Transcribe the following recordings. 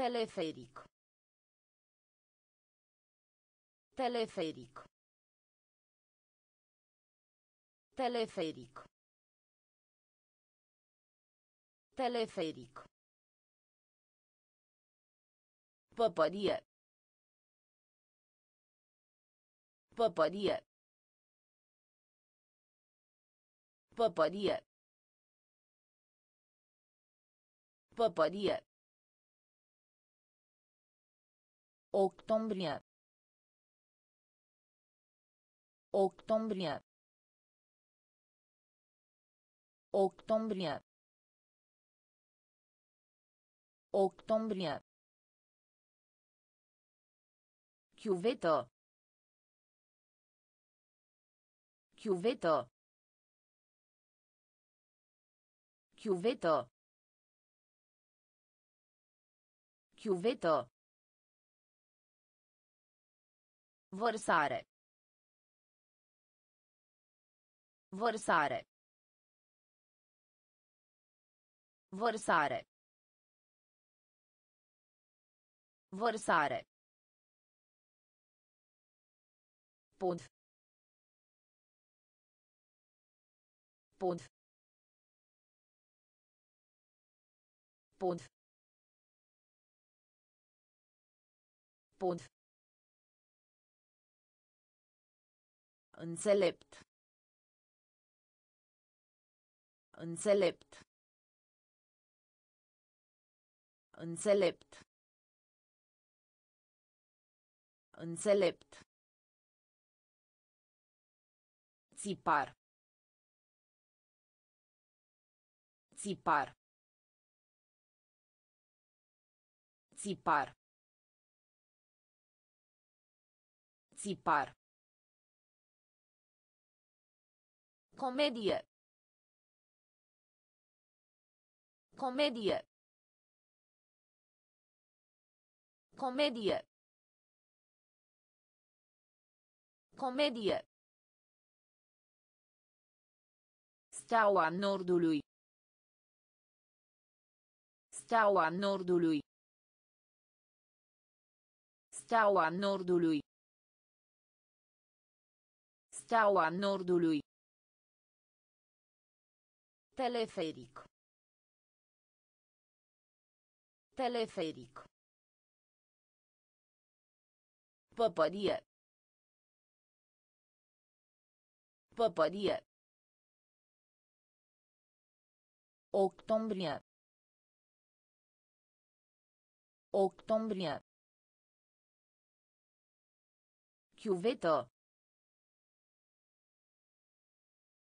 Teleferic. Teleferic. Teleferic. Teleferic. Păpărie. Păpărie. Păpărie. Păpărie. Octombrie. Octombrie. Octombrie. Octombrie. Chiuvetă. Chiuvetă. Chiuvetă. Chiuvetă. Vărsare. Vărsare. Vărsare. Vărsare. Pod. Pod. Pod. Pod. Înțelept. Înțelept. Înțelept. Înțelept. Țipar. Țipar. Țipar. Țipar. Comedie. Comedie. Comedie. Comedie. Steaua Nordului. Steaua Nordului. Steaua Nordului. Steaua Nordului. Teleferic. Teleferic. Păpărie. Păpărie. Octombrie. Octombrie. Chiuvetă.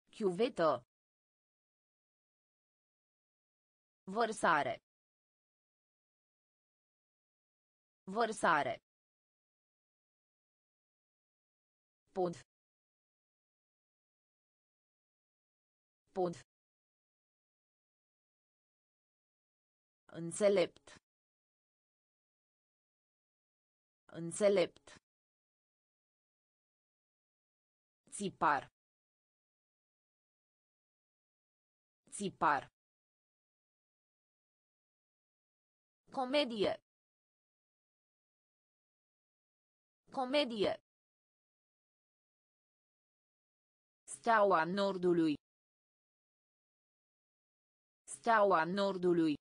Chiuvetă. Vărsare. Vărsare. Pod. Pod. Înțelept. Înțelept. Țipar. Țipar. Comedie. Comedie. Steaua Nordului. Steaua Nordului.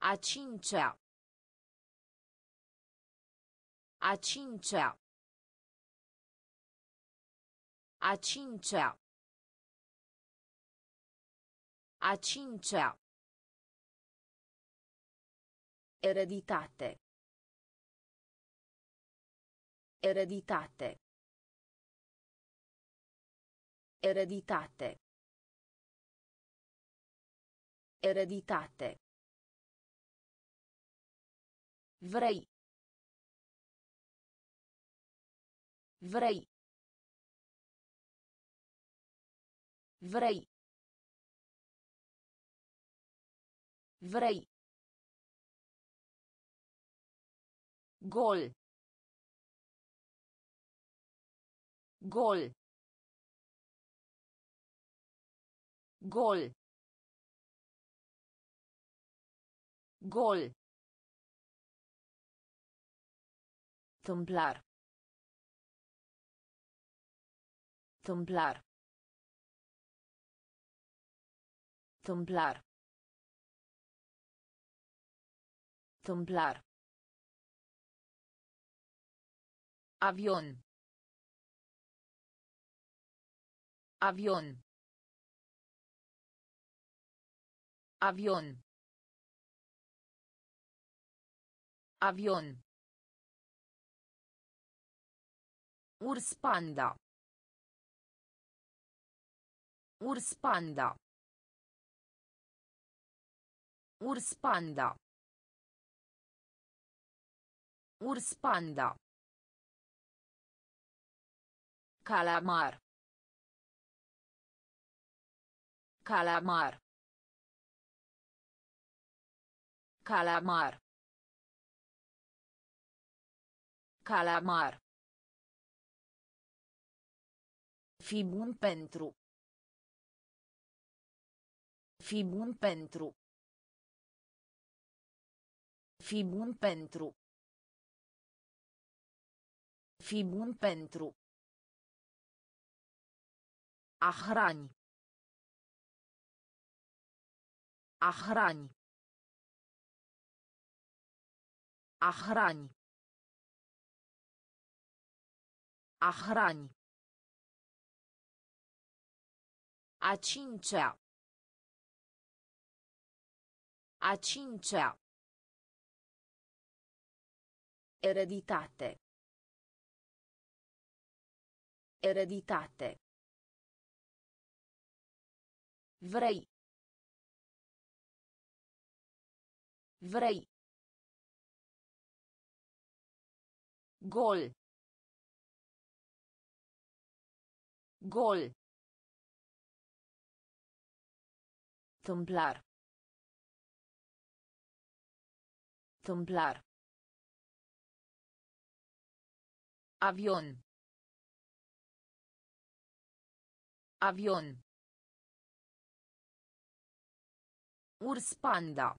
A cincea. A cincea. A cincea. A cincea. Ereditate. Ereditate. Ereditate. Ereditate. Vrei. Vrei. Vrei. Vrei. Gol. Gol. Gol. Gol. Tâmplar. Tâmplar. Tâmplar. Tâmplar. Avion. Avion. Avion. Avion. Urs panda. Urs panda. Urs panda. Urs panda. Calamar. Calamar. Calamar. Calamar. Fi bun pentru. Fi bun pentru. Fi bun pentru. Fi bun pentru. A hrani. A hrani. A hrani. A hrani. A cincea. A cincea. Ereditate. Ereditate. Vrei. Vrei. Gol. Gol. Tâmplar. Tâmplar. Avion. Avion. Urs panda.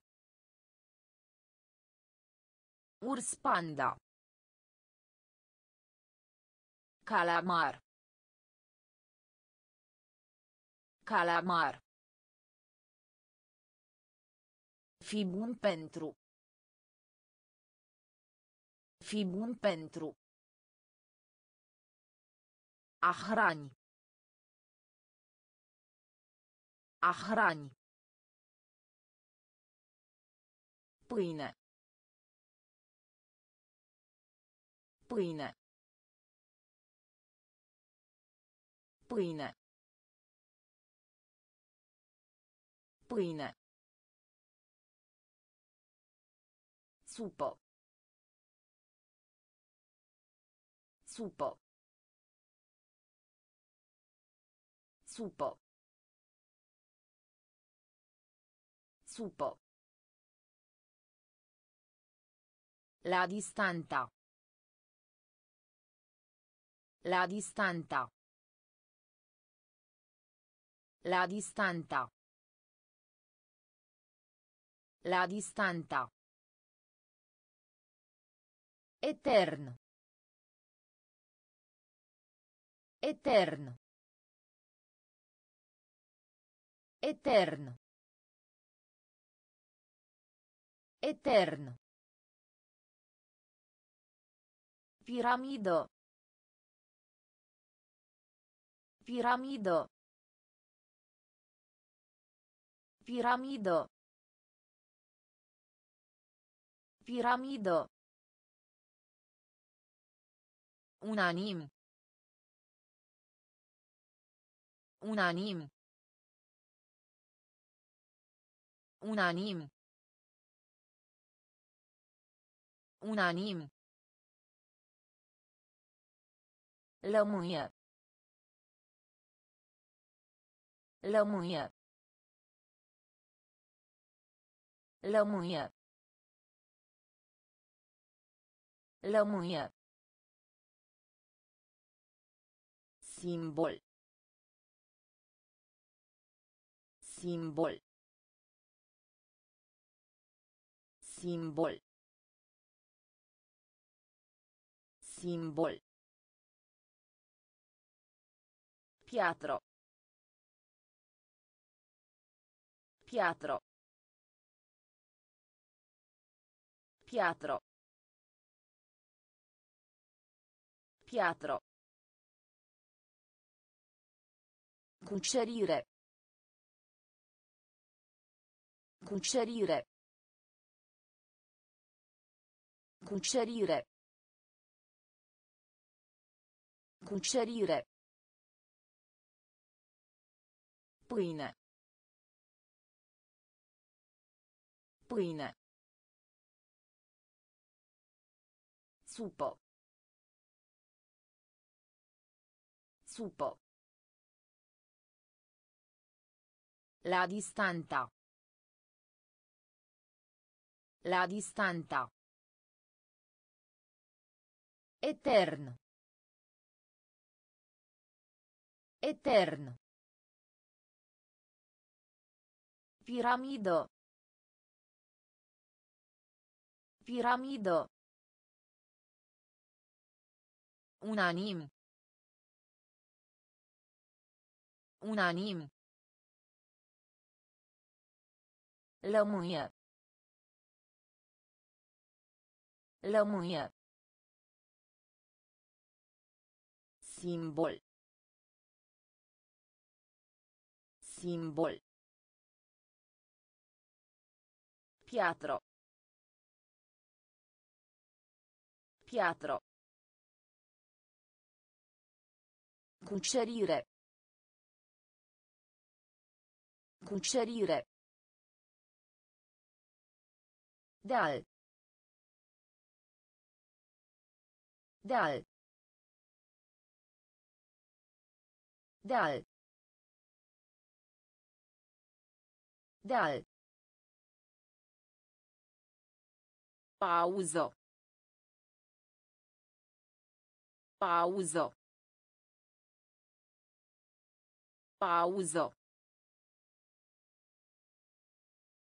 Urs panda. Calamar. Calamar. Fi bun pentru. Fi bun pentru. A hrani. Pâine. Pâine. Pâine. Pâine. Supo. Supo. Supo. Supo. La distanta. La distanta. La distanta. La distanta. Eterno. Eterno. Eterno. Eterno. Piramido. Piramido. Piramido. Piramido. Unanim. Unanim. Unanim. Unanim. Lămâie. Lămâie. Lămâie. Lămâie. Simbol. Simbol. Simbol. Simbol. Piatro. Piatro. Piatro. Piatro. Concerire. Concerire. Concerire. Concerire. Pâine. Pâine. Supo. Supo. La distanza. La distanza. Eterno. Eterno. Piramido. Piramido. Unanim. Unanim. Lămâie. Lămâie. Simbol. Simbol. Piatro. Piatro. Cuccerire. Cuccerire. Dal. Dal. Dal. Dal. Pauză. Pauză. Pauză.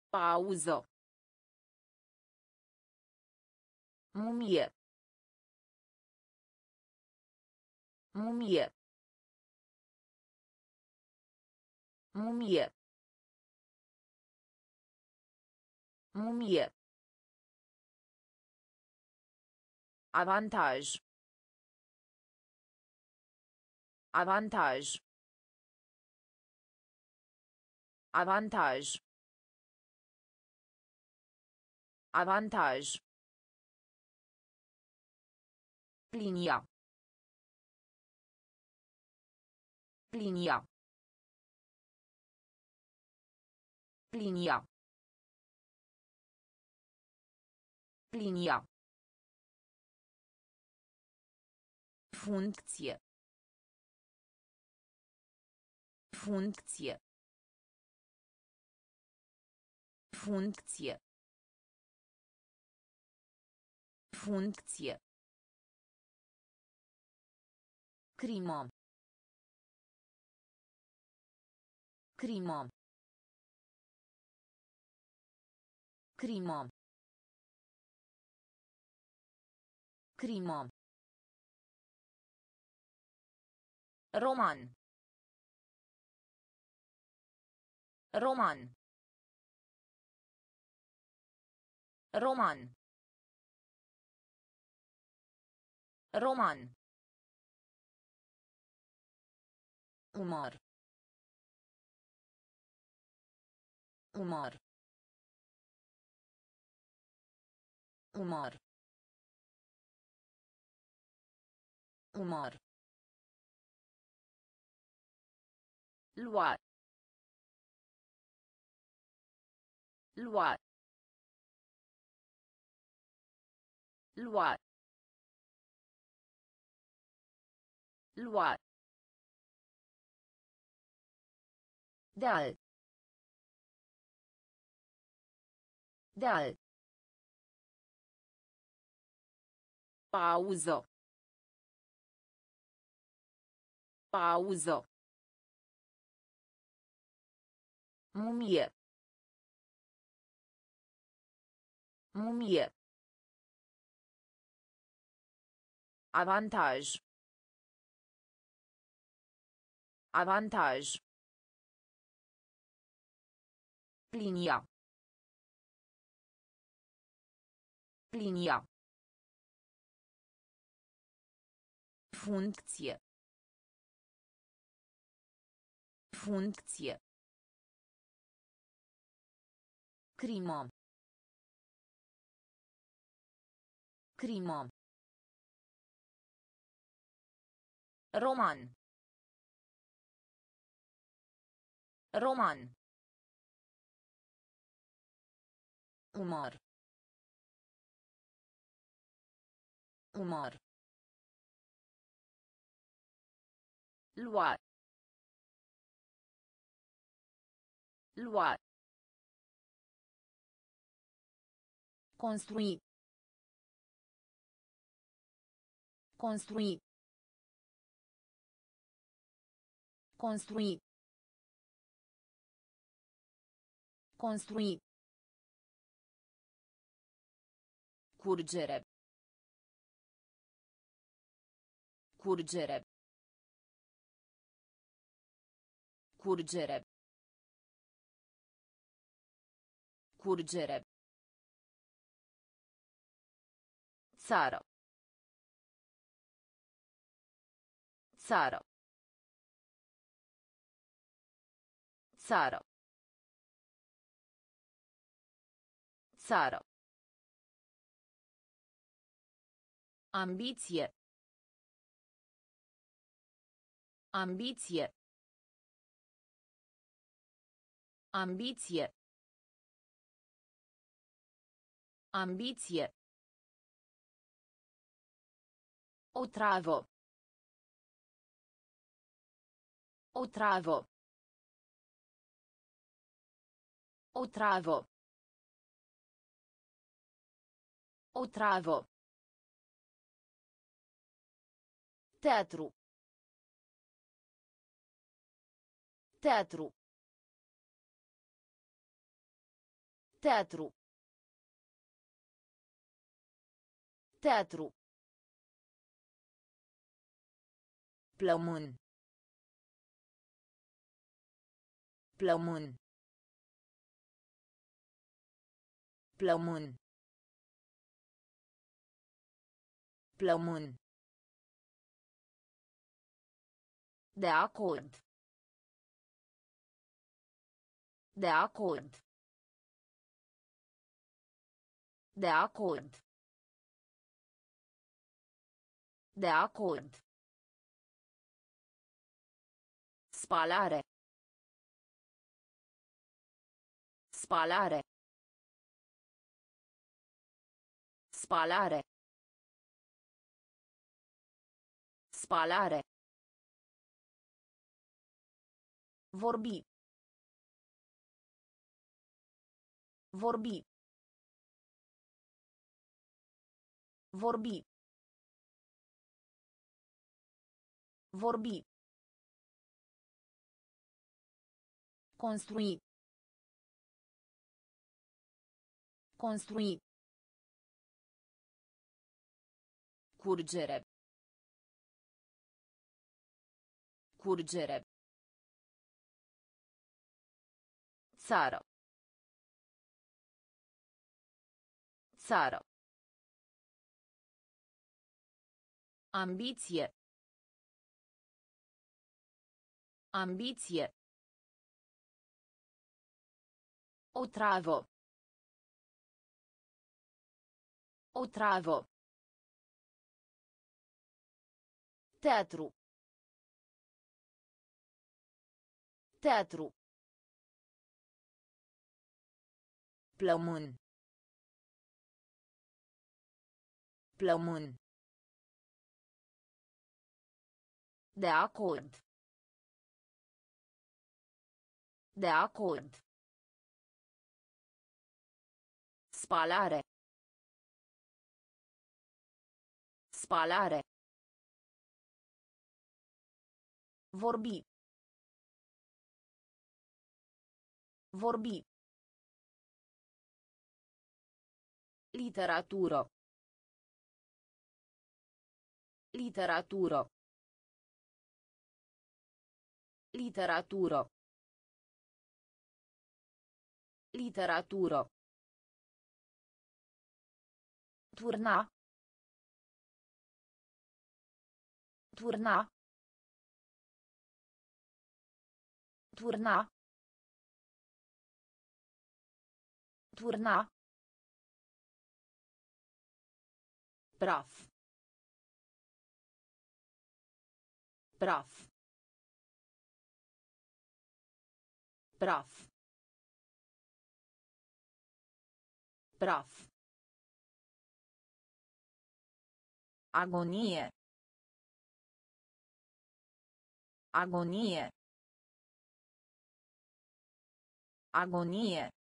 Pauză. Mumie. Mumie. Mumie. Mumie. Avantaj. Avantaj. Avantaj. Avantaj. Linia. Linia. Linia. Linia. Funcție. Funcție. Funcție. Funcție. Crimă. Crimă. Crimă. Crimă. Roman. Roman. Roman. Roman. Umar. Umar. Umar. Umar. Lua. Lua. Lua. Lua. Deal. Deal. Pauză. Pauză. Mumie. Mumie. Avantaj. Avantaj. Linia. Linia. Funcție. Funcție. Crimă. Crimă. Roman. Roman. Umor. Umor. Lua. Lua. Construi. Construi. Construi. Construi. Curgere. Curgere. Curgere. Curgere. Țară. Țară. Țară. Țară. Ambiție. Ambiție. Ambiție. Ambiție. Otravă. Otravă. Otravă. Otravă. Teatru. Teatru. Teatru. Teatru. Plămân. Plămân. Plămân. Plămân. De acord. De acord. De acord. De acord. Spalare. Spalare. Spalare. Spalare. Vorbi. Vorbi. Vorbi. Vorbi. Construi. Construi. Curgere. Curgere. Țară. Țară. Ambiție. Ambiție. Otravă. Otravă. Teatru. Teatru. Plămân. Plămân. De acord. De acord. Spalare. Spalare. Vorbi. Vorbi. Literatură. Literatură. Literatură. Literatură. Turna. Turna. Turna. Turna. Braw. Braw. Braw. Braw. agonia. Agonia. Agonia.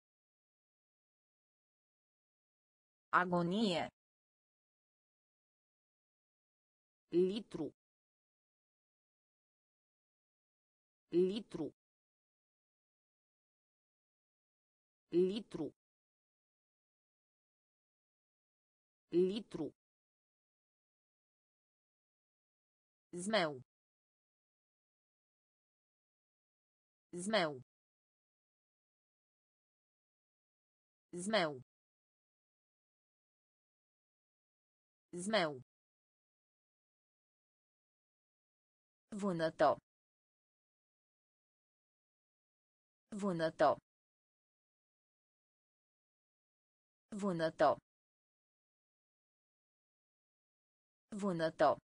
Agonia. Litro. Litro. Litro. Litro. Zmył. Zmył. Zmył. Zmył. Vânătă. Vânătă. Vânătă. Vânătă.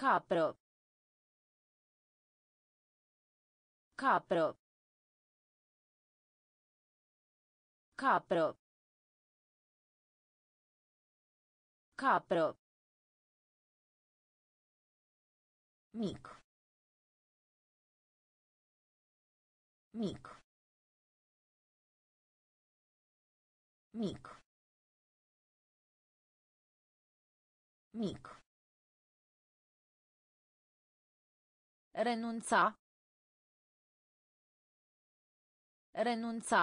Capră. Capră. Capră. Capră. Mic. Mic. Mic. Mic. Renunța. Renunța.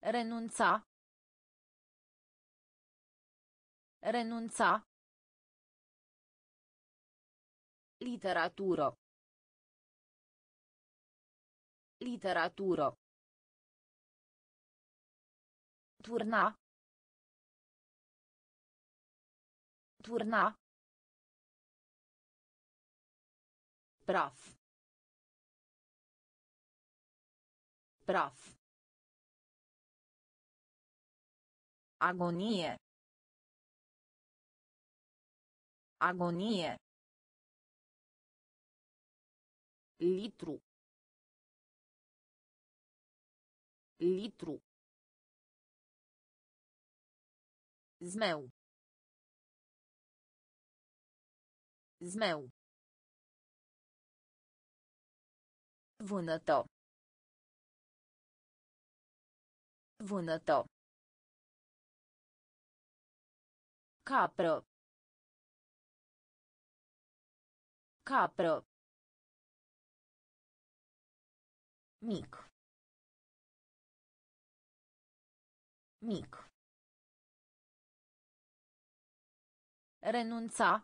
Renunța. Renunța. Literatură. Literatură. Turna. Turna. Prof. Prof. Agonia. Agonia. Litro. Litro. Zmeu. Zmeu. Vânătă. Vânătă. Capră. Capră. Mic. Mic. Renunța.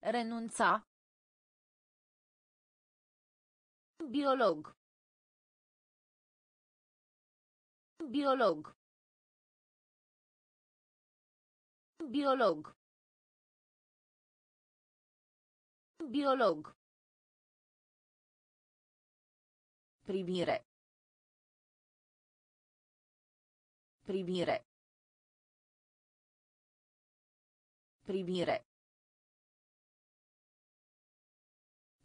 Renunța. Biolog. Biolog. Biolog. Biolog. Privire. Privire. Privire.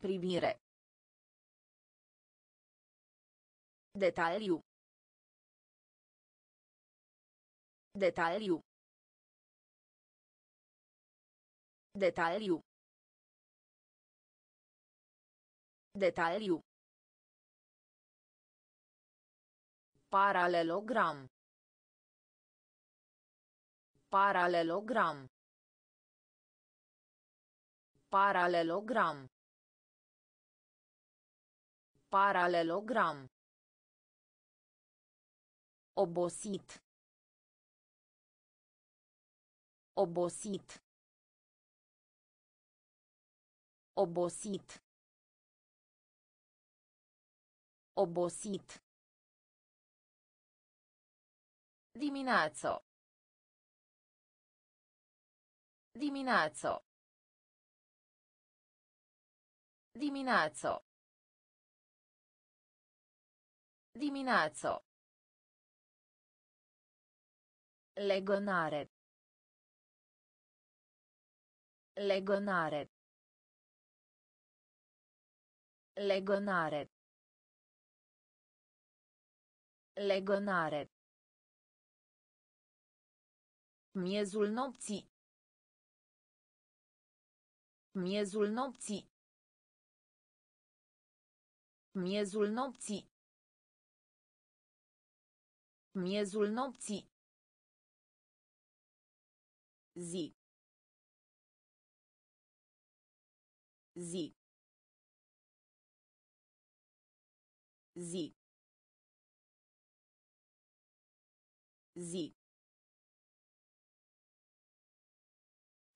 Privire. Detaliu. Detaliu. Detaliu. Detaliu. Paralelogram. Paralelogram. Paralelogram. Paralelogram. Obosit. Obosit. Obosit. Obosit. Dimineață. Dimineață. Dimineață. Dimineață. Legănare. Legănare. Legănare. Legănare. Miezul nopții. Miezul nopții. Miezul nopții. Miezul nopții. Zi. Zi. Zi. Zi.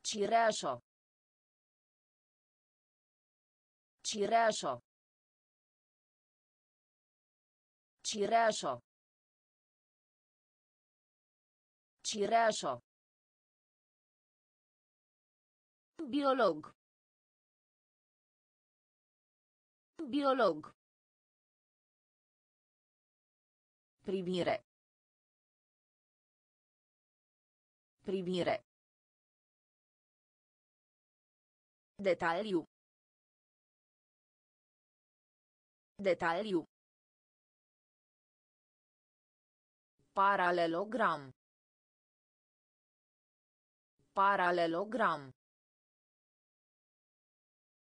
Cireașă. Cireașă. Cireașă. Cireașă. Biolog. Biolog. Privire. Privire. Detaliu. Detaliu. Paralelogram. Paralelogram.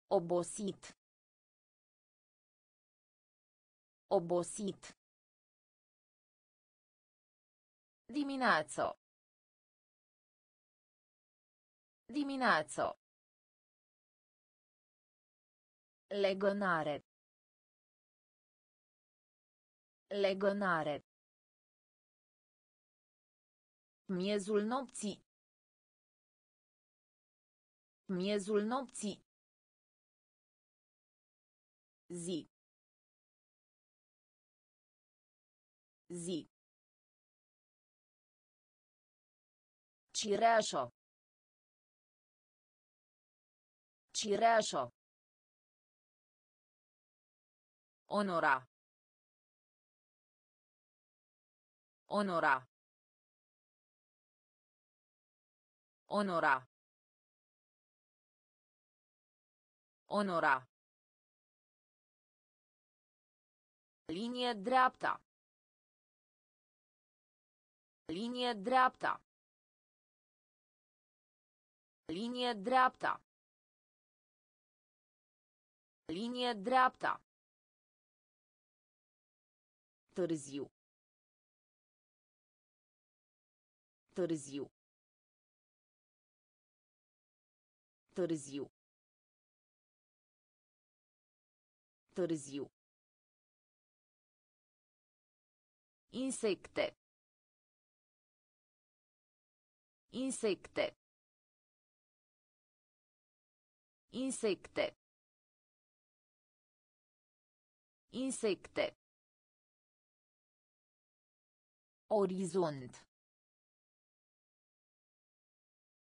Obosit. Obosit. Dimineață. Dimineață. Legănare. Legănare. Miezul nopții. Miezul nopții. Zi. Zi. Cireașă. Cireașă. Onora. Onora. Onora. Onora. Linie dreapta. Linie dreapta. Linie dreapta. Linie dreapta. Târziu. Târziu. Târziu. Târziu. Insecte. Insecte. Insecte. Insecte. Orizont.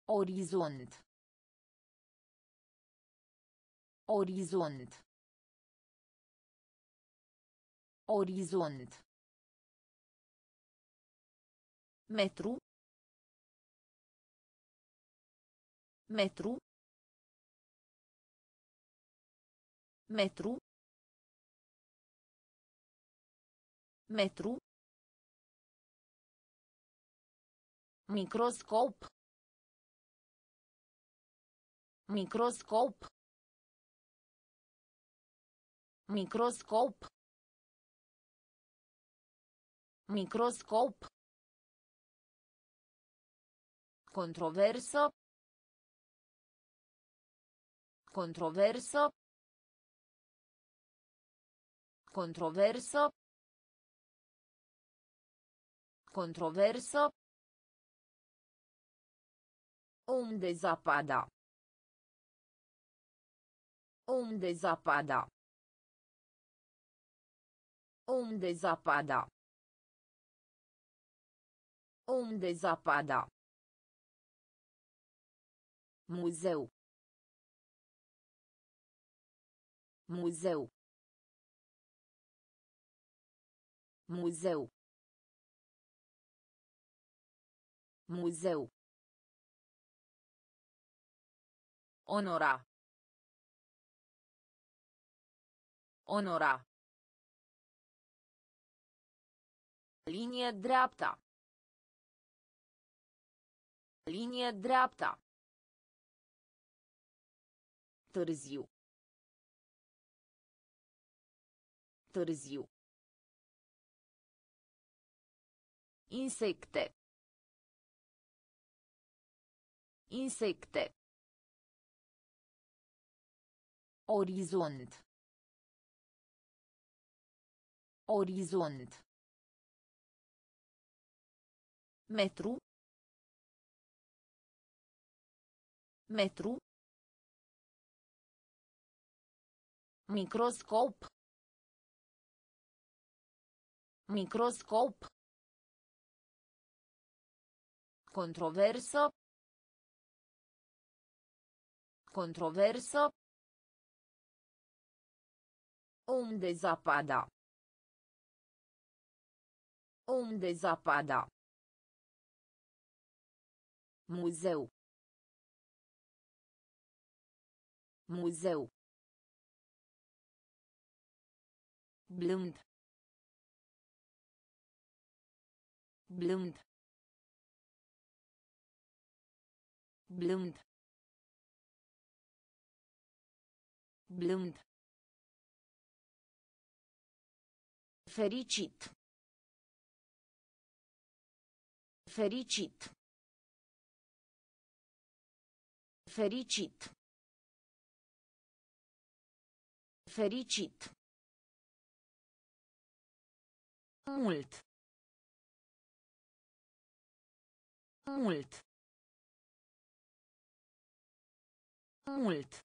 Orizont. Orizont. Orizont. Metru. Metru. Metru. Metru. Microscop. Microscop. Microscop. Microscop. Controversă. Controversă. Controversă. Controversă. Unde zapada? Unde zapada? Unde zapada? Unde zapada? Muzeu. Muzeu. Muzeu. Muzeu. Onora. Onora. Linie dreapta. Linie dreapta. Târziu. Târziu. Insecte. Insecte. Orizont. Orizont. Metru. Metru. Microscop. Microscop. Controversă. Controversă. Unde zapada? Unde zapada? Muzeu. Muzeu. Blând. Blând. Blând. Blând. Fericit. Fericit. Fericit. Fericit. Mult. Mult. Mult.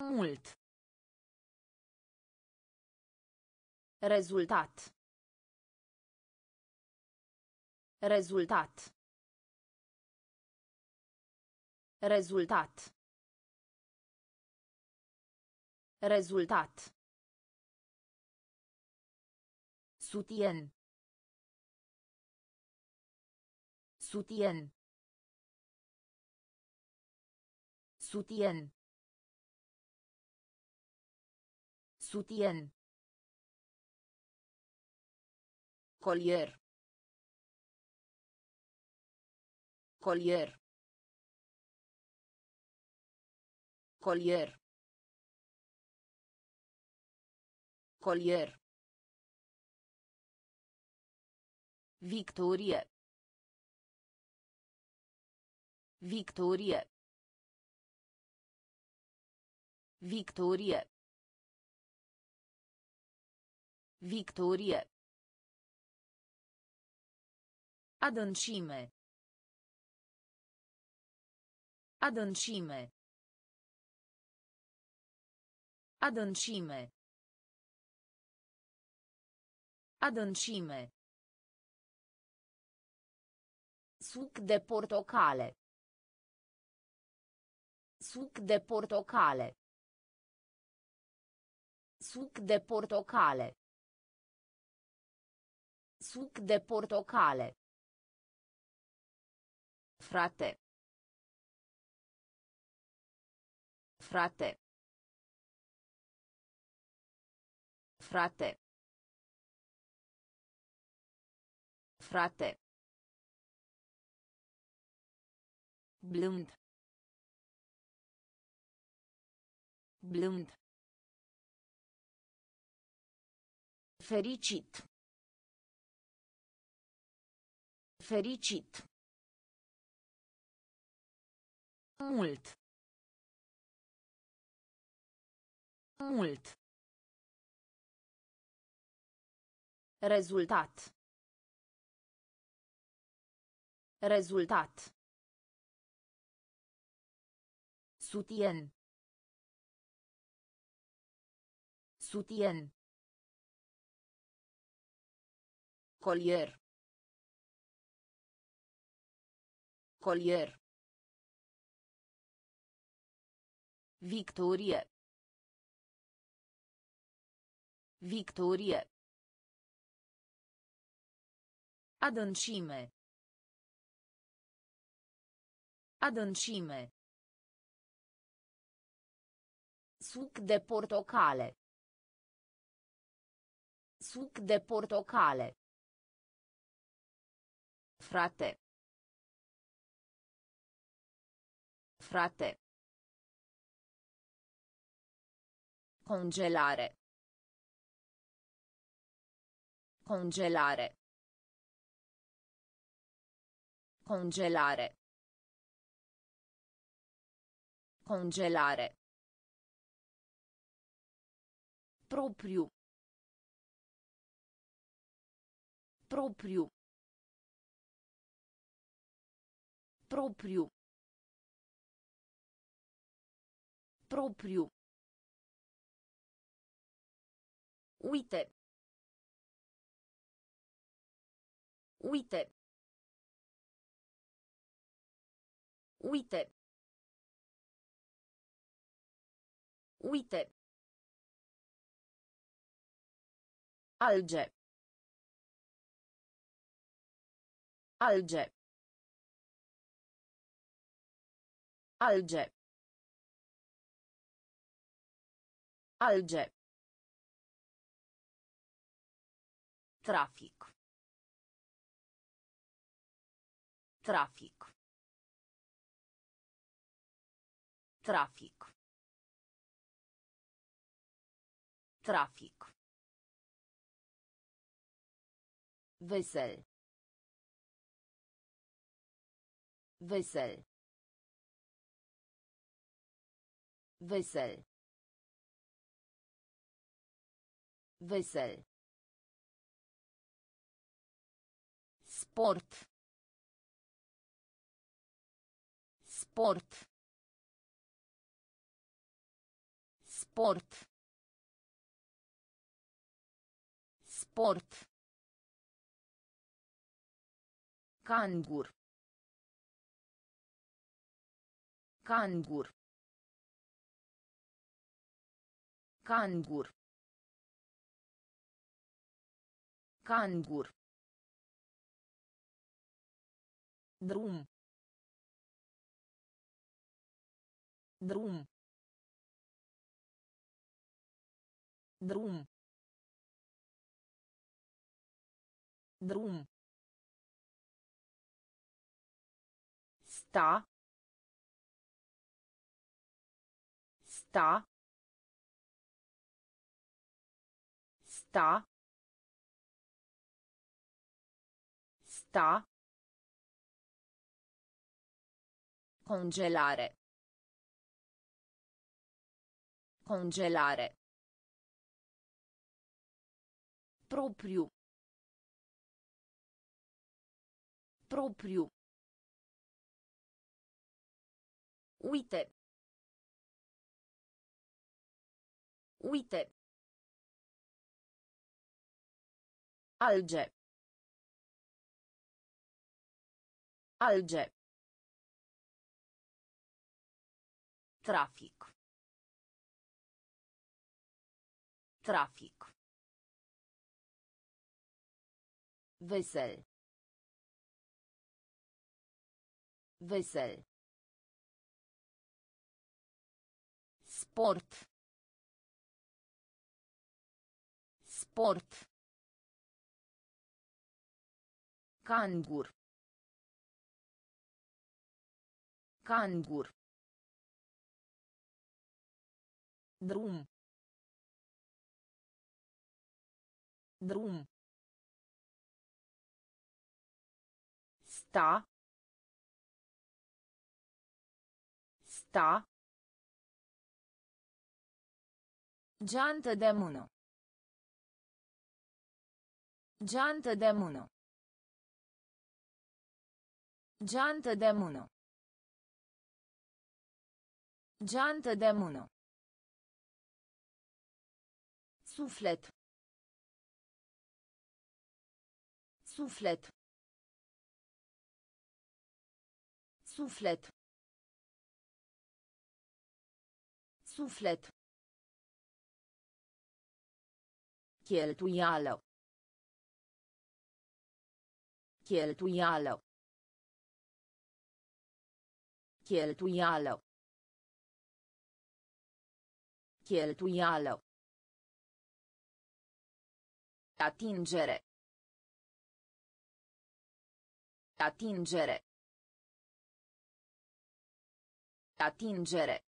Mult. Rezultat. Rezultat. Rezultat. Rezultat. Sutien. Sutien. Sutien. Sutien. Colier. Colier. Colier. Colier. Victorie. Victorie. Victorie. Victorie. Adâncime. Adâncime. Adâncime. Adâncime. Suc de portocale. Suc de portocale. Suc de portocale. Suc de portocale. Frate. Frate. Frate. Frate. Blând. Blând. Fericit. Fericit. Mult. Mult. Rezultat. Rezultat. Sutien. Sutien. Colier. Colier. Victorie. Victorie. Adâncime. Adâncime. Suc de portocale. Suc de portocale. Frate. Frate. Congelare. Congelare. Congelare. Congelare. Propriu. Propriu. Propriu. Propriu. Uite. Uite. Uite. Uite. Alge. Alge. Alge. Alge. Trafic. Trafic. Trafic. Trafic. Vesel. Vesel. Vesel. Vesel. Sport. Sport. Sport. Sport. Cangur. Cangur. Cangur. Cangur. Drum. Drum. Drum. Drum. Sta. Sta. Sta. Sta. Congelare. Congelare. Propriu. Propriu. Uite. Uite. Alge. Alge. Trafic. Trafic. Vesel. Vesel. Sport. Sport. Cangur. Cangur. Drum. Drum. Sta. Sta. Geantă de mână. Geantă de mână. Geantă de mână. Geantă de mână. Suflet. Suflet. Suflet. Suflet. Cheltuială. Cheltuială. Cheltuială. Cheltuială. Atingere. Atingere. Atingere.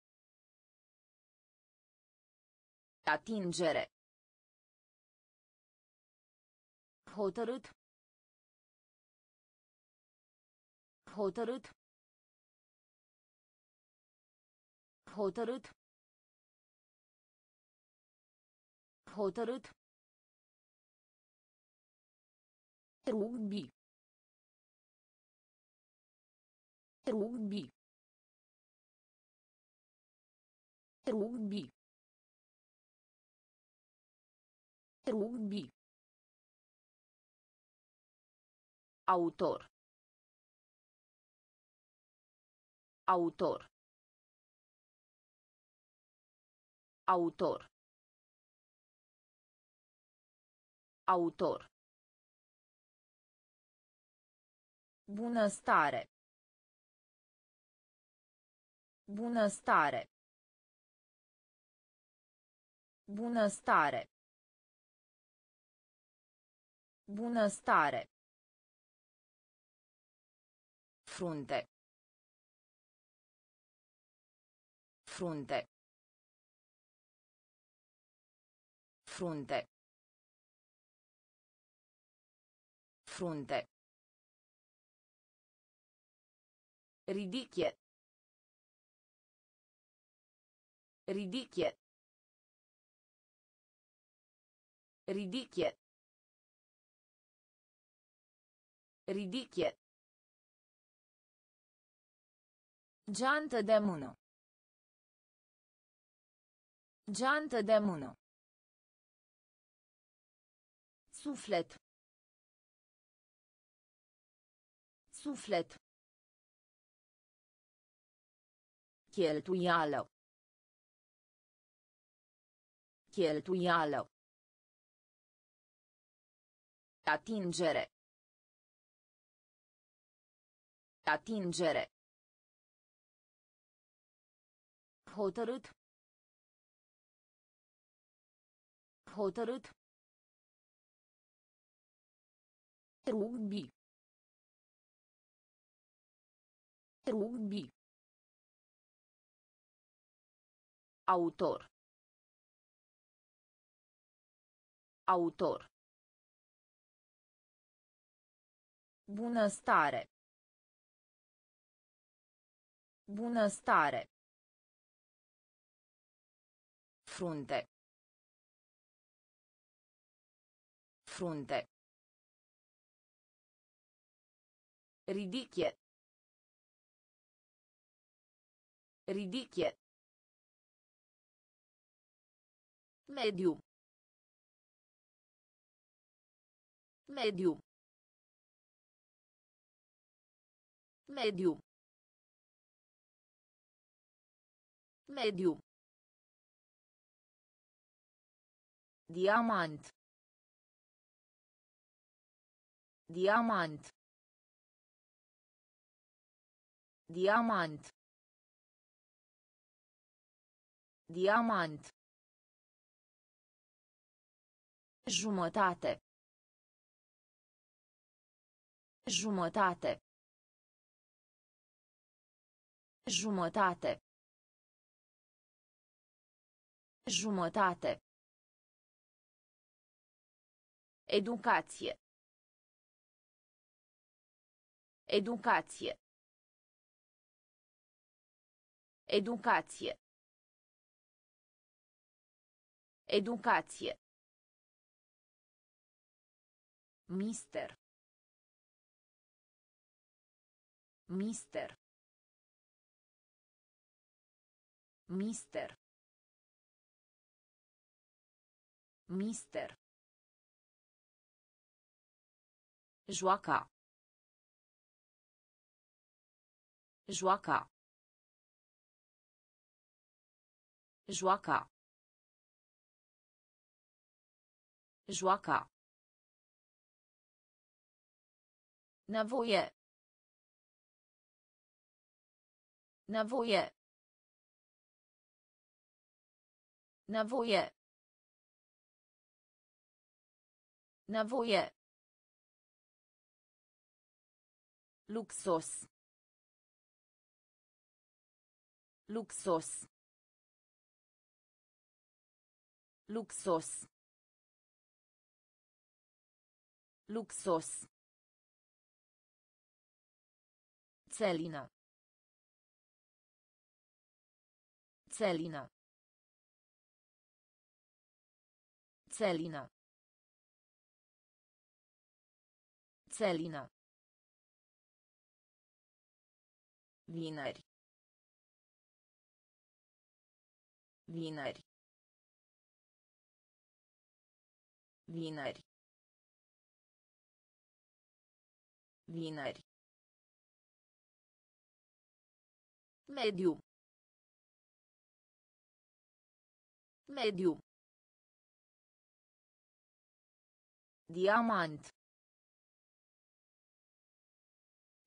Atingere. Hotărât. Hotărât. Hotărât. Hotărât. Rugby. Rugby. Rugby. Rugby. Autor. Autor. Autor. Autor. Bunăstare. Bunăstare. Bunăstare. Bunăstare. Frunte. Frunte. Frunte. Frunte. Ridicchie. Ridicchie. Ridicchie. Ridicchie. Geantă de mână. Geantă de mână. Suflet. Suflet. Cheltuială. Cheltuială. Atingere. Atingere. Hotărât. Hotărât. Rugby. Rugby. Autor. Autor. Bunăstare. Bunăstare. Frunte. Frunte. Ridichie. Ridichie. Mediu. Mediu. Mediu. Mediu. Diamant. Diamant. Diamant. Diamant. Jumătate. Jumătate. Jumătate. Jumătate. Educație. Educație. Educație. Educație. Mister. Mister. Mister. Mister. Joaca. Joaca. Joaca. Joaca. Nevoie. Nevoie. Nevoie. Nevoie. Luxos. Luxos. Luxos. Luxos. Celina. Celina. Celina. Celina. Vineri. Vineri. Vineri. Vineri. Mediu. Mediu. Diamant.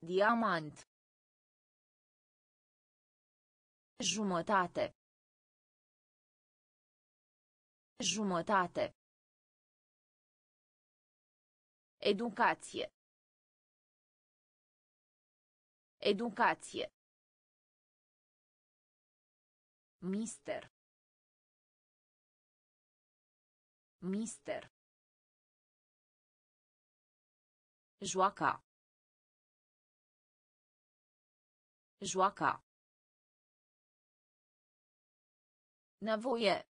Diamant. Jumătate. Jumătate. Educație. Educație. Mister. Mister. Joaca. Joaca. Nevoie.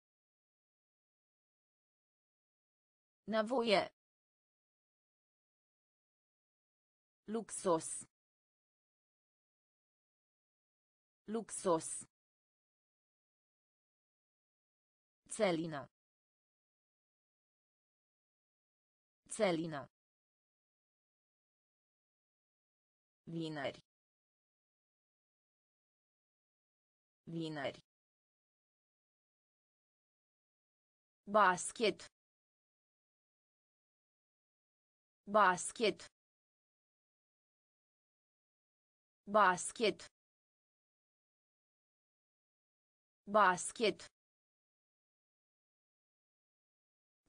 Nevoie. Luxos. Luxos. Celina. Celina. Vineri. Vineri. Basket. Basket. Basket. Basket.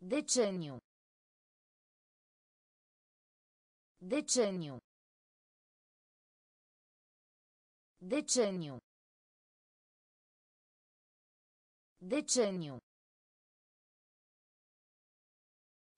Deceniu. Deceniu. Deceniu. Deceniu.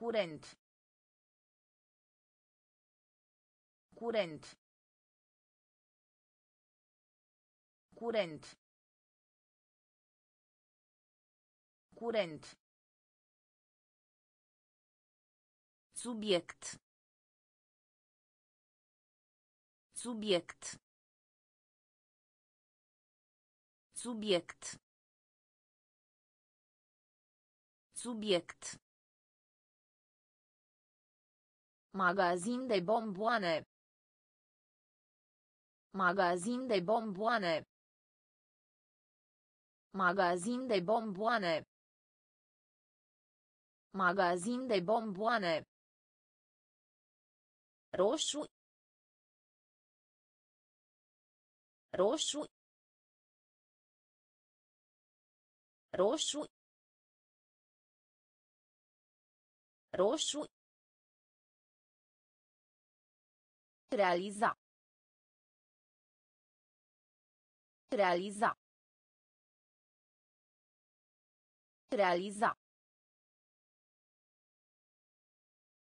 Curent. Curent. Curent. Curent. Subiect. Subiect. Subiect. Subiect. Magazin de bomboane. Magazin de bomboane. Magazin de bomboane. Magazin de bomboane. Roșu. Roșu. roșu roșu realiza realiza realiza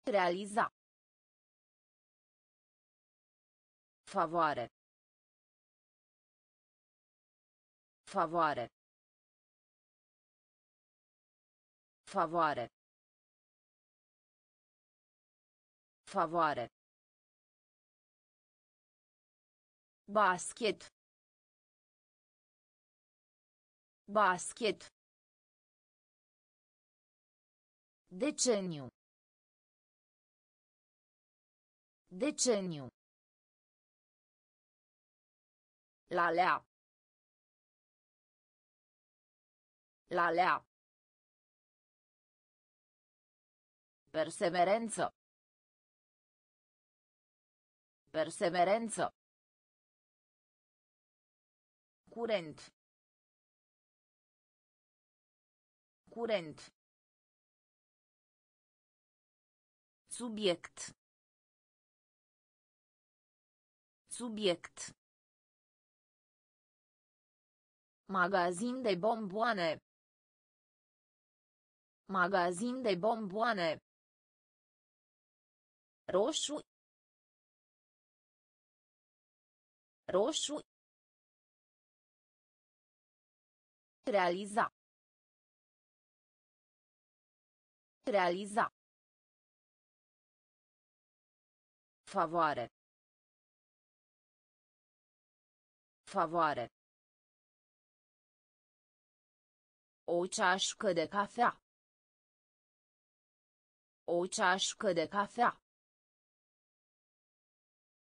realiza Favoare. Favoare. Favoare. Favoare. Basket. Basket. Deceniu. Deceniu. La lea. La lea. Perseverență. Perseverență. Curent. Curent. Subiect. Subiect. Magazin de bomboane. Magazin de bomboane. Roșu. Roșu. Realiza. Realiza. Favoare. Favoare. O ceașcă de cafea. O ceașcă de cafea.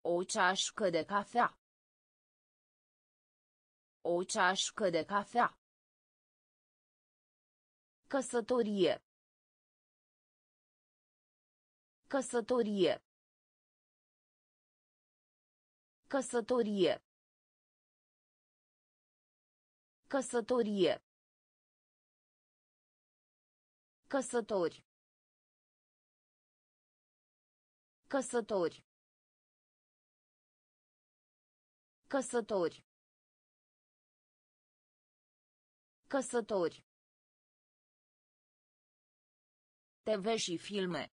O ceașcă de cafea. O ceașcă de cafea. Căsătorie. Căsătorie. Căsătorie. Căsătorie. Căsători. Căsători. Căsători. Căsători. TV și filme.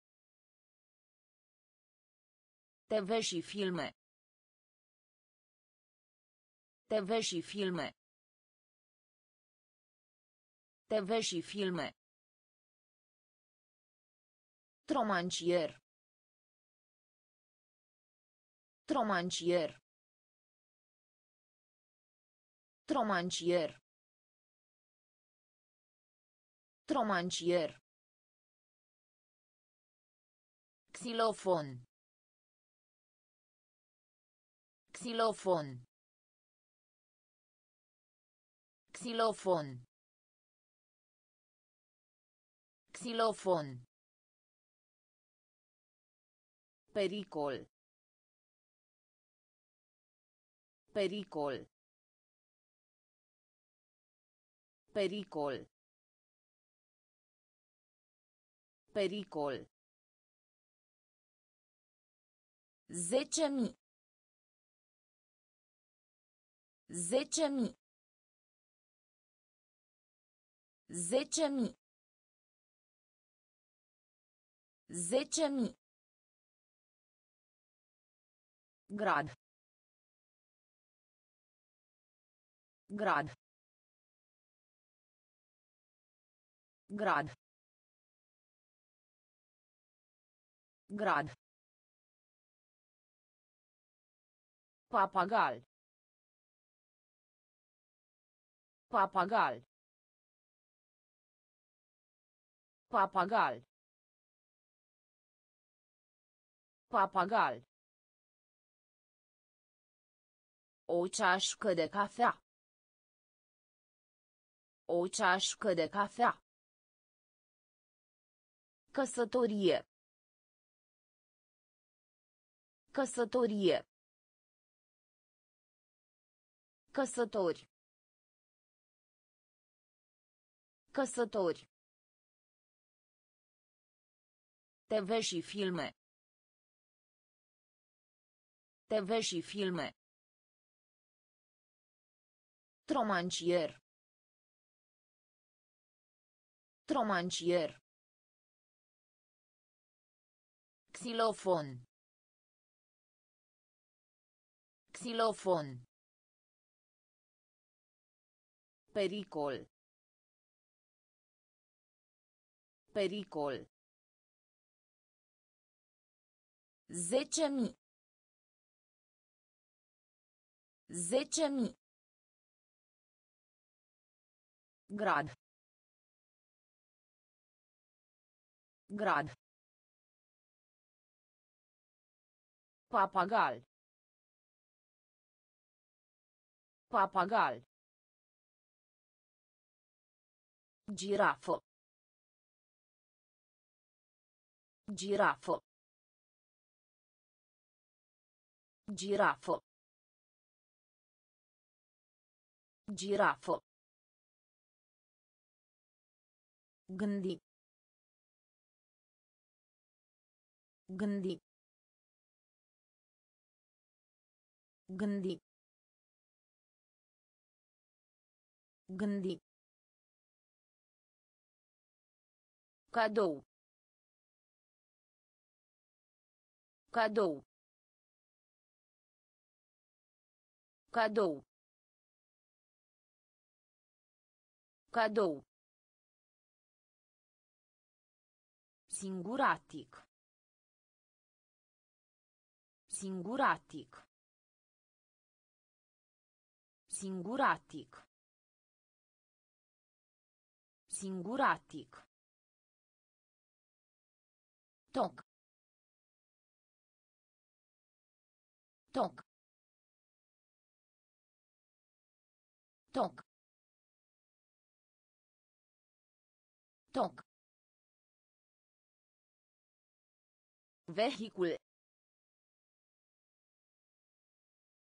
TV și filme. TV și filme. TV și filme. Tromancier. Tromancier. Tromancier. Tromancier. Xilofon. Xilofon. Xilofon. Xilofon. Pericol. Pericol. Pericol. Pericol. Zece mii. Zece mii. Zece mii. Zece mii. Grad. Grad. Grad. Grad. Papagal. Papagal. Papagal. Papagal. O ceașcă de cafea. O ceașcă de cafea. Căsătorie. Căsătorie. Căsători. Căsători. TV și filme. TV și filme. Tromancier. Tromancier. Xilofon. Xilofon. Pericol. Pericol. Zece mii. Zece mii. Grad. Grad. Papagal. Papagal. Girafo. Girafo. Girafo. Girafo. Gândi. Gândi. Gândi. Gândi. Cadou. Cadou. Cadou. Cadou. Singuratic. Singuratic. Singuratic. Singuratic. Toc. Toc. Toc. Toc. Vehicul.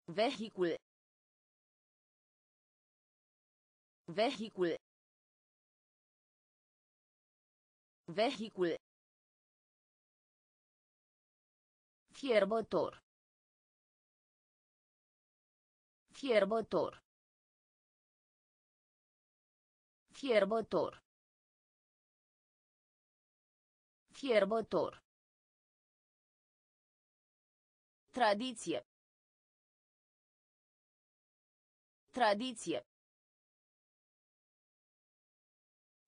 Vehicul. Vehicul. Vehicul. Fierbător. Fierbător. Fierbător. Fierbător. Tradiție. Tradiție.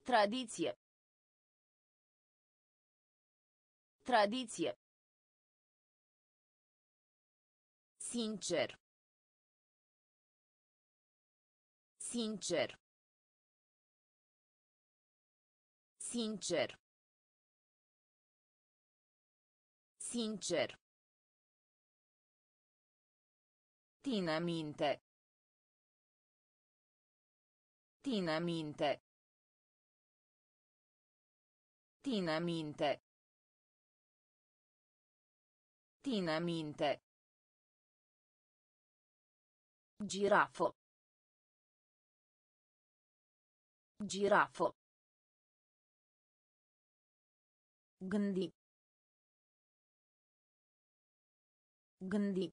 Tradiție. Tradiție. Sincer. Sincer. Sincer. Sincer. Tinamente. Tinamente. Tinamente. Tinamente. Girafo. Girafo. Gândi. Gândi.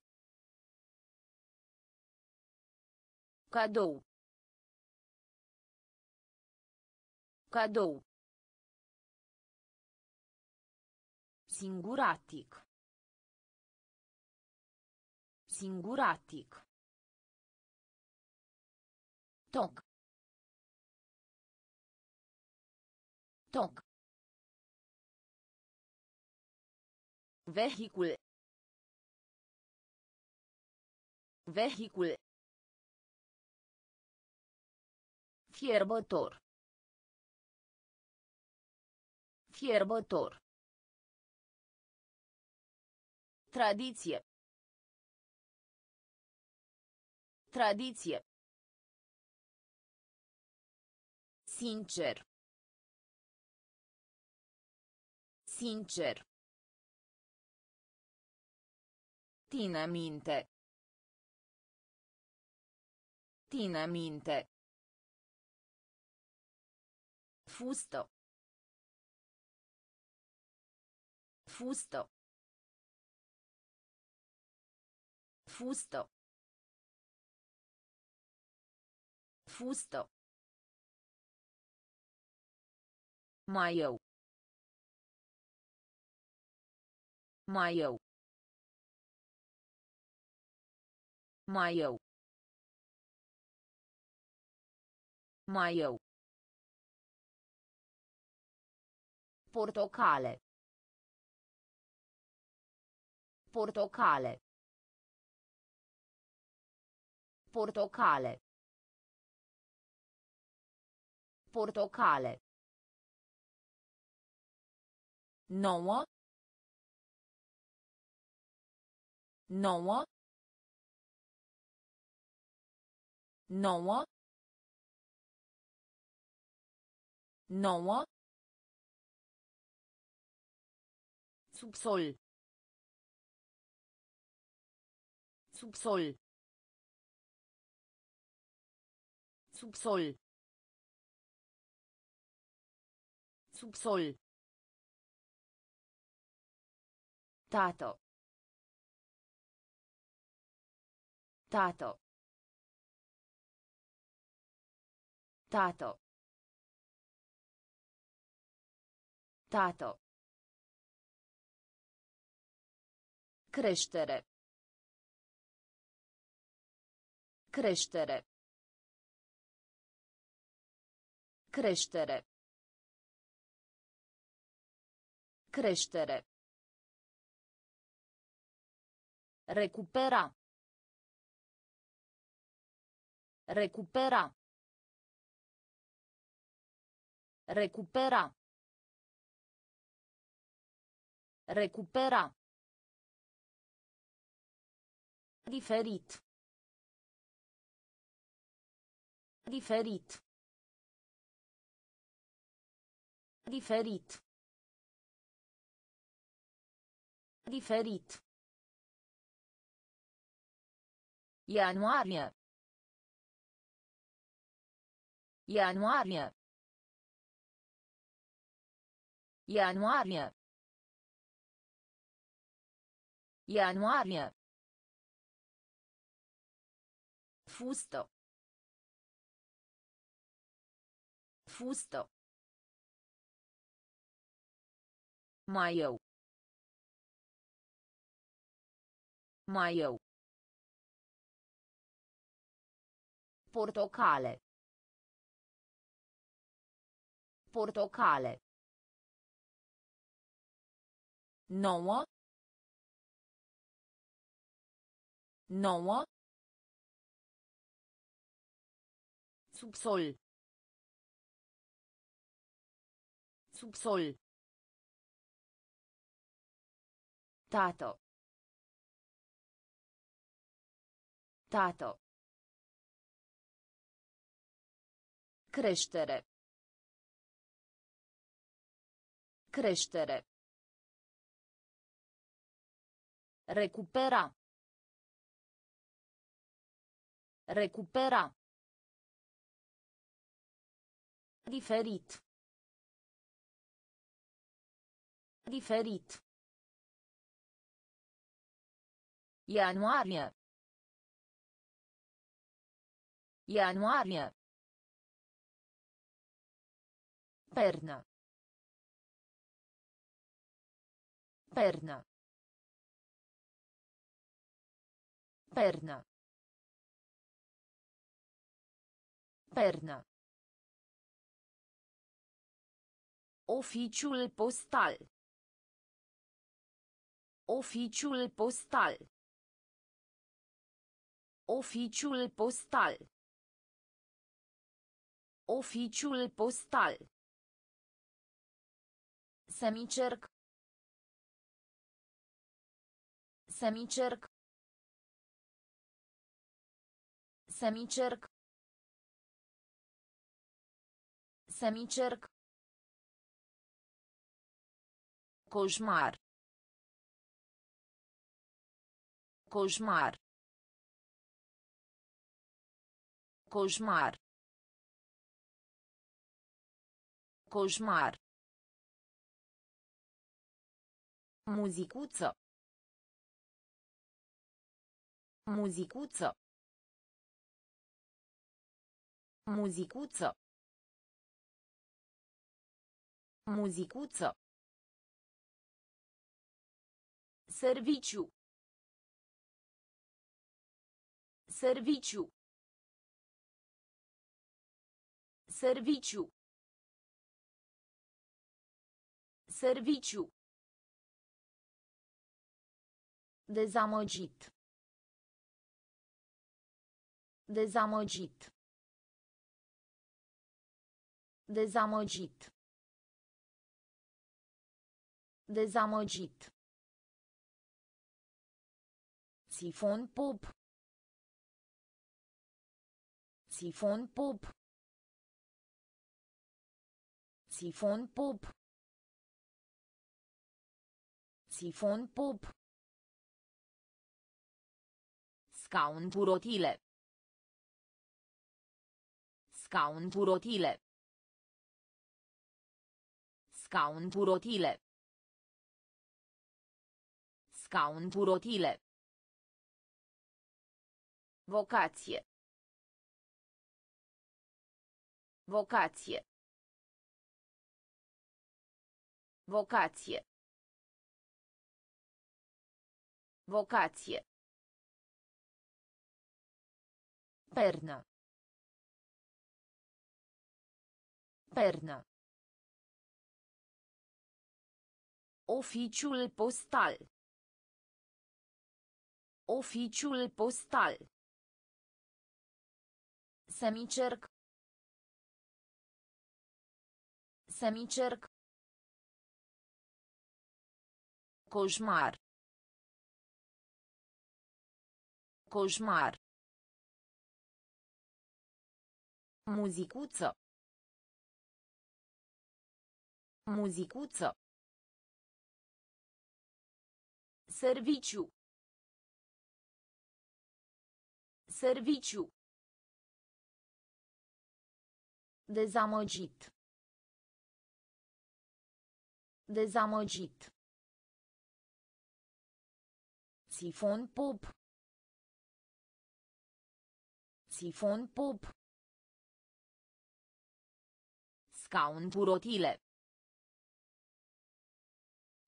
Cadou. Cadou. Singuratic. Singuratic. Toc. Toc. Vehicul. Vehicul. Fierbător. Fierbător. Tradiție. Tradiție. Sincer. Sincer. Tina minte. Tina minte. Fustă. Fustă. Fustă. Fustă. Mai eu. Mai eu. Mai eu. Mai eu. Portocale. Portocale. Portocale. Portocale. Nouă. Nouă. Nouă. Nouă. Subsol. Subsol. Subsol. Subsol. Tato. Tato. Tato. Tato. Creștere. Creștere. Creștere. Creștere. Recupera. Recupera. Recupera. Recupera. Diferit. Diferit. Diferit. Diferit. Ianuarie. Ianuarie. Ianuarie. Ianuarie. Fustă. Fustă. Mai eu. Mai eu. Portocale. Portocale. Nouă. Nouă. Subsol. Subsol. Tato. Tato. Creștere. Creștere. Recupera. Recupera. Diferit. Diferit. Ianuarie. Ianuarie. Perna. Perna. Perna. Perna. Oficiul postal. Oficiul postal. Oficiul postal. Oficiul postal. Semicerc. Semicerc. Semicerc. Semicerc. Coșmar. Coșmar. Coșmar. Coșmar. Muzicuță. Muzicuță. Muzicuță. Muzicuță. Serviciu. Serviciu. Serviciu. Serviciu. Dezamăgit. Dezamăgit. Dezamăgit. Dezamăgit. Sifon pop. Sifon pop. Sifon pop. Sifon pop. Scaun turotile. Scaun turotile. Scaun turotile. Scaun turotile. Vocație. Vocație. Vocație. Vocație. Pernă. Pernă. Oficiul postal. Oficiul postal. Semicerc. Semicerc. Coșmar. Coșmar. Muzicuță. Muzicuță. Serviciu. Serviciu. Dezamăgit. Dezamăgit. Sifon pop. Sifon pop. Scaun turotile.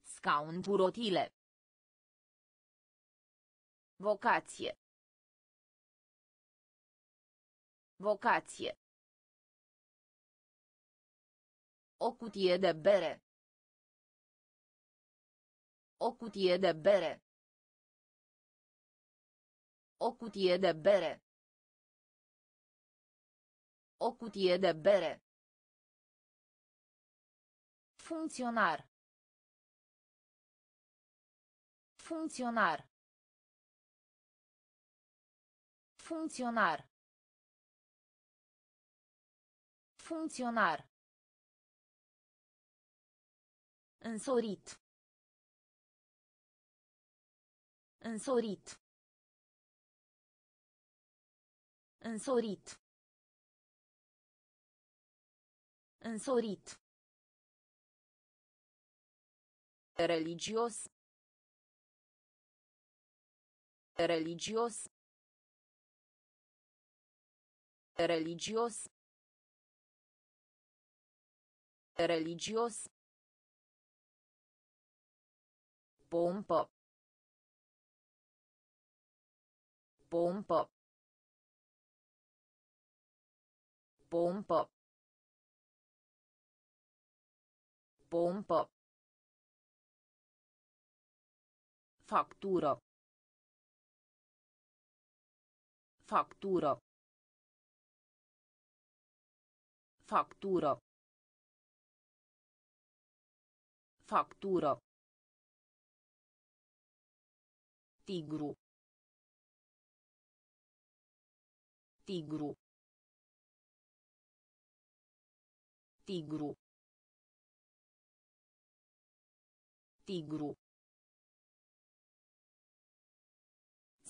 Scaun turotile. Vocație. Vocație. O cutie de bere. O cutie de bere. O cutie de bere. O cutie de bere. Funcționar. Funcționar. Funcționar. Funcționar. Însorit. Însorit. Însorit. Însorit. Religios. Religios. Religios. Religios. Pompă. Pompă. Pompă. Pompă. Factură. Factură. Factură. Factură. Tigru. Tigru. Tigru. Tigru.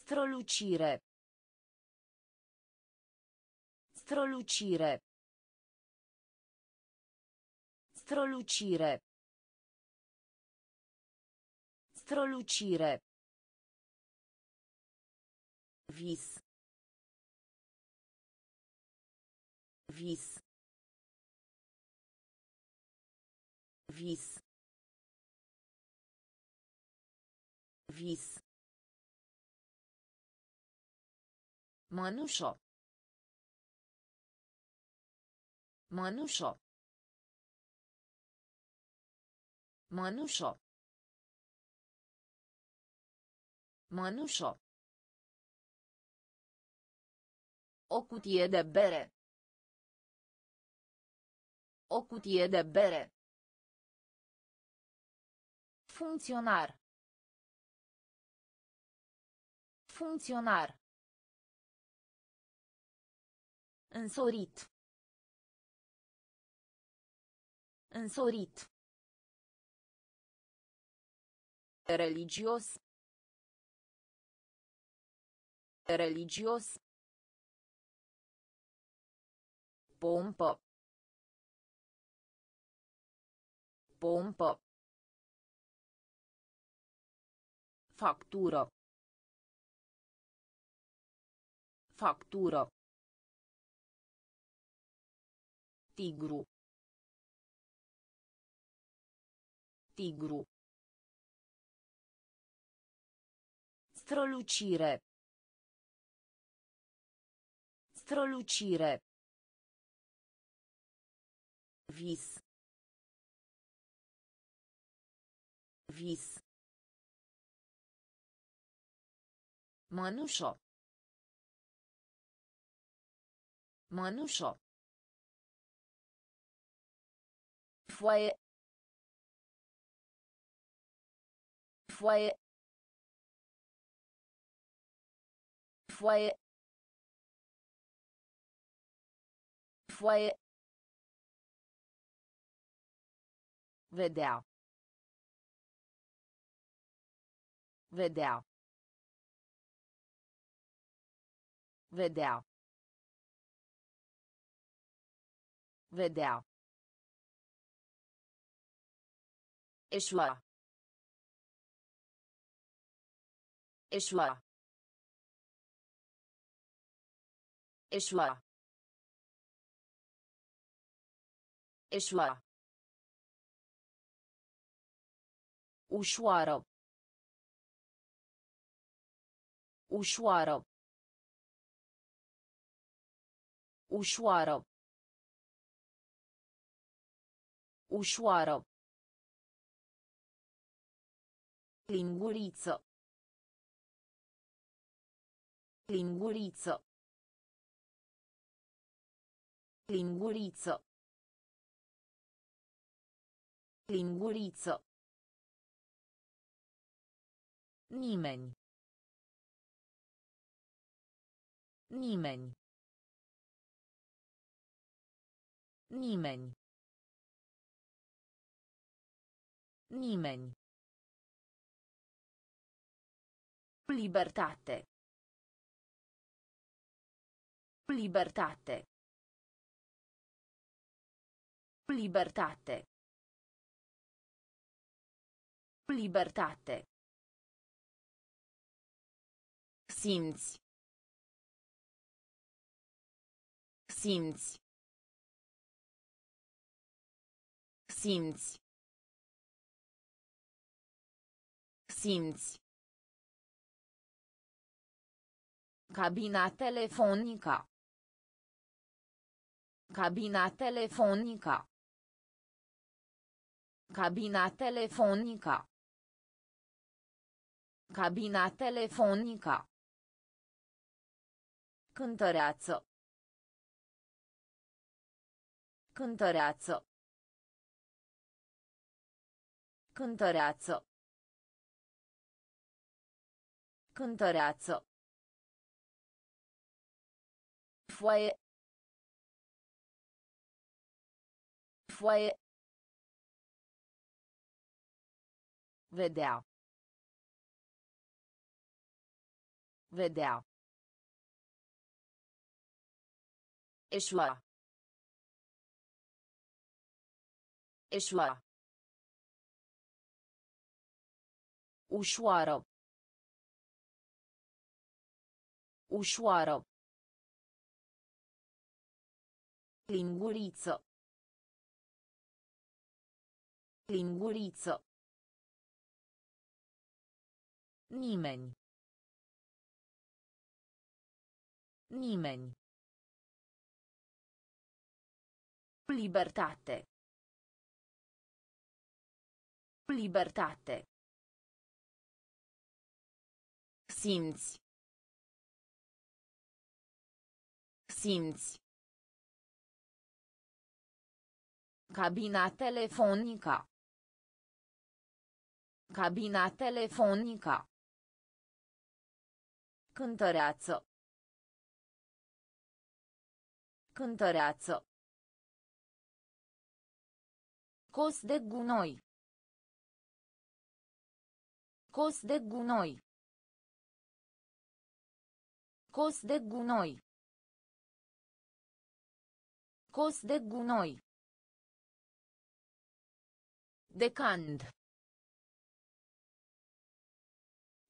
Strălucire. Strălucire. Strălucire. Strălucire. Vis. Vis. Vis. Vis. Mănușo. Mănușo. Mănușo. Mănușo. O cutie de bere. O cutie de bere. Funcționar. Funcționar. Însorit. Însorit. Religios. Religios. Pompă. Pompă. Factură. Factură. Tigru. Tigru. Strălucire. Strălucire. Vis. Vis. Mănușo. Mănușo. foyer foyer foyer foyer vedea vedea vedea vedea إشواء إشواء إشواء إشواء ușoară ușoară ușoară ușoară Lingurizzo. Lingurizzo. Lingurizzo. Lingurizzo. Nimeń. Nimeń. Nimeń. Nimeń. Libertate. Libertate. Libertate. Libertate. Simți. Simți. Simți. Simți. Cabina telefonică. Cabina telefonică. Cabina telefonică. Cabina telefonică. Cântăreață. Cântăreață. Cântăreață. Cântăreață. foi foi vedel vedel Eshua. Eshua. Ușoară. Ușoară. Lingurizzo. Lingurizzo. Nimeń. Nimeń. Libertate. Libertate. Simți. Simți. Cabina telefonică. Cabina telefonică. Cântăreață. Cântăreață. Cos de gunoi. Cos de gunoi. Cos de gunoi. Cos de gunoi. Decand.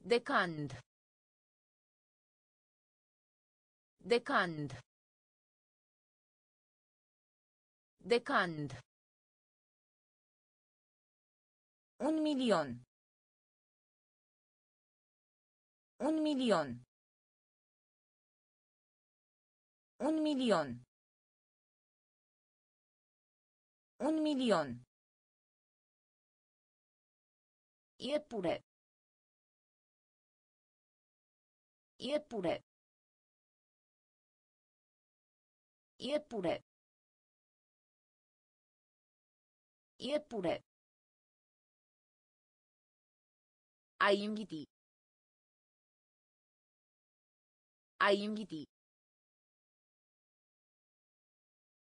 Decand. Decand. Decand. Un milion. Un milion. Un milion. Un milion. Iepure. Iepure. Iepure. Iepure. A inviti.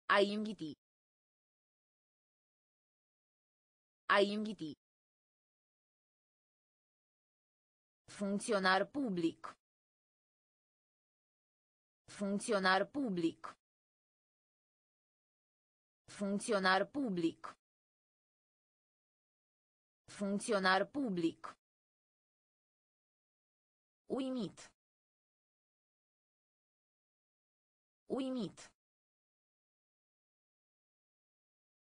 A inviti. A inviti. A inviti. Funcționar public. Funcționar public. Funcționar public. Funcționar public. Uimit. Uimit.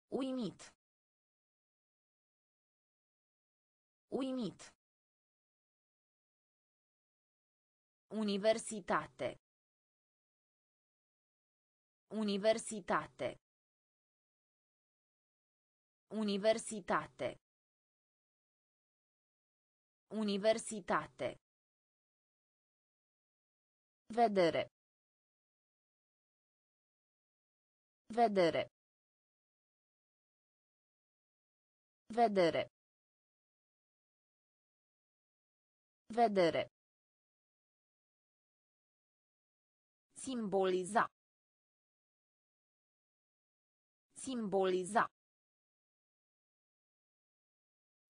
Uimit. Uimit. Universitate. Universitate. Universitate. Universitate. Vedere. Vedere. Vedere. Vedere. Simboliza. Simboliza.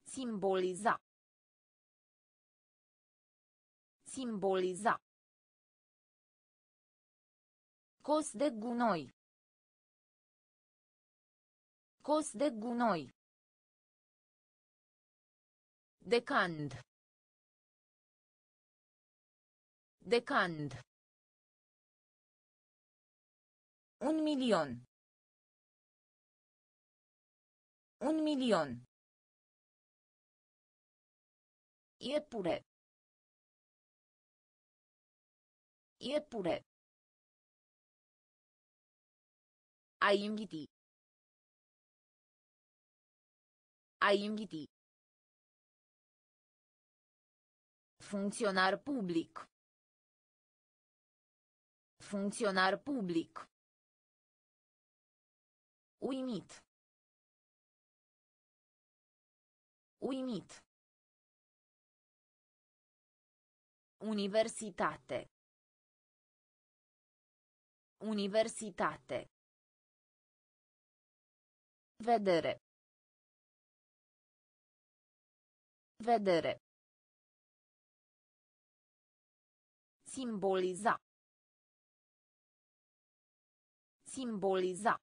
Simboliza. Simboliza. Cos de gunoi. Cos de gunoi. Decand. Decand. Un milion. Un milion. Iepure. Iepure. A inviti. A inviti. Funcționar public. Funcționar public. Uimit. Uimit. Universitate. Universitate. Vedere. Vedere. Simboliza. Simboliza.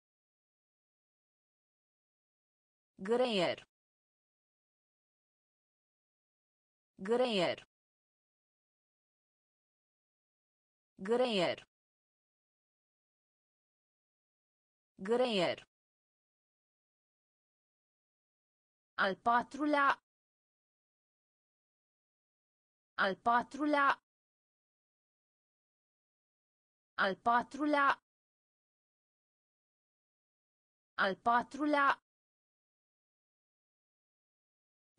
Greier. Greier. Greier. Greier. Al patrulea. Al patrulea. Al patrulea. Al patrulea.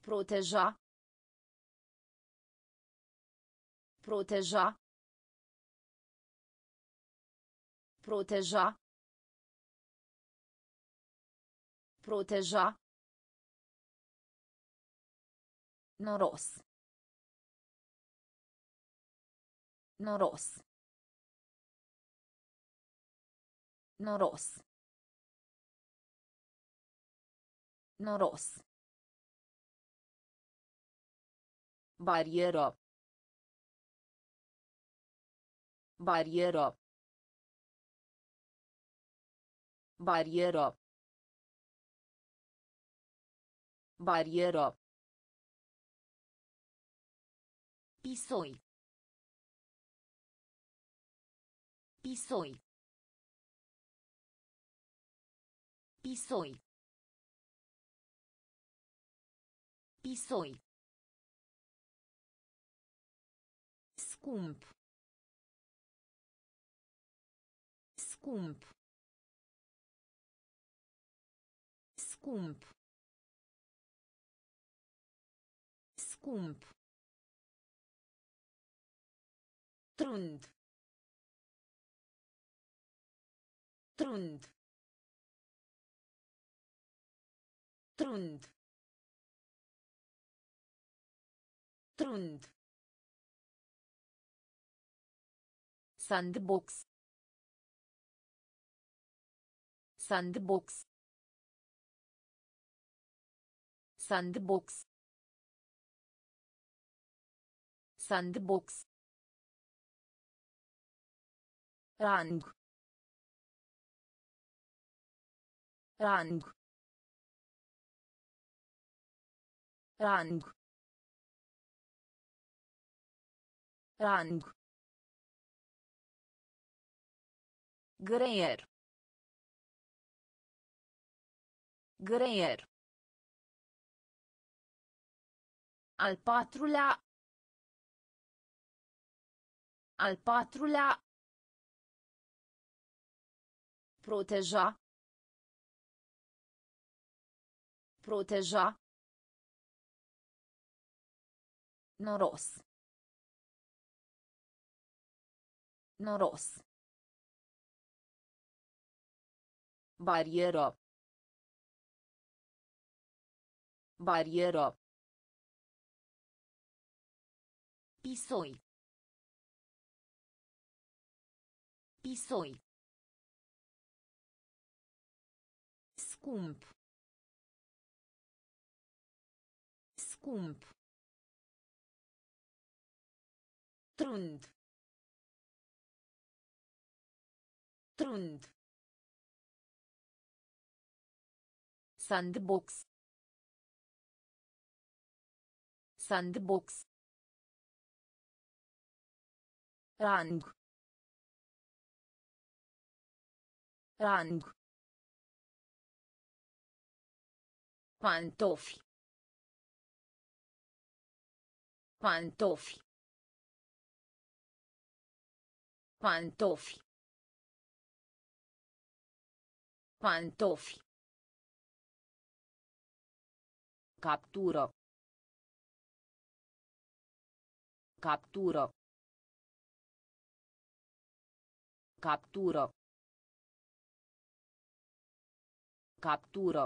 Proteja. Proteja. Proteja. Proteja. Noros. Noros. Noros. Noros. Barieră. Barieră. Barieră. Barieră. Pisoi. Pisoi. Pisoi. Pisoi. Scump. Scump. Scump. Scump. Trund. Trund. Trund. Trund. Sandbox. Sandbox. Sandbox. Sandbox. Rang. Rang. Rang. Rang. Greier. Greier. Al patrulea. Al patrulea. Proteja. Proteja. Noros. Noros. Barieră. Barieră. Pisoi. Pisoi. Scump. Scump. Trund. Trund. Sandbox. Sandbox. Rang. Rang. Pantofi. Pantofi. Pantofi. Pantofi. Captură. Captură. Captură. Captură.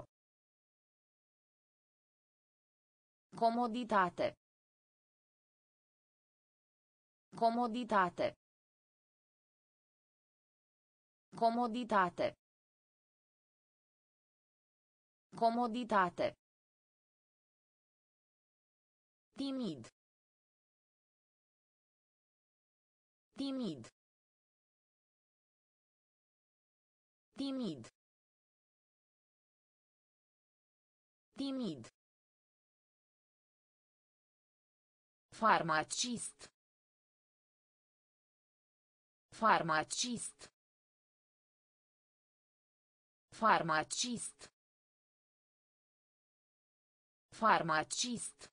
Comoditate. Comoditate. Comoditate. Comoditate. Timid. Timid. Timid. Timid. Farmacist. Farmacist. Farmacist. Farmacist.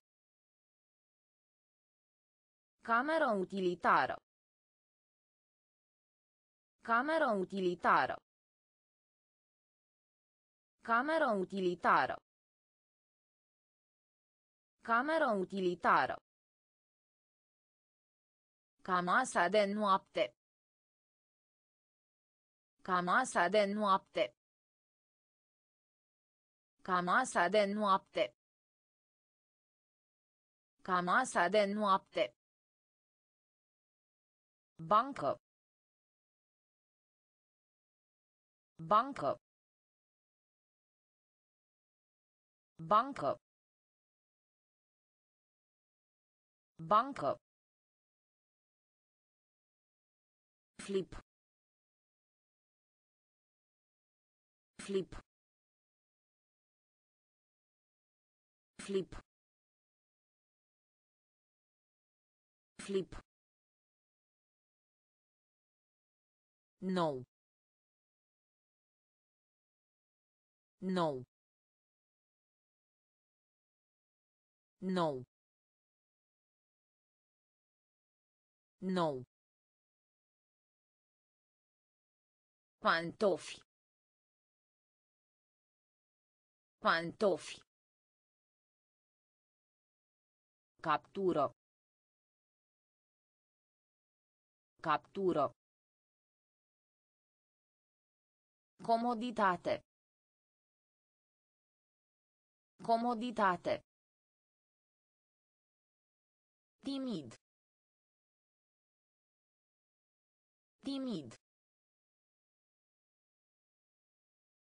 Cameră utilitară. Cameră utilitară. Cameră utilitară. Cameră utilitară. Camasa de noapte. Camasa de noapte. Camasa de noapte. Camasa de noapte. Bancă. Bancă. Bancă. Bancă. Flip. Flip. Flip. Flip. Nou. Nou. Nou. Nou. Pantofi. Pantofi. Captură. Captură. Comoditate. Comoditate. Timid. Timid.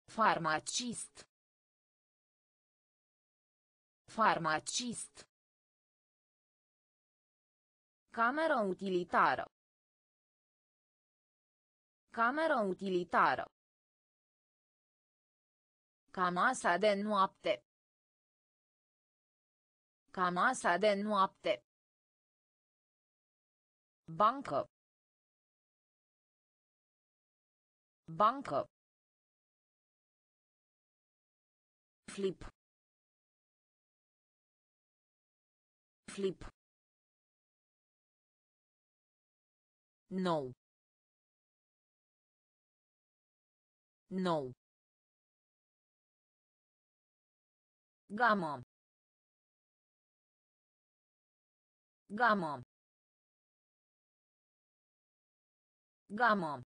Farmacist. Farmacist. Cameră utilitară. Cameră utilitară. Camasa de noapte. Camasa de noapte. Bancă. Bancă. Flip. Flip. Nou. Nou. Gamă. Gamă. Gamă.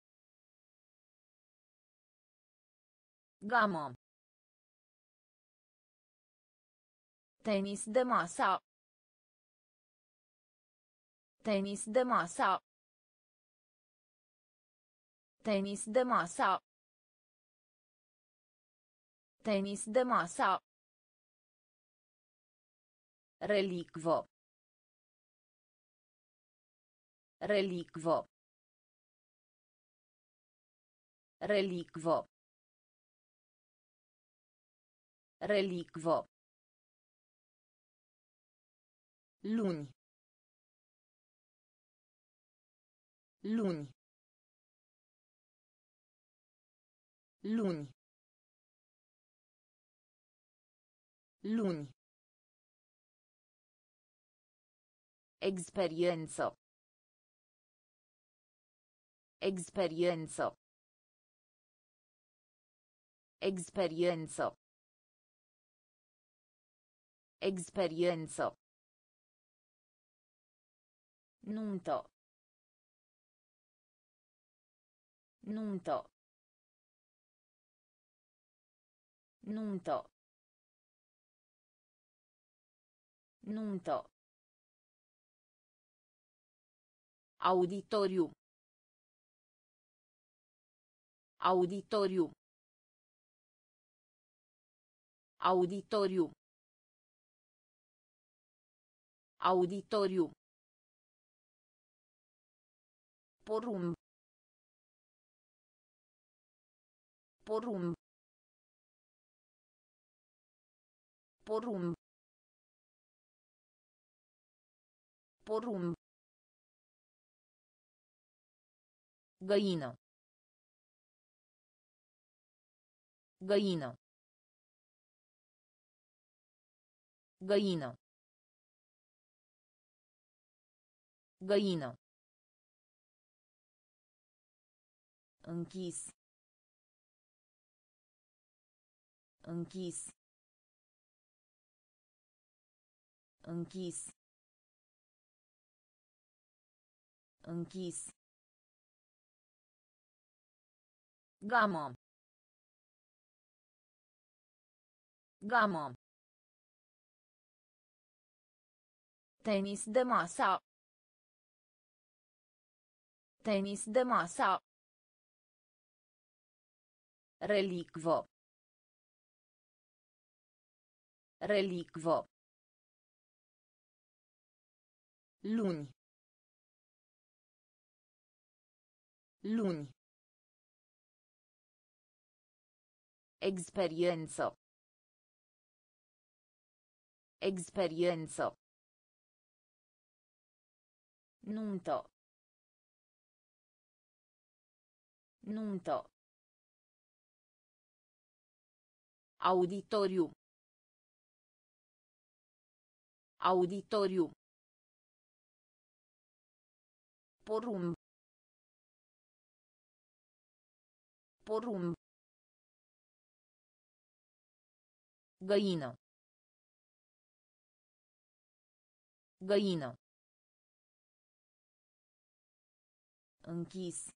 Gamă. Tenis de masă. Tenis de masă. Tenis de masă. Tenis de masă. Relicvo. Relicvo. Relicvo. Relicvo. Luni. Luni. Luni. Luni. Experiență. Experiență. Experiență. Experiență. Nuntă. Nuntă. Nuntă. Nuntă. Auditoriu. Auditoriu. Auditoriu. Auditoriu. Porumb. Porumb. Porumb. Porumb. Găină. Găină. Găină. Găină. Închis. Închis. Închis. Închis. Gamă. Gamă. Tenis de masă. Tenis de masă. Relicvo. Relicvo. Luni. Luni. Experiență. Experiență. Nuntă. Nuntă. Auditoriu. Auditoriu. Porumb. Porumb. Găină. Găină. Închis.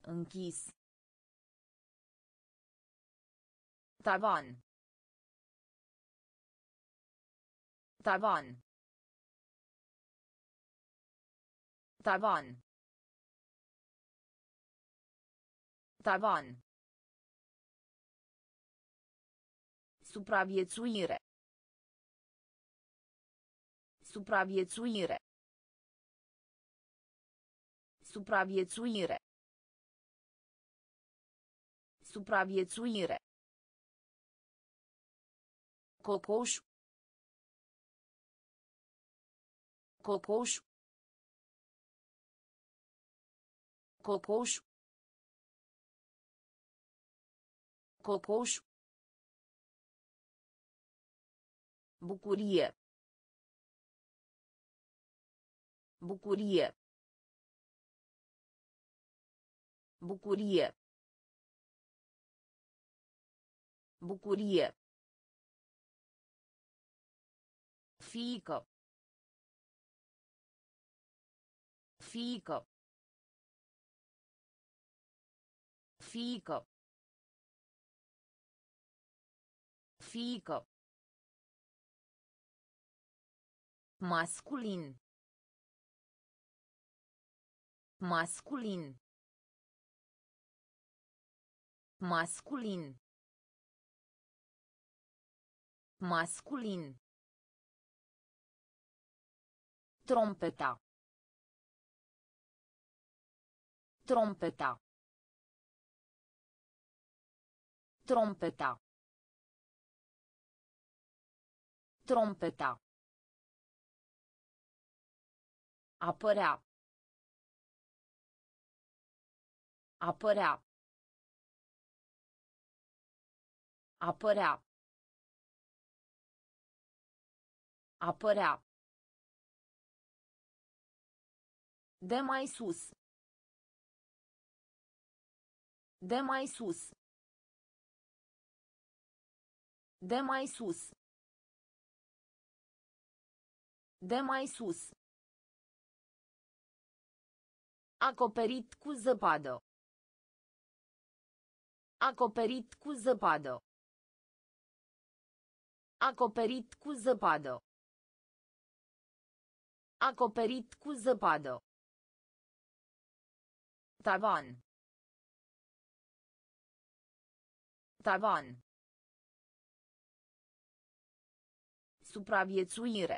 Închis. Tavan. Tavan. Tavan. Tavan. Supraviețuire. Supraviețuire. Supraviețuire. Supraviețuire. Cocoș. Cocoș. Cocoș. Cocoș. Bucurie. Bucurie. Bucurie. Bucurie. Fică. Fică. Fică. Fică. Masculin. Masculin. Masculin. Masculin. Trompeta. Trompeta. Trompeta. Trompeta. Apărea. Apărea. Apărea. Apărea. De mai sus. De mai sus. De mai sus. De mai sus. Acoperit cu zăpadă. Acoperit cu zăpadă. Acoperit cu zăpadă. Acoperit cu zăpadă. Tavan. Tavan. Supraviețuire.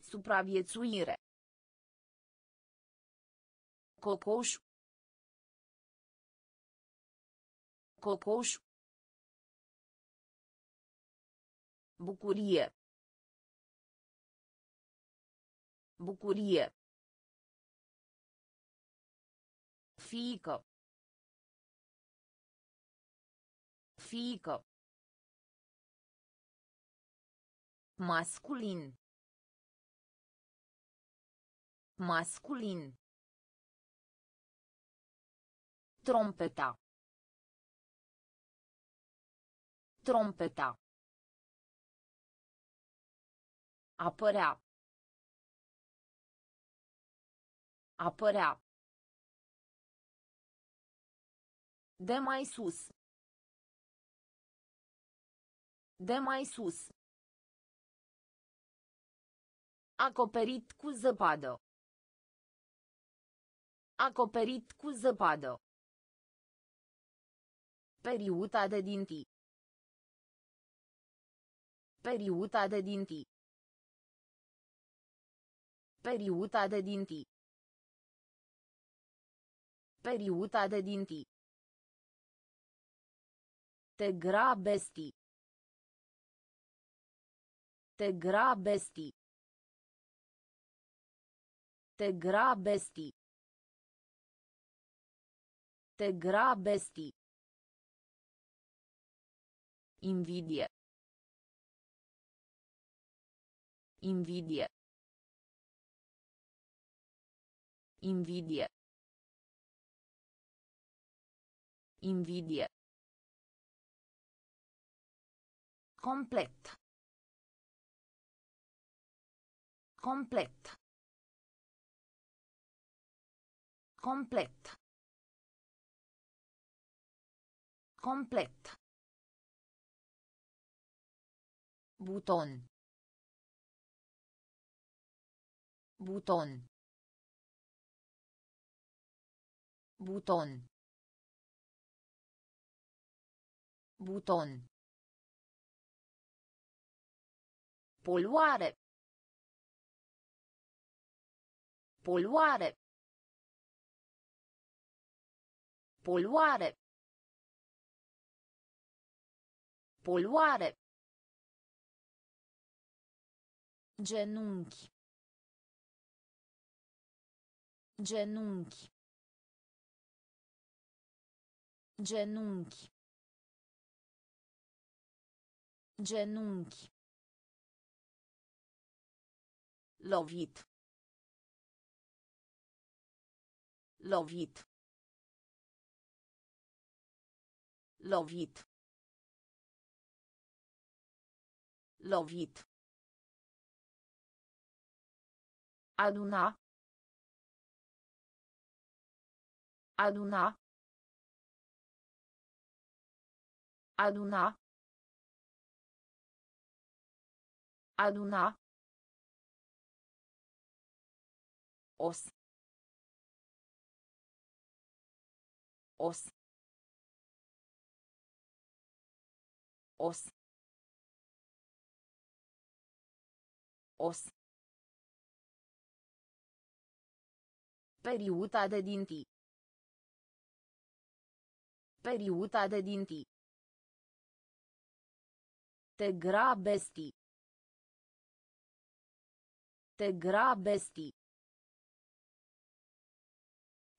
Supraviețuire. Cocoș. Cocoș. Bucurie. Bucurie. Fiică. Fiică. Masculin. Masculin. Trompeta. Trompeta. Apărea. Apărea. De mai sus. De mai sus. Acoperit cu zăpadă. Acoperit cu zăpadă. Periuta de dinti. Periuta de dinti. Periuta de dinti. Periuta de dinti. Te grabesti. Te grabesti. Te grabesti. Te grabesti. Invidie. Invidie. Invidie. Invidie. Complet. Complet. Complet. Complet. Buton. Buton. Buton. Buton. Poluare. Poluare. Poluare. Poluare. Genunchi. Genunchi. Genunchi. Genunchi. Lovit. Lovit. Lovit. Lovit. Aduna. Aduna. Aduna. Aduna. Os. Os. Os. Os. Periuta de dinti. Periuta de dinti. Te grabesti. Te grabesti.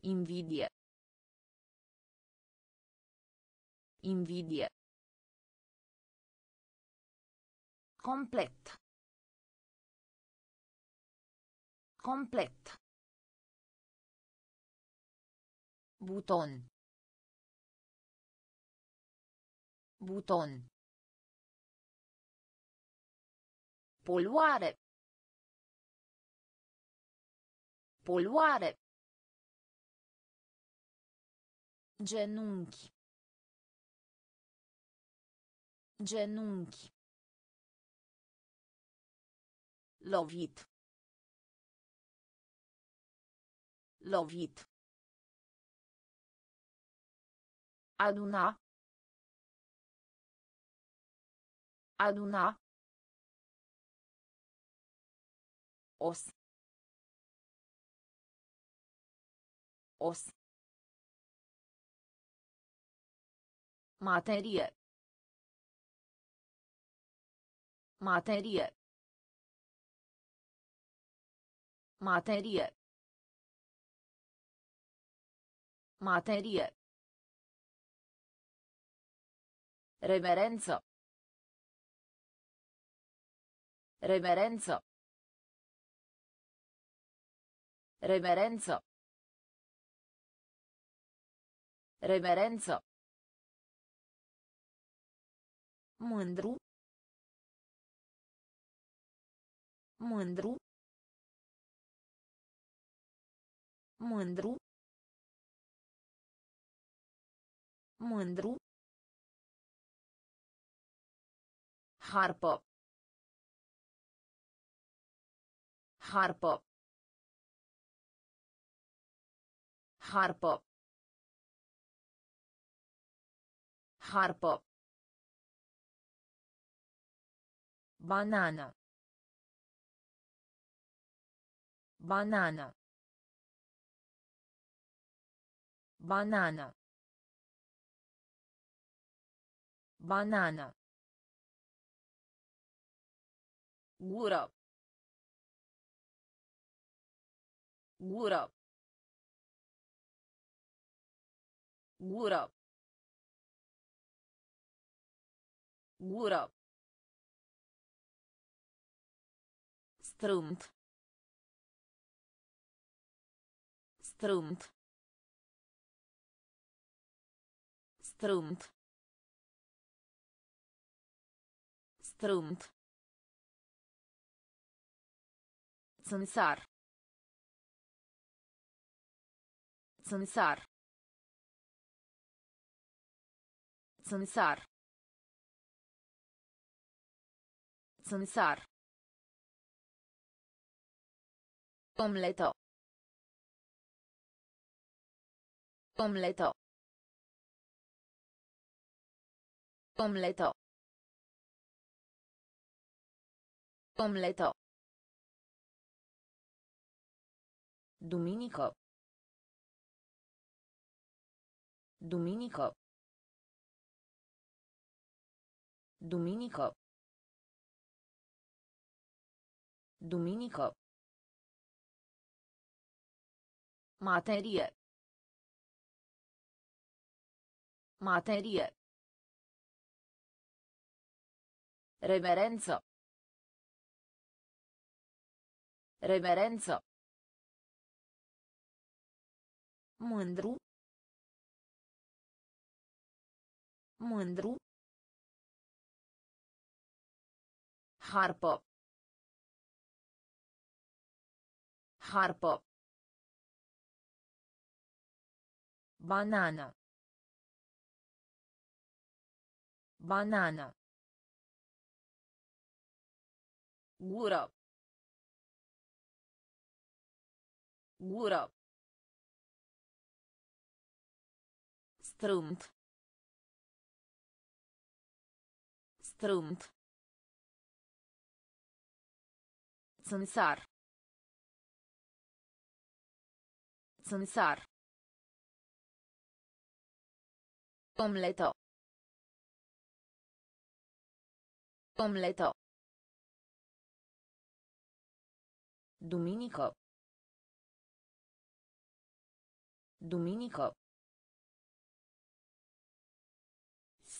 Invidie. Invidie. Complet. Complet. Buton. Buton. Poluare. Poluare. Genunchi. Genunchi. Lovit. Lovit. Aduna. Aduna. Os. Os. Materie. Materie. Materie. Materie. Reverență. Reverență. Reverență. Reverență. Mândru. Mândru. Mândru. Mândru. Harpă. Harpă. Harpă. Harpă. Banana. Banana. Banana. Banana. Gură. Gură. Gură. Gură. Strâmt. Strâmt. Strâmt. Strâmt. Țânțar. Țânțar. Țânțar. Țânțar. Omleto. Omleto. Omleto. Omleto. Duminică. Duminică. Duminică. Duminică. Materie. Materie. Reverență. Reverență. Mândru. Mândru. Harpă. Harpă. Banana. Banana. Gură. Gură. Strâmt. Strâmt. Țânțar. Țânțar. Omleto. Omleto. Duminică. Duminică.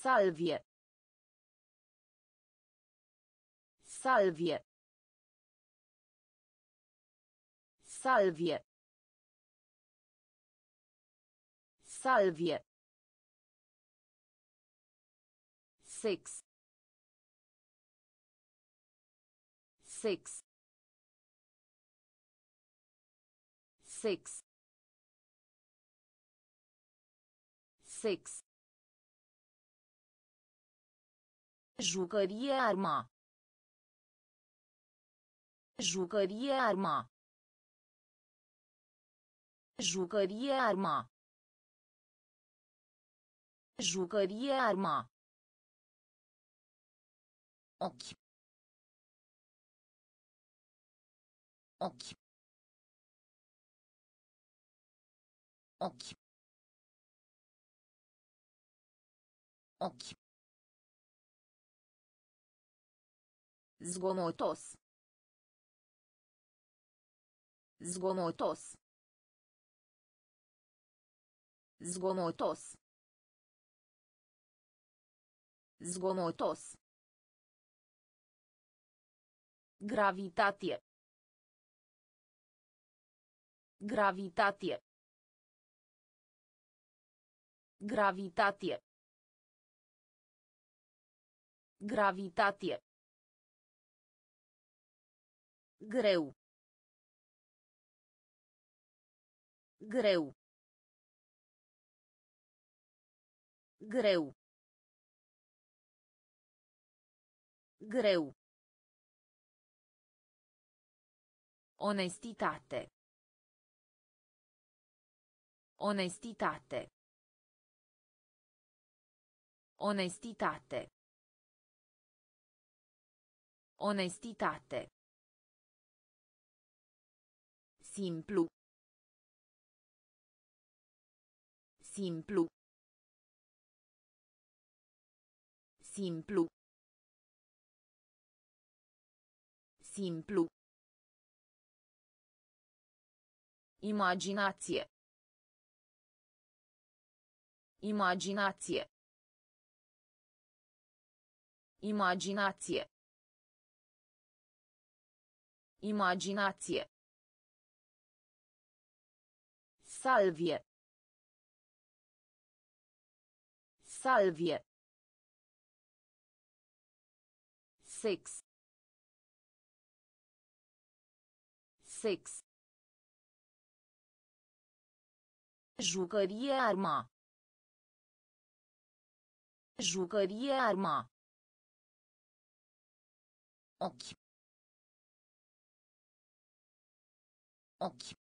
Salvie. Salvie. Salvie. Salvie. Six. Six. Six. Six. Jucărie arma. Jucărie arma. Jucărie arma. Jucărie arma. Ochi. Ochi. Ochi. Ochi. Zgomotos. Zgomotos. Zgomotos. Zgomotos. Gravitatie. Gravitatie. Gravitatie. Gravitatie. Greu. Greu. Greu. Greu. Onestitate. Onestitate. Onestitate. Onestitate. Simplu. Simplu. Simplu. Simplu. Imaginație. Imaginație. Imaginație. Imaginație. Salvie. Salvie. Sex. Sex. Jucărie arma. Jucărie arma. Ochi. Ochi.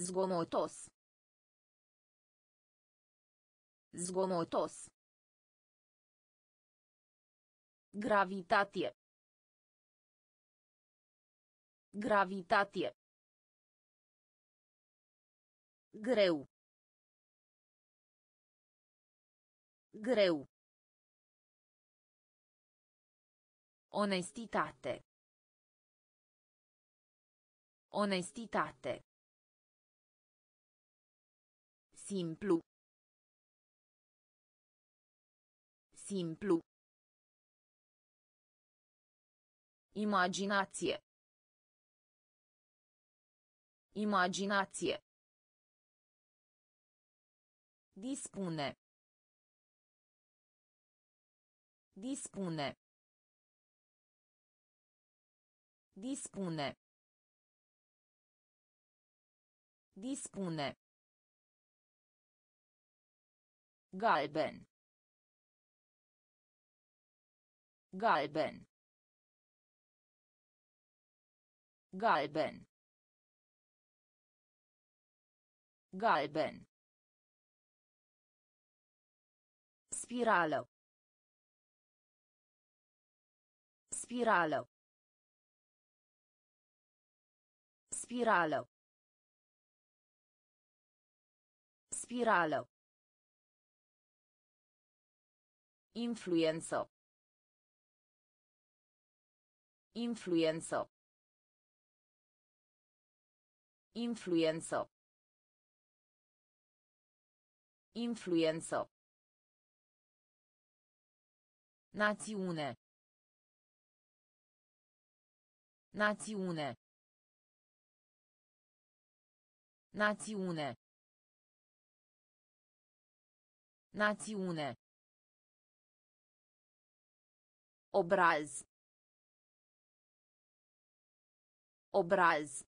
Zgomotos. Zgomotos. Gravitatie. Gravitatie. Greu. Greu. Onestitate. Onestitate. Simplu. Simplu. Imaginație. Imaginație. Dispune. Dispune. Dispune. Dispune. Galben. Galben. Galben. Galben. Spirală. Spirală. Spirală. Spirală. Influență. Influență. Influență. Influență. Națiune. Națiune. Națiune. Națiune. Obraz. Obraz.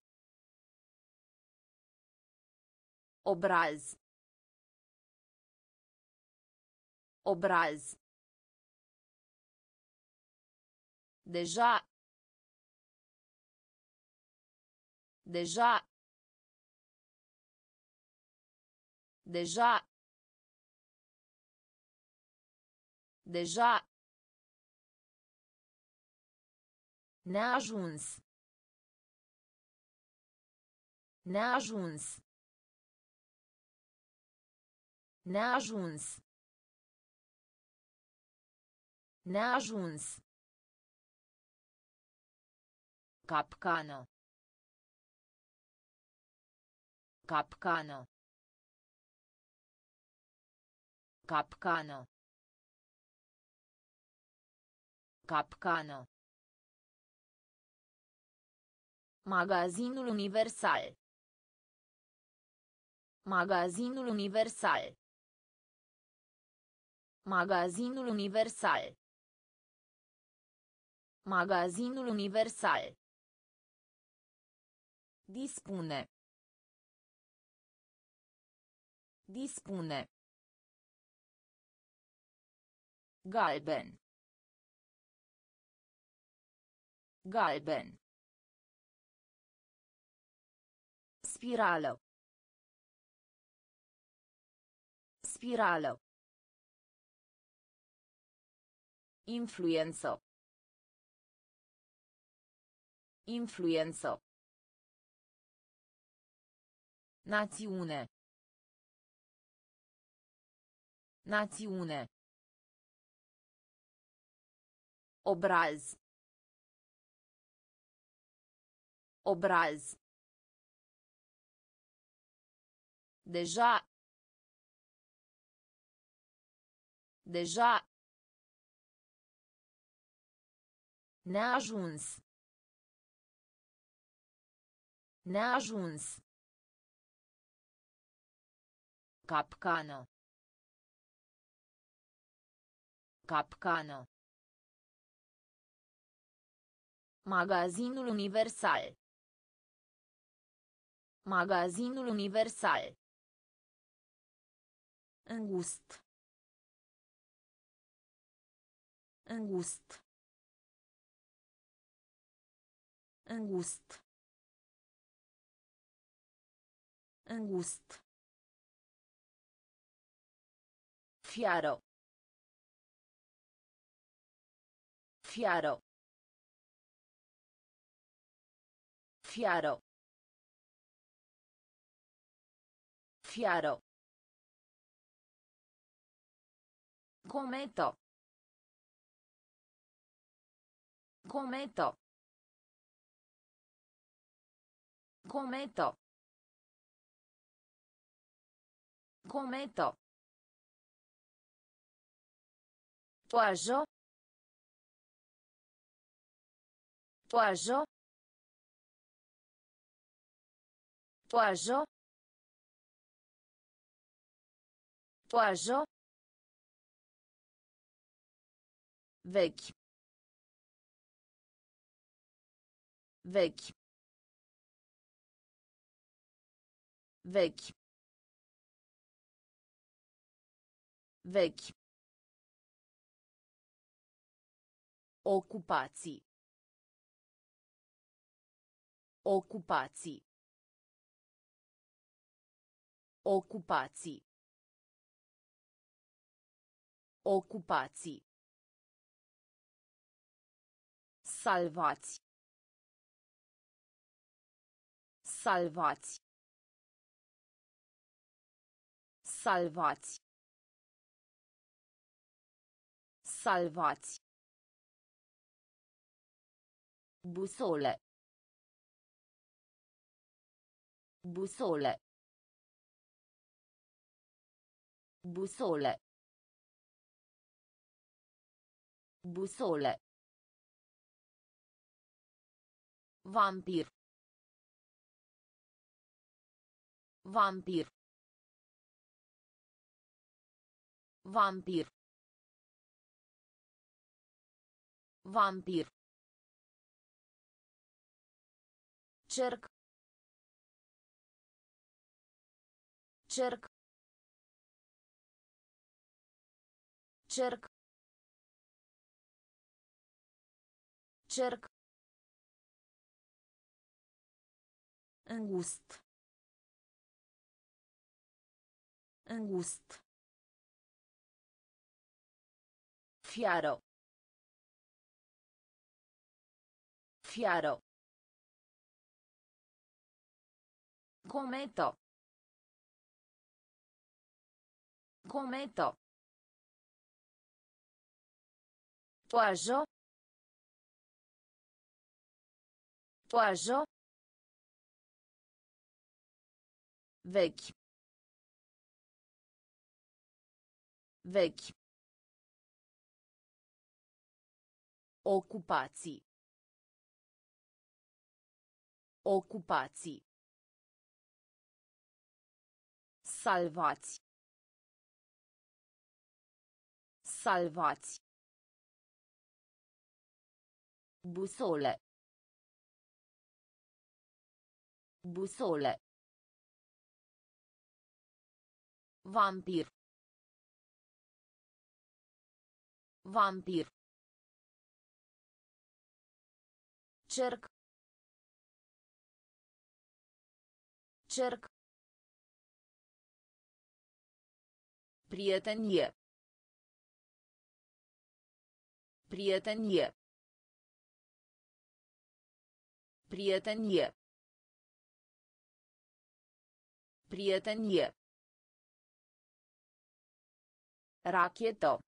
Obraz. Obraz. Deja. Deja. Deja. Deja. Neajuns. Neajuns. Neajuns. Neajuns. Capcană. Capcană. Capcană. Capcană. Magazinul Universal. Magazinul Universal. Magazinul Universal. Magazinul Universal. Dispune. Dispune. Galben. Galben. Spirală. Spirală. Influență. Influență. Națiune. Națiune. Obraz. Obraz. Deja. Deja. Neajuns. Neajuns. Capcană. Capcană. Magazinul Universal. Magazinul Universal. Îngust. Îngust. Îngust. Îngust. Fiaro. Fiaro. Fiaro. Fiaro. Commento. Commento. Commento. Commento. Oiseau. Oiseau. Oiseau. Oiseau. Vechi. Vechi. Vechi. Vechi. Ocupații. Ocupații. Ocupații. Ocupații. Salvați. Salvați. Salvați. Salvați. Busole. Busole. Busole. Busole. Vampir. Vampir. Vampir. Vampir. Cerc. Cerc. Cerc. Cerc. Îngust. Îngust. Fiaro. Fiaro. Cometo. Cometo. Toajo. Toajo. Vechi. Vechi. Ocupații. Ocupații. Salvați. Salvați. Busole. Busole. Vampir. Vampir. Cerc. Cerc. Prietenie. Prietenie. Prietenie. Prietenie. Rakieto.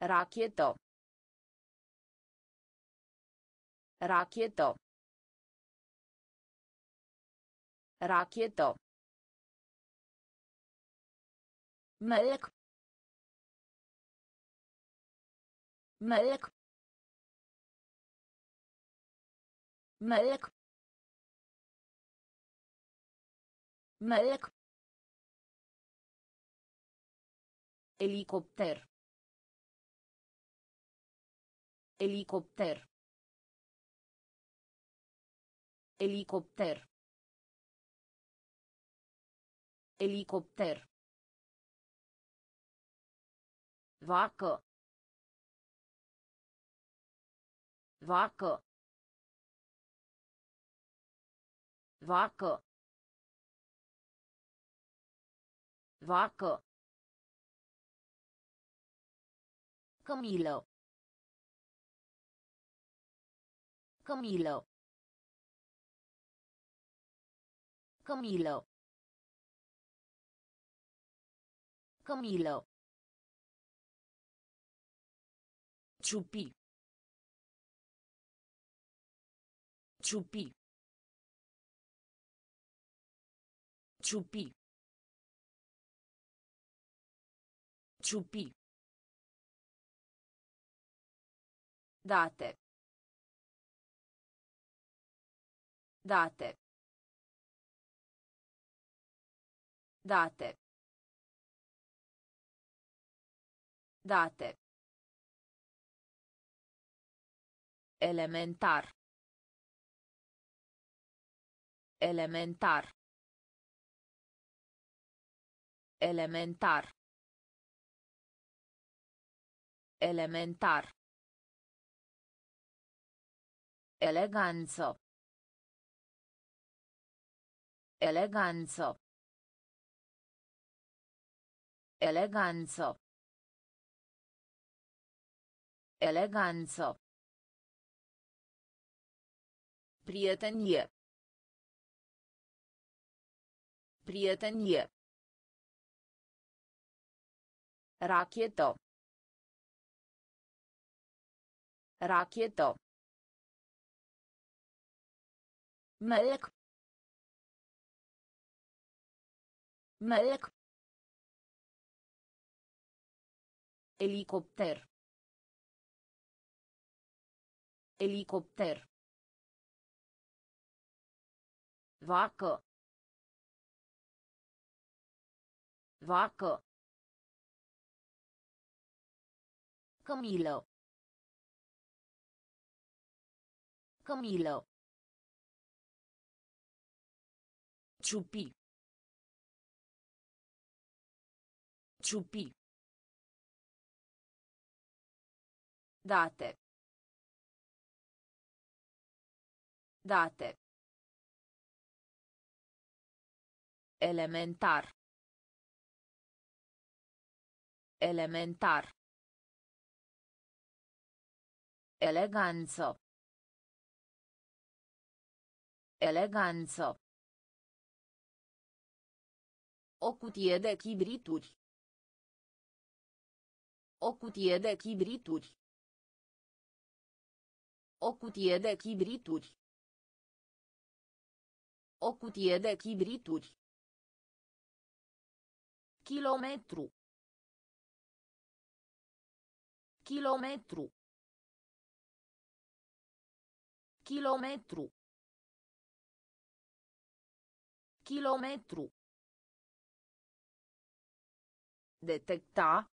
Rakieto. Rakieto. Rakieto. ملك ملك ملك ملك Elicopter. Elicopter. Elicopter. Elicopter. Vacă. Vacă. Vacă. Vacă. Camilo. Camilo. Camilo. Camilo. Ciupi. Ciupi. Ciupi. Ciupi. Date. Date. Date. Date. Elementar. Elementar. Elementar. Elementar. Eleganzo. Eleganzo. Eleganzo. Eleganzo. Prietenie. Prietenie. Rakieto. Rakieto. ملك ملك Elicopter. Elicopter. Vacă. Vacă. Camilo. Camilo. Ciupi. Ciupi. Date. Date. Elementar. Elementar. Eleganță. Eleganță. O cutie de chibrituri. O cutie de chibrituri. O cutie de chibrituri. O cutie de chibrituri. Kilometru. Kilometru. Kilometru. Kilometru. Detecta.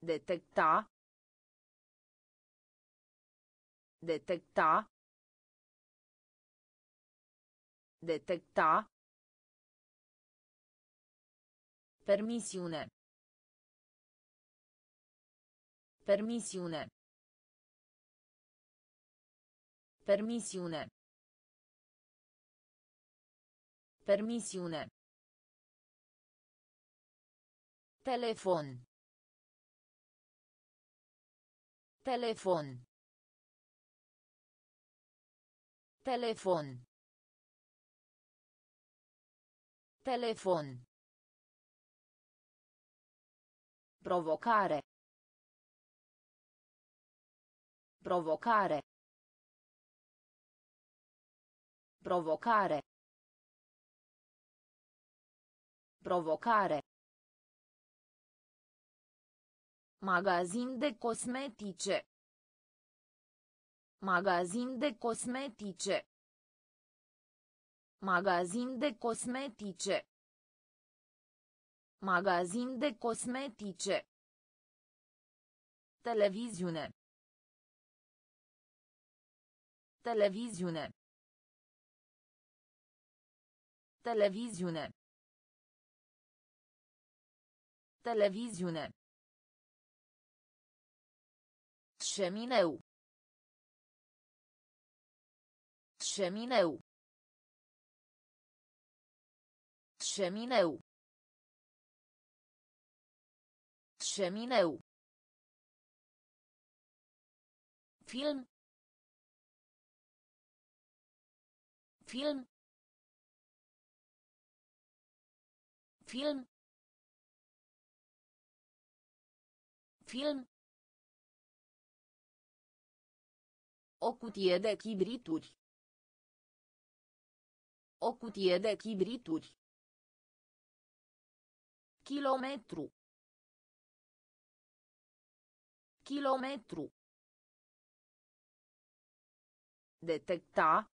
Detecta. Detecta. Detecta. Permisiune. Permisiune. Permisiune. Permisiune. Telefon. Telefon. Telefon. Telefon. Provocare. Provocare. Provocare. Provocare. Magazin de cosmetice. Magazin de cosmetice. Magazin de cosmetice. Magazin de cosmetice. Televiziune. Televiziune. Televiziune. Televiziune. Șemineu. Șemineu. Șemineu. Șemineu. Film. Film. Film. Film. O cutie de chibrituri. O cutie de chibrituri. Kilometru. Kilometru. Detecta.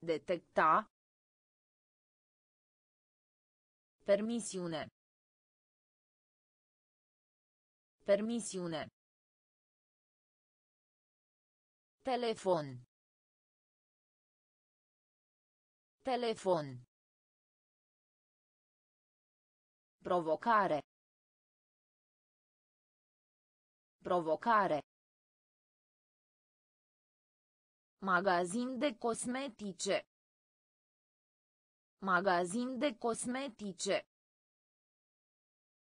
Detecta. Permisiune. Permisiune. Telefon. Telefon. Provocare. Provocare. Magazin de cosmetice. Magazin de cosmetice.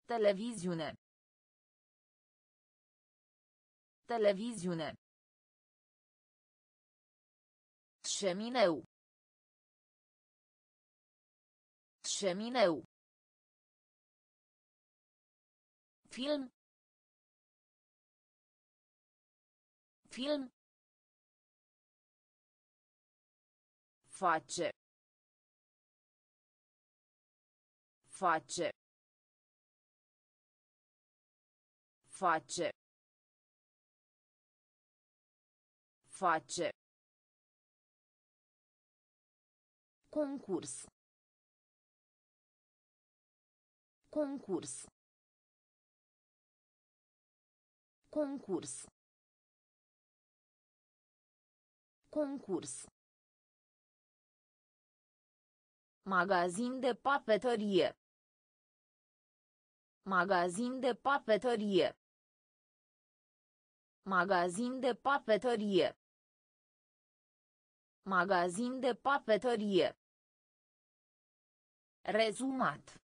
Televiziune. Televiziune. Șemineu. Șemineu. Film. Film. Face. Face. Face. Face. Concurs. Concurs. Concurs. Concurs. Magazin de papeterie. Magazin de papeterie. Magazin de papeterie. Magazin de papeterie. Rezumat.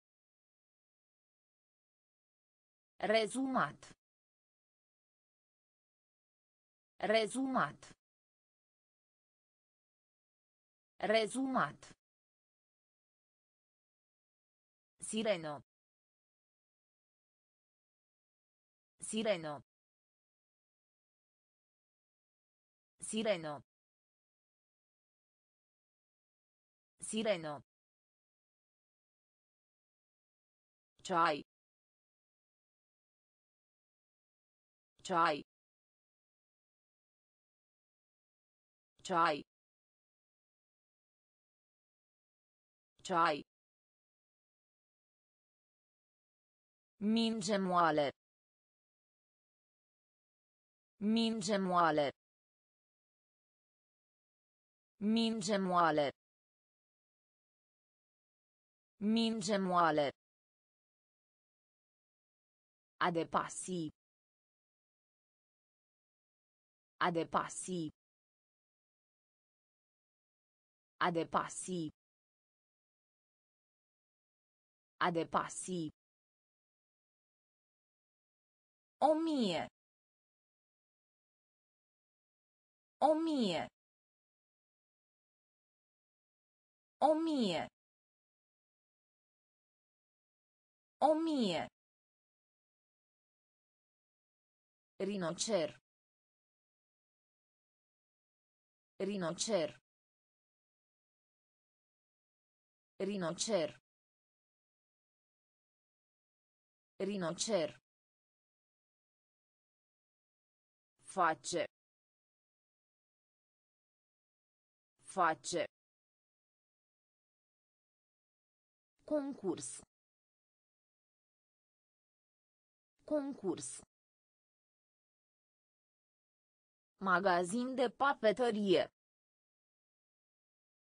Rezumat. Rezumat. Rezumat. Sireno. Sireno. Sireno. Sireno. Ceai. Ceai. Ceai. Ceai. Minge moale. Minge moale. Minge moale. Minge moale. A depăși. A depăși. A depăși. A depăși. O mie. O mie. O mie. O mie. Rinocer. Rinocer. Rinocer. Rinocer. Face. Face. Concurs. Concurs. Magazin de papetărie.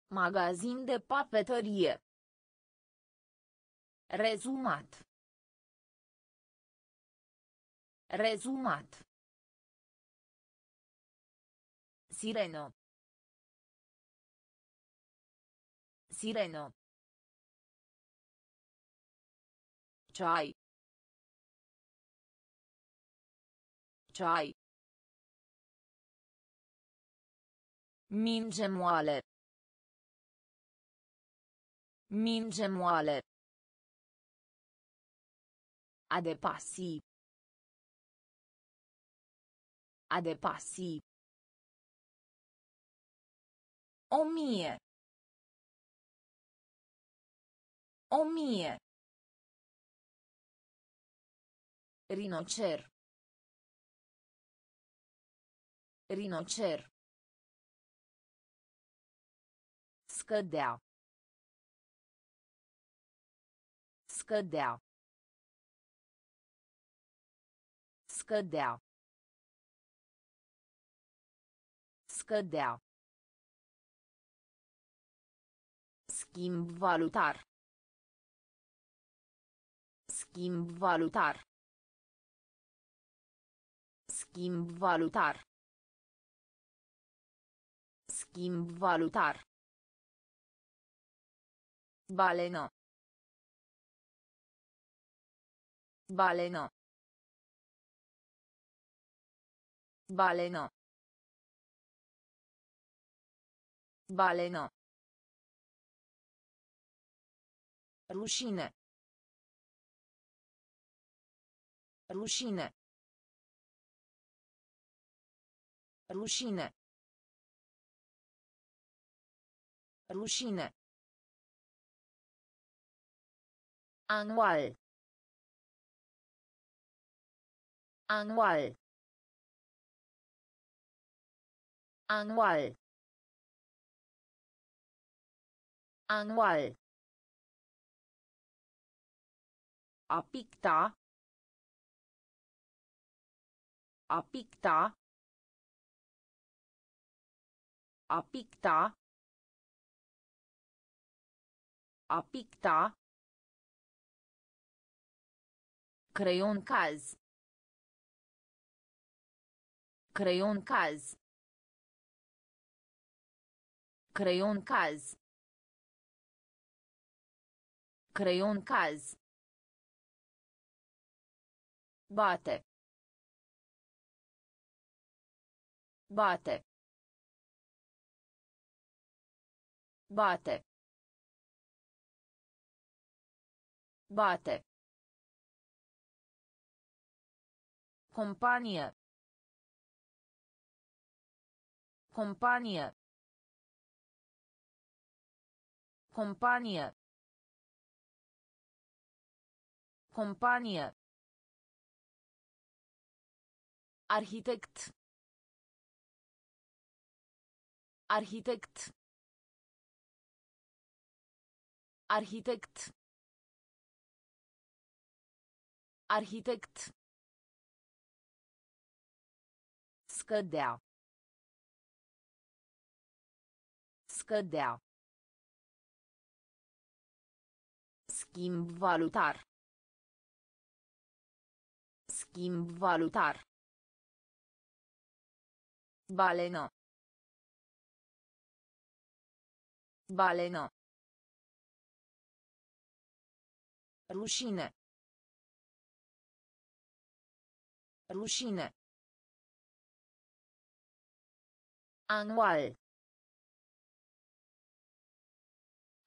Magazin de papetărie. Rezumat. Rezumat. Sireno. Sireno. Ceai. Ceai. Minge moale. Minge moale. A depăși. A depăși. O mie. O mie. Rinocer. Rinocer. Scădea. Scădea. Scădea. Scădea. Schimb valutar. Schimb valutar. Schimb valutar. Schimb valutar. Baleno. Baleno. Baleno. Baleno. Rușine. Rușine. Rușine. Rușine. Anual. Anual. Anual. Anual. A picta. A picta. Creion caz. Creion caz. Creion caz. Creion caz. Bate. Bate. Bate. Bate. Companie. Companie. Companie. Companie. Arhitect. Arhitect. Arhitect. Arhitect. Scădea. Scădea. Schimb valutar. Schimb valutar. Balenă. Balenă. Rușine. Rușine. Anual.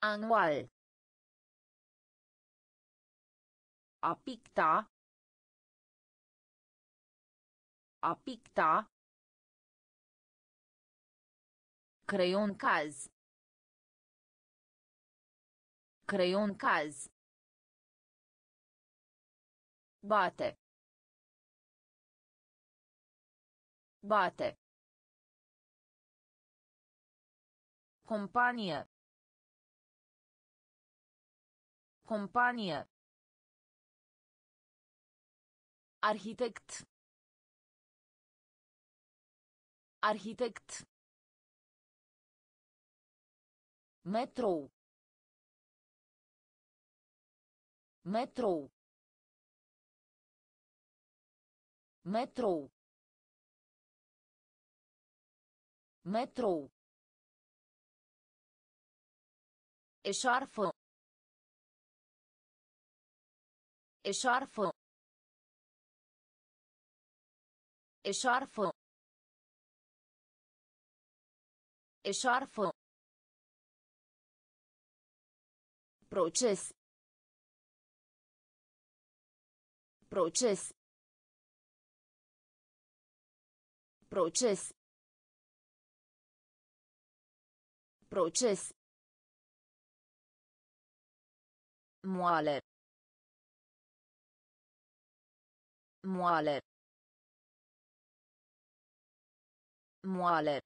Anual. A picta. A picta. Creion caz. Creion caz. Bate. Bate. Companie. Companie. Arhitect. Arhitect. Metrou. Metrou. Metrou. Metrou. Eșarfă. Eșarfă. Eșarfă. Eșarfă. Proces. Proces. Proces. Proces. Moale. Moale. Moale.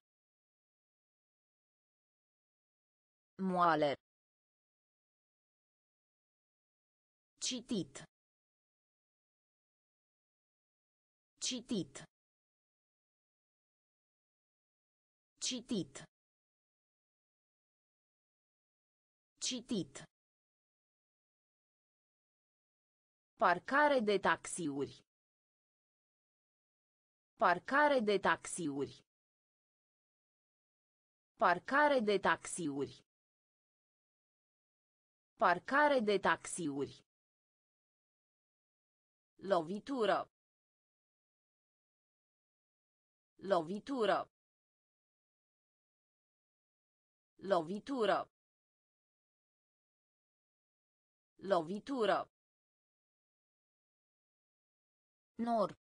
Moale. Citit. Citit. Citit. Citit. Parcare de taxiuri. Parcare de taxiuri. Parcare de taxiuri. Parcare de taxiuri. Lovitură. Lovitură. Lovitură. Lovitură. Nor.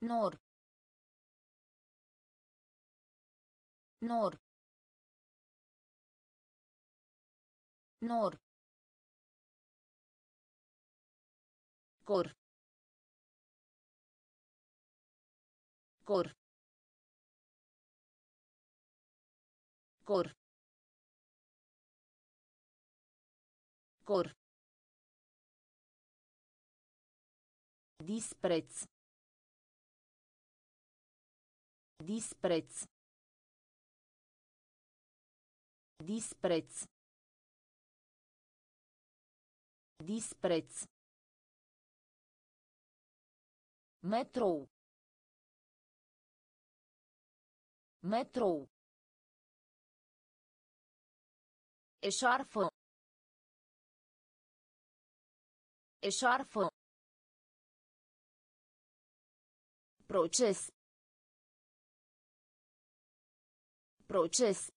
Nor. Nor. Nor. Cor. Cor. Cor. Cor. Dispreț. Dispreț. Dispreț. Dispreț. Metrou. Metrou. Eșarfă. Eșarfă. Proces. Proces.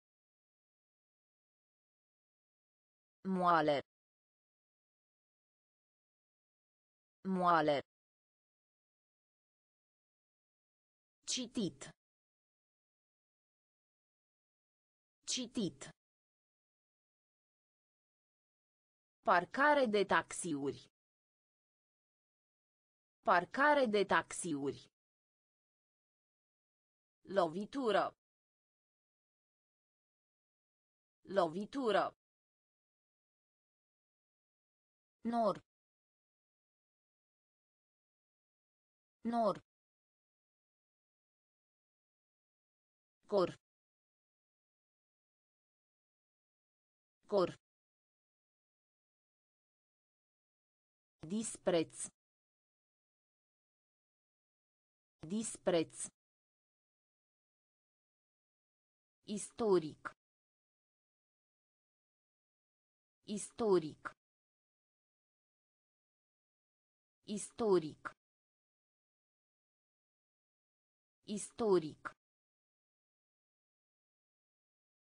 Moale. Moale. Citit. Citit. Parcare de taxiuri. Parcare de taxiuri. Lovitură. Lovitură. Nor. Nor. Cor. Cor. Dispreț. Dispreț. Istoric. Istoric. Istoric. Istoric.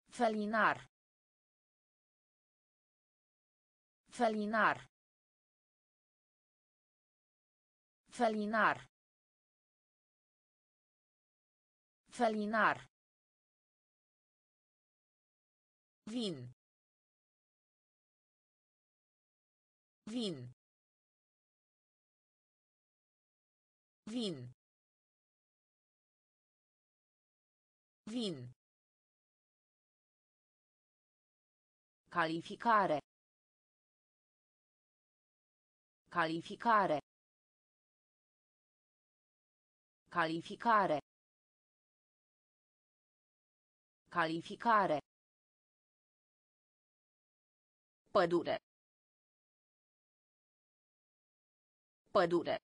Felinar. Felinar. Felinar. Felinar. Vin. Vin. Vin. Vin. Calificare. Calificare. Calificare. Calificare. Pădure. Pădure.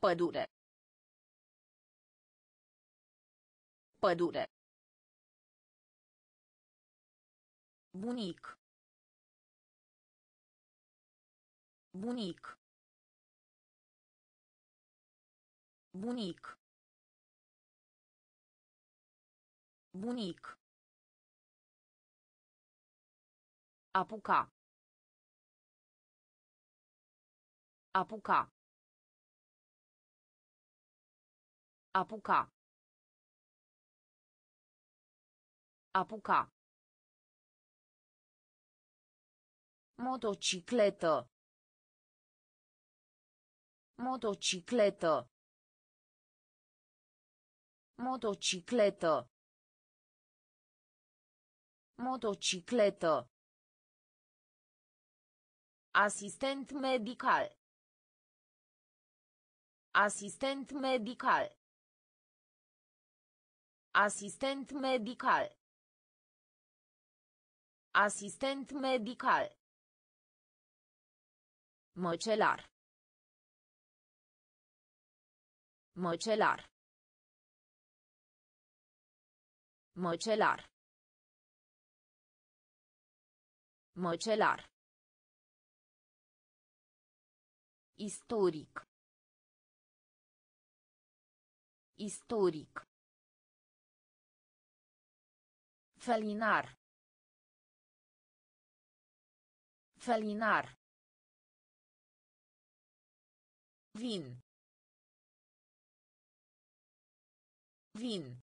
Pădure. Pădure. Bunic. Bunic. Bunic. Bunic. Apuca. Apuca. Apuca. Apuca. Motocicletă. Motocicletă. Motocicletă. Motocicletă. Asistent medical. Asistent medical. Asistent medical. Asistent medical. Măcelar. Măcelar. Măcelar. Măcelar. Istoric. Istoric. Felinar. Felinar. Vin. Vin.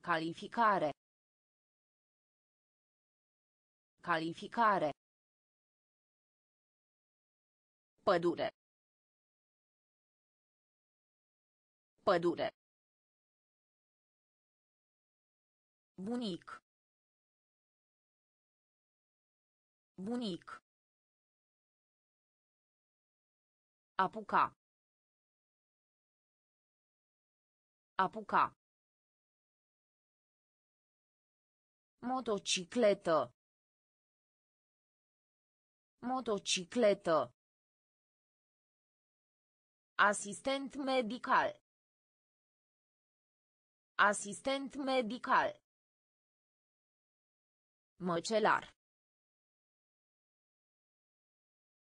Calificare. Calificare. Pădure. Pădure. Bunic. Bunic. Apuca. Apuca. Motocicletă. Motocicletă. Asistent medical. Asistent medical. Măcelar.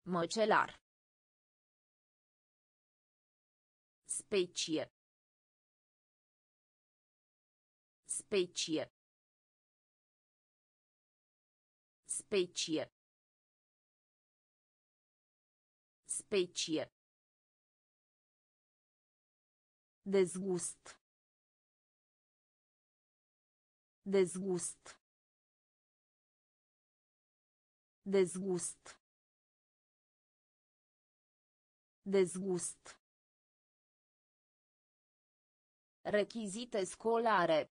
Măcelar. Specie. Specie. Specie. Specie. Dezgust. Dezgust. Dezgust. Dezgust. Rechizite scolare.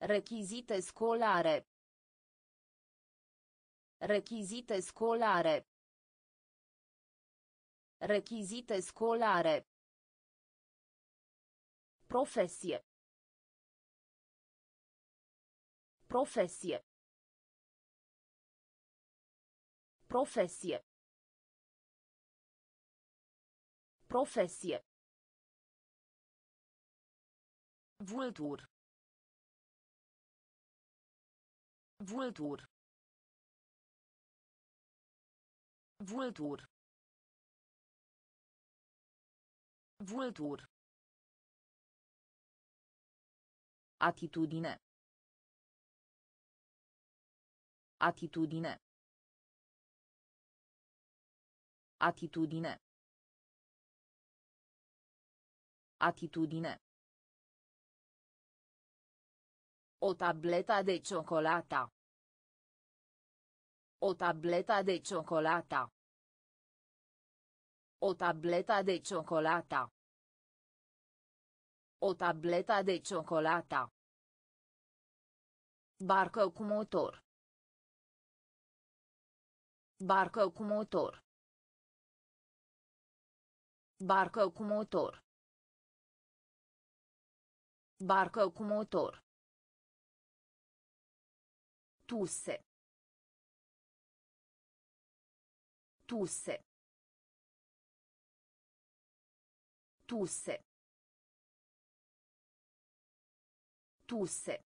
Rechizite scolare. Rechizite scolare. Rechizite scolare. Profesie. Profesie. Profesie. Profesie. Vultur. Vultur. Vultur. Vultur. Atitudine. Atitudine. Atitudine. Atitudine. O tableta de ciocolata. O tableta de ciocolata. O tableta de ciocolata. O tableta de ciocolata. Barcă cu motor. Barcă cu motor. Barcă cu motor. Barcă cu motor. Tuse. Tuse. Tuse. Tuse.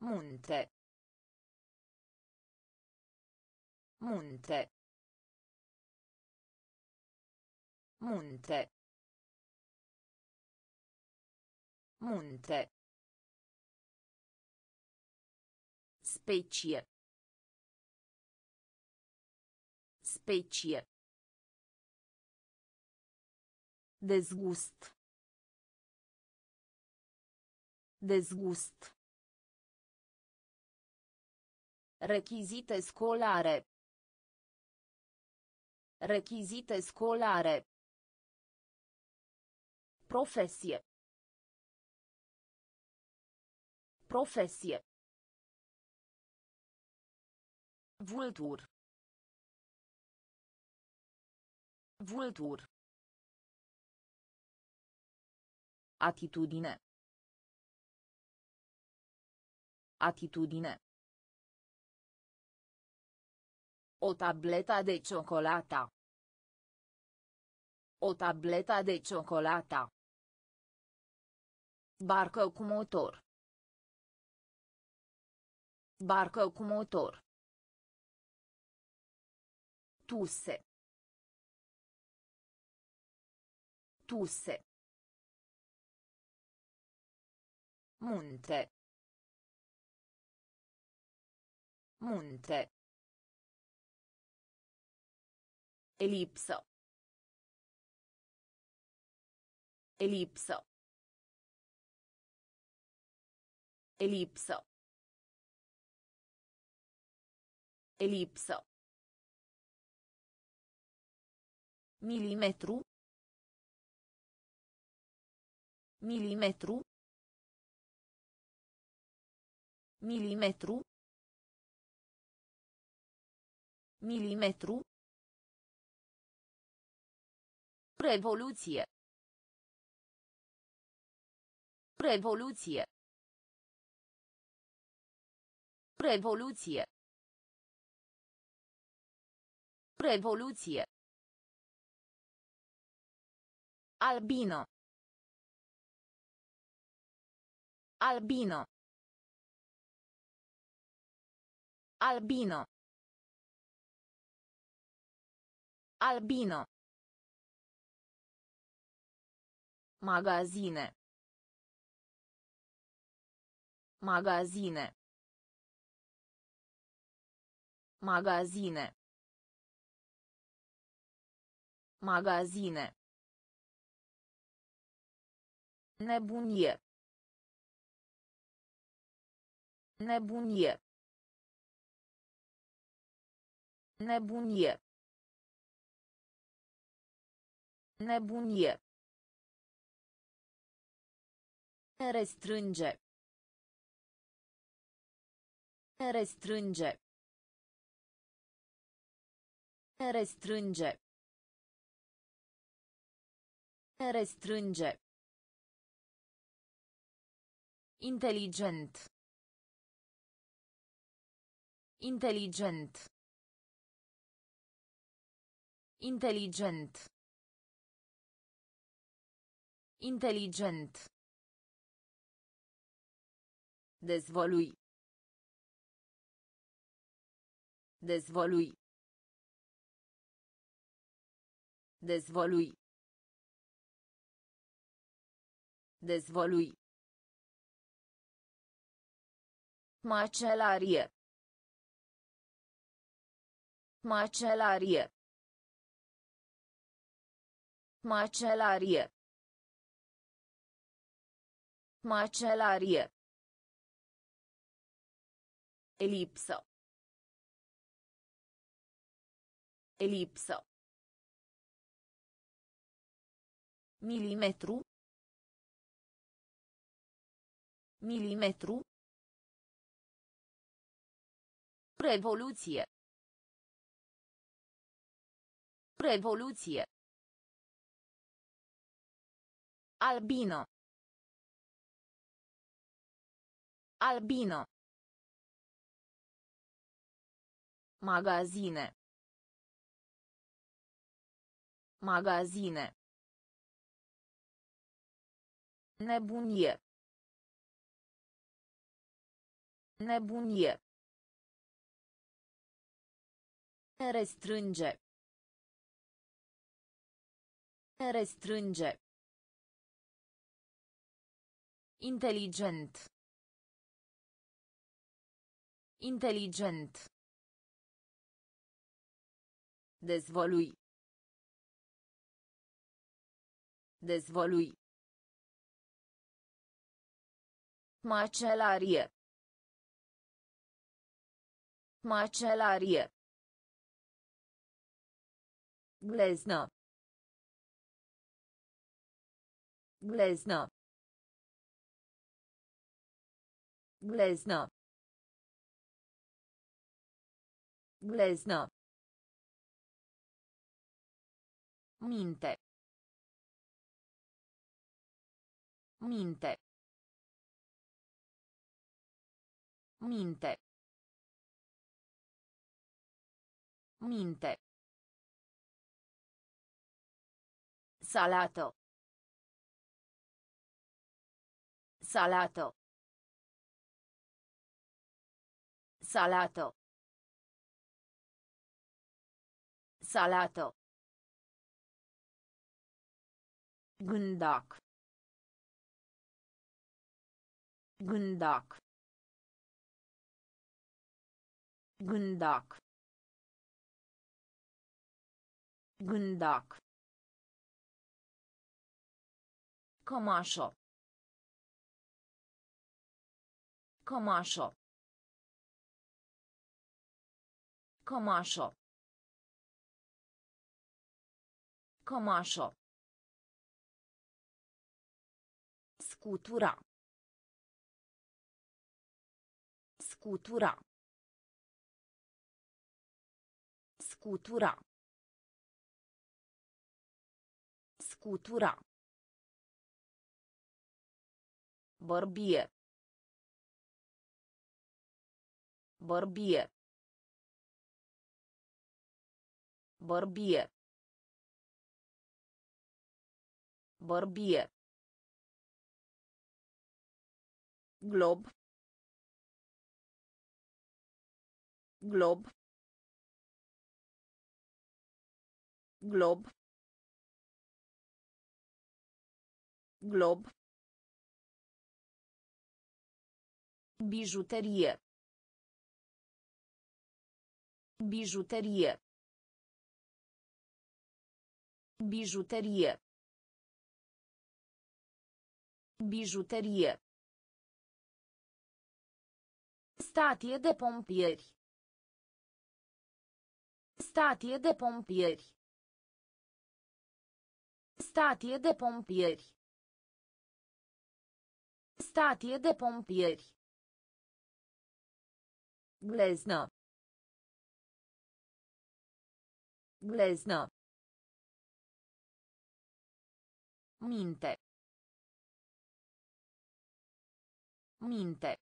Munte. Munte. Munte. Munte. Specie. Specie. Dezgust. Dezgust. Rechizite scolare. Rechizite scolare. Profesie. Profesie. Vultur. Vultur. Atitudine. Atitudine. O tableta de ciocolata. O tableta de ciocolata. Barcă cu motor. Barcă cu motor. Tuse. Tuse. Munte. Munte. Elipsă. Elipsă. Elipsă. Elipsă. Milimetru. Milimetru. Milimetru. Milimetru. Revoluție. Revoluție. Revoluție. Revoluție. Albino. Albino. Albino. Albino. Magazine. Magazine. Magazine. Magazine. Nebunie. Nebunie. Nebunie. Nebunie. Restrânge. Restrânge. Restrânge. Restrânge. Inteligent. Inteligent. Inteligent. Inteligent. Dezvolui. Dezvolui. Dezvolui. Dezvolui. Macelarie. Macelarie. Macelarie. Macelarie. Elipsă. Elipsă. Milimetru. Milimetru. Revoluție. Revoluție. Albino. Albino. Magazine. Magazine. Nebunie. Nebunie. Restrânge. Restrânge. Inteligent. Inteligent. Dezvolui. Dezvolui. Macelarie. Macelarie. Gleznă. Gleznă. Gleznă. Gleznă. Minte. Minte. Minte. Minte. Salato. Salato. Salato. Salato. Gândac. Gândac. Gândac. Gândac. Comașo. Comașo. Comașo. Comașo. Scutura. Scutura. Scutura. Scutura. Bărbie. Bărbie. Bărbie. Bărbie. Glob. Glob. glob glob bijuterie bijuterie bijuterie bijuterie Statie de pompieri. Statie de pompieri. Statie de pompieri. Statie de pompieri. Gleznă. Gleznă. Minte. Minte.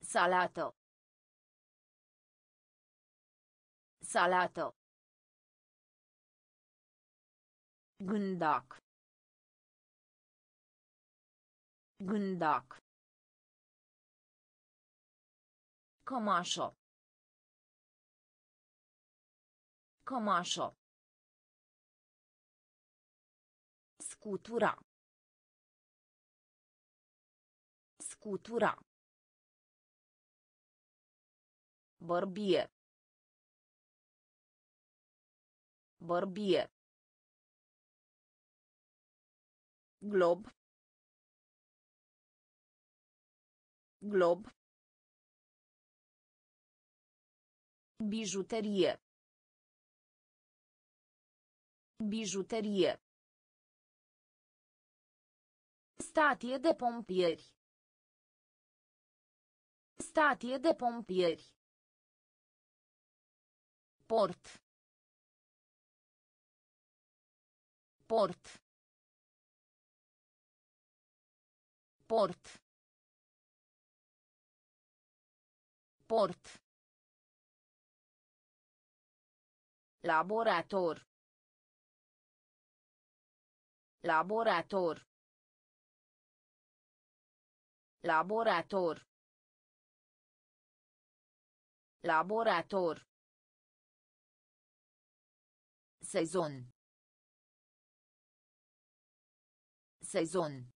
Salato. Salato. Gândac. Gândac. Comașo. Comașo. Scutura. Scutura. Bărbie. Bărbie. Glob. Glob. Bijuterie. Bijuterie. Statie de pompieri. Statie de pompieri. Port. Port. Port. Port. Laborator. Laborator. Laborator. Laborator. Sezon. Sezon.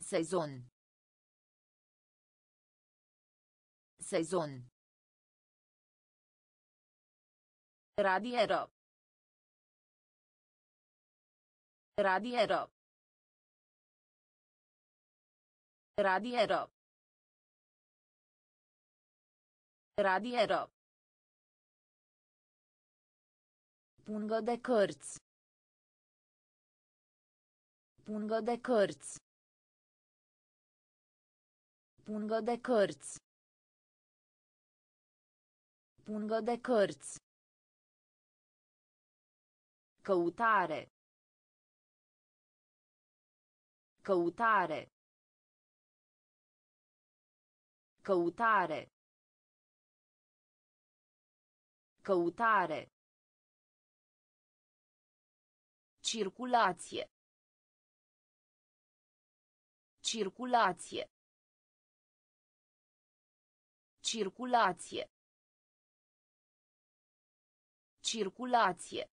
Sezon. Sezon. Radiero. Radiero. Radiero. Radiero. Pungă de cărți. Pungă de cărți. Pungă de cărți. Pungă de cărți. Căutare. Căutare. Căutare. Căutare. Circulație. Circulație. Circulație. Circulație.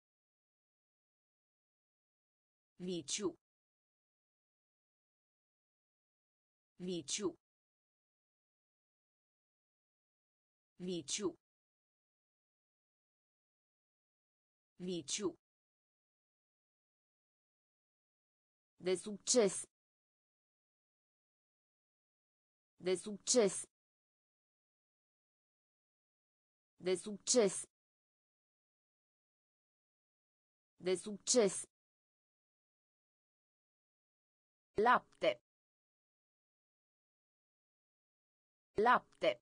Viciu. Viciu. Viciu. Viciu. De succes. De succes. De succes. De succes. Lapte. Lapte.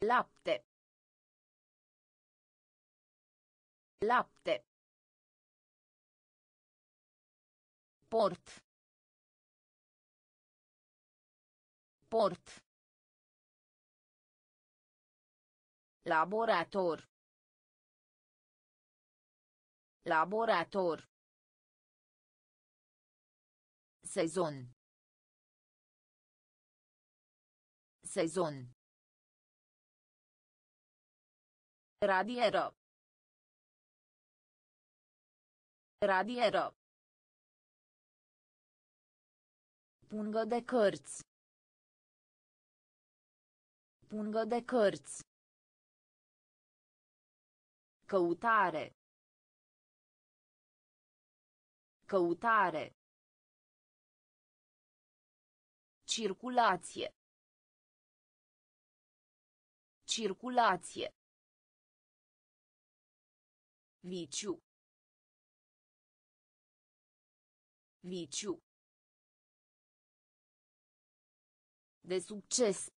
Lapte. Lapte. Port. Port. Laborator. Laborator. Sezon. Sezon. Radieră. Radieră. Pungă de cărți. Pungă de cărți. Căutare. Căutare. Circulație. Circulație. Viciu. Viciu. De succes.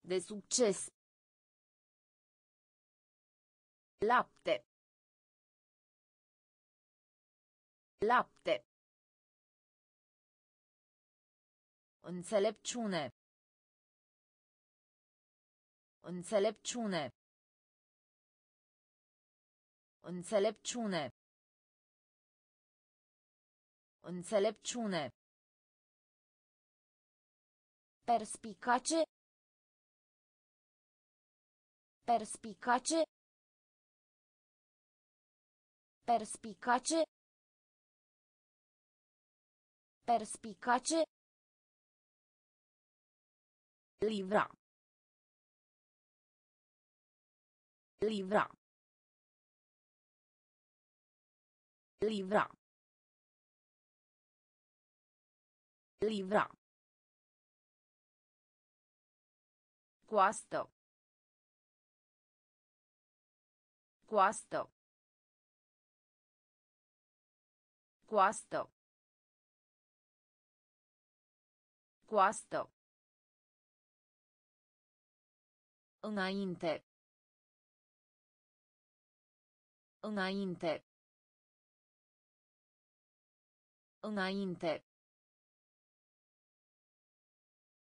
De succes. Lapte. Lapte. Înțelepciune. Înțelepciune. Înțelepciune. Înțelepciune. Perspicace. Perspicace. Perspicace. Perspicace. Livra. Livra. Livra. Livra. Coastă. Coastă. Coastă. Coastă. Înainte. Înainte. Înainte.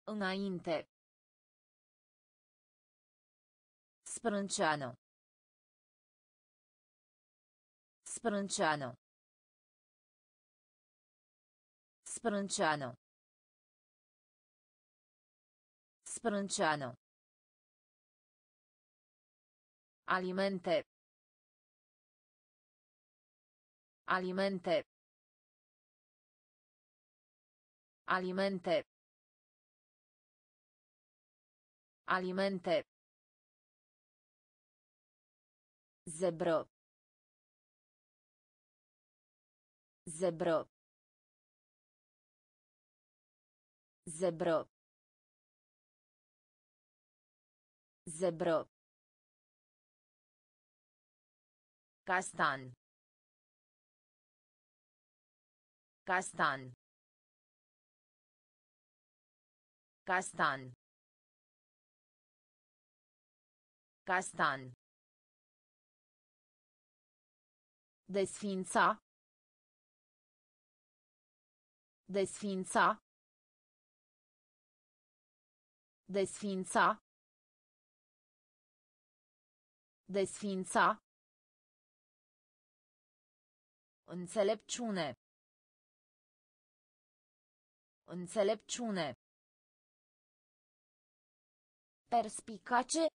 Înainte. Sprânceană. Sprânceană. Sprânceană. Sprânceană. Alimente. Alimente. Alimente. Alimente. Zebră. Zebră. Zebră. Zebră. Castan. Castan. Castan. Castan. Desfința. Desfința. Desfința. Desfința. Înțelepciune. Înțelepciune. Perspicace.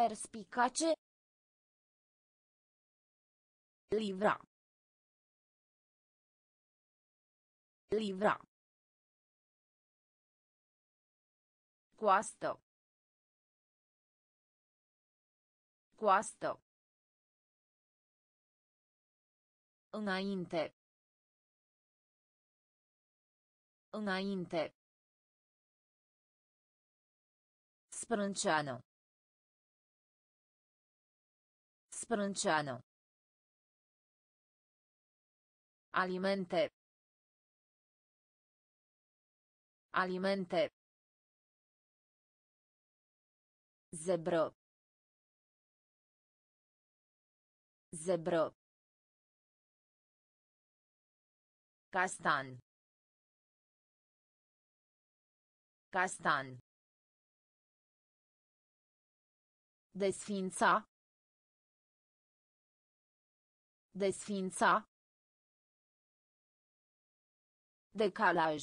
Perspicace. Livra. Livra. Coastă. Coastă. Înainte. Înainte. Sprânceană. Sprânceană. Alimente. Alimente. Zebră. Zebră. Castan. Castan. Desfința. Desfința. Decalaj.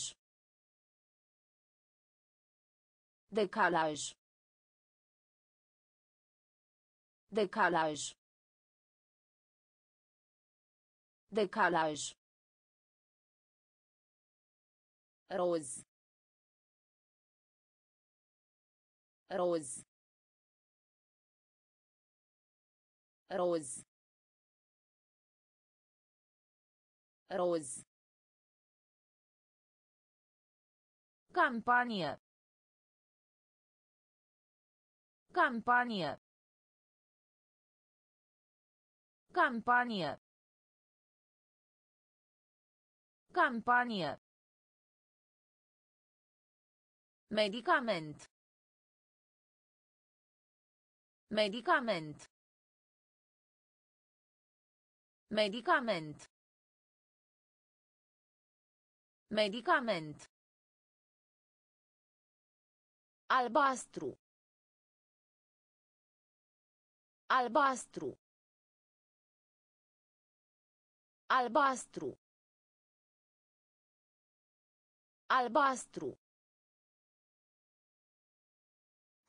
Decalaj. Decalaj. Decalaj. Roz. Roz. Roz. Roz. Campanie. Campanie. Campanie. Campanie. Medicament. Medicament. Medicament. Medicament. Albastru. Albastru. Albastru. Albastru.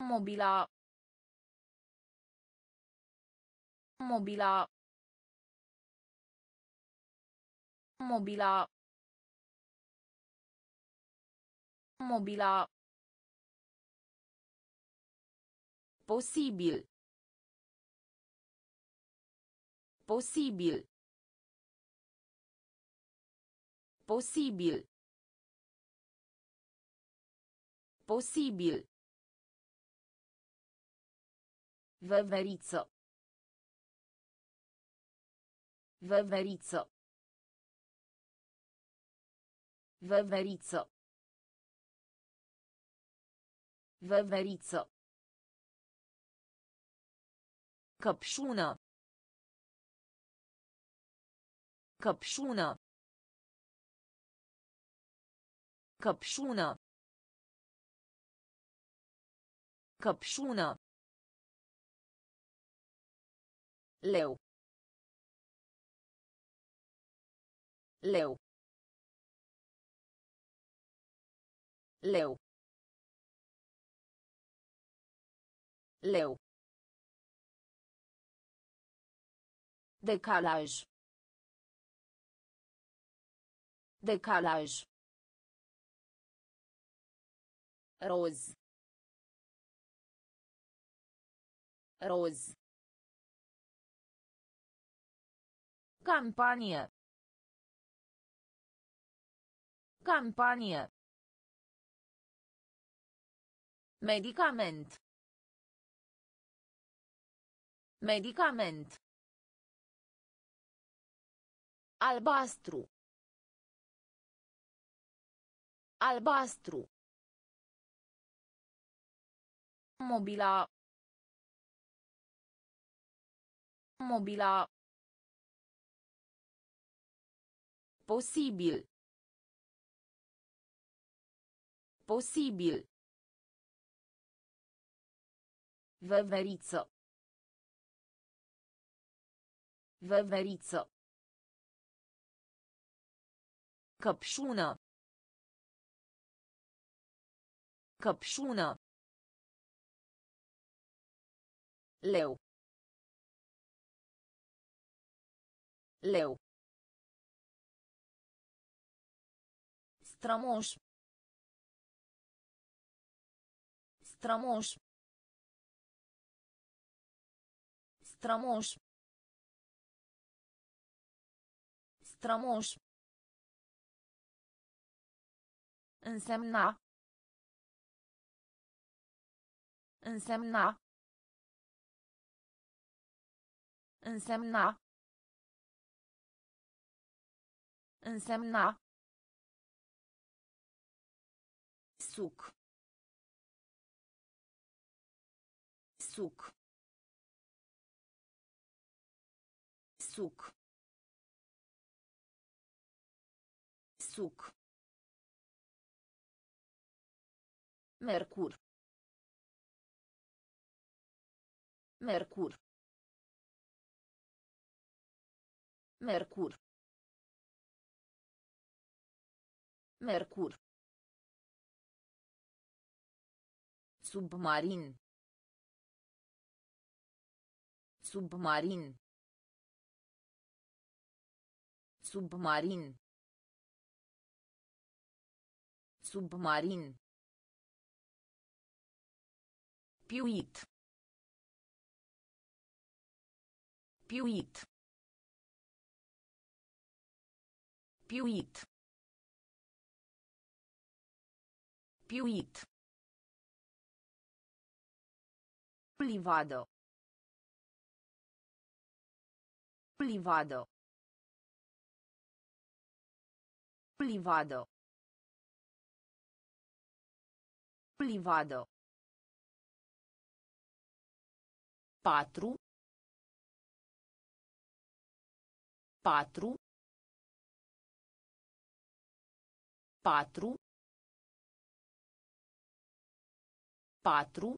Mobila. Mobila. Mobila. Mobila. Posibil. Posibil. Posibil. Posibil. Weweriță. Weweriță. Weweriță. Weweriță. Căpșună. Căpșună. Căpșună. Căpșună. Leu. Leu. Leu. Leu. Decalaj. Decalaj. Roz. Roz. Campanie. Campanie. Medicament. Medicament. Albastru. Albastru. Mobila. Mobila. Posibil. Posibil. Veveriță. Veveriță. Căpșună. Căpșună. Leu. Leu. Strămoș. Strămoș. Strămoș. Strămoș. Însemna. Însemna. Însemna. Însemna. Suc. Suc. Suc. Suc. Mercur. Mercur. Mercur. Mercur. Submarin. Submarin. Submarin. Submarin. Piuit. Piuit. Piuit. Piuit. Livadă. Livadă. Livadă. Livadă. patru patru patru patru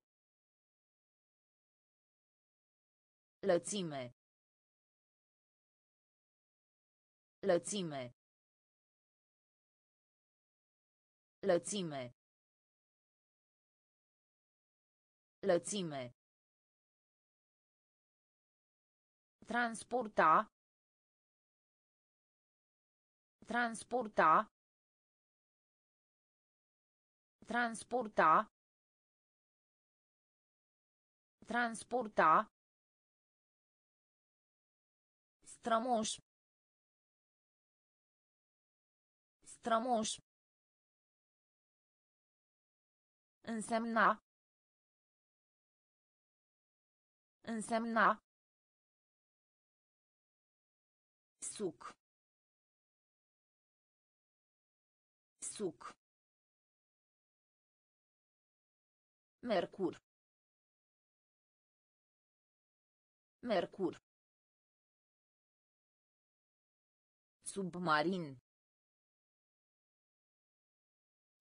Lățime. Lățime. Lățime. Lățime. Transporta. Transporta. Transporta. Transporta. Strămoș. Strămoș. Însemna. Însemna. Suc. Suc. Mercur. Mercur. Submarin.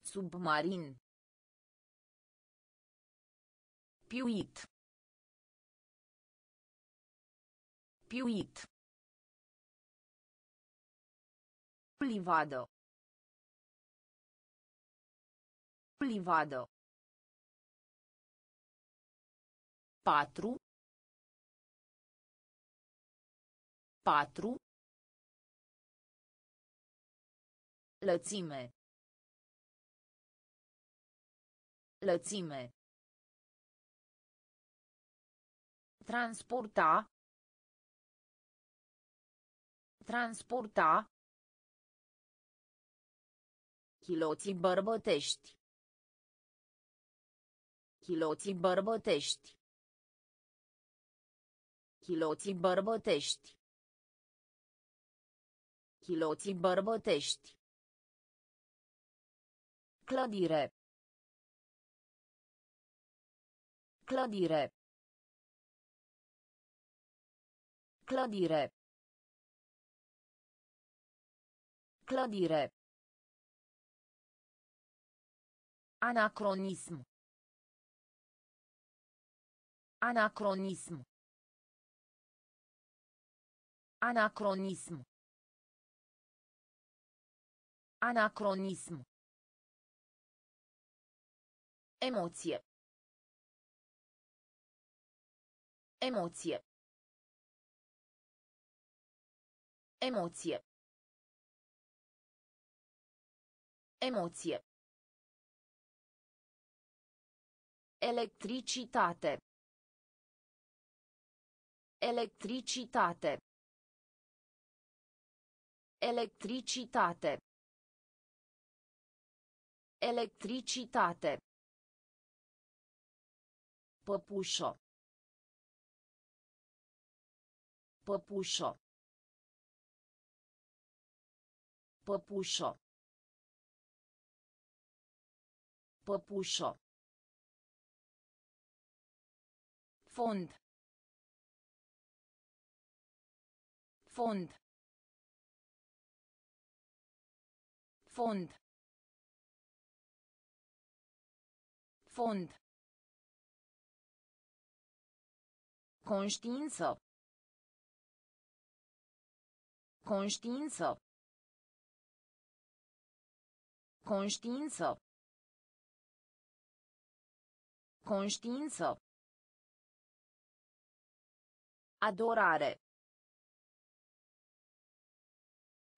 Submarin. Piuit. Piuit. Livadă. Livadă. patru patru Lățime. Lățime. Transporta. Transporta. Chiloții bărbătești. Chiloții bărbătești. Chiloții bărbătești. Chiloții bărbătești. Clădire. Clădire. Clădire. Clădire. Anacronism. Anacronism. Anacronism. Anacronism. Emoție. Emoție. Emoție. Emoție. Electricitate. Electricitate. Electricitate. Electricitate. Păpușă. Păpușă. Păpușă. Păpușă. Fond. Fond. Fond. Fond. Conștiință. Conștiință. Conștiință. Conștiință. Adorare.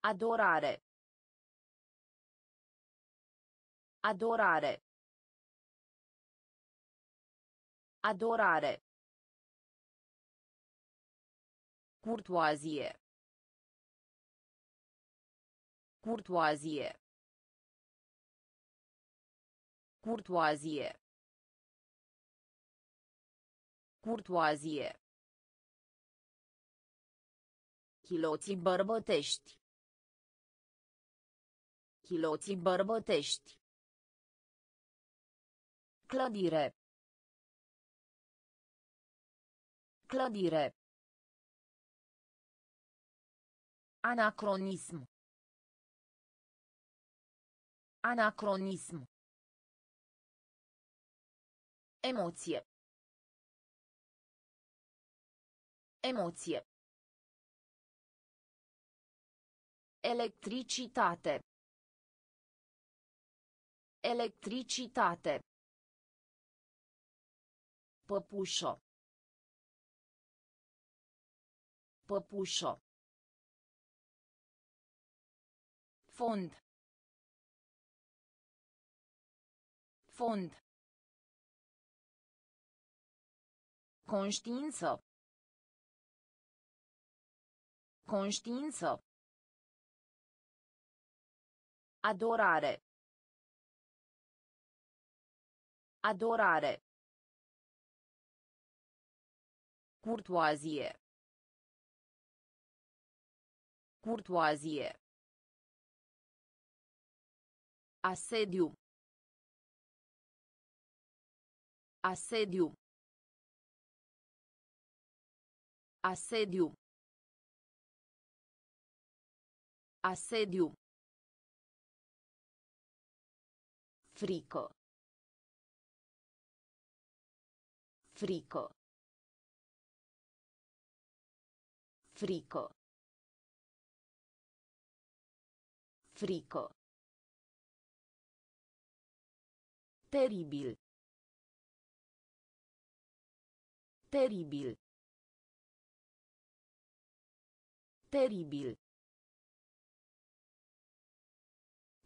Adorare. Adorare. Adorare. Curtoazie. Curtoazie. Curtoazie. Curtoazie. Chiloții bărbătești. Chiloții bărbătești. Clădire. Clădire. Anacronism. Anacronism. Emoție. Emoție. Electricitate. Electricitate. Păpușă. Păpușă. Fond. Fond. Conștiință. Conștiință. Adorare. Adorare. Curtoazie. Curtoazie. Asediu. Asediu. Asediu. Asediu. Frică. Frică. Frică. Frică. Teribil. Teribil. Teribil.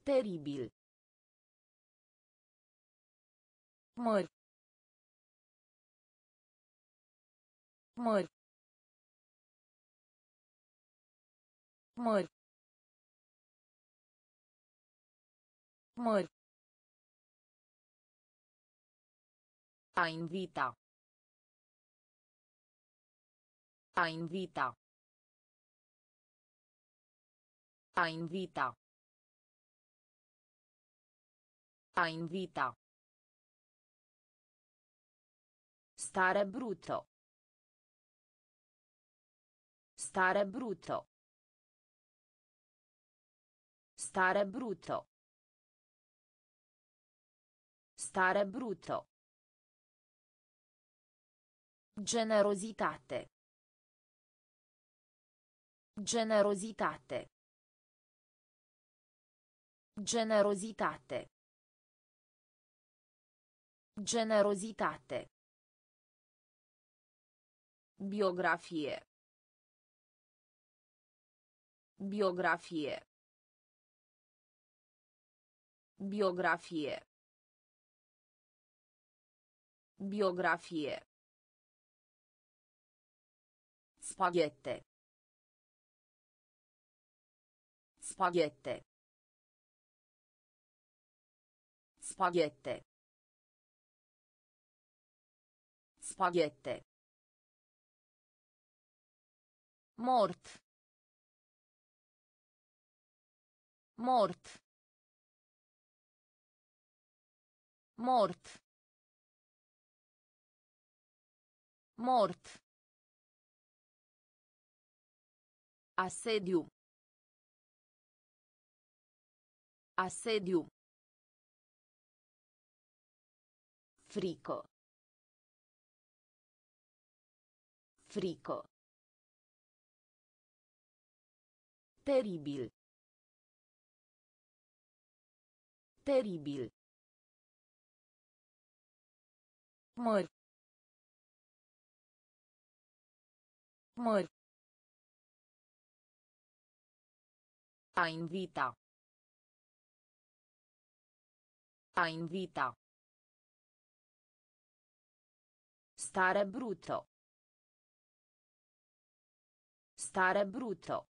Teribil. Mări. Mări. Mări. Mări. A invita. A invita. A invita. A invita. Stare brutto. Stare brutto. Stare brutto. Stare brutto. Generositate. Generositate. Generositate. Generositate. Biografie. Biografie. Biografie. Biografie. Spaghette. Spaghette. Spaghette. Spaghette. Mort. Mort. Mort. Mort. Asediu. Asediu. Frică. Frică. Teribil. Teribil. Mări. Mări. A invita. A invita. Stare brutto. Stare brutto.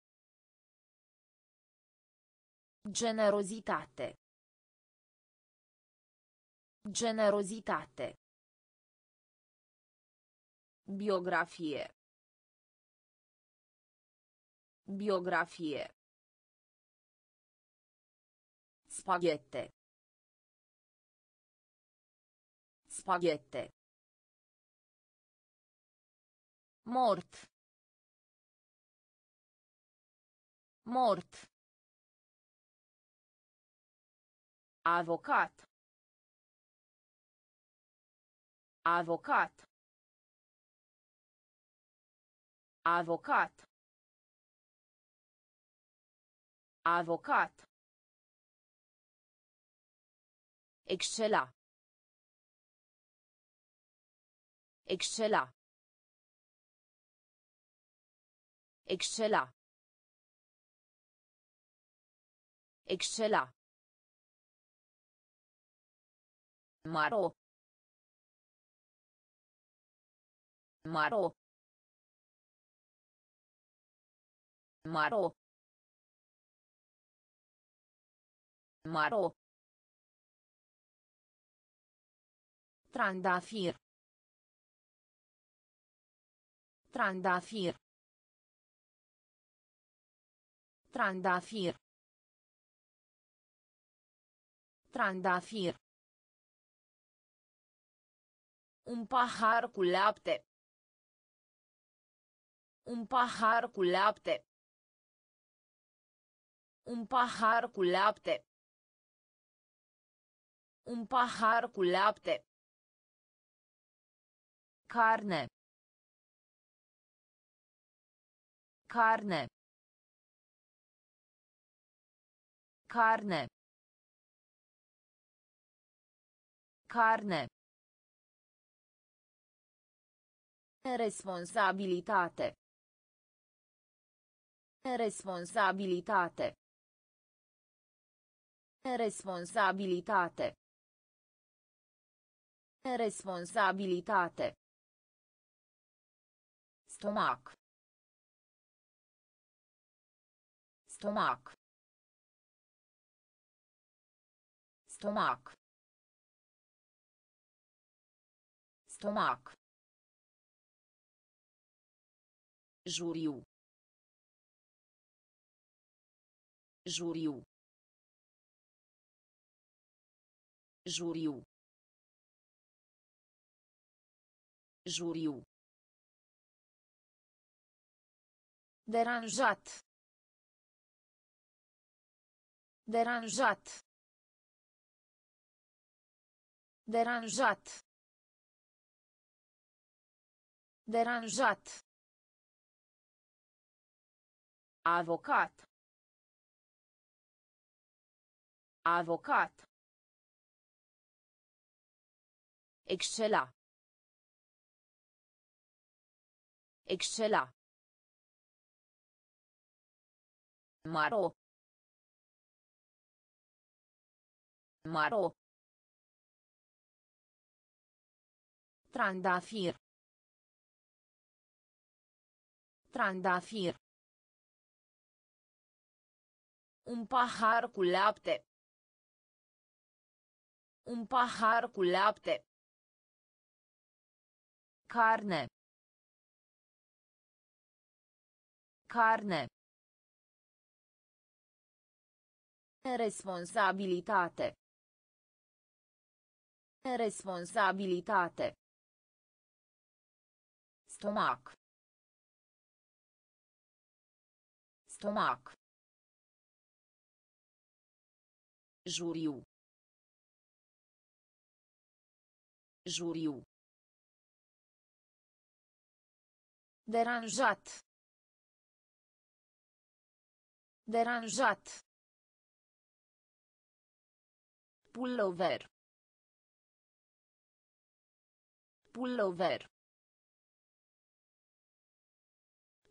Generositate. Generositate. Biografie. Biografie. Spaghette. Spaghette. Mort. Mort. Avocat. Avocat. Avocat. Avocat. Excela. Excela. Excela. Excela. Maro. Maro. Maro. Maro. Trandafir. Trandafir. Trandafir. Trandafir. Un pahar cu lapte. Un pahar cu lapte. Un pahar cu lapte. Un pahar cu lapte. Carne. Carne. Carne. Carne. Responsabilitate. Responsabilitate. Responsabilitate. Responsabilitate. Stomac. Stomac. Stomac. Stomac. Juriu. Juriu. Juriu. Juriu. Deranjat. Deranjat. Deranjat. Deranjat. Avocat. Avocat. Excela. Excela. Maro. Maro. Trandafir. Trandafir. Un pahar cu lapte. Un pahar cu lapte. Carne. Carne. Responsabilitate. Responsabilitate. Stomac. Stomac. Juriu. Juriu. Deranjat. Deranjat. Pullover. Pullover.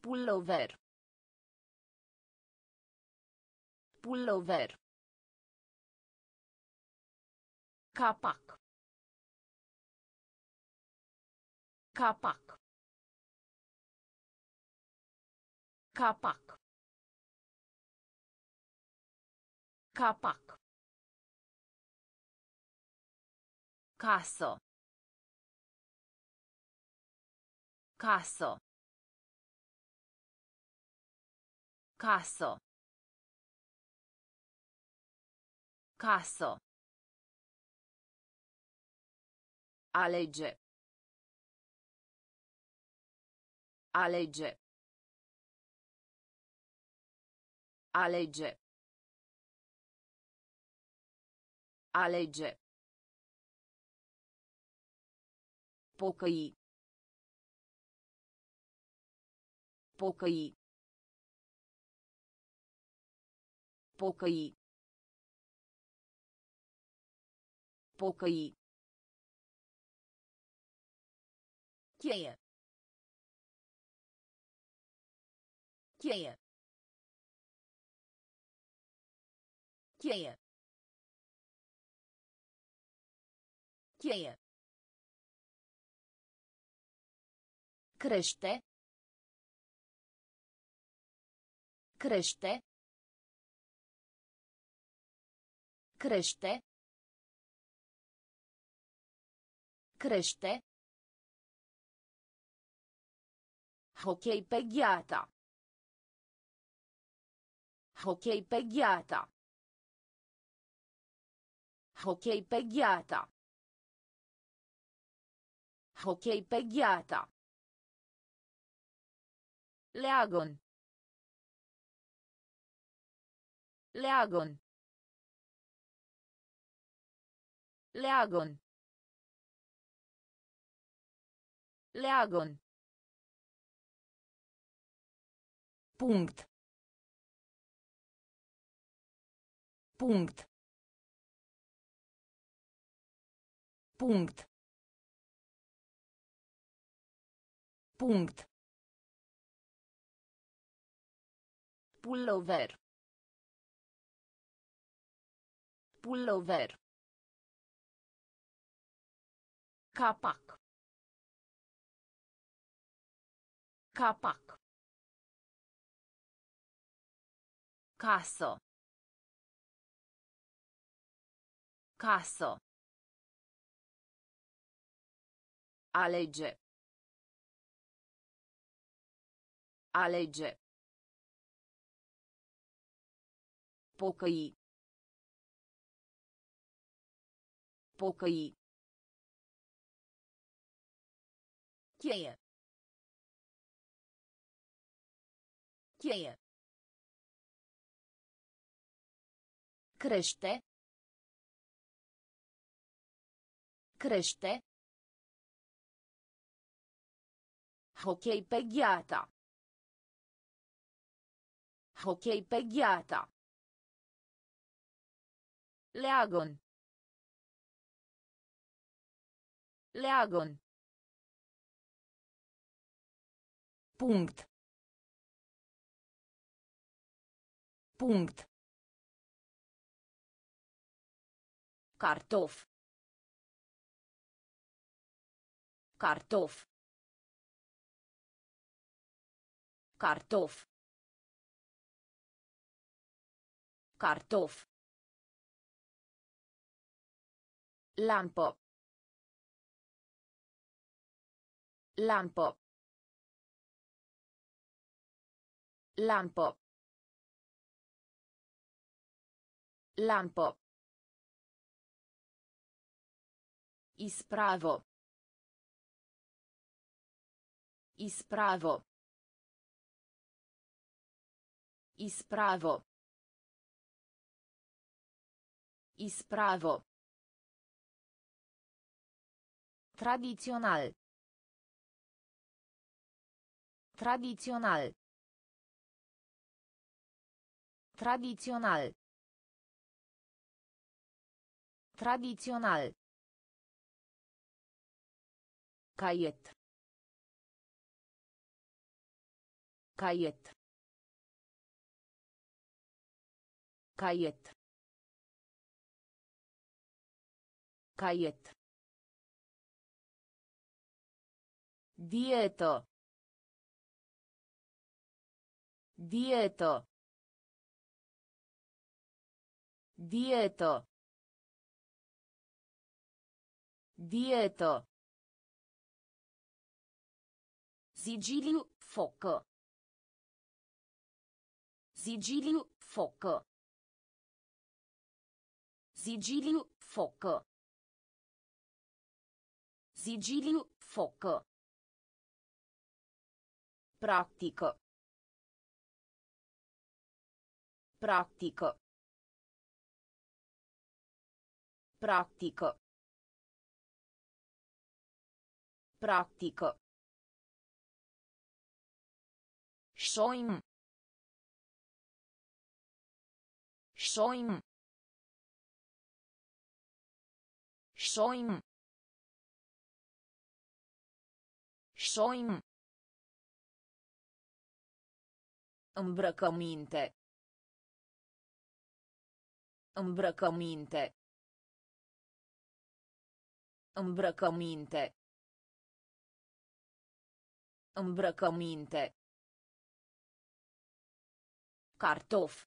Pullover. Pullover. Capac. Capac. Capac. Capac. Casă. Casă. Casă. Casă. Alege. Alege. Alege. Alege. Pocăi. Pocăi. Pocăi. Pocăi. Cheie. Cheie. Cheie. Cheie. Crește. Crește. Crește. Crește. Hockey pe gheata. Hockey pe gheata. Hockey pe gheata. Hockey pe gheata. Leagon. Leagon. Leagon. Leagon. Punct. Punct. Punct. Punct. Pullover. Pullover. Capac. Capac. Casă. Casă. Alege. Alege. Pocăi. Pocăi. Cheie. Cheie. Crește. Crește. Hockey pe gheata. Hockey pe gheata. Leagon. Leagon. Punct. Punct. Cartof. Cartof. Cartof. Cartof. Lampo. Lampo. Lampo. Lampo. Ispravo. Ispravo. Ispravo. Ispravo. Tradițional. Tradițional. Tradițional. Tradițional. Caiet. Caiet. Caiet. Caiet. Dieto. Dieto. Dieto. Dieto. Sigiliu, foc. Sigiliu, foc. Sigiliu, foc. Sigiliu, foc. Pratică. Pratică. Pratică. Pratică. Șoim. Șoim. Șoim. Șoim. Îmbrăcăminte. Îmbrăcăminte. Îmbrăcăminte. Îmbrăcăminte. Cartof.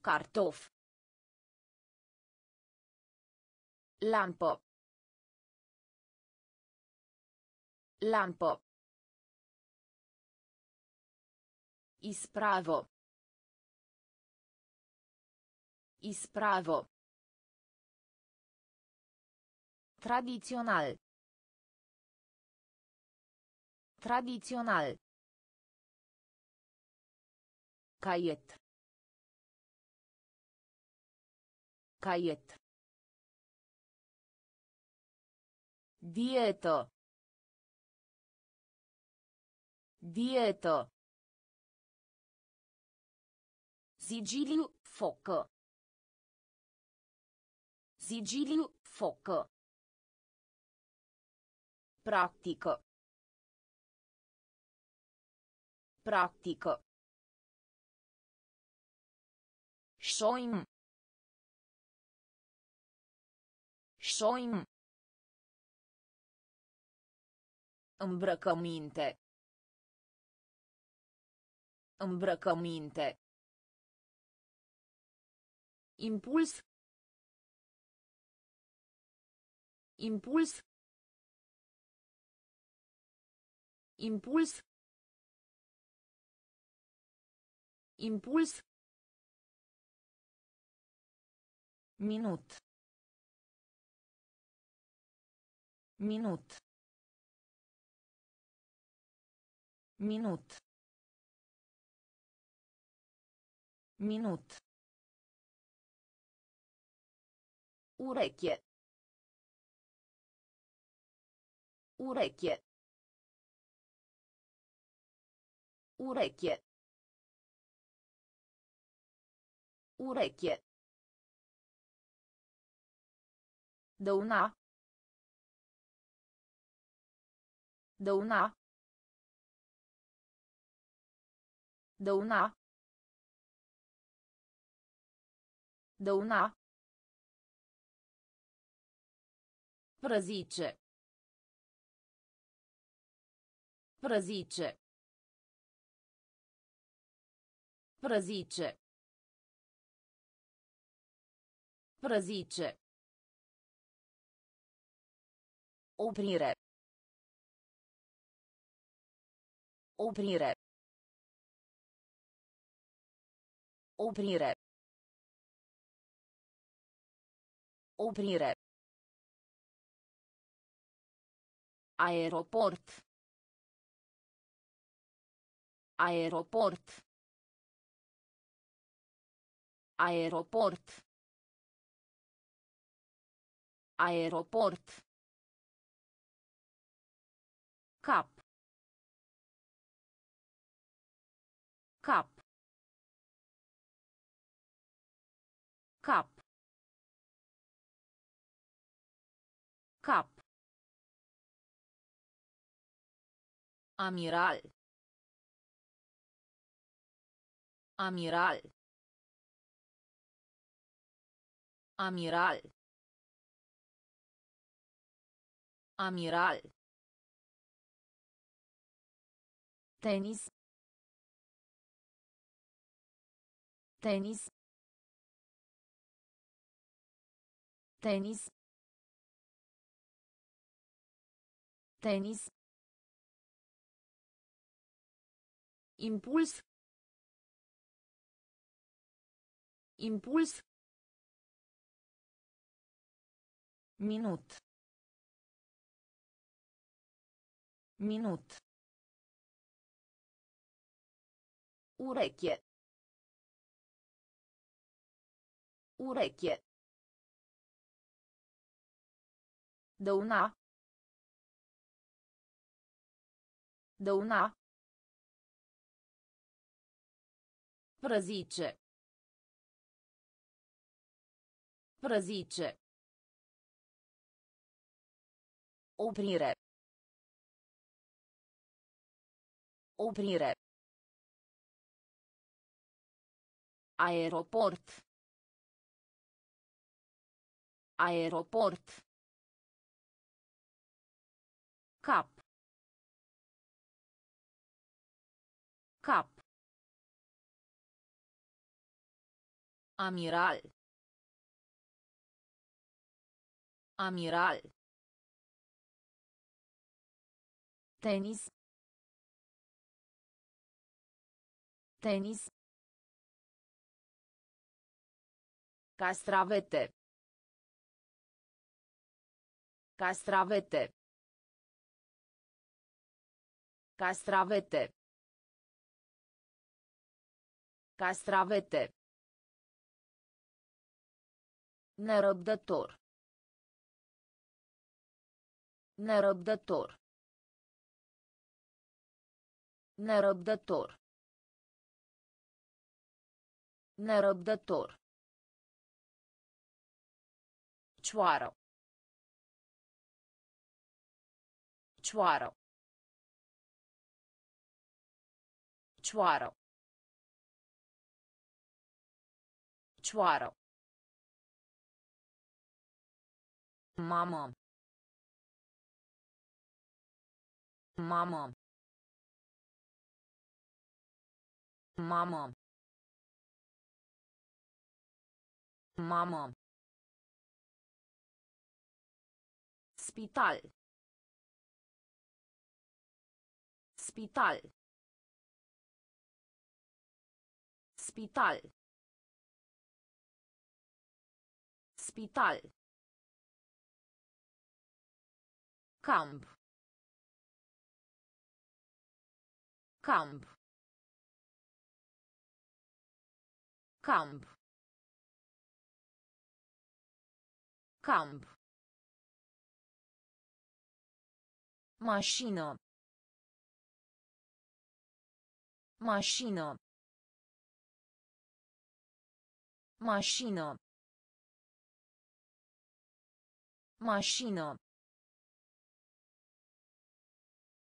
Cartof. Lampă. Lampă. Ispravo. Ispravo. Tradițional. Tradițional. Caiet. Caiet. Dieto. Dieto. Sigiliu, foc. Sigiliu, foc. Practică. Practică. Șoim. Șoim. Îmbrăcăminte. Îmbrăcăminte. Impuls. Impuls. Impuls. Impuls. Minut. Minut. Minut. Minut. Ureche. Ureche. Ureche. Ureche. Dăuna. Dăuna. Dăuna. Dăuna. Prăzice. Prăzice. Prăzice. Prăzice. Oprire. Oprire. Oprire. Oprire. Aeroport. Aeroport. Aeroport. Aeroport. Cap. Cap. Cap. Cap. Amiral. Amiral. Amiral. Amiral. Tenis. Tenis. Tenis. Tenis. Impuls. Impuls. Minut. Minut. Ureche. Ureche. Dăuna. Dăuna. Prăzice. Prăzice. Oprire. Oprire. Aeroport. Aeroport. Cap. Cap. Amiral. Amiral. Tenis. Tenis. Castravete. Castravete. Castravete. Castravete. Nerăbdător. Nerăbdător. Nerăbdător. Nerăbdător. Cioară. Cioară. Cioară. Cioară. Mamă. Mamă. Mamă. Mamă. Spital. Spital. Spital. Spital. Camp. Camp. Camp. Camp. Mașină. Mașină. Mașină. Mașină.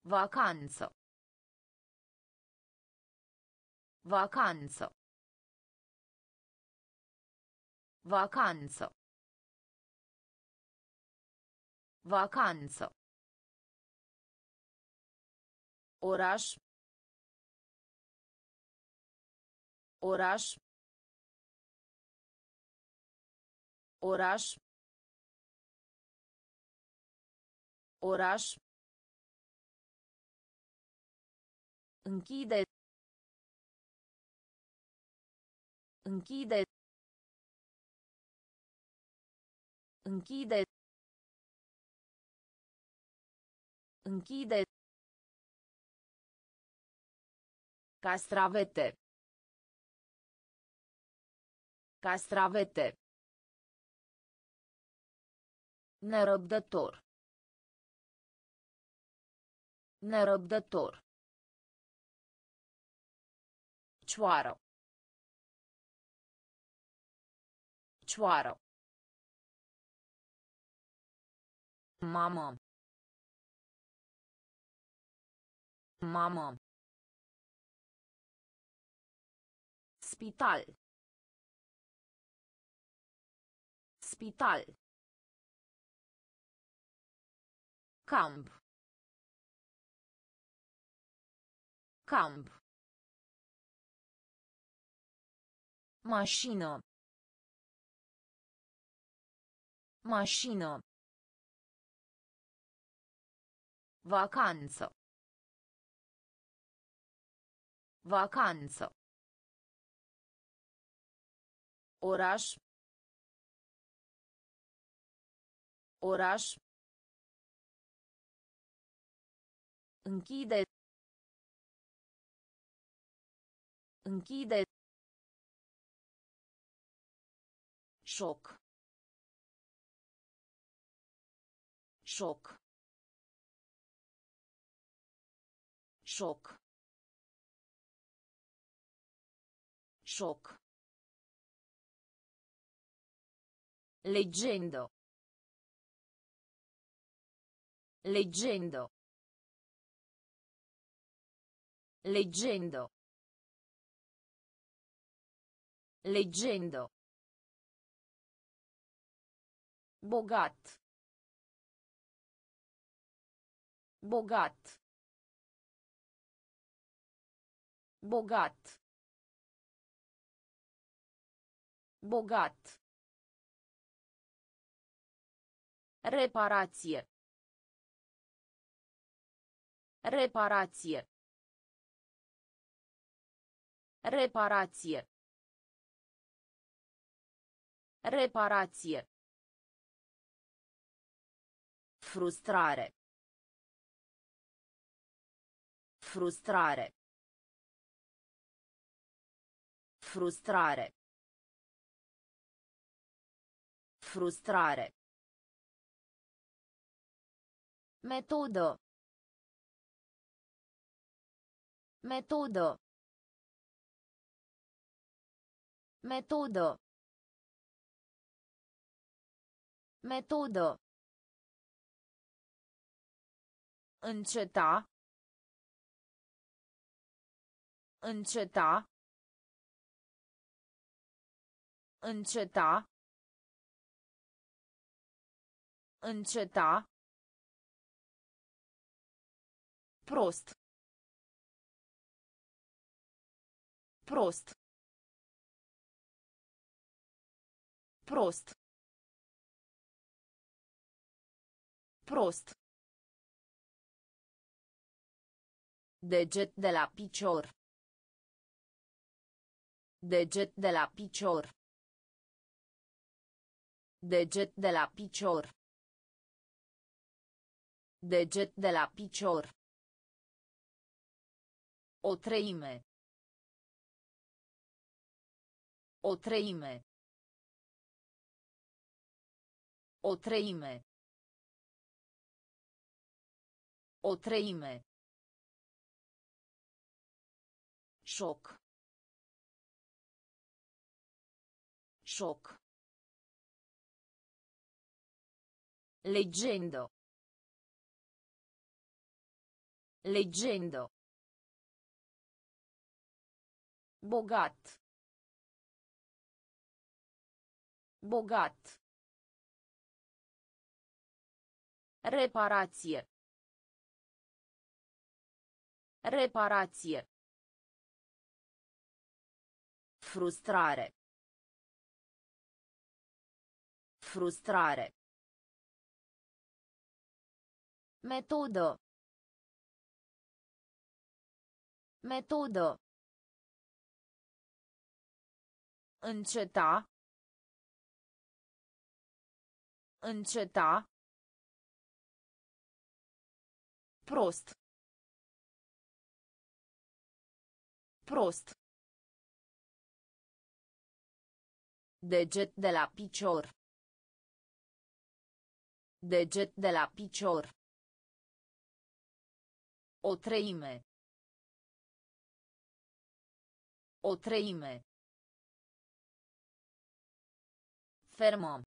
Vacanță. Vacanță. Vacanță. Vacanță. Oraș. Oraș. Oraș. Oraș. Închide. Închide. Închide. Închide. Castravete. Castravete. Nerăbdător. Nerăbdător. Cioară. Fecioară. Mamă. Mamă. Spital. Spital. Camp. Camp. Mașină. Mașină. Vacanță. Vacanță. Oraș. Oraș. Închide. Închide. Șoc. Șoc. Șoc. Șoc. Leggendo. Leggendo. Leggendo. Leggendo. Bogat. Bogat. Bogat. Bogat. Reparație. Reparație. Reparație. Reparație. Frustrare. Frustrare. Frustrare. Frustrare. Metodă. Metodă. Metodă. Metodă. Înceta. Înceta. Înceta. Înceta. Prost. Prost. Prost. Prost. Deget de la picior. Deget de la picior. Deget de la picior. Deget de la picior. O treime. O treime. O treime. O treime. Șoc. Șoc. Leggendo. Leggendo. Bogat. Bogat. Reparație. Reparație. Frustrare. Frustrare. Metodă. Metodă. Înceta. Înceta. Prost. Prost. Deget de la picior. Deget de la picior. O treime. O treime. Fermă.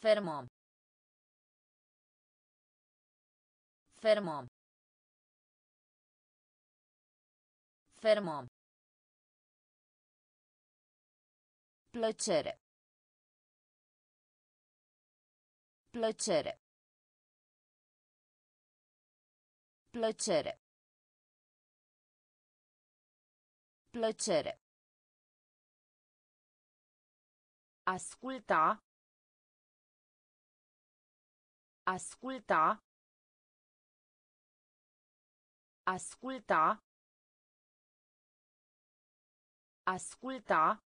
Fermă. Fermă. Fermă. Plăcere. Plăcere. Plăcere. Plăcere. Asculta. Asculta. Asculta. Asculta.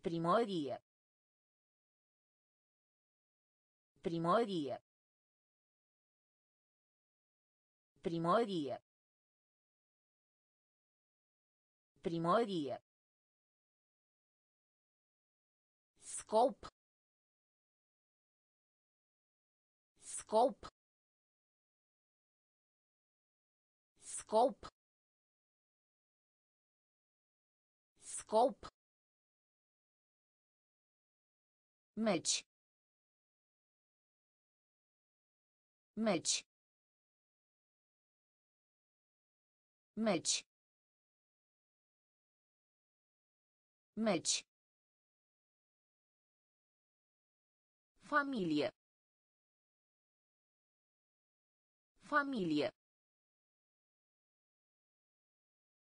Primărie. Primărie. Primărie. Primărie. Scop. Scop. Scop. Scop. Meci. Meci. Meci. Meci. Familie. Familie.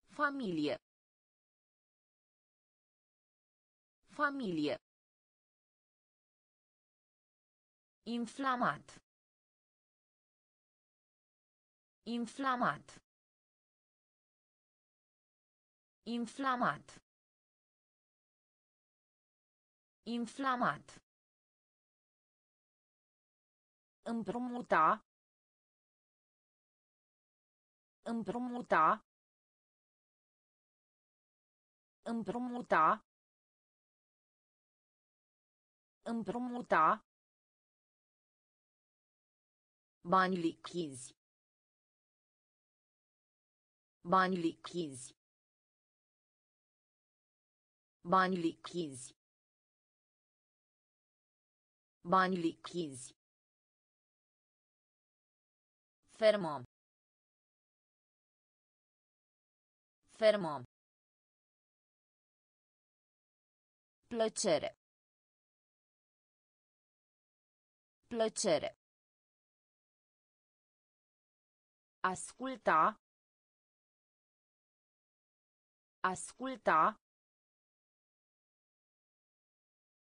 Familie. Familie. Inflamat. Inflamat. Inflamat. Inflamat. Împrumuta. Împrumuta. Împrumuta. Împrumuta. Bani lichizi. Bani lichizi. Bani lichizi. Bani lichizi. Fermă. Fermă. Plăcere. Plăcere. Asculta. Asculta.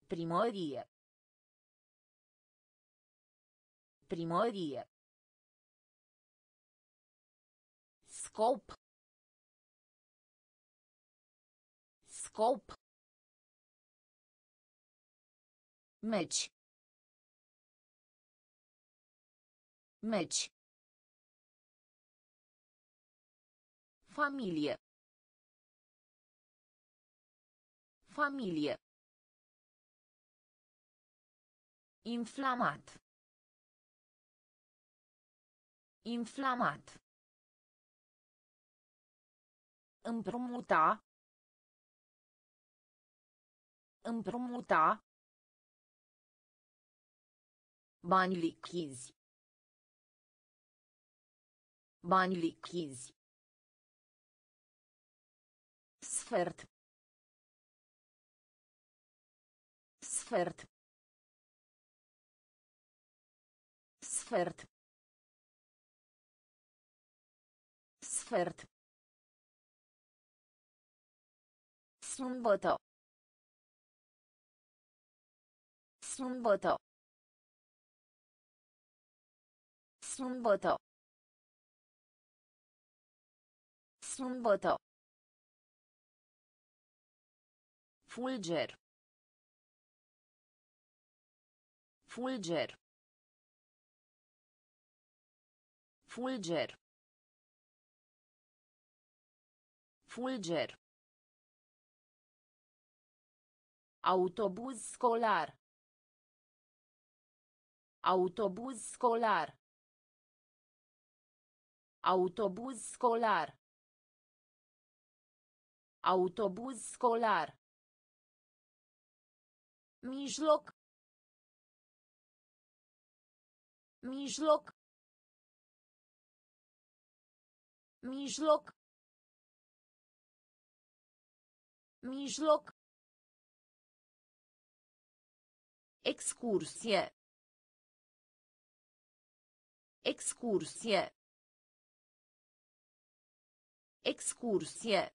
Primărie. Primărie. Scop. Scop. Meci. Meci. Familie. Familie. Inflamat. Inflamat. Împrumuta. Împrumuta. Bani lichizi. Bani lichizi. Sfert. Sfert. Sfert. Sfert. Sâmbătă. Sâmbătă. Sâmbătă. Sâmbătă. Fulger. Fulger. Fulger. Fulger. Autobuz scolar. Autobuz scolar. Autobuz scolar. Autobuz școlar. Mijloc. Mijloc. Mijloc. Mijloc. Excursie. Excursie. Excursie.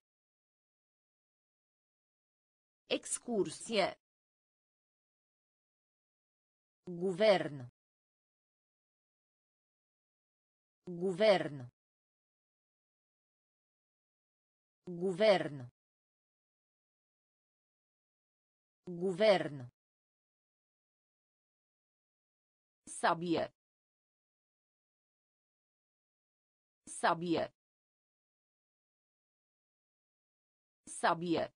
Excursie. Guvern. Guvern. Guvern. Guvern. Sabie. Sabie. Sabie.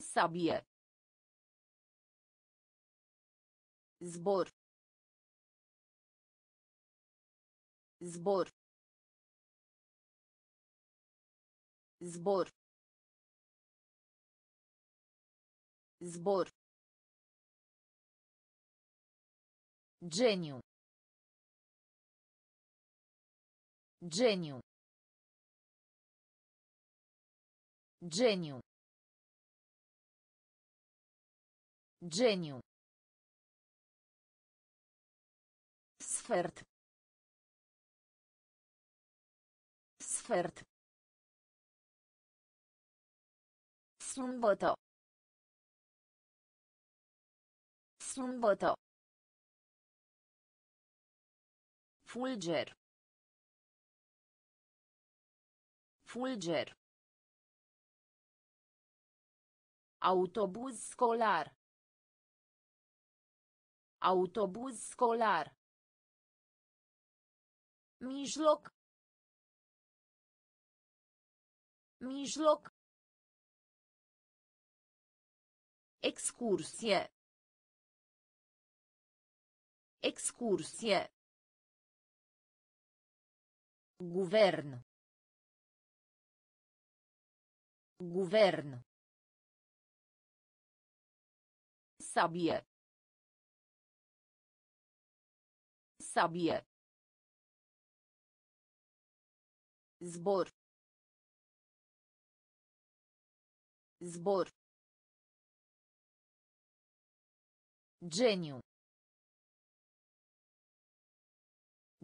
Sabie. Zbor. Zbor. Zbor. Zbor. Geniu. Geniu. Geniu. Geniu. Sfert. Sfert. Sâmbătă. Sâmbătă. Fulger. Fulger. Autobuz școlar. Autobuz școlar. Mijloc. Mijloc. Excursie. Excursie. Guvern. Guvern. Sabie. Sabie. Zbor. Zbor. Geniu.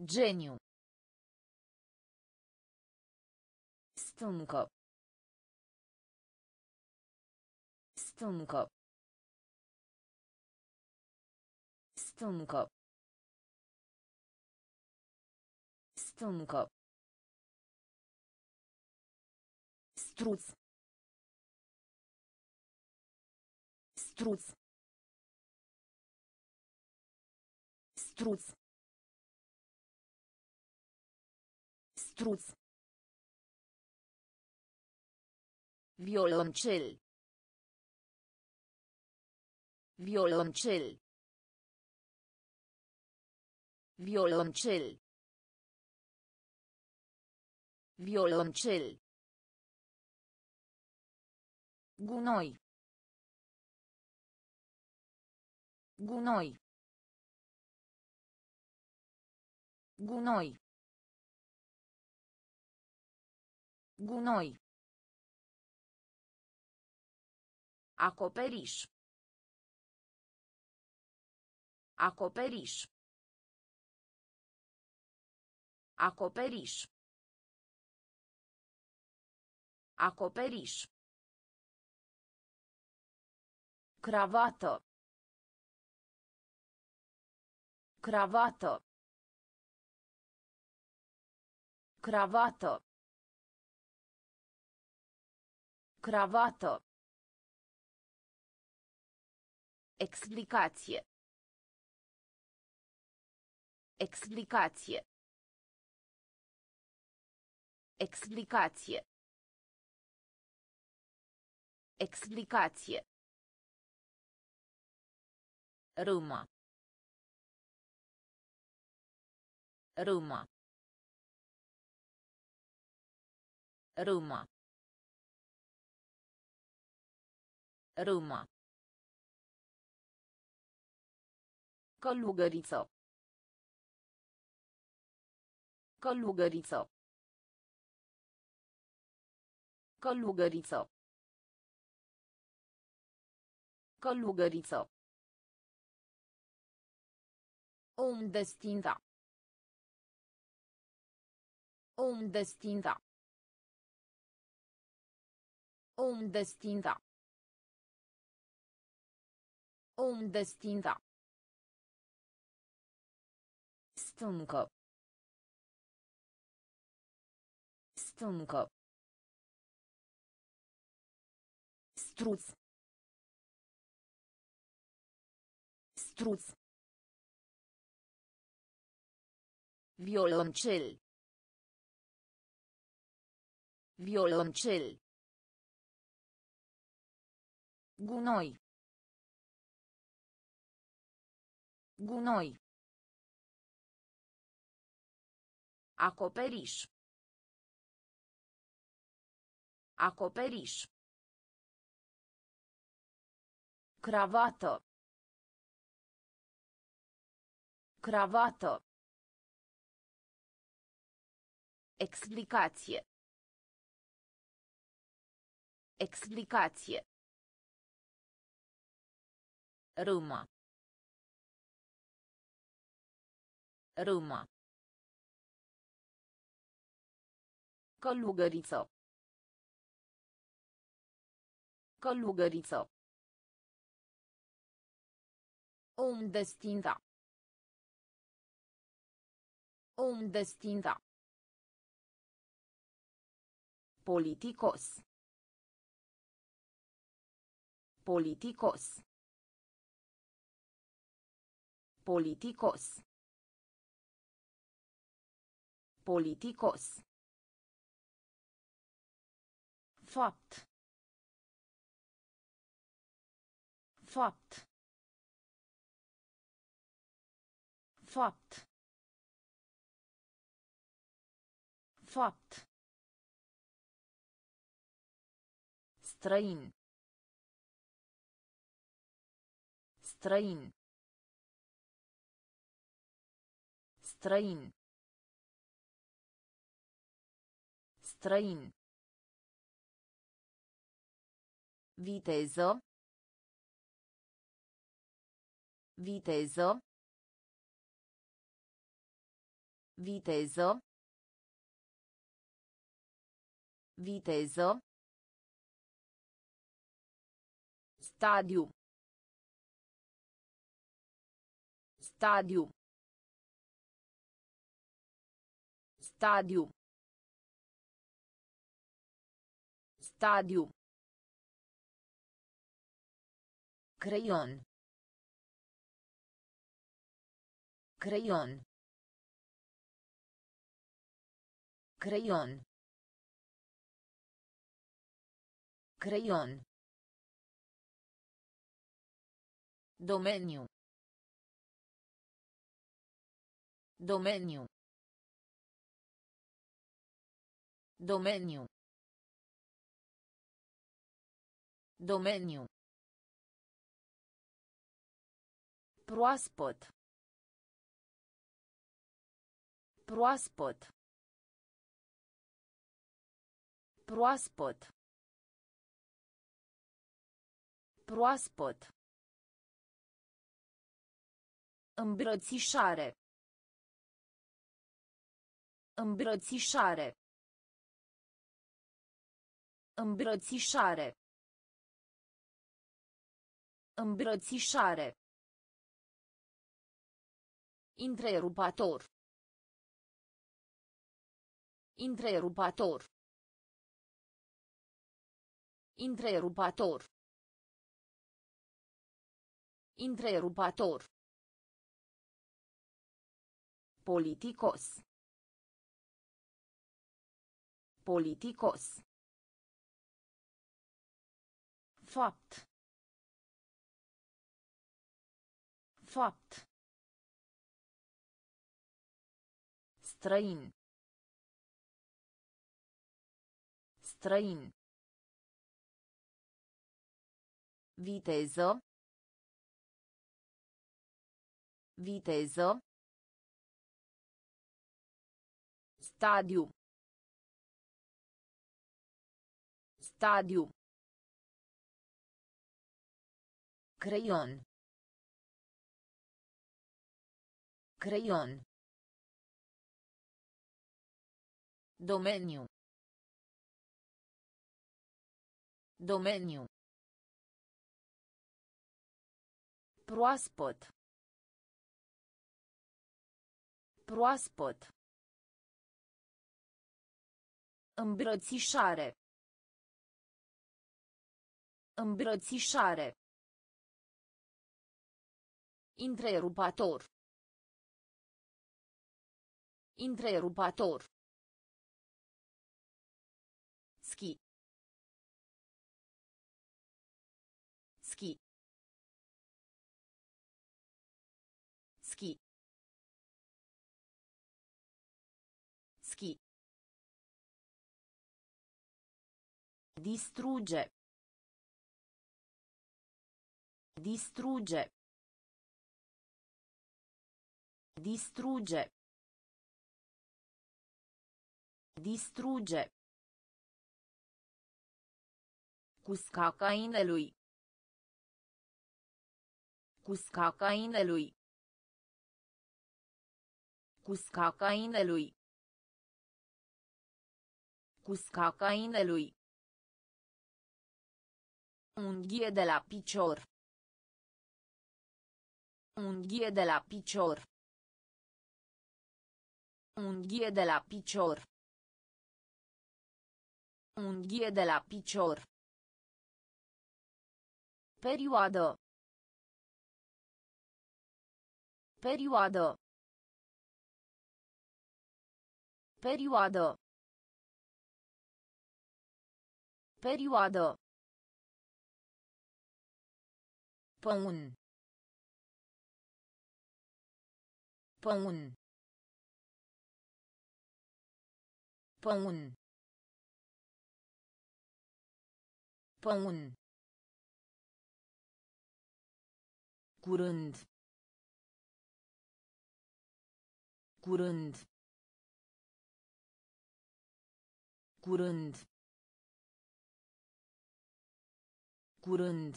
Geniu. Stâncă. Stâncă. Stâncă. Stâncă. Struț. Struț. Struț. Struț. Violoncel. Violoncel. Violoncel. Violoncel. Gunoi. Gunoi. Gunoi. Gunoi. Acoperiș. Acoperiș. Acoperiș. Acoperiș. Cravată. Cravată. Cravată. Cravată. Explicație. Explicație. Explicație. Explicație. Roma. Roma. Râma. Râma. Călugăriță. Călugăriță. Călugăriță. Călugăriță. Om destinta. Om destinta. Om destinta. Om destinta. Stâncă. Stâncă. Struț. Struț. Violoncel. Violoncel. Gunoi. Gunoi. Acoperiș. Acoperiș. Cravată. Cravată. Explicație. Explicație. Râma. Râma. Călugăriță. Călugăriță. Om destinta. Om destinta. Politicos. Politicos. Politicos. Politicos. Fapt. Fapt. Fapt. Fapt. Străin. Străin. Străin. Străin. Viteză. Viteză. Viteză. Viteză. Stadiu. Stadiu. Stadiu. Stadiu. Creion. Creion. Creion. Creion. Domeniu. Domeniu. Domeniu. Domeniu. Proaspăt. Proaspăt. Proaspăt. Proaspăt. Îmbrățișare. Îmbrățișare. Îmbrățișare. Îmbrățișare. Întrerupator. Întrerupator. Întrerupator. Întrerupator. Politicos. Politicos. Fapt. Fapt. Străin. Străin. Viteză. Viteză. Stadiu. Stadiu. Creion. Creion. Domeniu. Domeniu. Proaspăt. Proaspăt. Îmbrățișare. Îmbrățișare. Întrerupator. Întrerupator. Ski. Ski. Ski. Ski. Distrugge. Distrugge. Distrugge. Distrugge. Cuscaca inelui. Cuscaca inelui. Cuscaca inelui. Cuscaca inelui. Unghie de la picior. Unghie de la picior. Unghie de la picior. Unghie de la picior. Perioadă. Perioadă. Perioadă. Perioadă. Păun. Păun. Păun. Păun. Curând. Curând. Curând. Curând.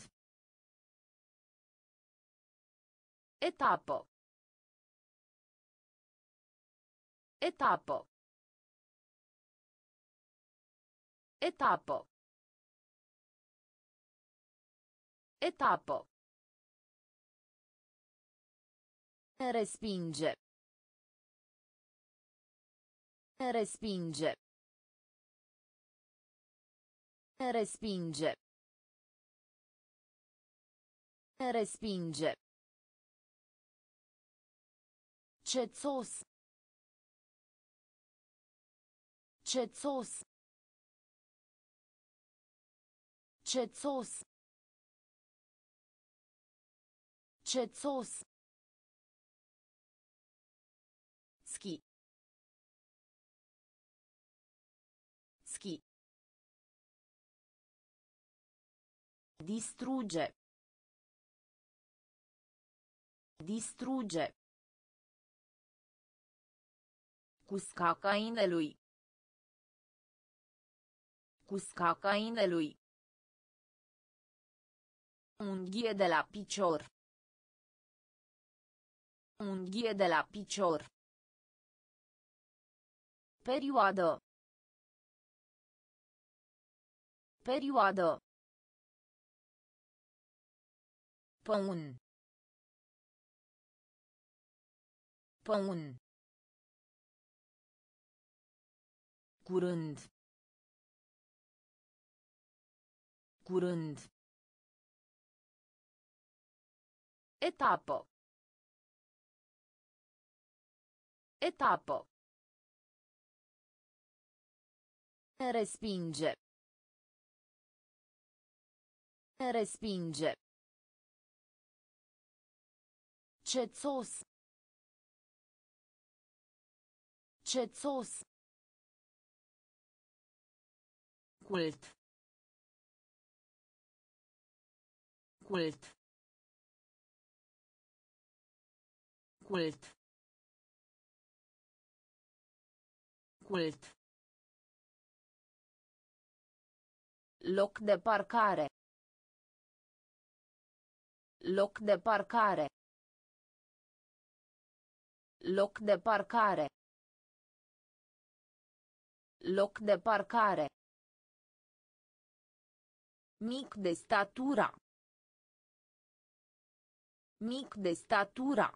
Etapă. Etapă. Etapă. Etapă. Respinge. Respinge. Respinge. Respinge. Cețos. Cețos. Cețos. Cețos. Ski. Ski. Distrugge. Distrugge. Cuscaca inelui. Cuscaca inelui. Unghie de la picior. Unghie de la picior. Perioadă. Perioadă. Păun. Păun. Curând. Curând. Etapă. Etapă. Respinge. Respinge. Cețos. Cețos. Cult. Cult. Cult. Cult. Loc de parcare. Loc de parcare. Loc de parcare. Loc de parcare. Mic de statura. Mic de statura.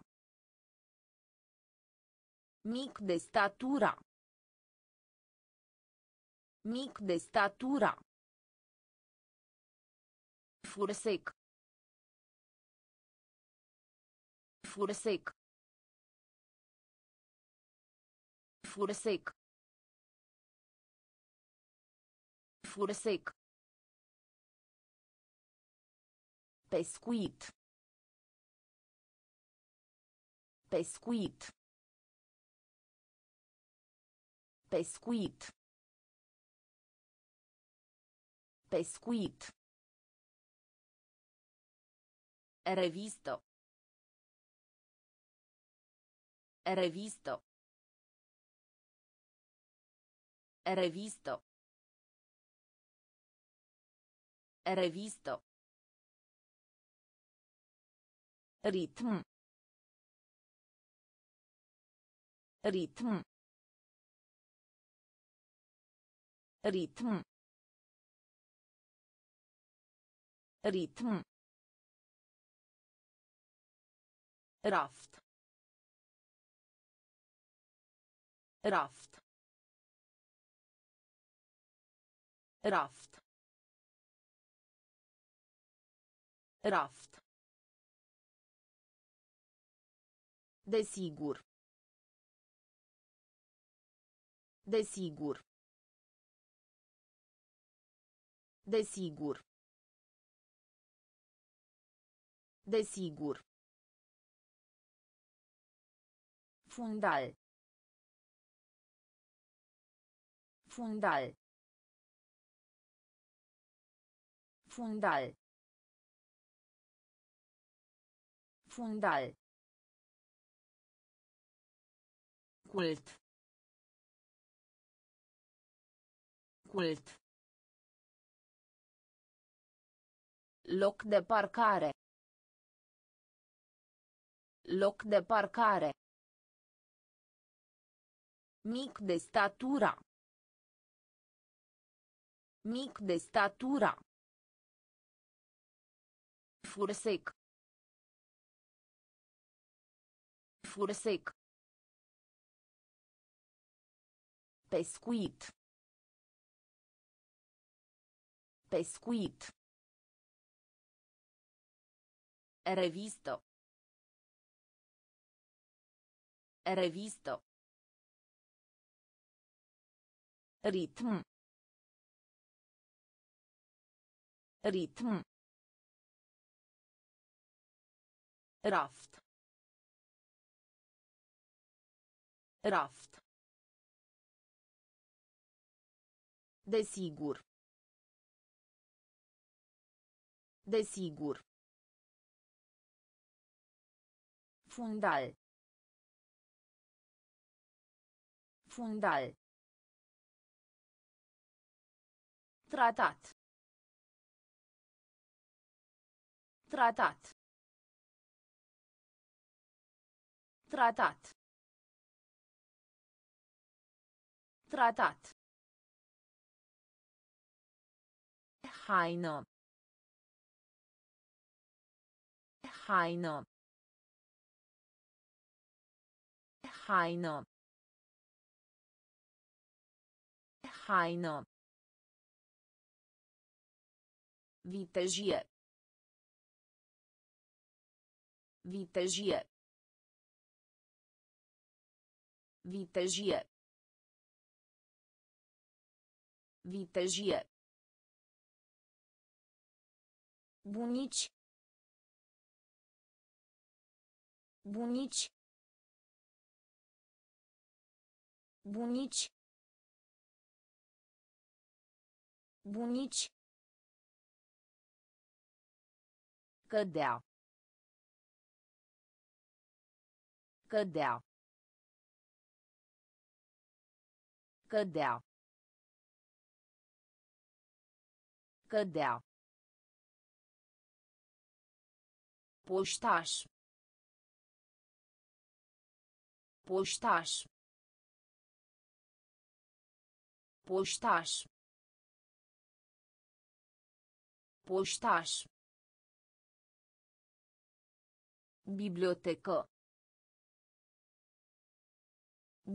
Mic de statura. Mic de statura. Fursec. Fursec. Fursec. Fursec. Pescuit. Pescuit. Pescuit. Pescuit. Revisto. Revisto. Revisto. Revisto. Ritm. Ritm. Ritm. Ritm. Raft. Raft. Raft. Raft. Desigur. Desigur. Desigur. Desigur. Fundal. Fundal. Fundal. Fundal. Cult. Cult. Loc de parcare. Loc de parcare. Mic de statura. Mic de statura. Fursec. Fursec. Pescuit. Pescuit. Revisto. Revisto. Ritm. Ritm. Raft. Raft. Desigur. Desigur. Fundal. Fundal. Tratat. Tratat. Tratat. Tratat. Haină. Haină. Haină. Haină. Vitejie. Vitejie. Vitejie. Vitejie. Bunici. Bunici. Bunici. Bunici. Cădea. Cădea. Cădea. Cădea. Poștaș. Poștaș. Poștaș. Poștaș. Bibliotecă.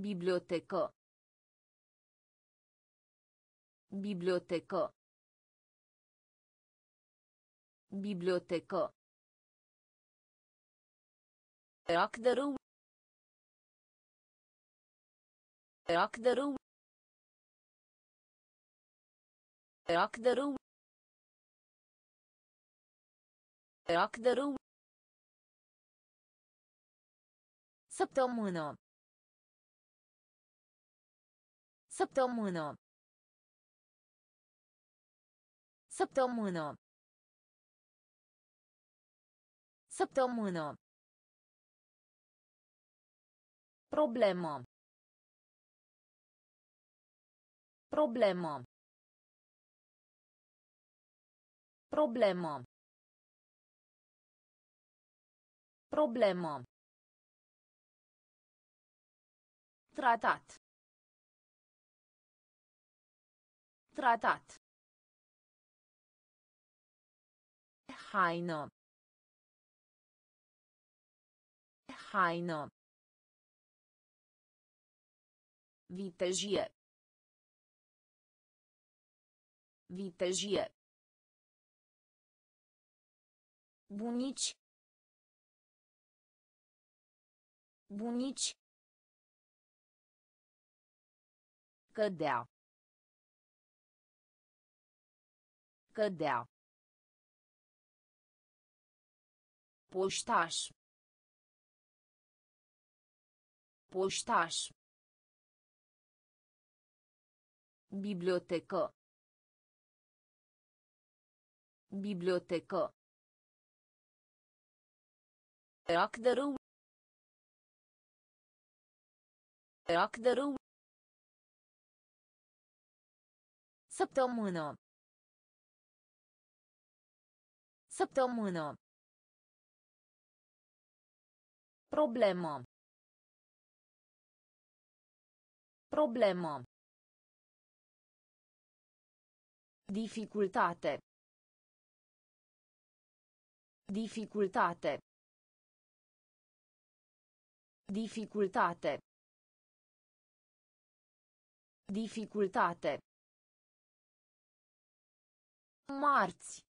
Bibliotecă. Bibliotecă. Bibliotecă. Rac de râu. Rac de râu. Rac de râu. Rac de râu. Săptămână. Săptămână. Săptămână. Săptămână. Problemă. Problemă. Problemă. Problemă. Tratat. Tratat. Haină. Haină. Vitejie. Vitejie. Bunici. Bunici. Cădea. Cădea. Poștaș. Poștaș. Bibliotecă. Bibliotecă. Rac de râu. Rac de râu. Săptămână. Săptămână. Problemă. Problemă. Dificultate. Dificultate. Dificultate. Dificultate. Marți.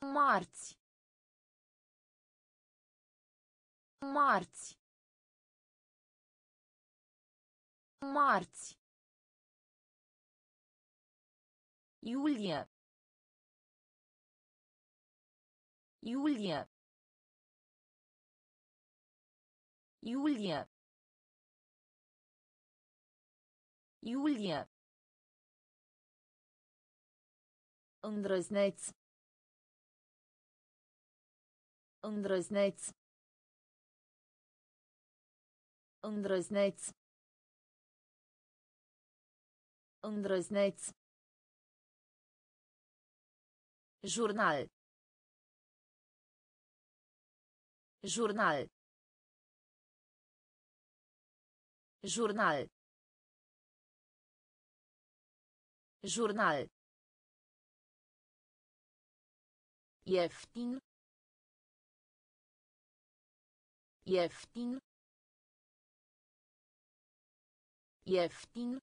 Marți. Marți. Marți. Iulie. Iulie. Iulie. Iulie. Îndrăzneț. Îndrăzneț. Îndrăzneț. Îndrăzneț. Jurnal. Jurnal. Jurnal. Jurnal. Ieftin. Ieftin. Ieftin.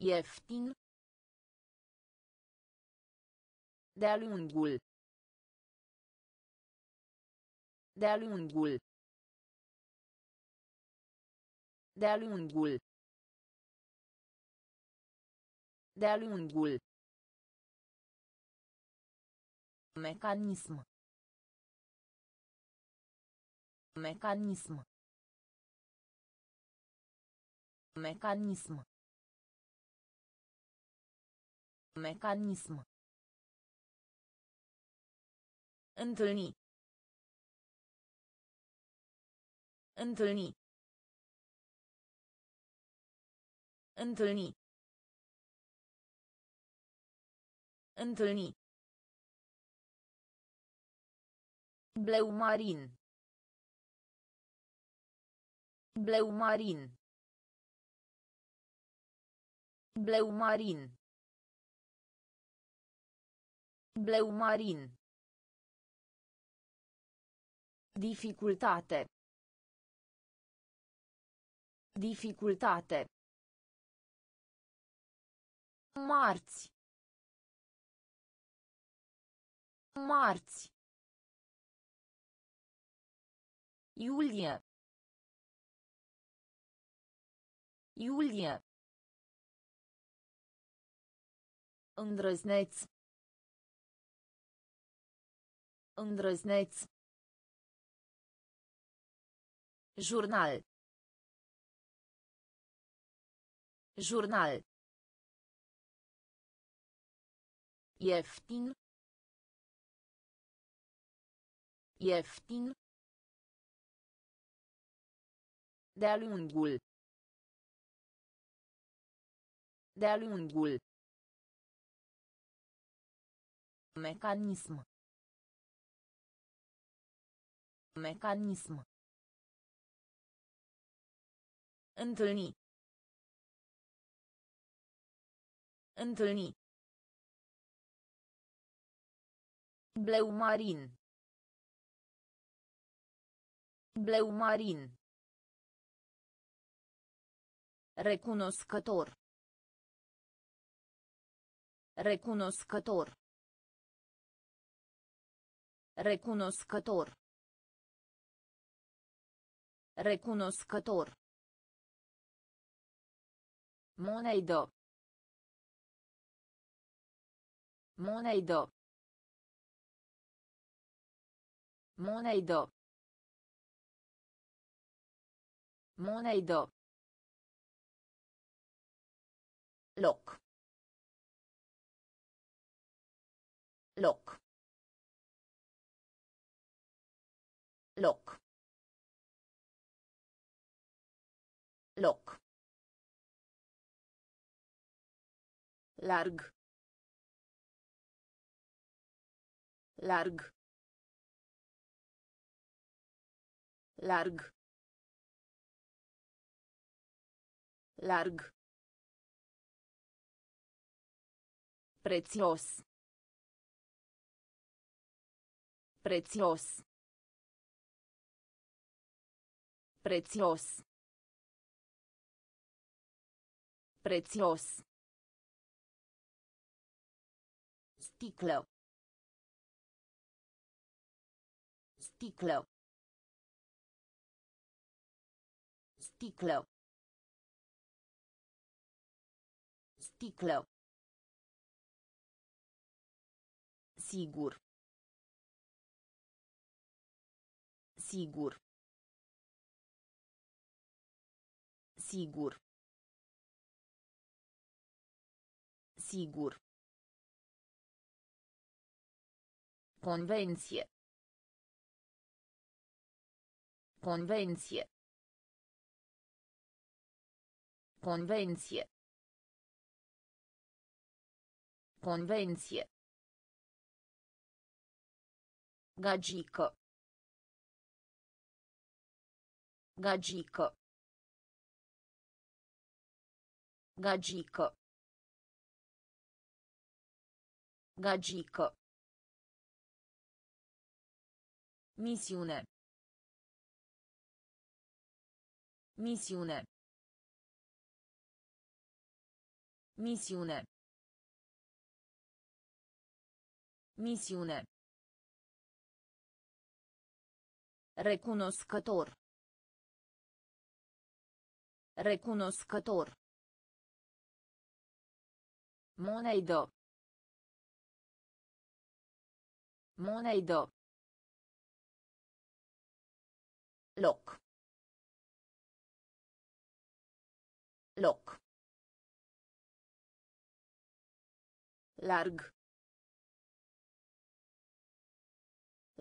Ieftin. De-a lungul. De-a lungul. De-a lungul. De-a lungul. Mecanism. Mecanism. Mecanism. Mecanism. Întâlni. Întâlni. Întâlni. Întâlni. Bleu marin. Bleu marin. Bleu marin. Bleu marin. Dificultate. Dificultate. Marți. Marți. Iulie. Iulie. Îndrăzneț. Îndrăzneț. Jurnal. Jurnal. Ieftin. Ieftin. De-a lungul. De-a lungul. Mecanism. Mecanism. Întâlni. Întâlni. Bleu marin. Bleu marin. Recunoscător. Recunoscător. Recunoscător. Recunoscător. Monedă. Monedă. Monedă. Monedă. Loc. Loc. Loc. Loc. Larg. Larg. Larg. Larg. Prețios. Prețios. Prețios. Prețios. Sticlă. Sticlă. Sticlă. Sticlă. Sigur. Sigur. Sigur. Sigur. Convenție. Convenție. Convenție. Convenție. Gagică. Gagică. Gagică. Gagică. Misiune. Misiune. Misiune. Misiune. Recunoscător. Recunoscător. Monedă. Monedă. Loc. Loc. Larg.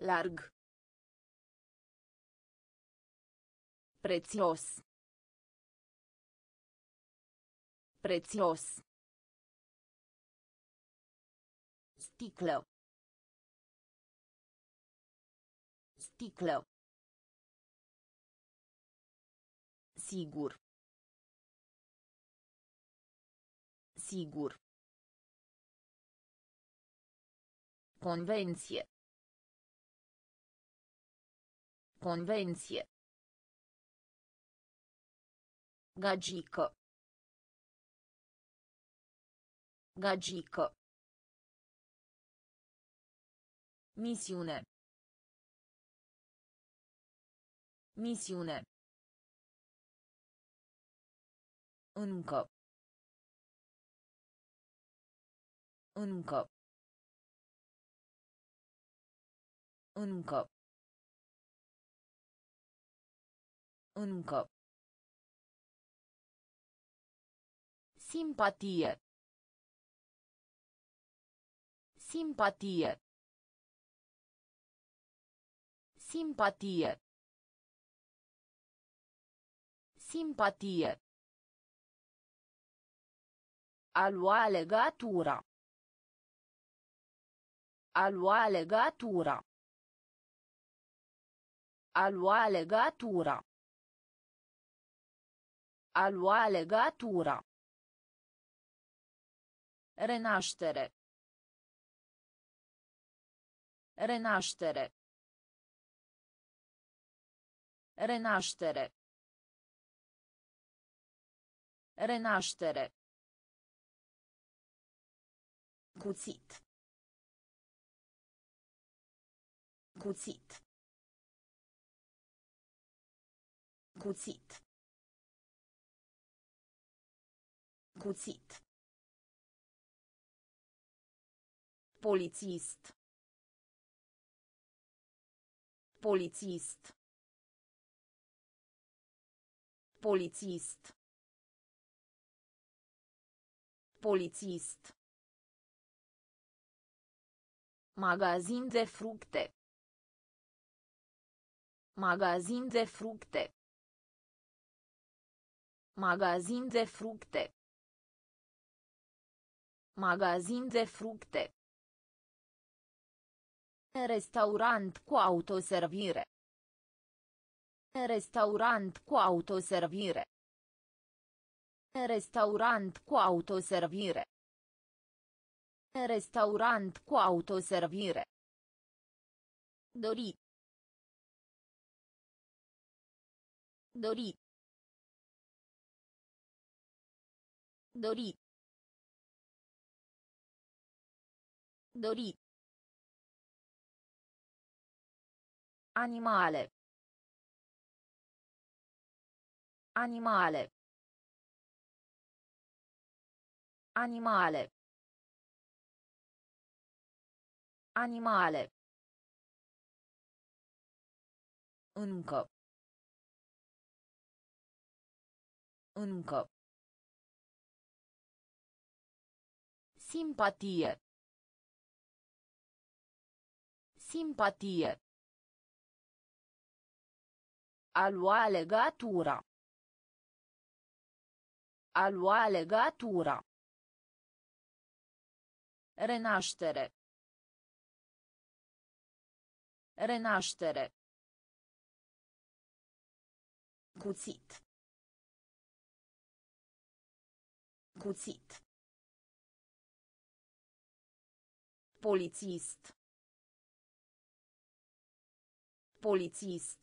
Larg. Prețios. Prețios. Sticlă. Sticlă. Sigur. Sigur. Convenție. Convenție. Gagică. Gagică. Misiune. Misiune. Încă. Încă. Încă. Încă. Simpatie. Simpatie. Simpatie. Simpatie. A lua legatura. A lua legatura. A lua legatura. A lua legatura. Renaștere. Renaștere. Renaștere. Renaștere. Cuțit. Cuțit. Cuțit. Cuțit. Polițist. Polițist. Polițist. Polițist. Magazin de fructe. Magazin de fructe. Magazin de fructe. Magazin de fructe. Restaurant cu autoservire. Restaurant cu autoservire. Restaurant cu autoservire. Restaurant cu autoservire. Dori. Dori. Dori. Dori. Animale. Animale. Animale. Animale. Încă. Încă. Simpatie. Simpatie. A lua legatura. A lua legatura. Renaștere. Renaștere. Cuțit. Cuțit. Polițist. Polițist.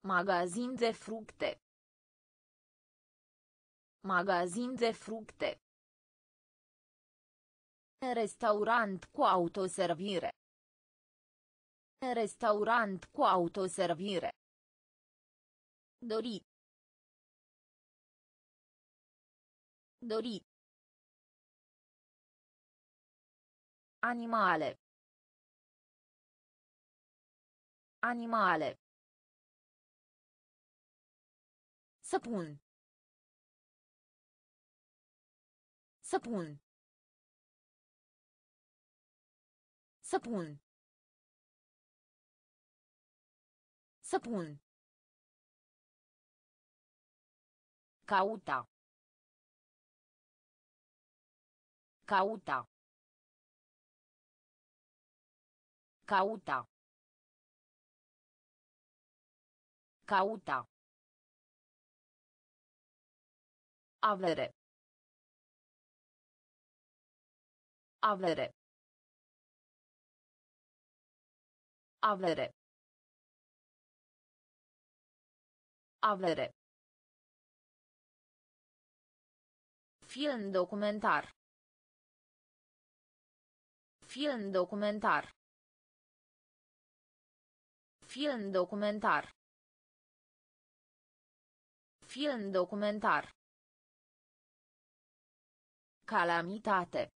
Magazin de fructe. Magazin de fructe. Restaurant cu autoservire. Restaurant cu autoservire. Dori. Dori. Animale. Animale. Săpun. Săpun. Săpun. Săpun. Cauta. Cauta. Cauta. Cauta. Avere. Avere. Avere. Avere. Film documentar. Film documentar. Film documentar. Film documentar. Calamitate.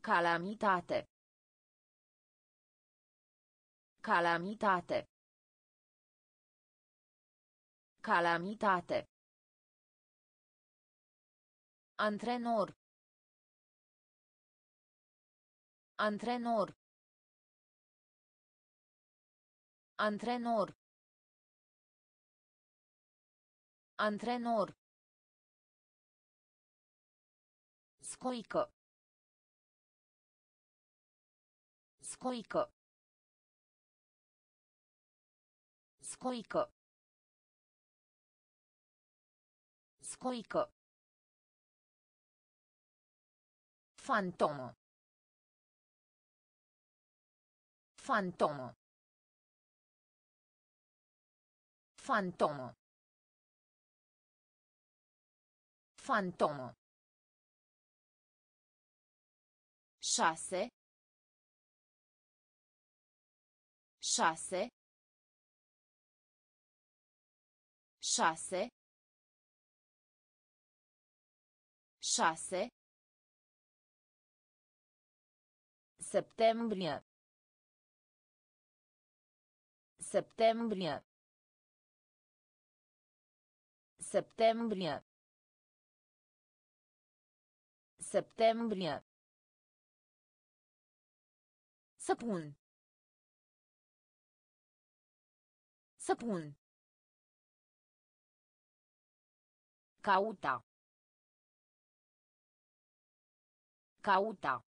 Calamitate. Calamitate. Calamitate. Antrenor. Antrenor. Antrenor. Antrenor. Scoică. Scoică. Scoică. Scoică. Fantomă. Fantomă. Fantomă. Fantomă. șase șase șase șase Septembrie. Septembrie. Septembrie. Septembrie. Săpun. Săpun. Cauta. Cauta.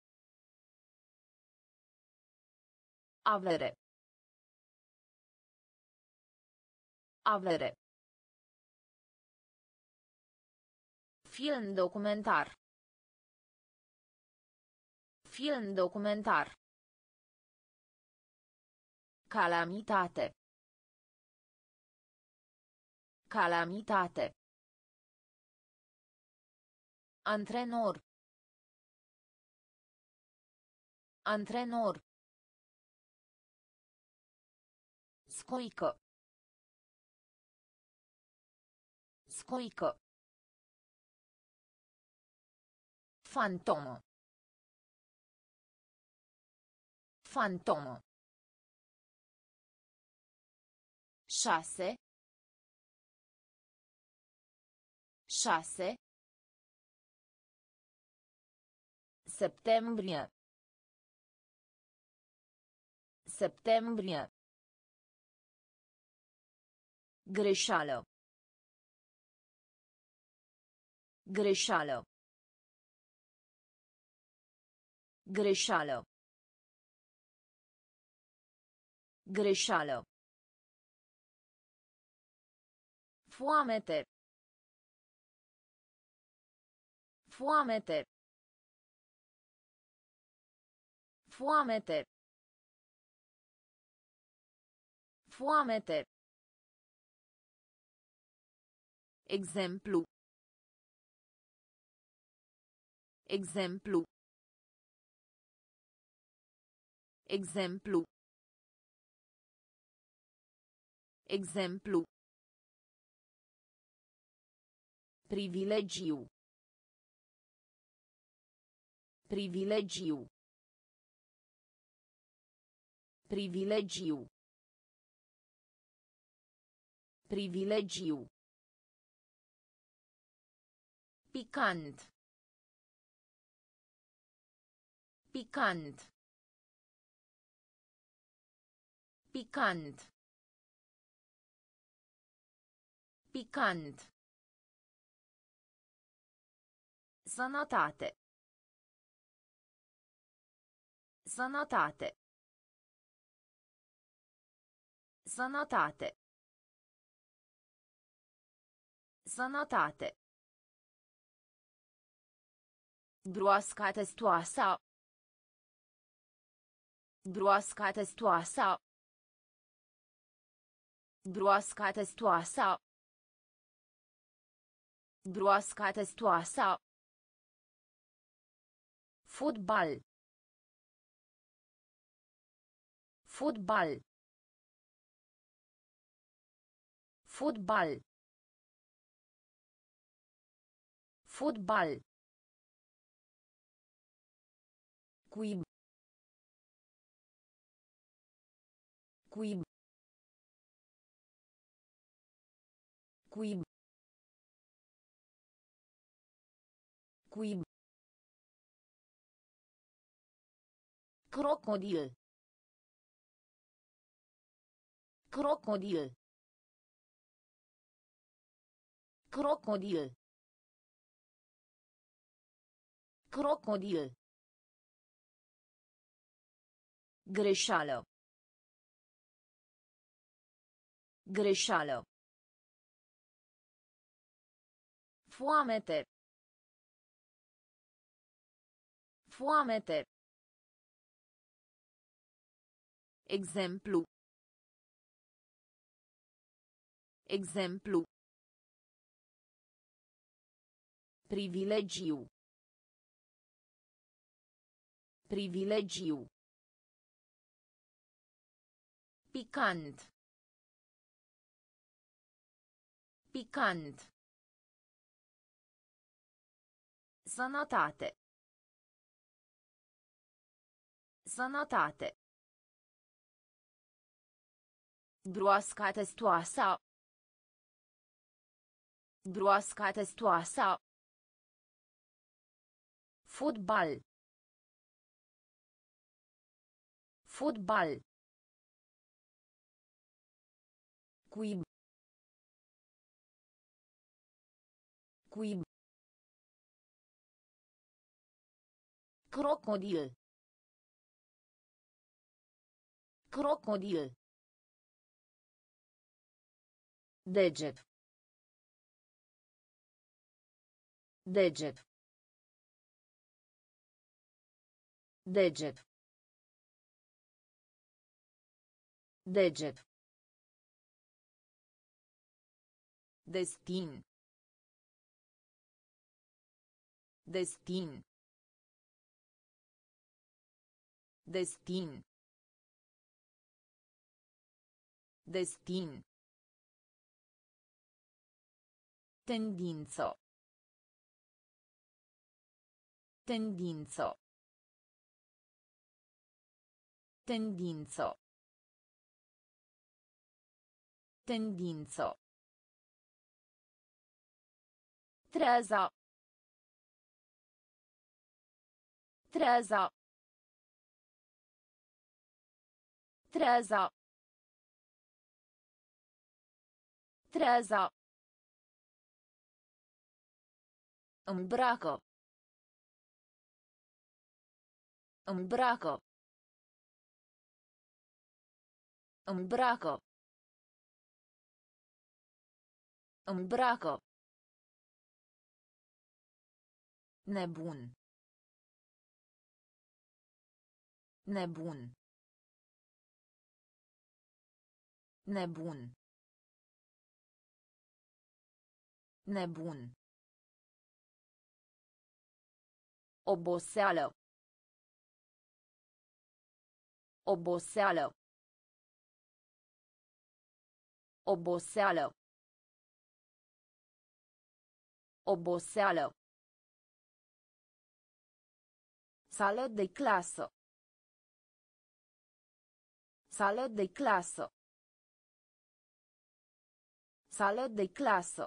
Avere. Avere. Film documentar. Film documentar. Calamitate. Calamitate. Antrenor. Antrenor. Scoică. Scoică. Fantomă. Fantomă. șase șase Septembrie. Septembrie. Greșeală. Greșeală. Greșeală. Greșeală. Foamete. Foamete. Foamete. Foamete. Exemplu. Exemplu. Exemplu. Exemplu. Privilegiu. Privilegiu. Privilegiu. Privilegiu. Picant. Picant. Picant. Picant. Sănătate. Sănătate. Sănătate. Sănătate. Broasca testoasa. Broasca testoasa. Broasca testoasa. Broasca testoasa. Fotbal. Fotbal. Fotbal. Fotbal. Cuib. Cuib. Cuib. Cuib. Crocodil. Crocodil. Crocodil. Crocodil. Greșeală. Greșeală. Foamete. Foamete. Exemplu. Exemplu. Privilegiu. Privilegiu. Picant. Picant. Sănătate. Sănătate. Broasca testoasa. Broasca testoasa. Fotbal. Fotbal. Cuib. Cuib. Crocodil. Crocodil. Deget. Deget. Deget. Deget. Destin. Destin. Destin. Destin. Tendință. Tendință. Tendință. Tendință. Treza. Treza. Treza. Treza. Îmbracă. Îmbracă. Îmbracă. Îmbracă. Nebun. Nebun. Nebun. Nebun. Oboseală. Oboseală. Oboseală. Oboseală. Sală de clasă. Sală de clasă. Sală de clasă.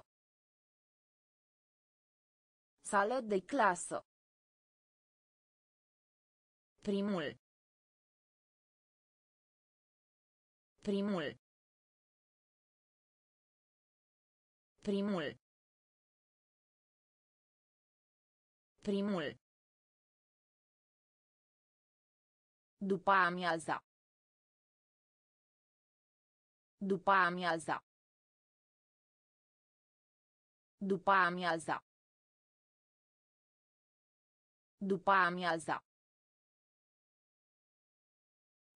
Sală de clasă. Primul. Primul. Primul. Primul. După amiaza. După amiaza. După amiaza. După amiaza.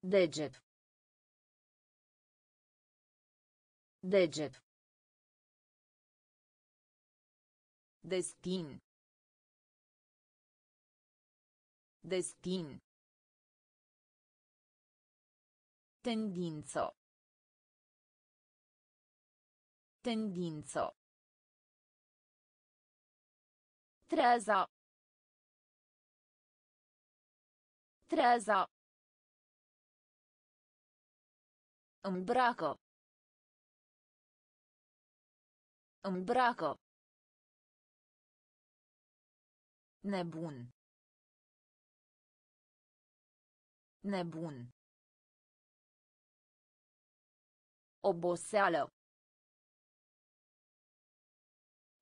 Deget. Deget. Destin. Destin. Tendință. Tendință. Treza. Treza. Îmbracă. Îmbracă. Nebun. Nebun. Oboseală.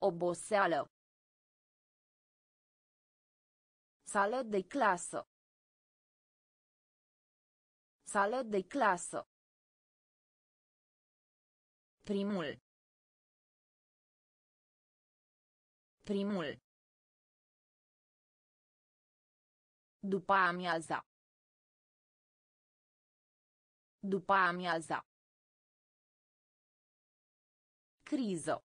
Oboseală. Sală de clasă. Sală de clasă. Primul. Primul. După amiaza. După amiaza. Criză.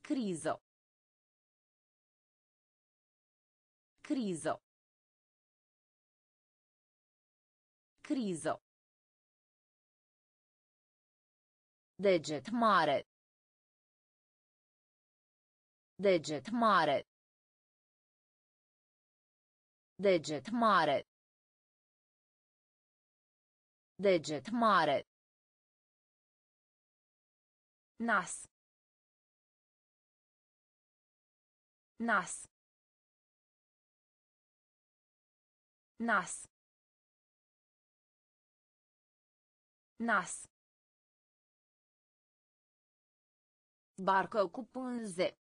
Criză. Criză. Criză. Deget mare. Deget mare. Deget mare. Deget mare. Nas. Nas. Nas. Nas. Barcă cu pânze.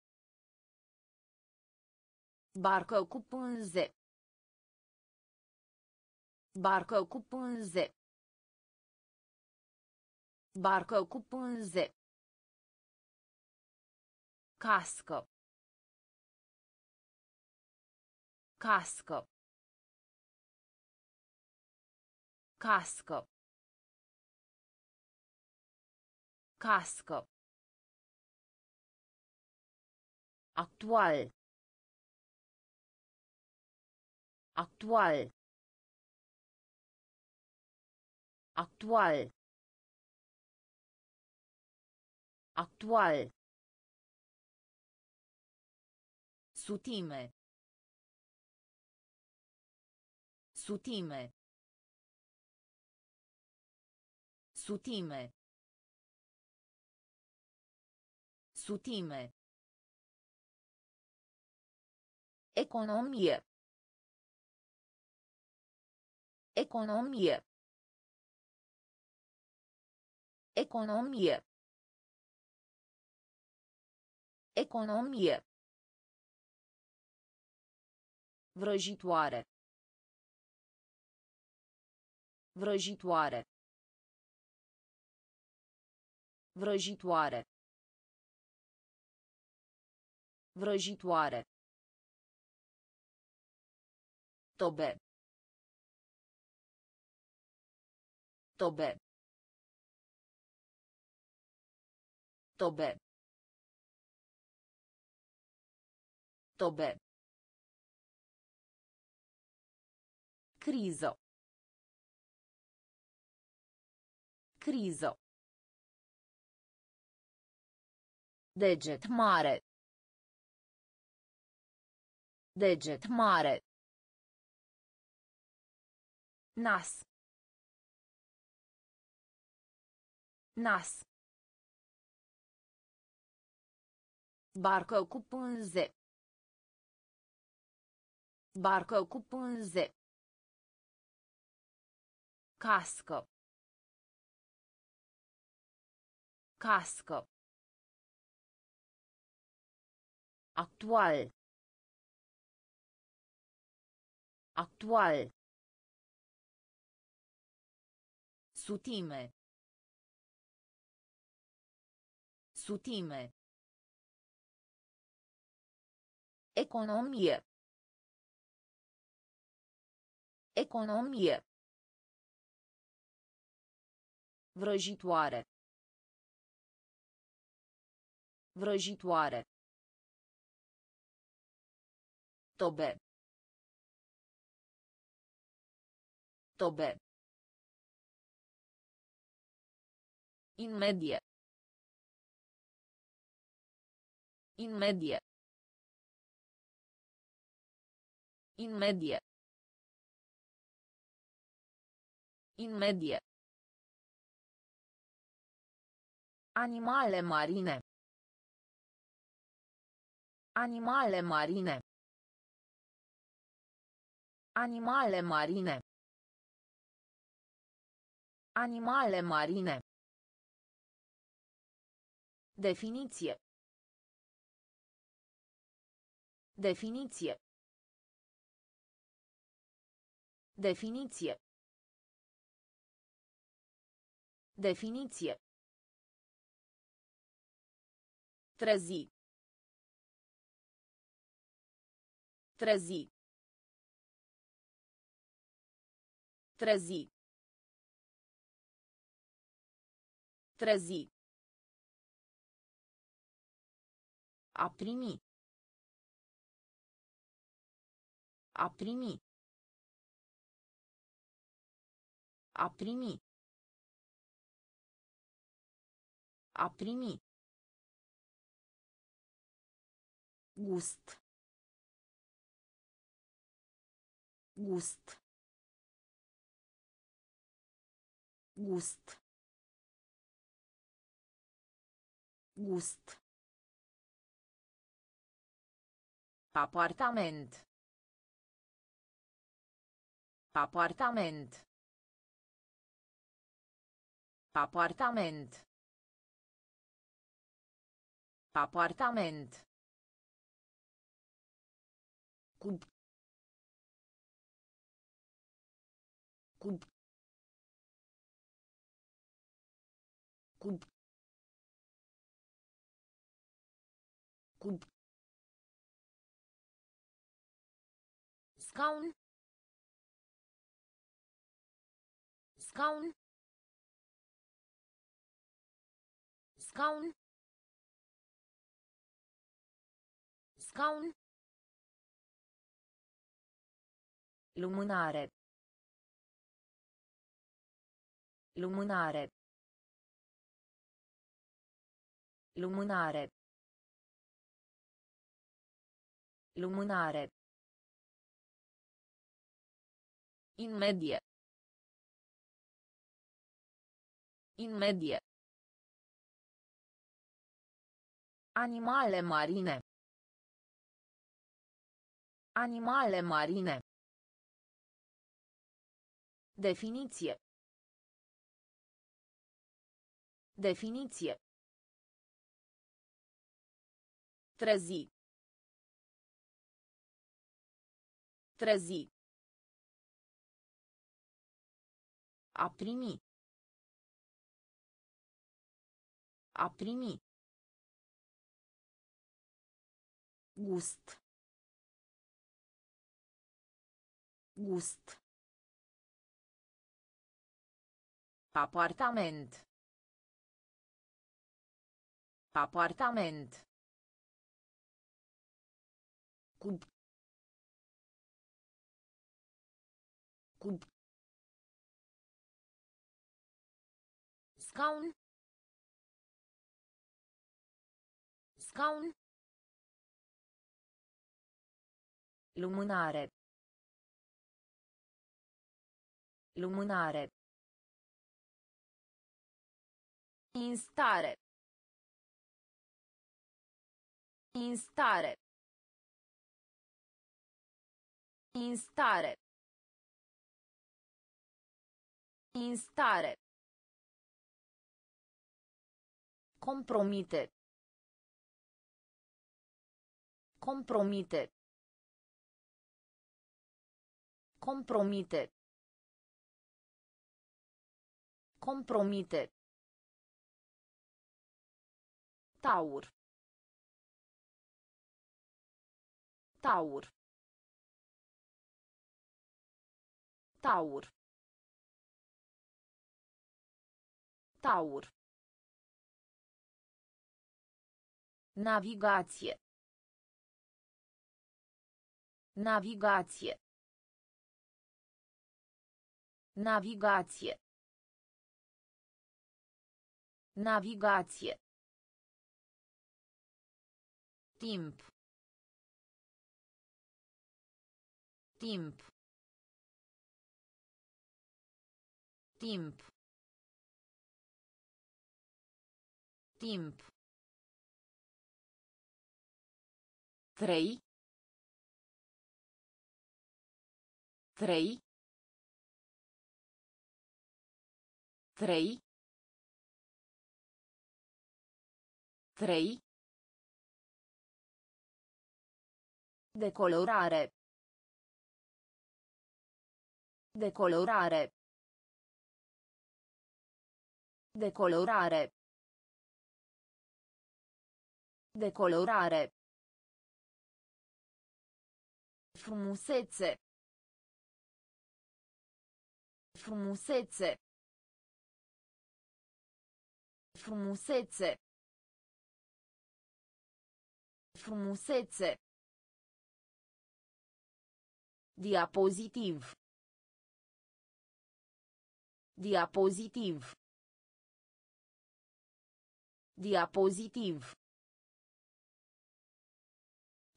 Barcă cu pânze. Barcă cu pânze. Barcă cu pânze. Cască. Cască. Cască. Cască. Actual. Actual. Actual. Actual. Sutime. Sutime. Sutime. Sutime. Economie. Economie. Economie. Economie. Vrăjitoare. Vrăjitoare. Vrăjitoare. Vrăjitoare. Tobe. Tobe. Tobe. Tobe. Criză. Criză. Deget mare. Deget mare. Nas. Nas. Barcă cu pânze. Barcă cu pânze. Cască. Cască. Actual. Actual. Sutime. Sutime. Economie. Economie. Vrăjitoare. Vrăjitoare. Tobe. Tobe. In medie. In medie. In medie. In medie. Animale marine. Animale marine. Animale marine. Animale marine. Definiție. Definiție. Definiție. Definiție. Trezi. Trezi. Trezi. Trezi. A primi. A primi. A primi. A primi. Gust. Gust. Gust. Gust. Apartament. Apartament. Apartament. Apartament. Cub. Cub. Cub. Cub. Scaun. Scaun. Scaun. Scaun. Lumânare. Lumânare. Lumânare. Lumânare. In medie. In medie. Animale marine. Animale marine. Definiție. Definiție. Trezi. Trezi. A primi. A primi. Gust. Gust. Apartament. Apartament. Cub. Cub. Scaun. Scaun. Lumânare. Lumânare. Instare. Instare. Instare. Instare. Compromite. Compromite. Compromite. Compromite. Taur. Taur. Taur. Taur. Navigație. Navigație. Navigație. Navigație. Timp. Timp. Timp. Timp. Trei. Trei. Trei. Trei. Decolorare. Decolorare. Decolorare. Decolorare. Frumusețe. Frumusețe. Frumusețe. Frumusețe. Diapozitiv. Diapozitiv. Diapozitiv.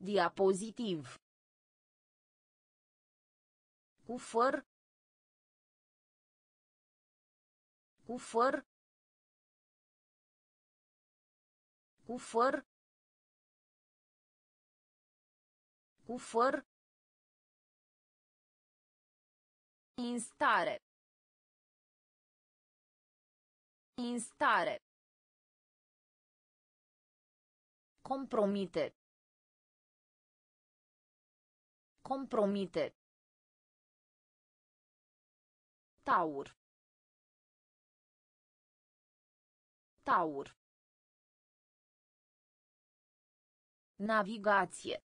Diapozitiv. Cu făr. Cu făr. Cu făr. Cu făr. Instare. Instare. Compromite. Compromite. Taur. Taur. Navigație.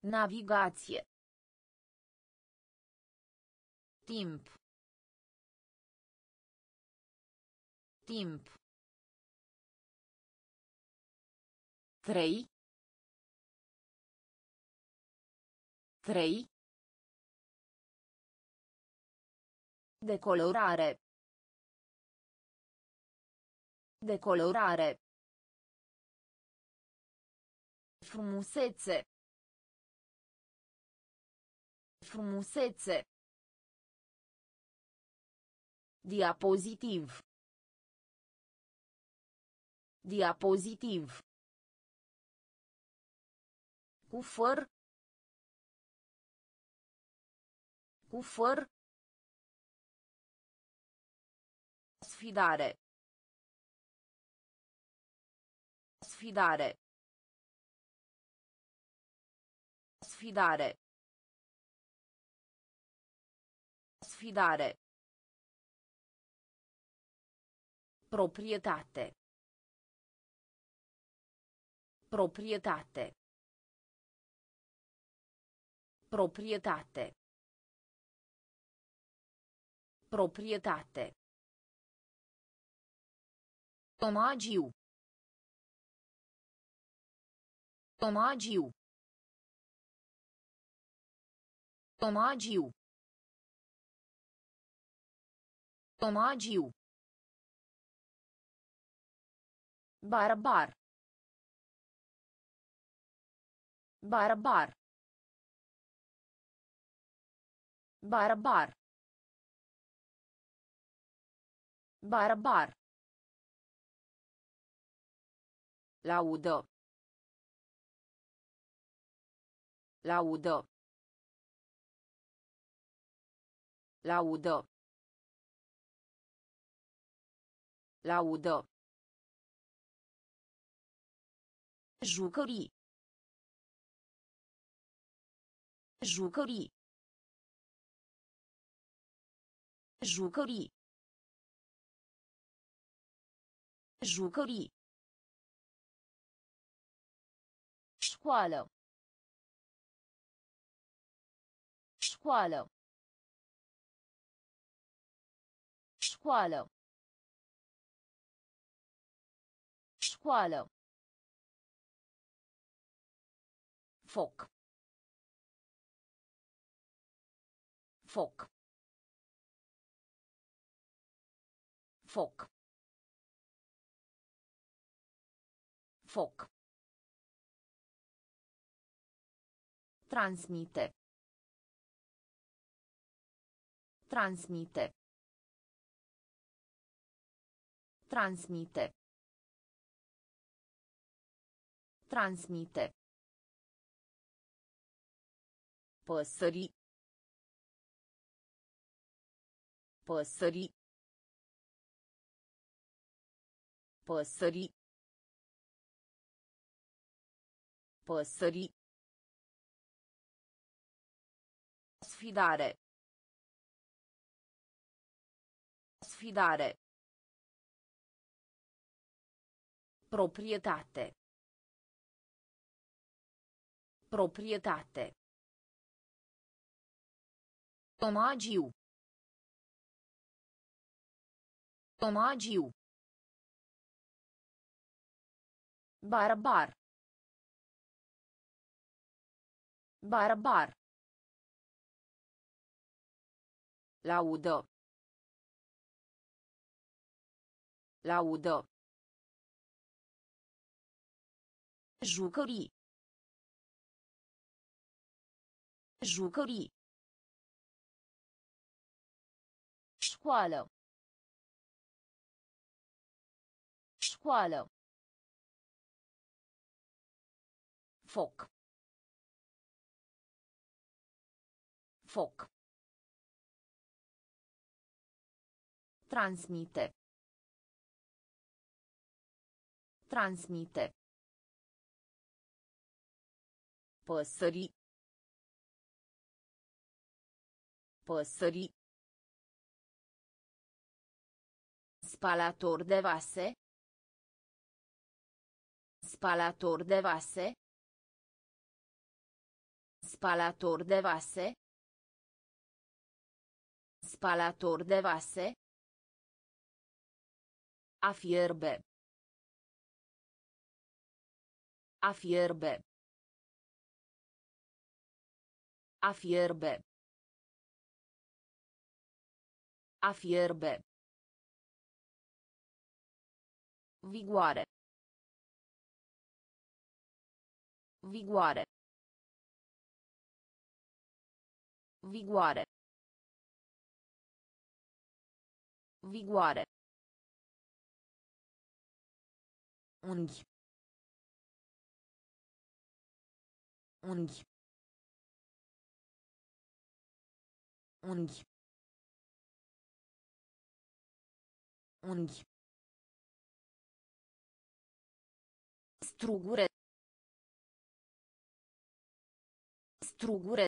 Navigație. Timp. Timp. Trei. Trei. Decolorare. Decolorare. Frumusețe. Frumusețe. Diapozitiv. Diapozitiv. Cu făr. Cu făr. Sfidare. Sfidare. Sfidare. Sfidare. Proprietate. Proprietate. Proprietate. Proprietate. Omagiu. Omagiu. Omagiu. Omagiu. Barbar. Barbar. Barbar. Barbar. Laudă. Laudă. Laudă. Laudă. Jucării. Jucării. Jucării. Jucării. Școală. Școală. Școală. Școală. Foc. Foc. Foc. Foc. Transmite. Transmite. Transmite. Transmite. Păsări. Păsări. Păsări. Păsări. Sfidare. Sfidare. Proprietate. Proprietate. Omagiu. Omagiu. Barbar. Barbar. Laudă. Laudă. Jucării. Jucării. Școală. Școală. Foc. Foc. Transmite. Transmite. Păsări. Păsări. Spalator de vase. Spalator de vase. Spalator de vase. Spalator de vase. A fierbe. A fierbe. A fierbe. A fierbe. Vigoare. Vigoare. Vigoare. Vigoare. Unghi. Unghi. Unghi. Unghi. Strugure. Strugure.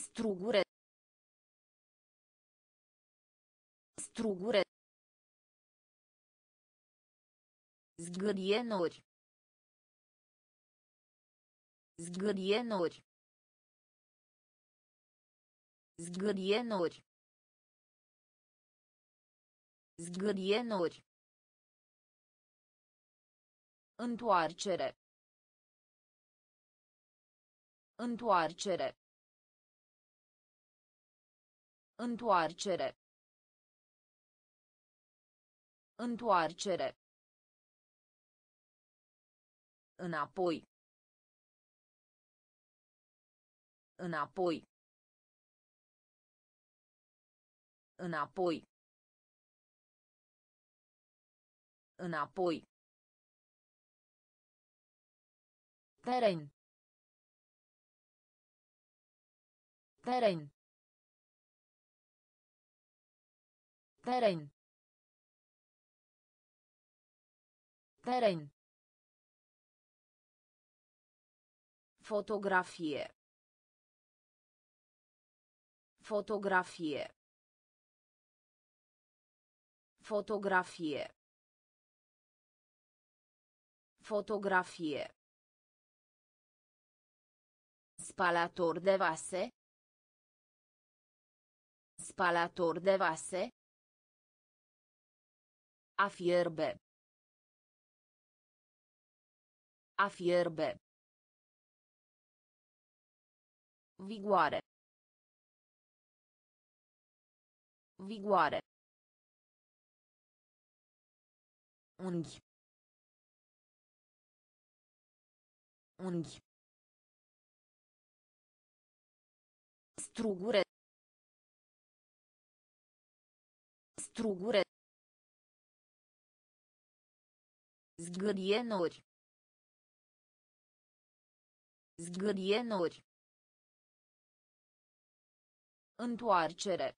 Strugure. Strugure. Zgârienori. Zgârienori. Zgârienori. Zgârienori. Întoarcere. Întoarcere. Întoarcere. Întoarcere. Înapoi. Înapoi. Înapoi. Înapoi. Teren. Teren. Teren. Teren. Fotografie. Fotografie. Fotografie. Fotografie. Spalator de vase. Spalator de vase. A fierbe. A fierbe. Vigoare. Vigoare. Unghi. Unghi. Strugure. Strugure. Zgârienori. Zgârienori. Întoarcere.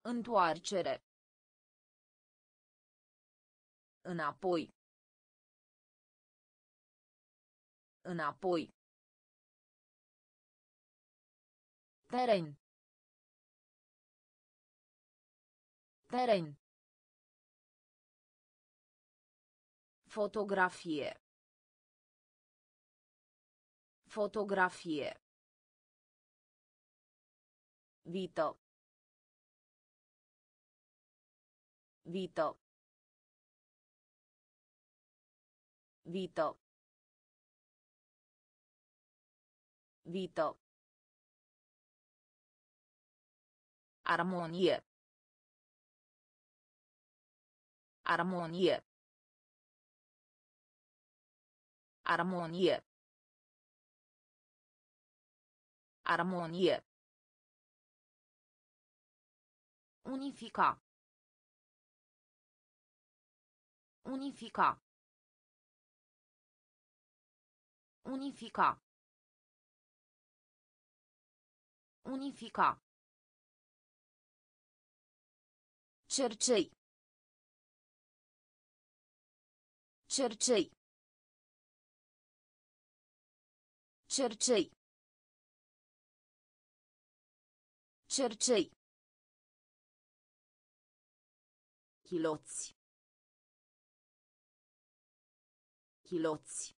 Întoarcere. Înapoi. Înapoi. Teren. Teren. Fotografie. Fotografie. Vito. Vito. Vito. Vito. Armonie. Armonie. Armonie. Armonie. Unifica. Unifica. Unifica. Unifica. Cercei. Cercei. Cercei. Cercei. Chiloți. Chiloți.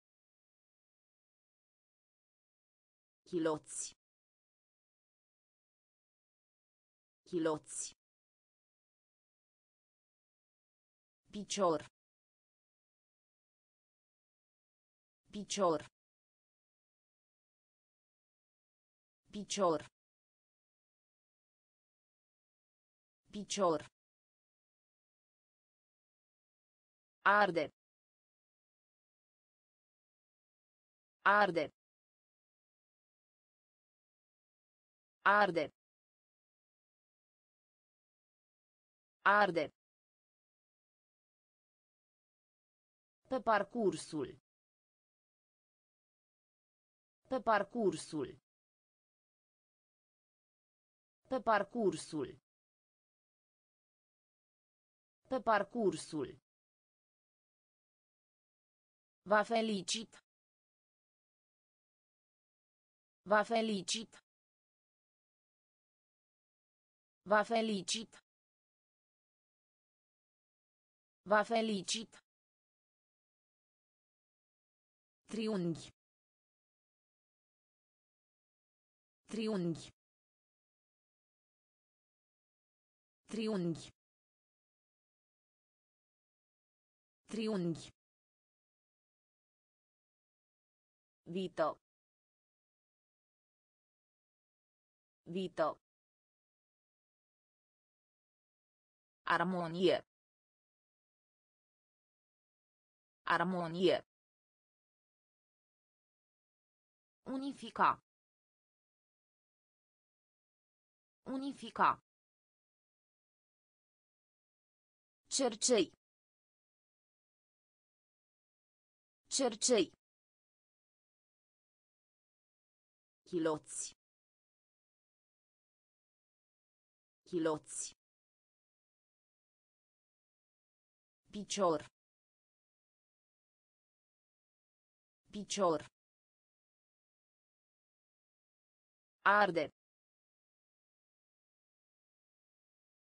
Chiloți. Chiloți. Picior. Picior. Picior. Picior. Arde. Arde. Arde. Arde. Pe parcursul. Pe parcursul. Pe parcursul. Pe parcursul. Va felicit. Va felicit. Va felicit. Va felicit. Triunghi. Triunghi. Triunghi. Triunghi. Vito. Vito. Armonie. Armonie. Unifica. Unifica. Cercei. Cercei. Chiloți. Chiloți. Picior. Picior. Arde.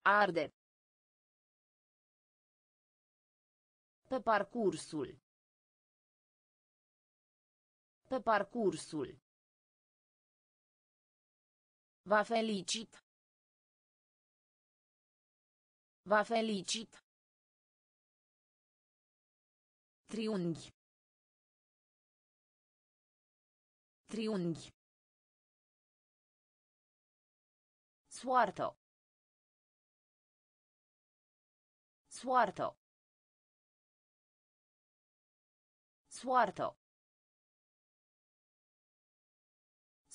Arde. Pe parcursul. Pe parcursul. Va felicit. Va felicit. Triunghi. Triunghi. Soartă. Soartă. Soartă.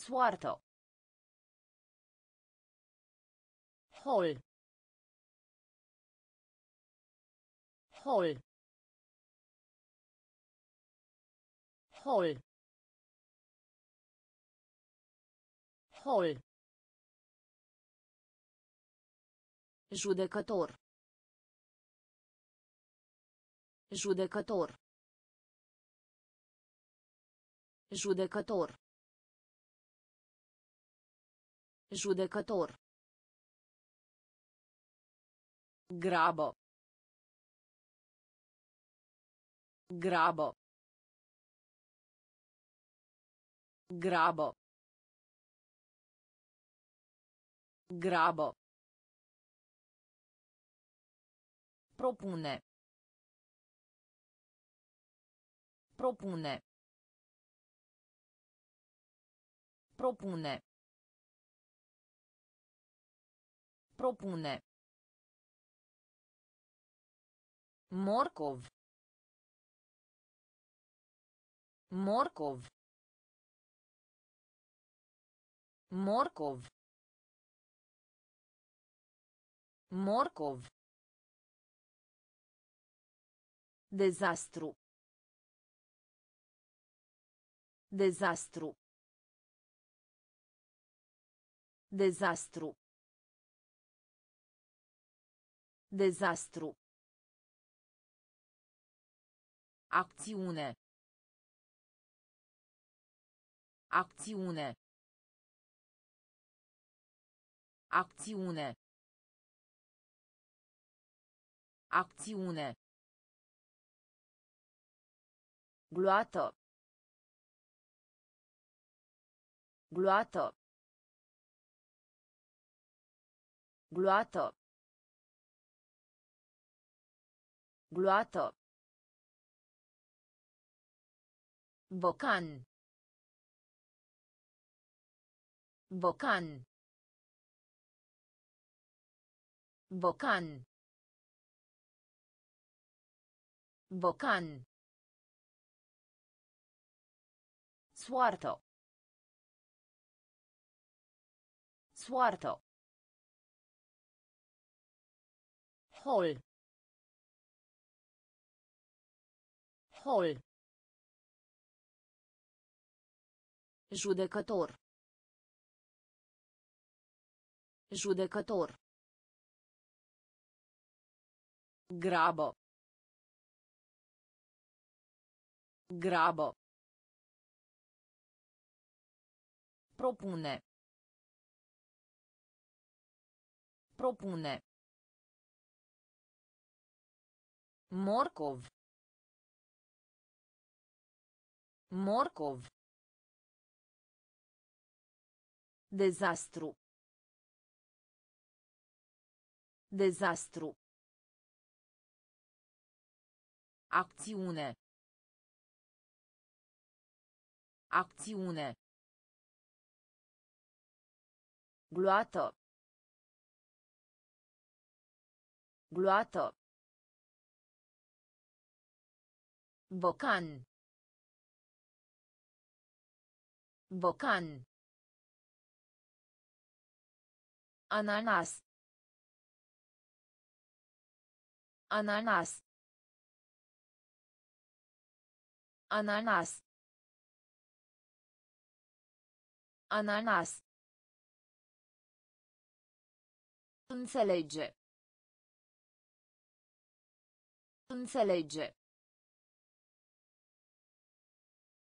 Soartă. Hol. Hol. Hol. Hol. Judecător. Judecător. Judecător. Judecător. Grabă. Grabă. Grabă. Grabă. Propune. Propune. Propune. Propune. Morcov. Morcov. Morcov. Morcov. Dezastru. Dezastru. Dezastru. Dezastru. Acțiune. Acțiune. Acțiune. Acțiune. Gloată. Gloată. Gloată. Gloată. Bocan. Bocan. Bocan. Bocan. Soartă. Soartă. Hol. Hol. Judecător. Judecător. Grabă. Grabă. Propune. Propune. Morcov. Morcov. Dezastru. Dezastru. Acțiune. Acțiune. Gloată. Gloată. Bocan. Bocan. Ananas. Ananas. Ananas. Ananas. Înțelege. Înțelege.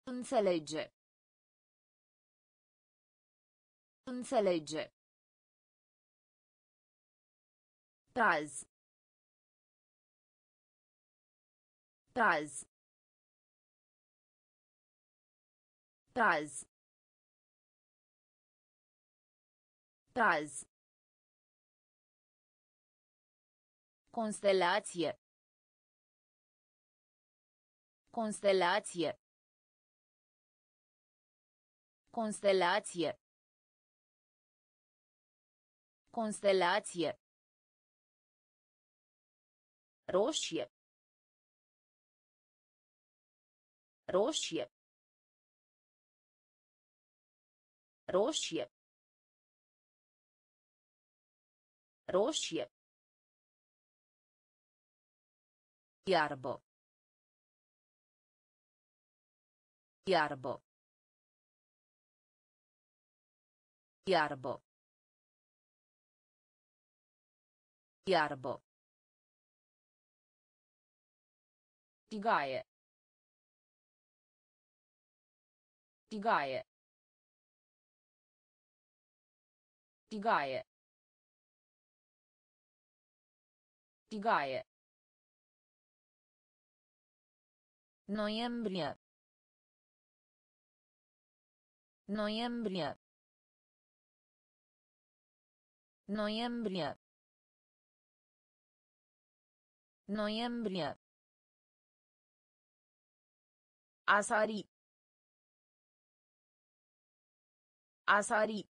Înțelege. Înțelege. Traz. Traz. Traz. Traz. Constelație. Constelație. Constelație. Constelație. Roșie. Roșie. Roșie. Roșie. Iarbă. Iarbă. Iarbă. Iarbă. Tigaie. Tigaie. Tigaie. Tigaie. Noiembrie. Noiembrie. Noiembrie. Noiembrie. Asari. Asari.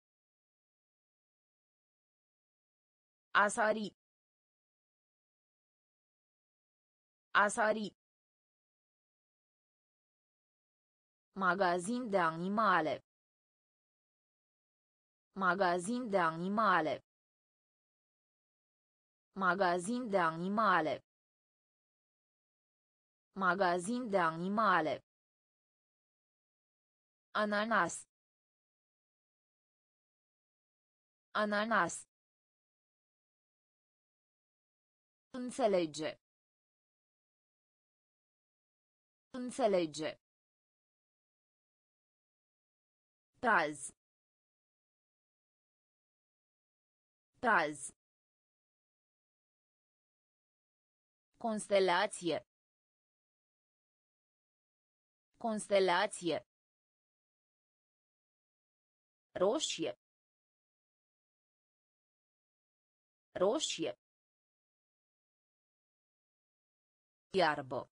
Asari. Asari. Magazin de animale. Magazin de animale. Magazin de animale. Magazin de animale. Ananas. Ananas. Înțelege. Înțelege. Traz. Traz. Constelație. Constelație. Roșie. Roșie. Iarbă.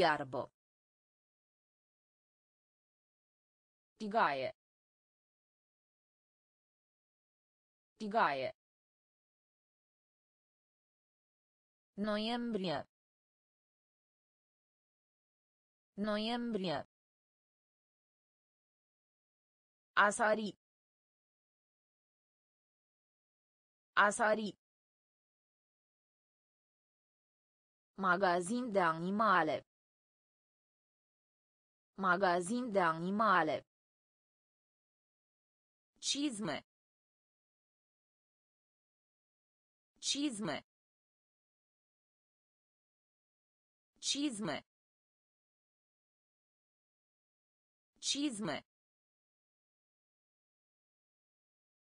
Iarbă. Tigaie. Tigaie. Noiembrie. Noiembrie. Asari. Asari. Magazin de animale. Magazin de animale. Cizme. Cizme. Cizme. Cizme.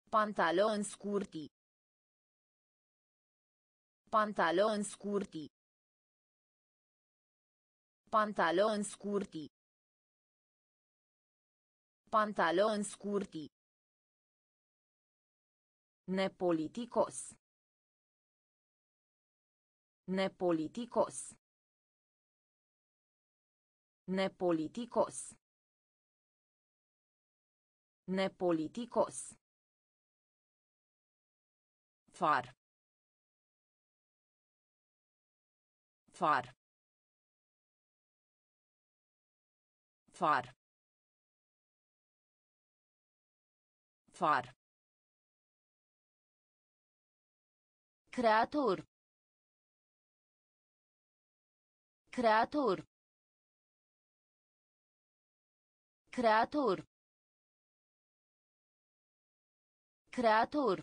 Pantaloni scurti. Pantaloni scurti. Pantaloni scurti. Pantaloni scurti. Nepoliticos. Nepoliticos. Nepoliticos. Nepoliticos. Far. Far. Far. Far. Creator. Creator. Creator. Creator.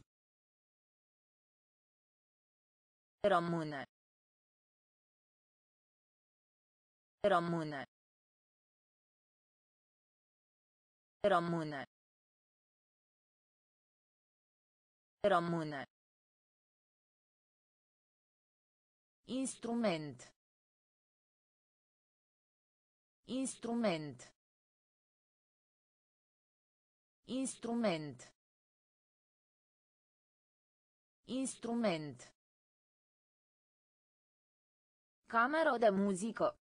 Rămâne. Rămâne. Rămâne. Rămâne. Instrument. Instrument. Instrument. Instrument. Cameră de muzică.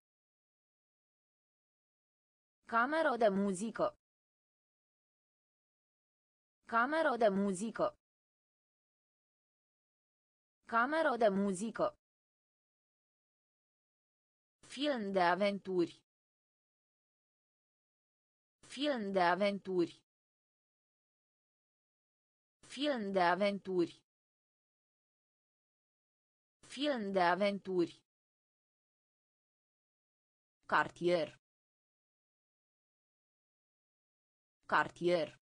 Cameră de muzică. Cameră de muzică. Cameră de muzică. Film de aventuri. Film de aventuri. Film de aventuri. Film de aventuri. Cartier. Cartier.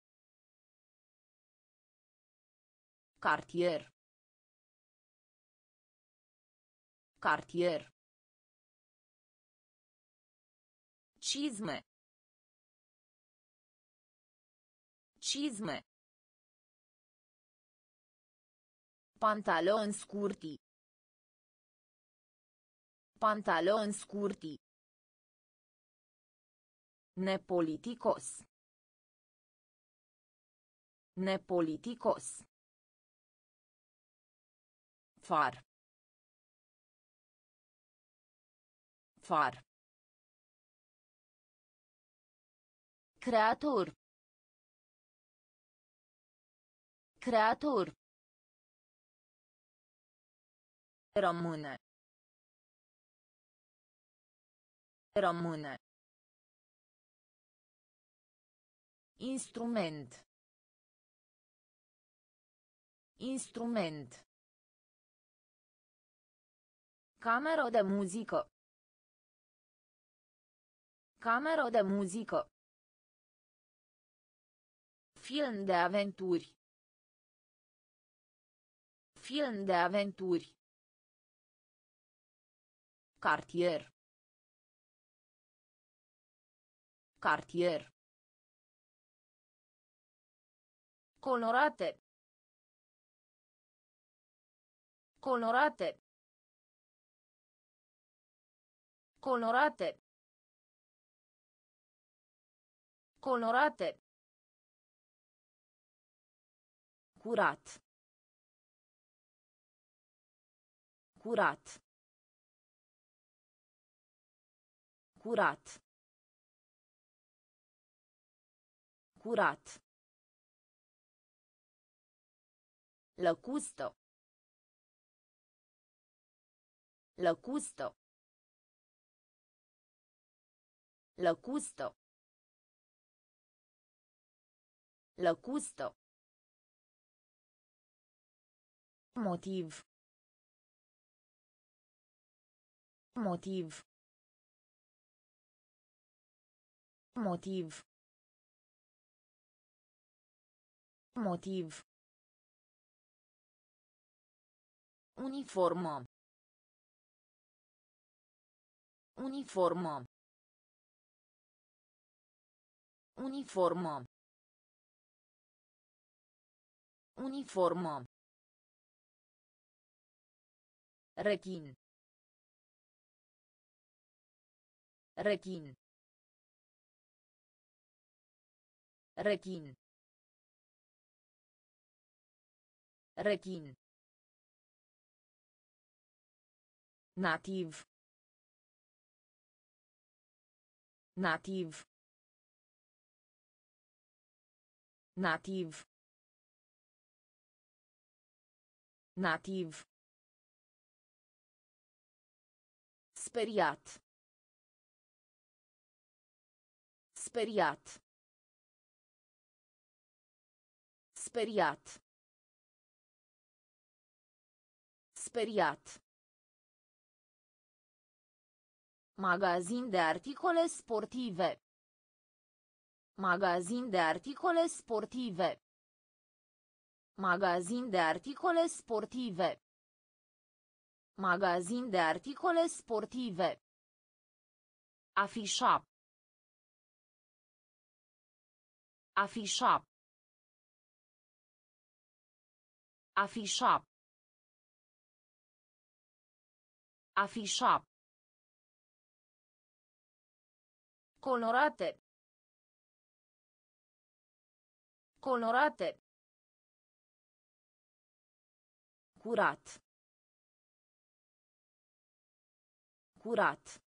Cartier. Cartier. Cizme. Cizme. Pantaloni scurti. Pantaloni scurti. Nepoliticos. Nepoliticos. Far. Far. Creator. Creator. Rămâne. Rămâne. Instrument. Instrument. Cameră de muzică. Cameră de muzică. Film de aventuri. Film de aventuri. Cartier. Cartier. Colorate. Colorate. Colorate. Colorate. Curat. Curat. Curat. Curat. Lăcustă. Lăcustă. Lăcustă. Lăcustă. Motiv. Motiv. Motiv. Motiv. Uniformă. Uniformă. Uniformă. Uniformă. Rechin. Rechin. Rechin. Rechin. Nativ. Nativ. Nativ. Nativ. Speriat. Speriat. Speriat. Speriat. Magazin de articole sportive. Magazin de articole sportive. Magazin de articole sportive. Magazin de articole sportive. Afișa. Afișa. Afișa. Afișa. Colorate. Colorate. Curat. Curat.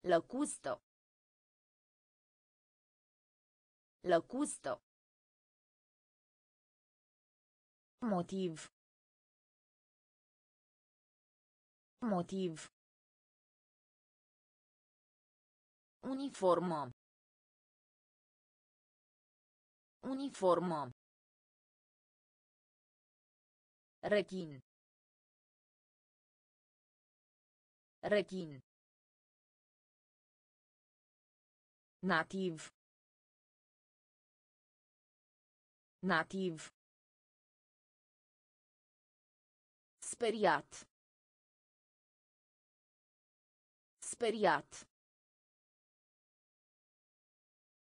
Lăcustă. Lăcustă. Motiv. Motiv. Uniformă. Uniformă. Rechin. Rechin. Nativ. Nativ. Speriat. Speriat.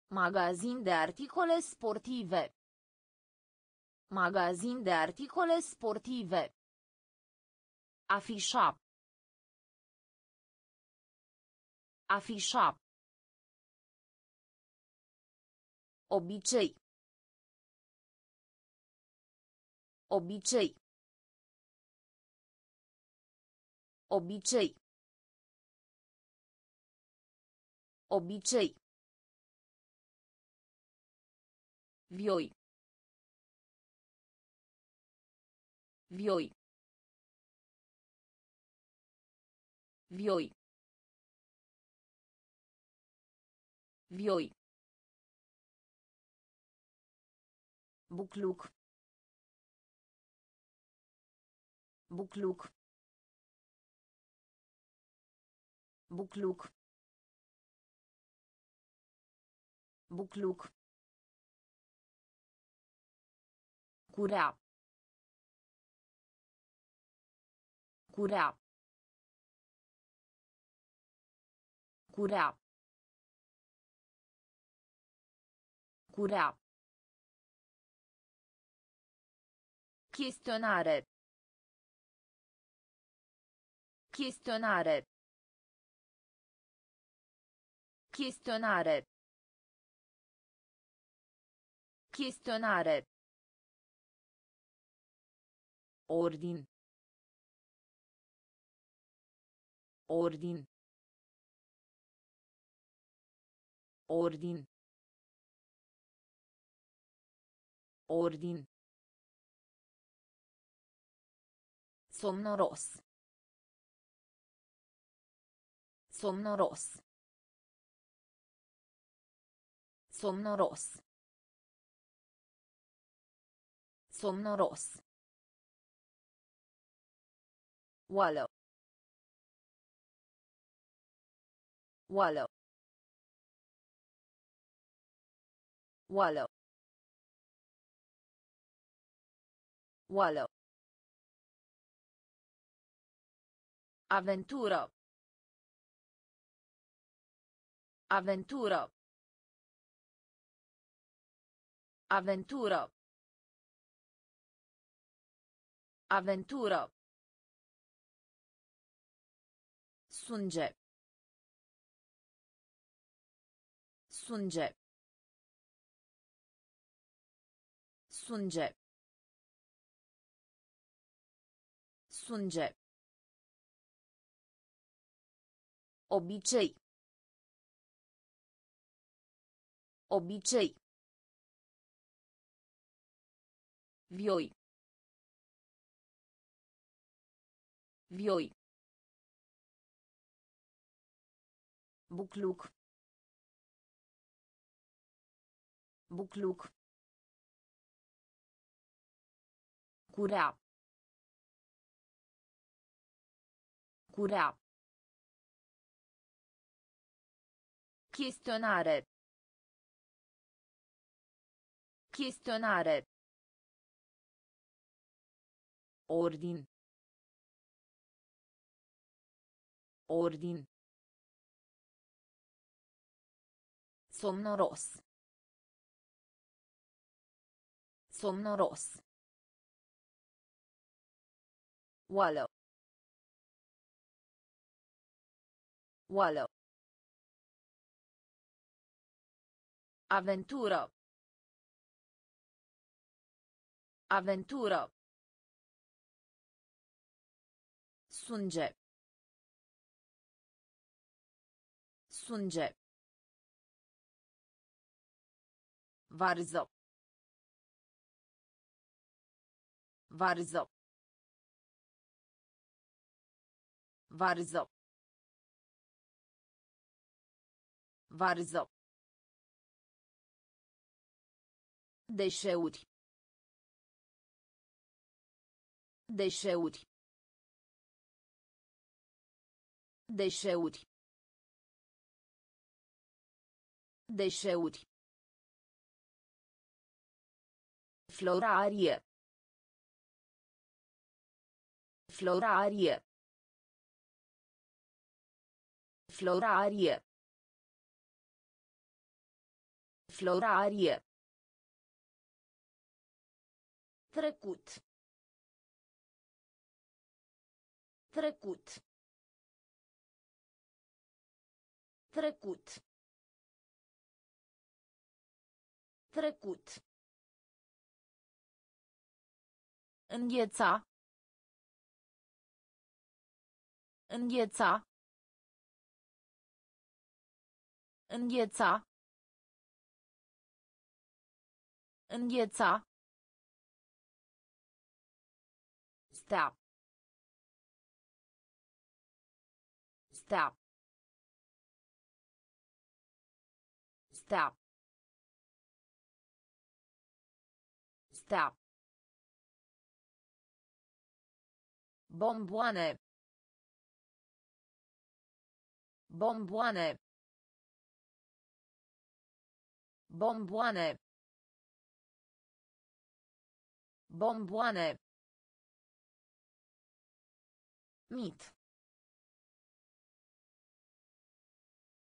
Magazin de articole sportive. Magazin de articole sportive. Afișa. Afișa. Obicei. Obicei. Obicei. Obicei. Vioi. Vioi. Vioi. Vioi. Bucluc. Bucluc. Bucluc. Bucluc. Curea. Curea. Curea. Curea. Chestionare. Chestionare. Chestionare. Chestionare. Ordin. Ordin. Ordin. Ordin. Somnoros. Somnoros. Somnoros. Somnoros. Oală. Oală. Oală. Oală. Aventură. Aventură. Aventură. Aventură. Sunge. Sunge. Sunge. Sunge. Obicei. Obicei. Vioi. Vioi. Bucluc. Bucluc. Curea. Curea. Chestionare. Chestionare. Ordin. Ordin. Somnoros. Somnoros. Oală. Oală. Aventură. Aventură. Sunge. Sunge. Varză. Varză. Varză. Varză. Deșeuri. Deșeuri. Deșeuri. Deșeuri. Florarie. Florarie. Florarie. Florarie. Trecut. Trecut. Trecut. Trecut. Îngheța. Îngheța. Îngheța. Îngheța. Stop. Stop. Stop. Stop. Bomboane. Bomboane. Bomboane. Bomboane. Mit.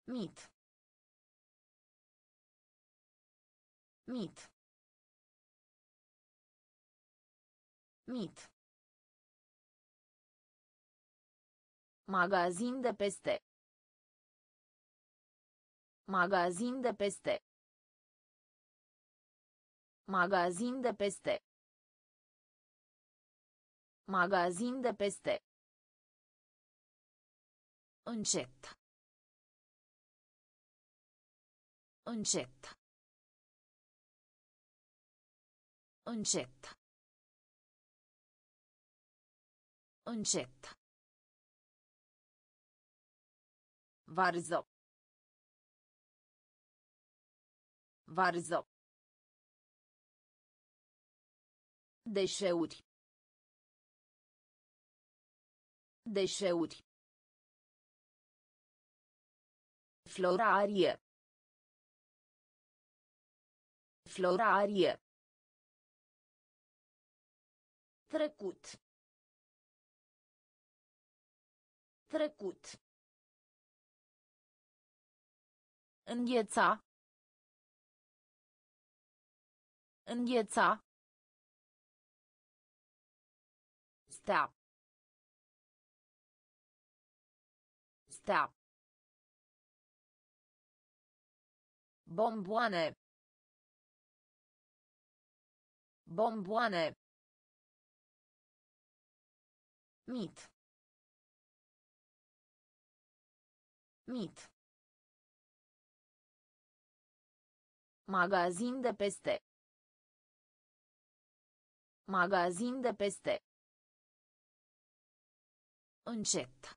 Mit. Mit. Mit. Magazin de peste. Magazin de peste. Magazin de peste. Magazin de peste. Încet. Încet. Încet. Încet. Varză. Varză. Deșeuri. Deșeuri. Florarie. Florarie. Trecut. Trecut. Îngheța. Îngheța. Stop. Stop. Bomboane. Bomboane. Mit. Mit. Magazin de peste. Magazin de peste. Încet.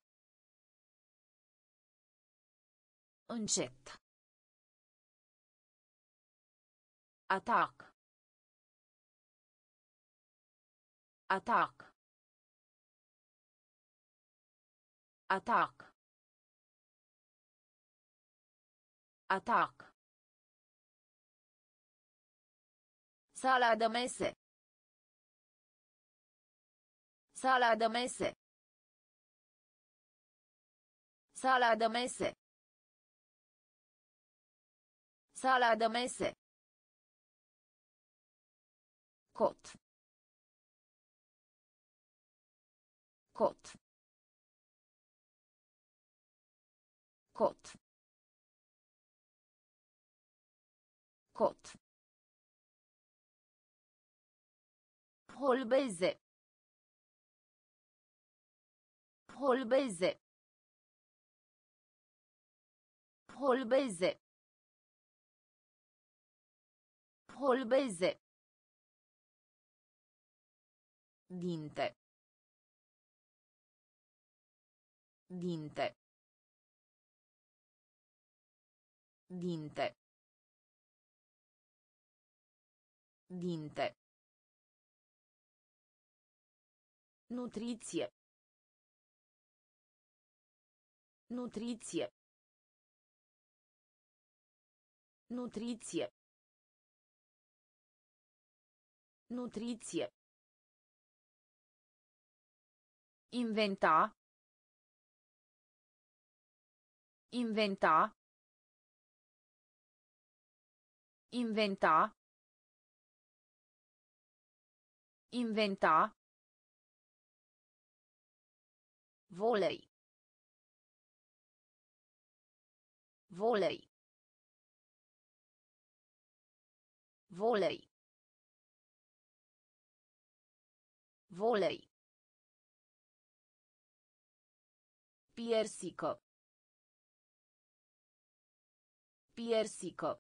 Încet. Atac. Atac. Atac. Atac. Sala de mese. Sala de mese. Sala de mese. Sala de mese. Cot. Cot. Cot. Cot. Holbeze. Holbeze. Holbeze. Holbeze. Dinte. Dinte. Dinte. Dinte. Nutriție. Nutriție. Nutriție. Nutriție. Inventa. Inventa. Inventa. Inventa. Volei. Volei. Volei. Volei. Piersico. Piersico.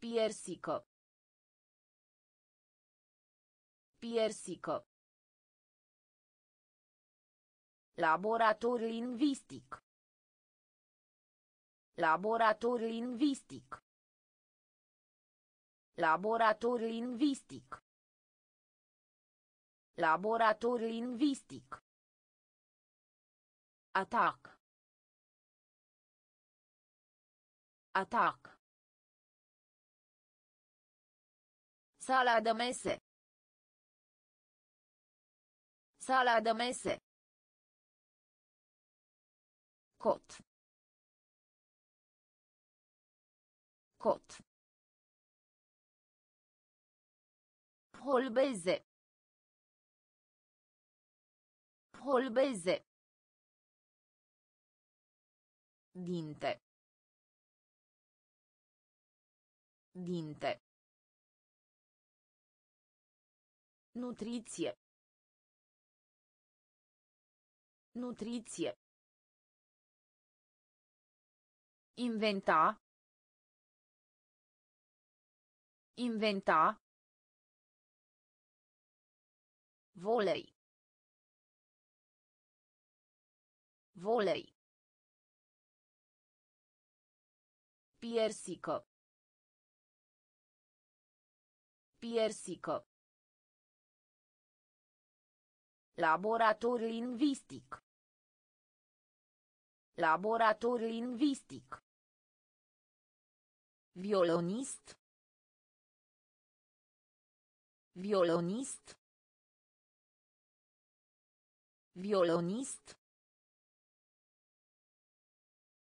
Piersico. Piersico. Laborator lingvistic. Laborator lingvistic. Laborator lingvistic. Laborator lingvistic. Atac. Atac. Sala de mese. Sala de mese. Cot. Cot. Holbeze. Holbeze. Dinte. Dinte. Nutriție. Nutriție. Inventa. Inventa. Volei. Volei. Piersico. Piersico. Laborator lingvistic. Laborator lingvistic. Violonist. Violonist. Violonist.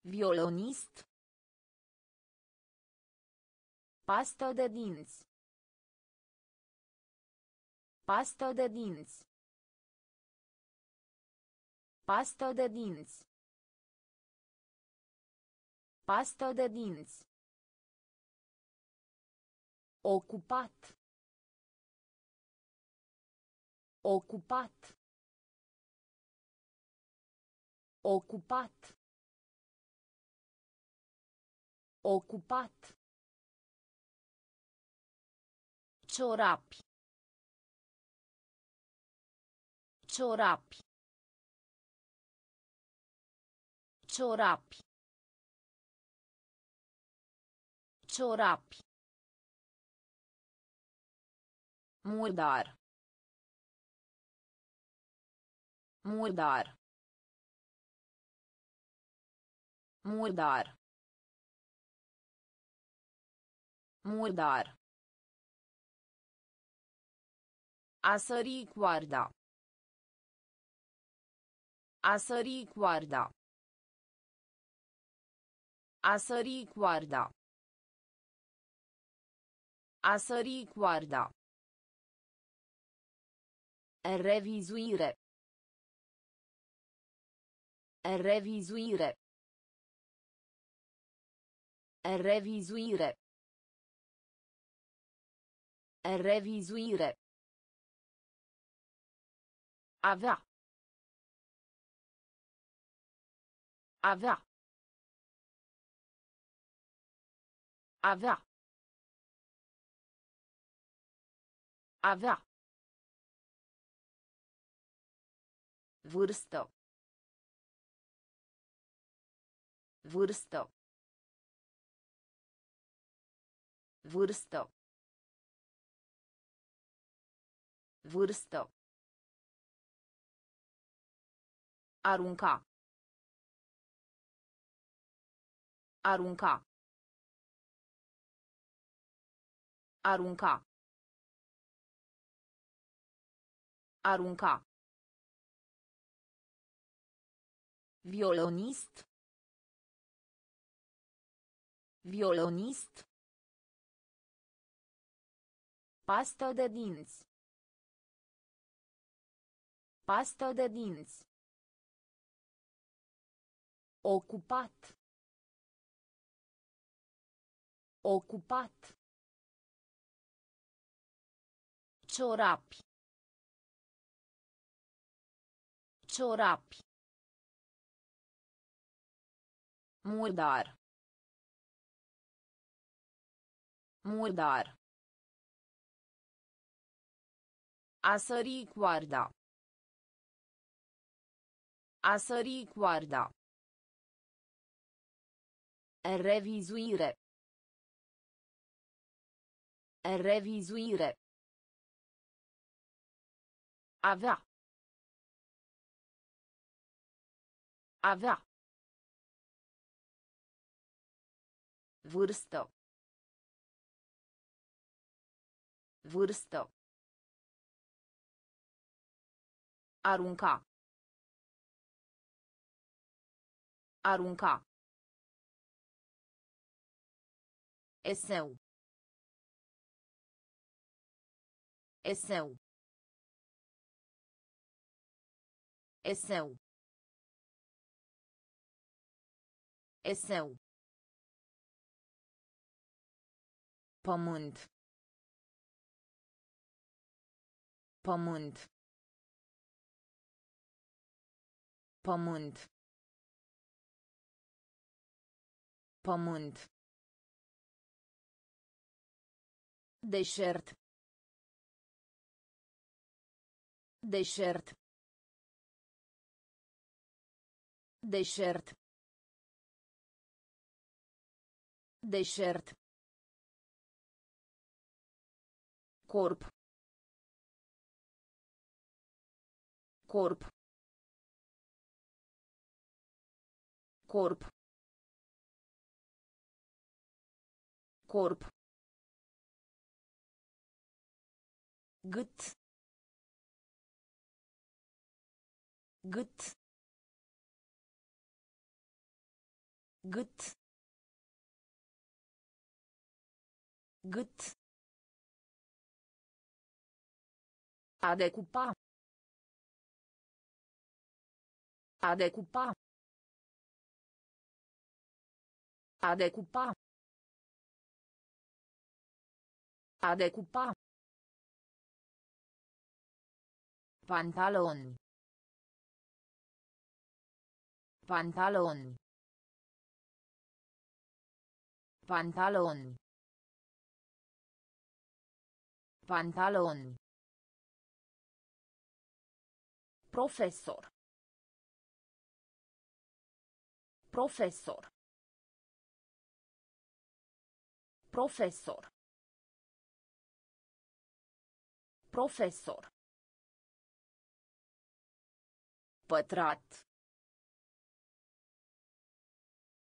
Violonist. Pastă de dinți. Pastă de dinți. Pastă de dinți. Pastă de dinți. Ocupat. Ocupat. Ocupat. Ocupat. Ciorapi. Ciorapi. Ciorapi. Ciorapi. Murdar. Murdar. Murdar. Murdar. A sări coarda. A sări coarda. A sări coarda. A sări coarda. Revizuire. Revizuire. Revizuire. Revizuire. Avea. Avea. Avea. Avea. Vârstă. Vârstă. Vârstă. Vârstă. Arunca. Arunca. Arunca. Arunca. Violonist. Violonist. Pastă de dinți. Pastă de dinți. Ocupat. Ocupat. Ciorapi. Ciorapi. Murdar. Murdar. A sări coarda. A sări coarda. Revizuire. Revizuire. Avea. Avea. Vârstă. Vârstă. Arunca. Arunca. Eseu. Eseu. Eseu. Eseu. Pământ. Pământ. Pământ. Pământ. Deșert. Deșert. Deșert. Deșert. Corp. Corp. Corp. Corp. Gât. Gât. Gât. Gât. A decupa. A decupa. A decupa. A decupa. Pantaloni. Pantaloni. Pantaloni. Pantaloni. Profesor. Profesor. Profesor. Profesor. Pătrat.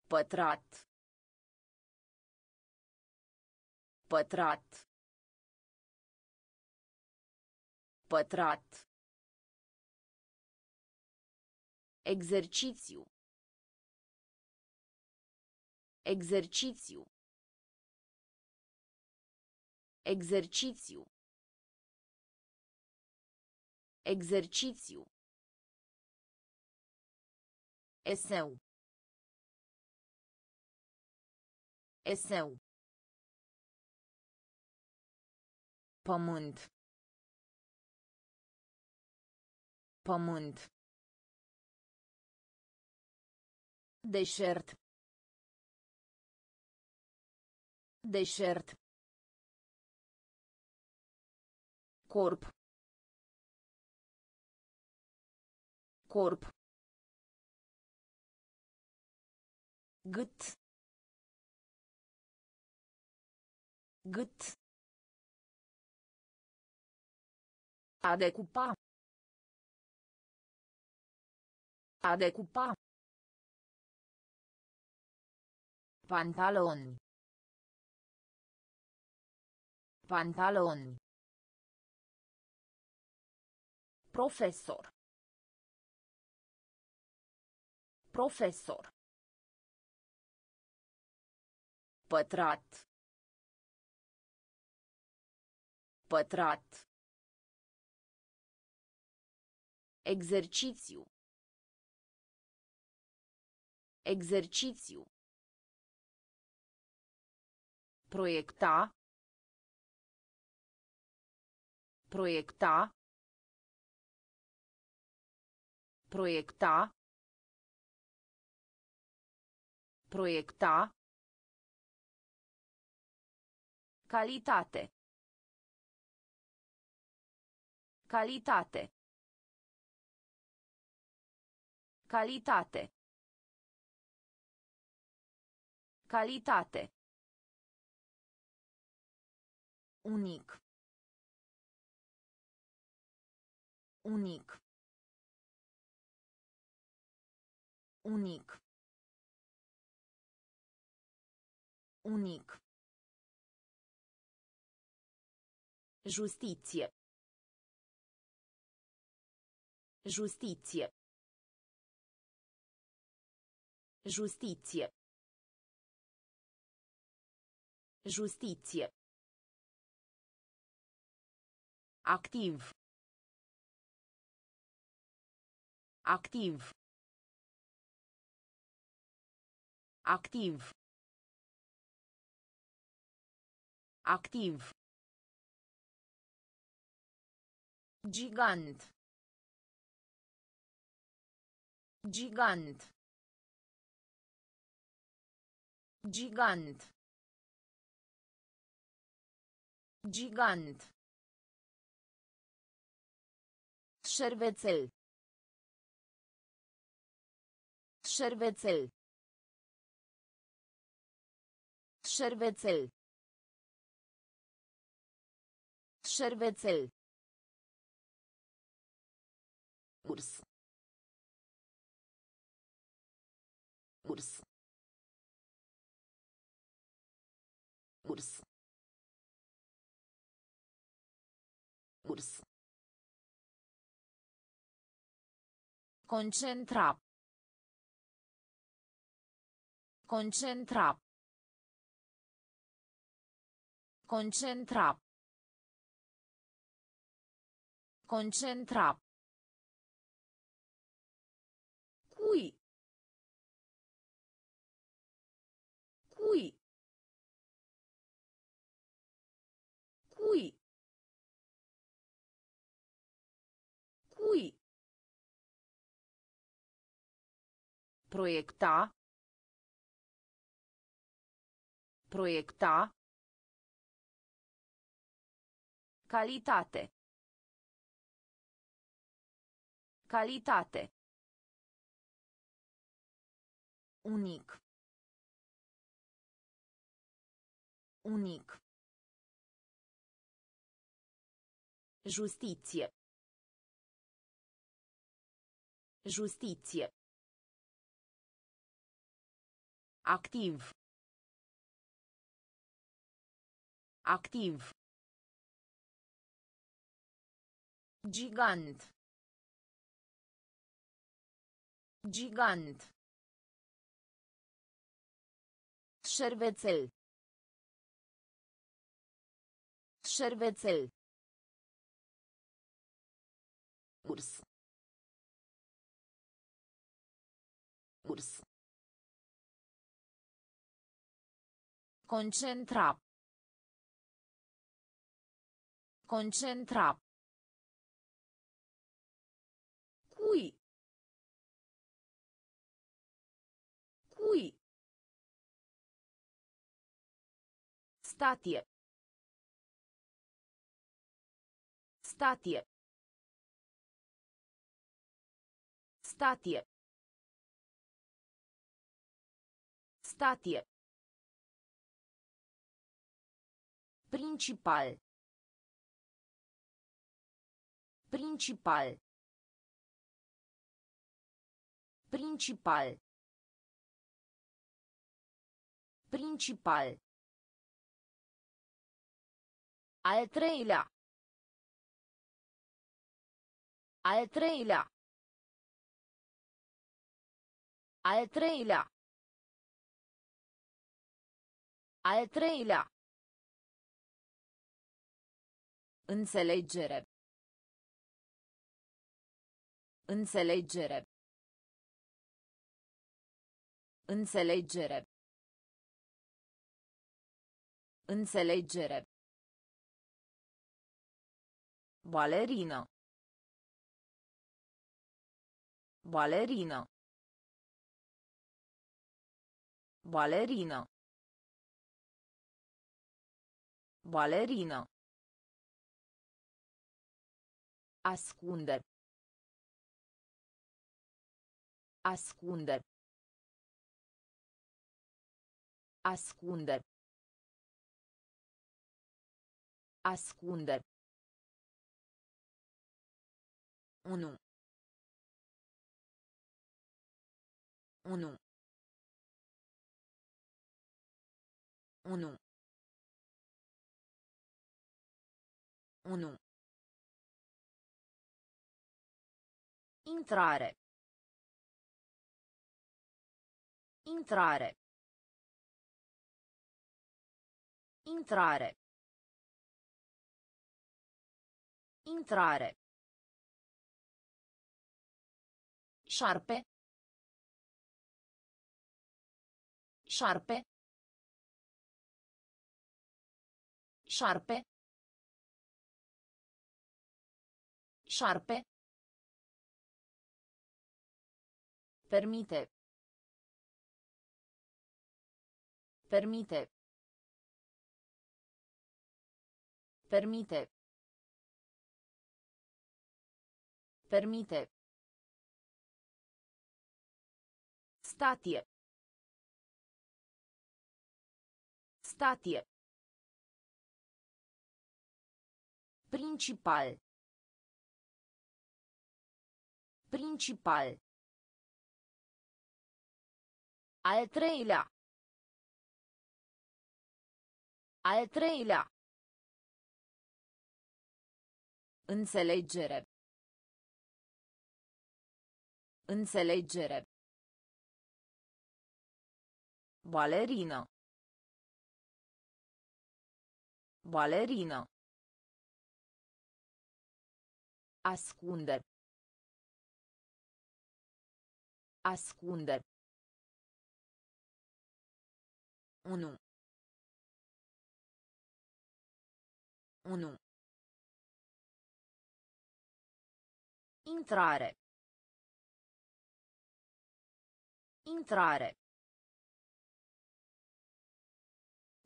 Pătrat. Pătrat. Pătrat. Exercițiu. Exercițiu. Exercițiu. Exercițiu. Eseu. Eseu. Pământ. Pământ. Deșert. Deșert. Corp. Corp. Gât. Gât. A decupa. A decupa. Pantaloni. Pantaloni. Profesor. Profesor. Pătrat. Pătrat. Exercițiu. Exercițiu. Proiecta. Proiecta. Proiecta. Proiecta. Calitate. Calitate. Calitate. Calitate. Unic. Unic. Unic. Unic. Justiție. Justiție. Justiție. Justiție. Activ. Activ. Activ. Activ. Gigant. Gigant. Gigant. Gigant. Șervețel. Șervețel. Șervețel. Șervețel. Urs. Urs. Urs. Urs. Concentra. Concentra. Concentra. Concentra. Cui. Cui. Cui. Proiecta. Proiecta. Calitate. Calitate. Unic. Unic. Justiție. Justiție. Activ. Activ. Gigant. Gigant. Șervețel. Șervețel. Urs. Urs. Concentra. Concentra. Cui. Cui. Statie. Statie. Statie. Statie. Principal. Principal. Principal. Principal. Al treilea. Al treilea. Al treilea. Al treilea. Înțelegere. Înțelegere. Înțelegere. Înțelegere. Balerină. Balerină. Balerină. Balerină. Ascunde. Ascunde. Ascunde. Ascunde. 1 1 1 1 Intrare. Intrare. Intrare. Intrare. Șarpe. Șarpe. Șarpe. Șarpe. Permite. Permite. Permite. Permite. Statie. Statie. Principal. Principal. Al treilea. Al treilea. Înțelegere. Înțelegere. Balerină. Balerină. Ascunde. Ascunde. 1 1 Intrare. Intrare.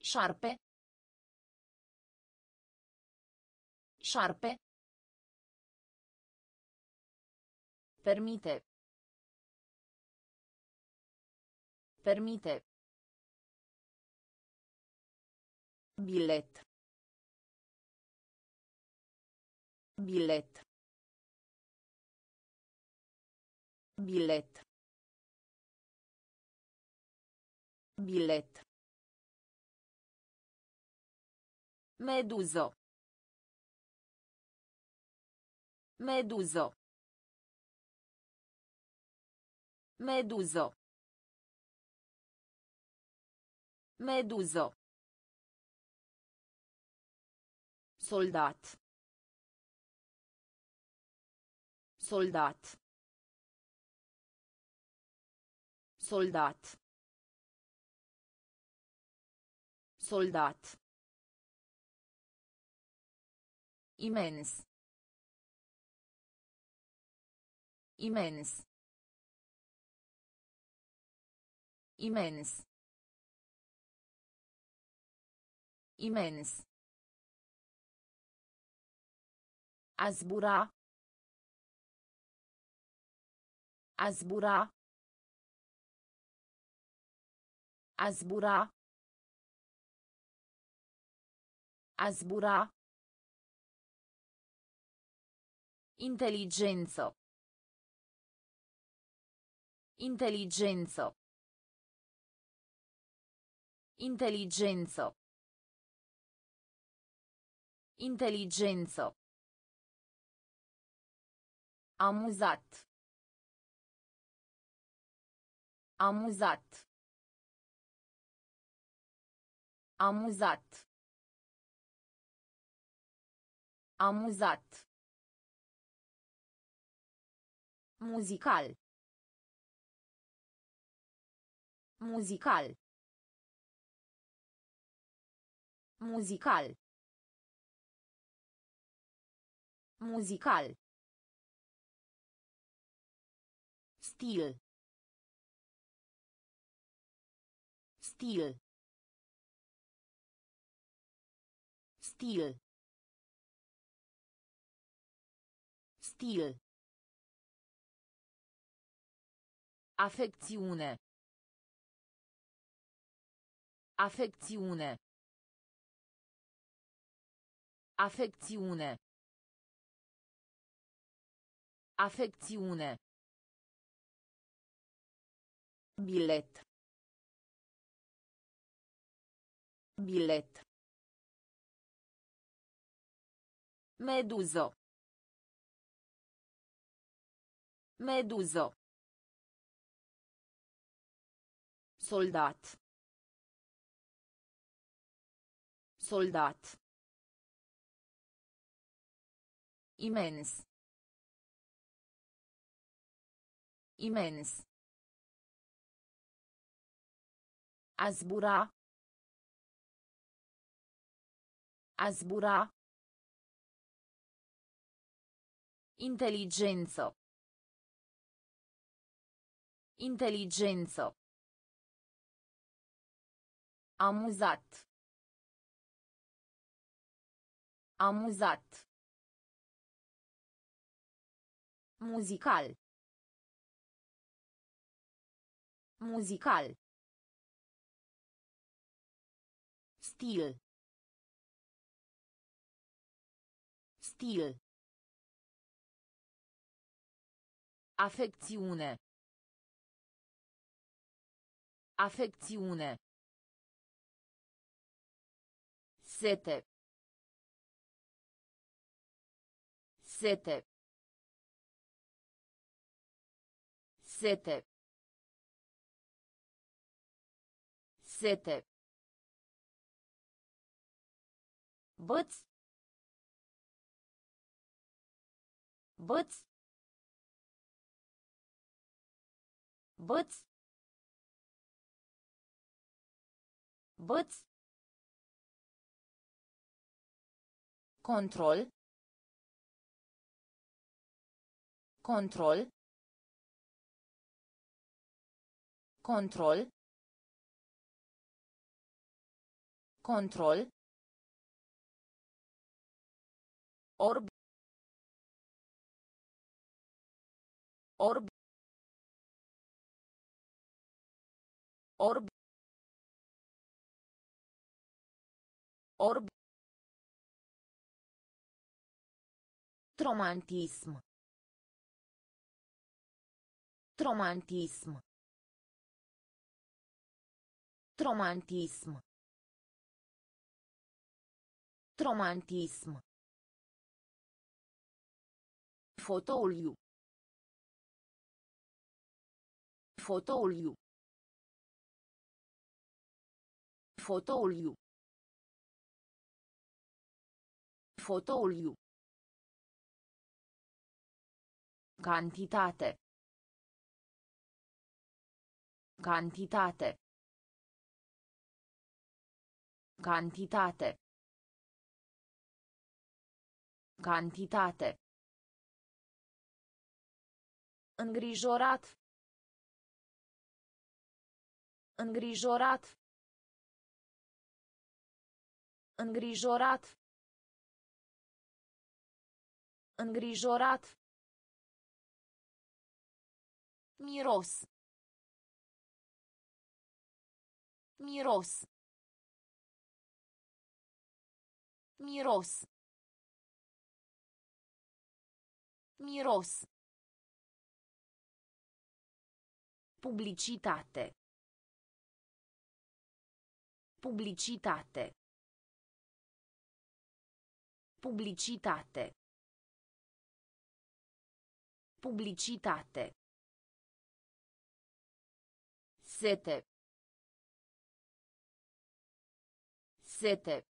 Șarpe. Șarpe. Permite. Permite. Bilet. Bilet. Bilet. Bilet. Meduzo. Meduzo. Meduzo. Meduzo. Soldat. Soldat. Soldat. Soldat. Imens. Imens. Imens. Imens. A zbura. A zbura. Inteligență. Inteligență. Inteligență. Inteligență. Amuzat. Amuzat. Amuzat. Amuzat. Muzical. Muzical. Muzical. Muzical. Stil. Stil. Stil. Stil. Afecțiune. Afecțiune. Afecțiune. Afecțiune. Bilet. Bilet. Meduzo. Meduzo. Soldat. Soldat. Imens. Imens. A zbura. A zbura. Inteligență. Inteligență. Amuzat. Amuzat. Muzical. Muzical. Stil. Stil. Afecțiune. Afecțiune. Sete. Sete. Sete. Sete. Băț. Băț. Băț. Băț. Control. Control. Control. Control. Orb. Orb. Orb. Orb. Romantism. Romantism. Romantism. Romantism. Fotoliu. Fotoliu. Fotoliu. Fotoliu. Cantitate. Cantitate. Cantitate. Cantitate. Îngrijorat. Îngrijorat. Îngrijorat. Îngrijorat. Miros. Miros. Miros. Miros. Publicitate. Publicitate. Publicitate. Publicitate. Sete. Sete.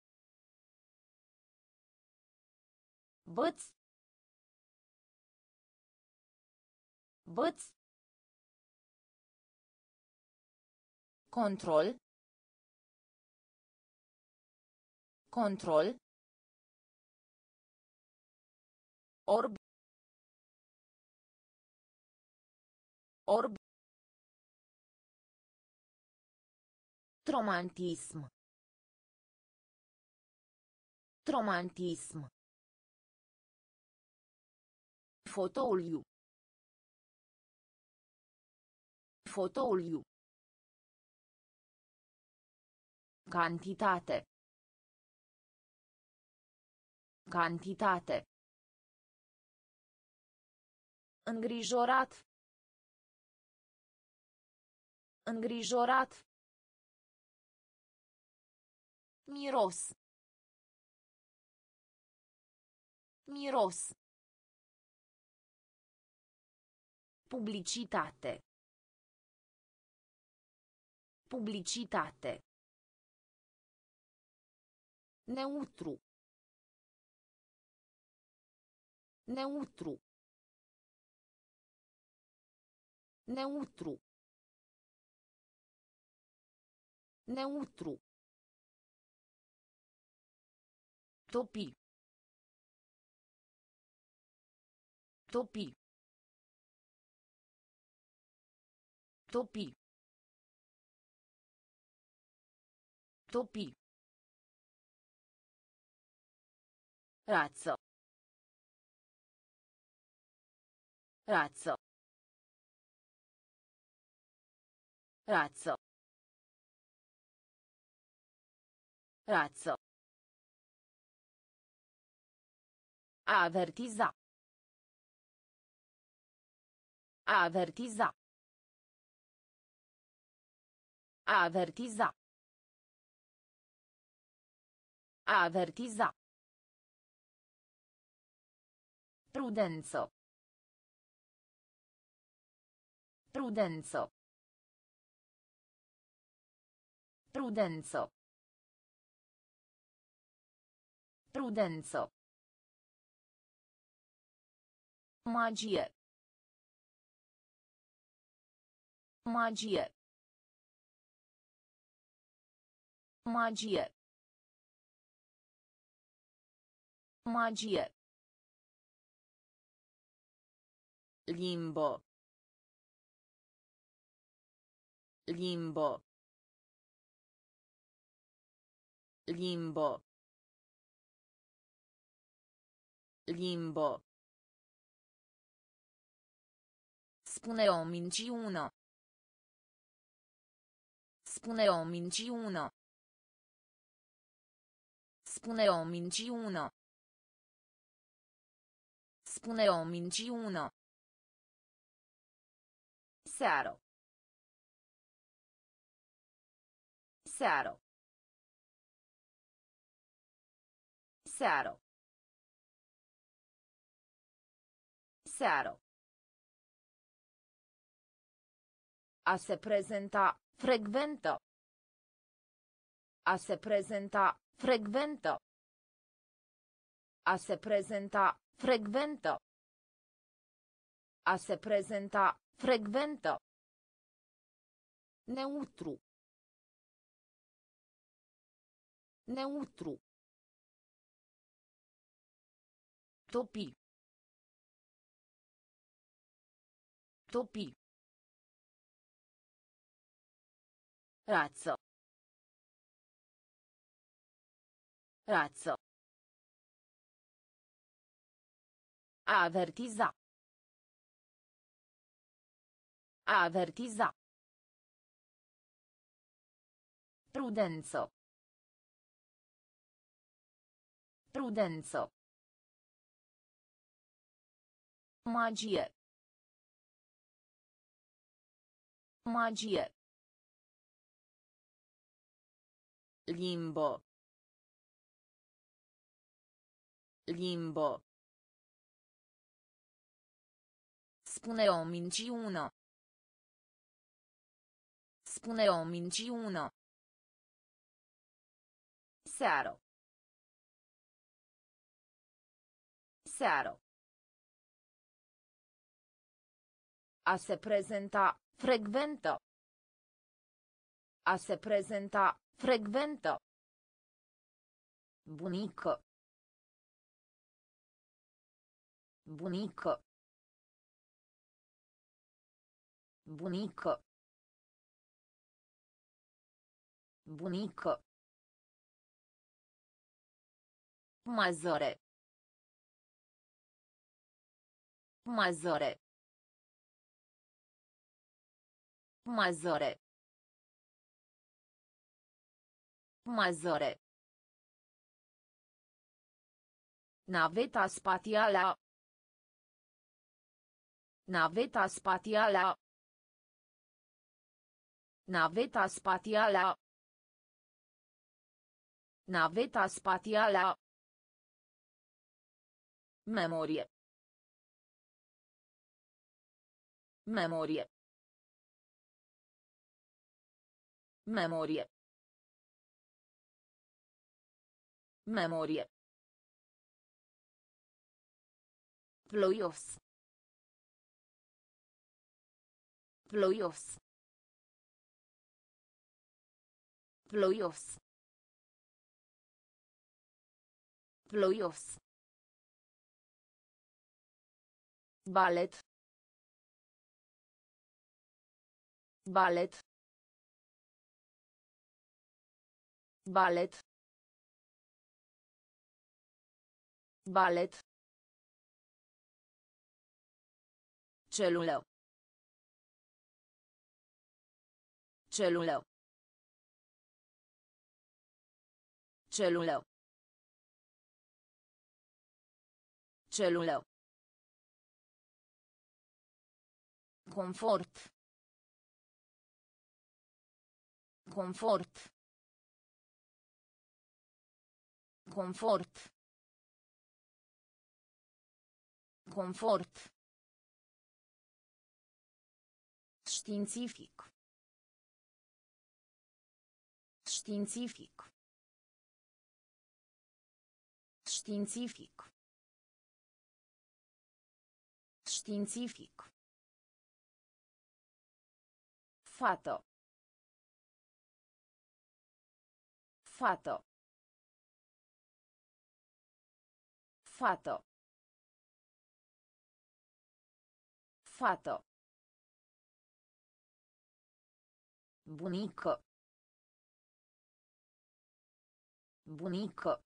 Băț. Băț. Control. Control. Orb. Orb. Romantism. Romantism. Fotoliu. Fotoliu. Cantitate. Cantitate. Îngrijorat. Îngrijorat. Miros. Miros. Publicitate. Publicitate. Neutru. Neutru. Neutru. Neutru. Topi. Topi. Topi. Topi. Razzo. Razzo. Razzo. Razzo. Avertiza. Avertiza. Avertiza. Avertiza. Prudenzo. Prudenzo. Prudenzo. Prudenzo. Magie. Magie. Magie. Magie. Limbo. Limbo. Limbo. Limbo. Spune o minciună. Spune o minciună. Spune o minciună. Spune o minciună. Seară. Seară. Seară. Seară. A se prezenta, frecventă. A se prezenta, frecventă. A se prezenta, frecventă. A se prezenta, frecventă. Neutru. Neutru. Topi. Topi. Razzo. Razzo. Avertiza. Avertiza. Prudenzo. Prudenzo. Magie. Magie. Limbo. Limbo. Spune o minciună. Spune o minciună. Seară. Seară. A se prezenta, frecventă. A se prezenta, frecventă. Bunică. Bunică. Bunică. Bunică. Mazăre. Mazăre. Mazăre. Mazăre. Naveta spațială. Naveta spațială. Naveta spațială. Naveta spațială. Memorie. Memorie. Memorie. Memorie. Ploios. Ploios. Ploios. Ploios. Balet. Balet. Balet. Balet. Celulă. Celulă. Celulă. Celulă. Confort. Confort. Confort. Confort. Științific. Științific. Științific. Științific. Fată. Fată. Fată. Fată. Bunică. Bunică.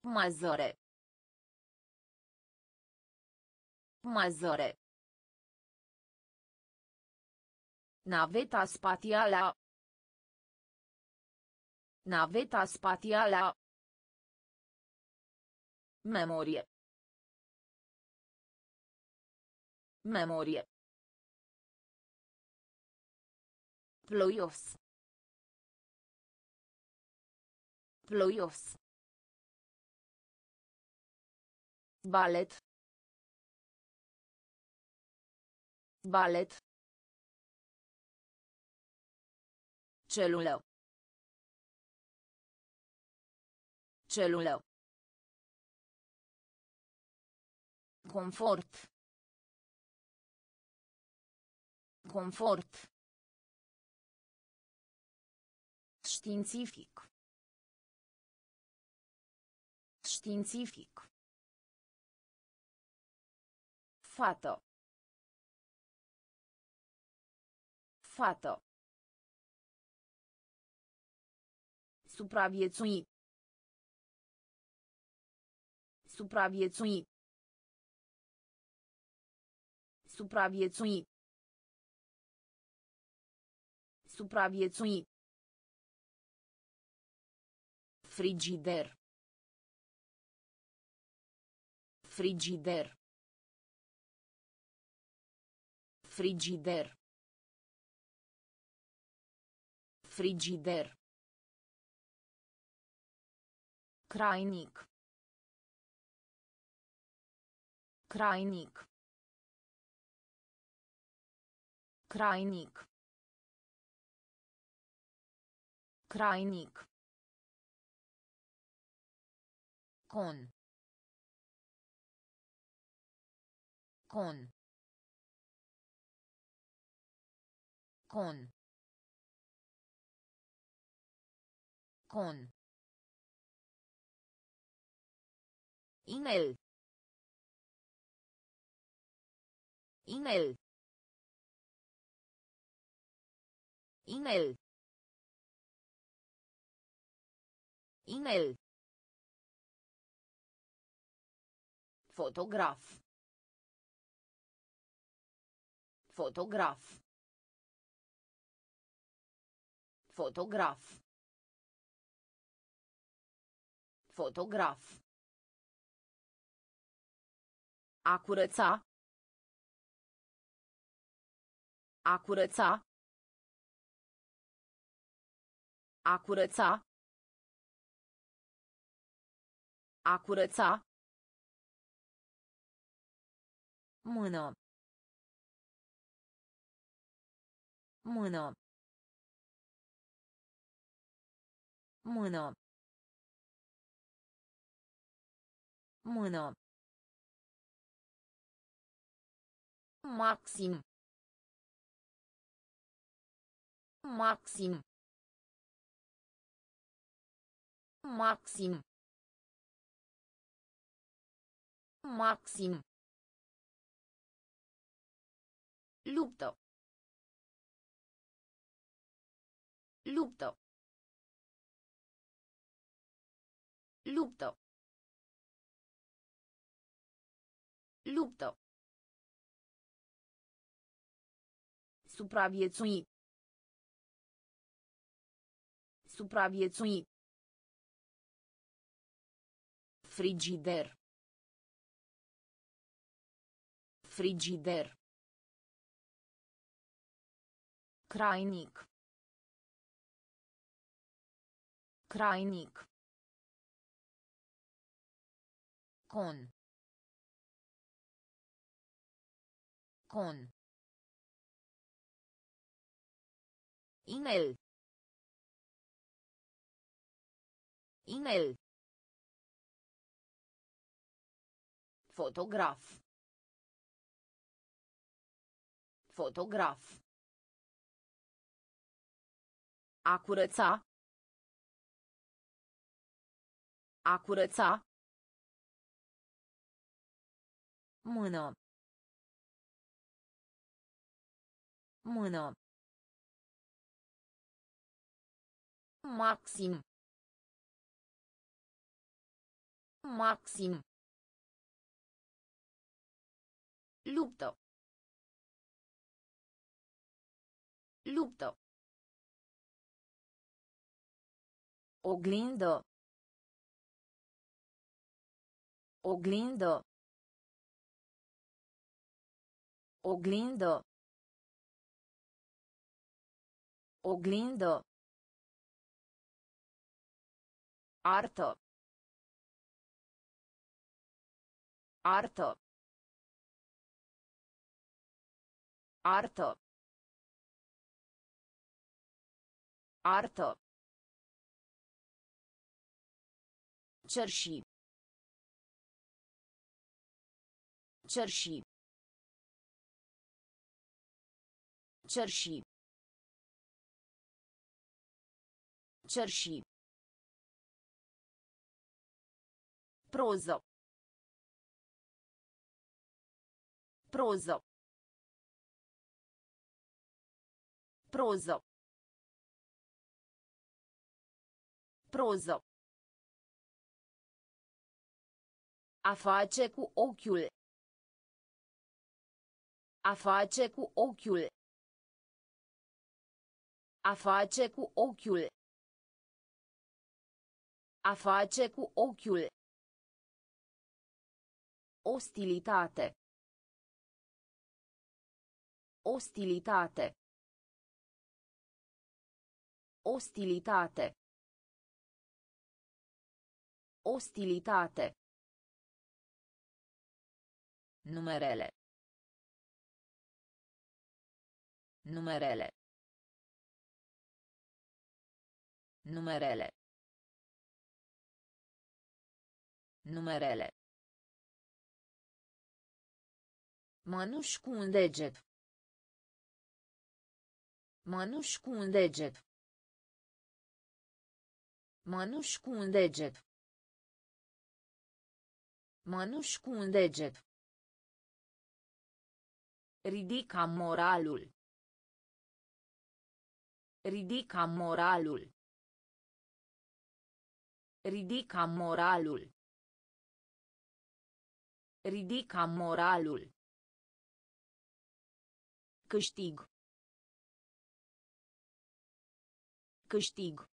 Mazăre. Mazăre. Naveta spațială. Naveta spațială. Memorie. Memorie. Ploios. Ploios. Balet. Balet. Celulă. Celulă. Confort. Confort. Științific. Științific. Fată. Fată. Supraviețui. Supraviețui. Supraviețui. Supraviețui. Frigider. Frigider. Frigider. Frigider. Crainic. Crainic. Crainic. Crainic. Con. Con. Con. Con. Email. Email. Email. Email. Fotograf. Fotograf. Fotograf. Fotograf. A curăța. A curăța. A curăța. A curăța. Mână. Mână. Mână. Mână. Maxim. Maxim. Maxim. Maxim. Luptă. Luptă. Luptă. Luptă. Supraviețui. Supraviețui. Frigider. Frigider. Crainic. Crainic. Con. Con. Email. Email. Fotograf. Fotograf. A curăța. A curăța. Mână. Mână. Maxim. Maxim. Luptă. Luptă. Oglindă. Oglindă. Oglindă. Oglindă. Artă. Artă. Artă. Artă. Cerși. Cerși. Cerși. Cerși. Proză. Proză. Proză. Proză. A face cu ochiul. A face cu ochiul. A face cu ochiul. A face cu ochiul. Ostilitate. Ostilitate. Ostilitate. Ostilitate. Numerele. Numerele. Numerele. Numerele. Mănuș cu un deget. Mănuș cu un deget. Mănuș cu un deget. Mănuș cu un deget. Ridica moralul. Ridica moralul. Ridica moralul. Ridica moralul. Câștig. Câștig.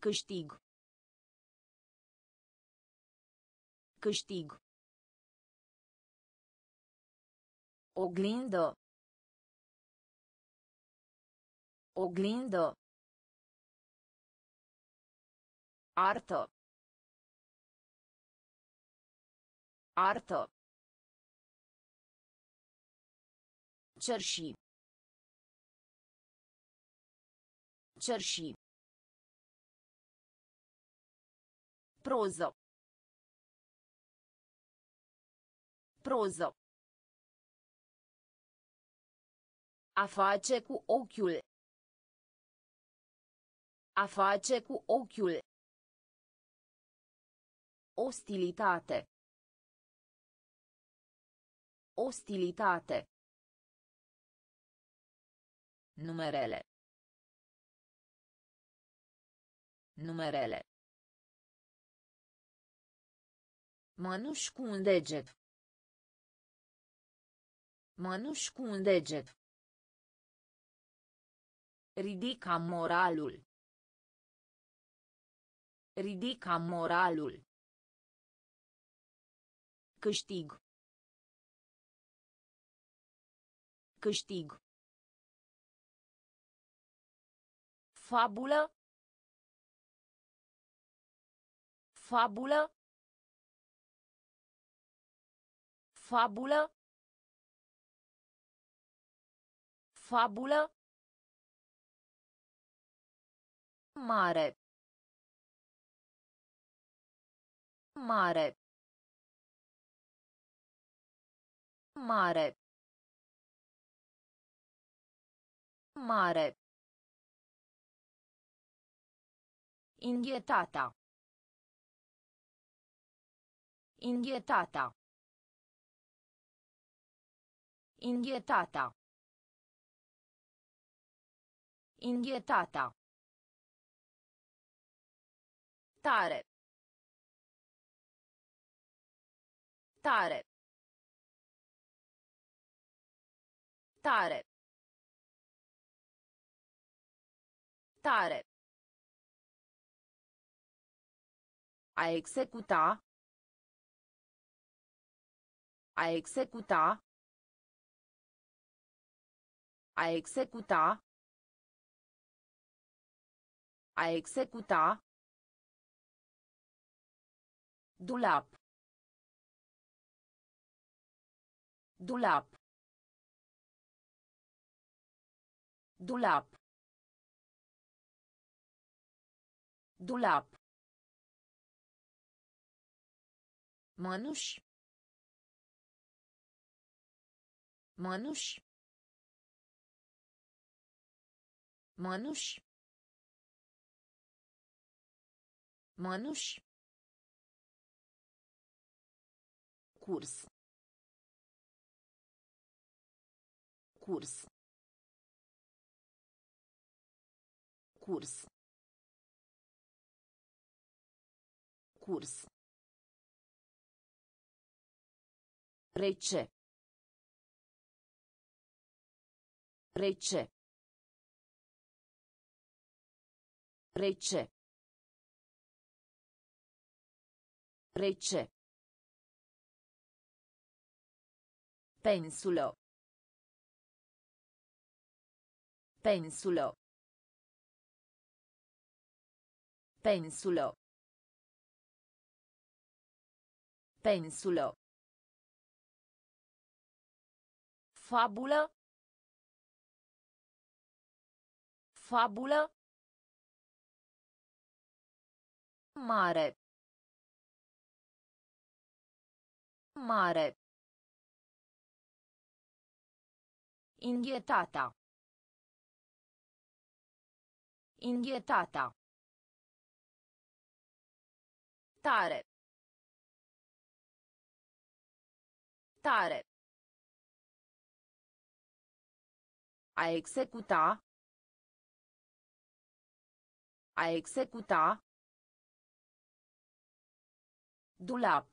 Câștig. Câștig. Oglindă. Oglindă. Artă. Artă. Cerși. Cerși. Proză. Proză. A face cu ochiul. A face cu ochiul. Ostilitate. Ostilitate. Numerele. Numerele. Mănuș cu un deget. Mănuș cu un deget. Ridica moralul. Ridica moralul. Câștig. Câștig. Fabulă. Fabulă. Fabulă. Fabulă. Mare. Mare. Mare. Mare. Inghietata. Inghietata. Inghietata. Inghietata. Tare. Tare. Tare. Tare. A executa. A executa. A executa. A executa. Dulap. Dulap. Dulap. Dulap. Mănuș. Mănuș. Mănuș. Mănuș. Curs. Curs. Curs. Curs. Recce. Recce. Recce. Recce. Pensulo. Pensulo. Pensulo. Pensulo. Fabulă. Fabulă. Mare. Mare. Inghietata. Inghietata. Tare. Tare. A executa. A executa. Dulap.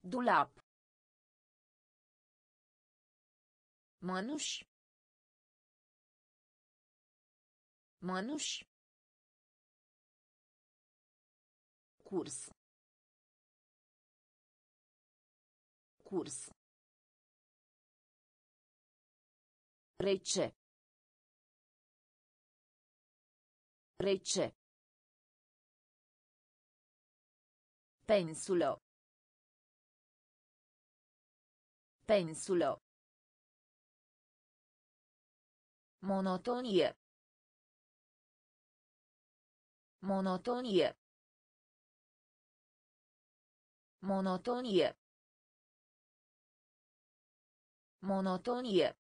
Dulap. Mănuș. Mănuș. Curs. Curs. Rece. Rece. Pensulo. Pensulo. Monotonie. Monotonie. Monotonie. Monotonie.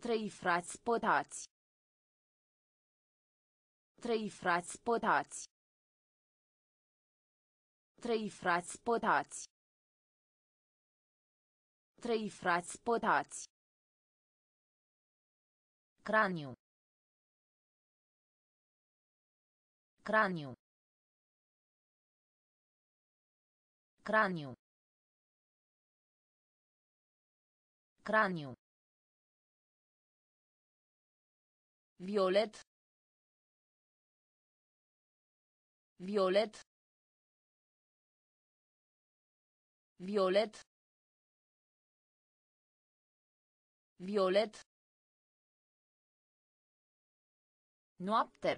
Trei frați potați. Trei frați potați. Trei frați potați. Trei frați potați. Craniu. Craniu. Craniu. Craniu. Violet. Violet. Violet. Violet. Noapte.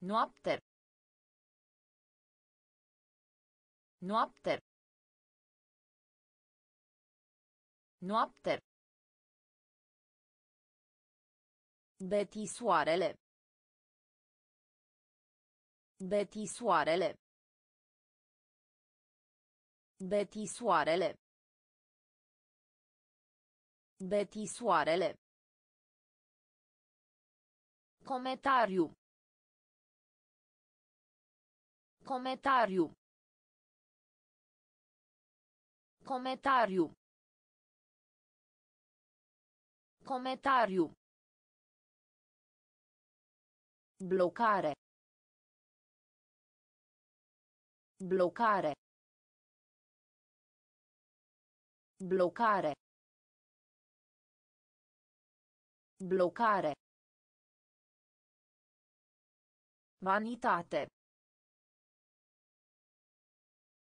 Noapte. Noapte. Noapte. Betisoarele. Betisoarele. Betisoarele. Betisoarele. Comentariu. Comentariu. Comentariu. Comentariu. Blocare. Blocare. Blocare. Blocare. Vanitate.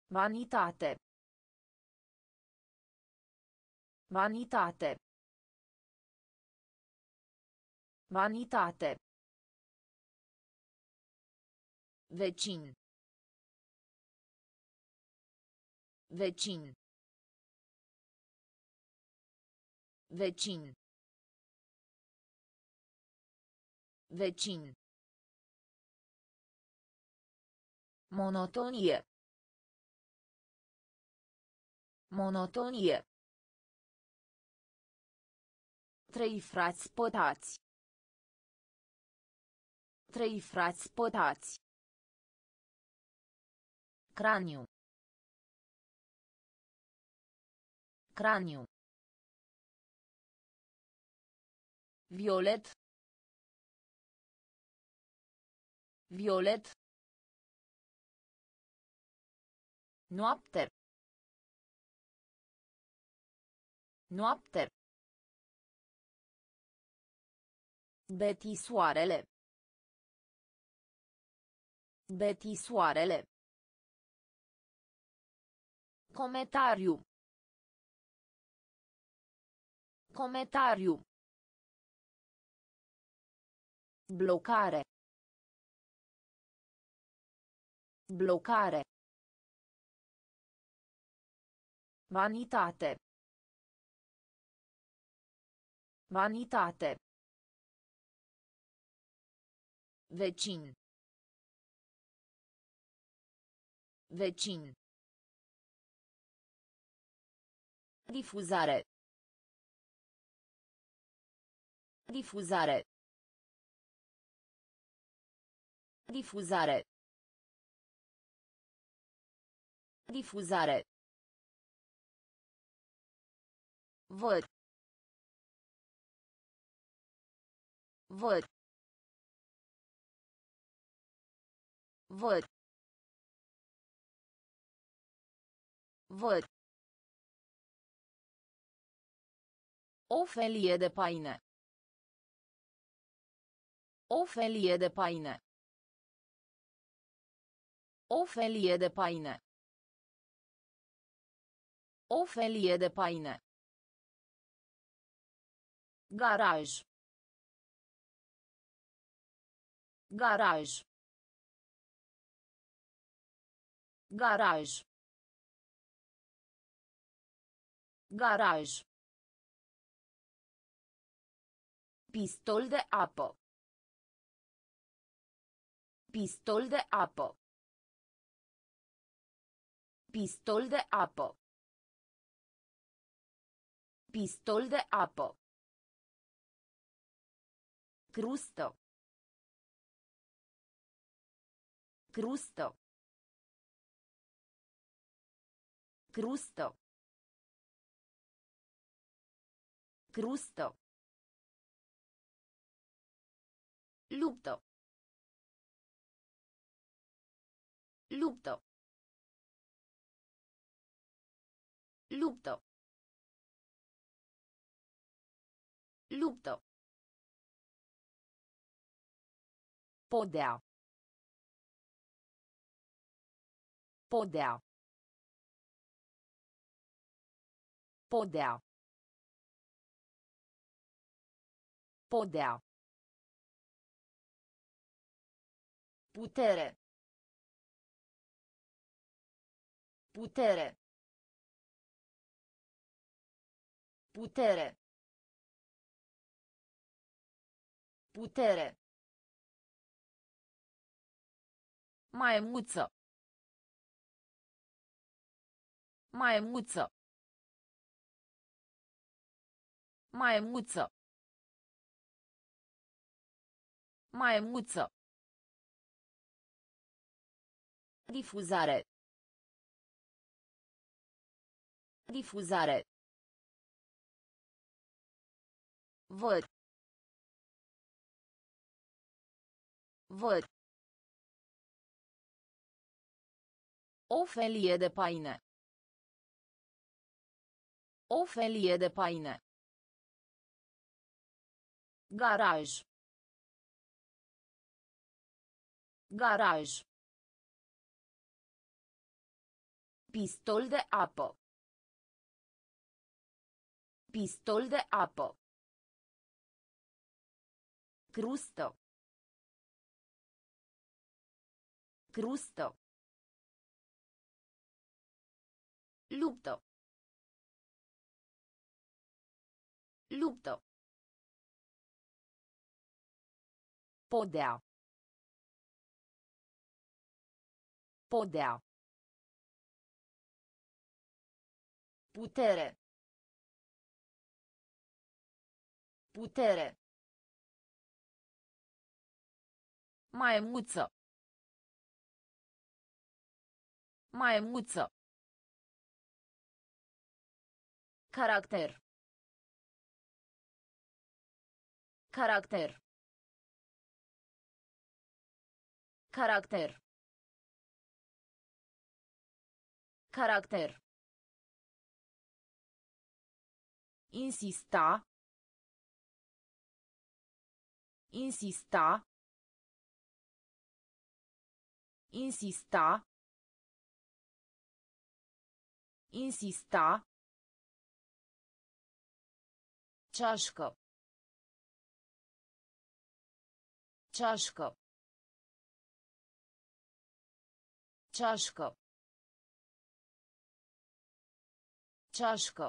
Vanitate. Vanitate. Vanitate. Vecin. Vecin. Vecin. Vecin. Monotonie. Monotonie. Trei frați potați. Trei frați potați. Craniu. Craniu. Violet. Violet. Noapte. Noapte. Betisoarele. Betisoarele. Comentariu. Comentariu. Blocare. Blocare. Vanitate. Vanitate. Vecin. Vecin. Difuzare. Difuzare. Difuzare. Difuzare. Văd. Văd. Văd. Văd. O felie de paine. O felie de paine. O felie de paine. O felie de paine. Garaj. Garaj. Garaj. Garaj. Pistol de apă. Pistol de apă. Pistol de apă. Pistol de apă. Crustă. Crustă. Crustă. Crustă. Luptă. Luptă. Luptă. Luptă. Podea. Podea. Podea. Podea. Putere. Putere. Putere. Putere. Maimuță. Maimuță. Maimuță. Maimuță. Difuzare. Difuzare. Văd. Văd. O felie de paine. O felie de paine. Garaj. Garaj. Pistol de apă. Pistol de apă. Crustă. Crustă. Luptă. Luptă. Podea. Podea. Putere. Putere. Maimuță. Maimuță. Caracter. Caracter. Caracter. Caracter. Insista. Insista. Insista. Insista. Ceașcă. Ceașcă. Ceașcă. Ceașcă.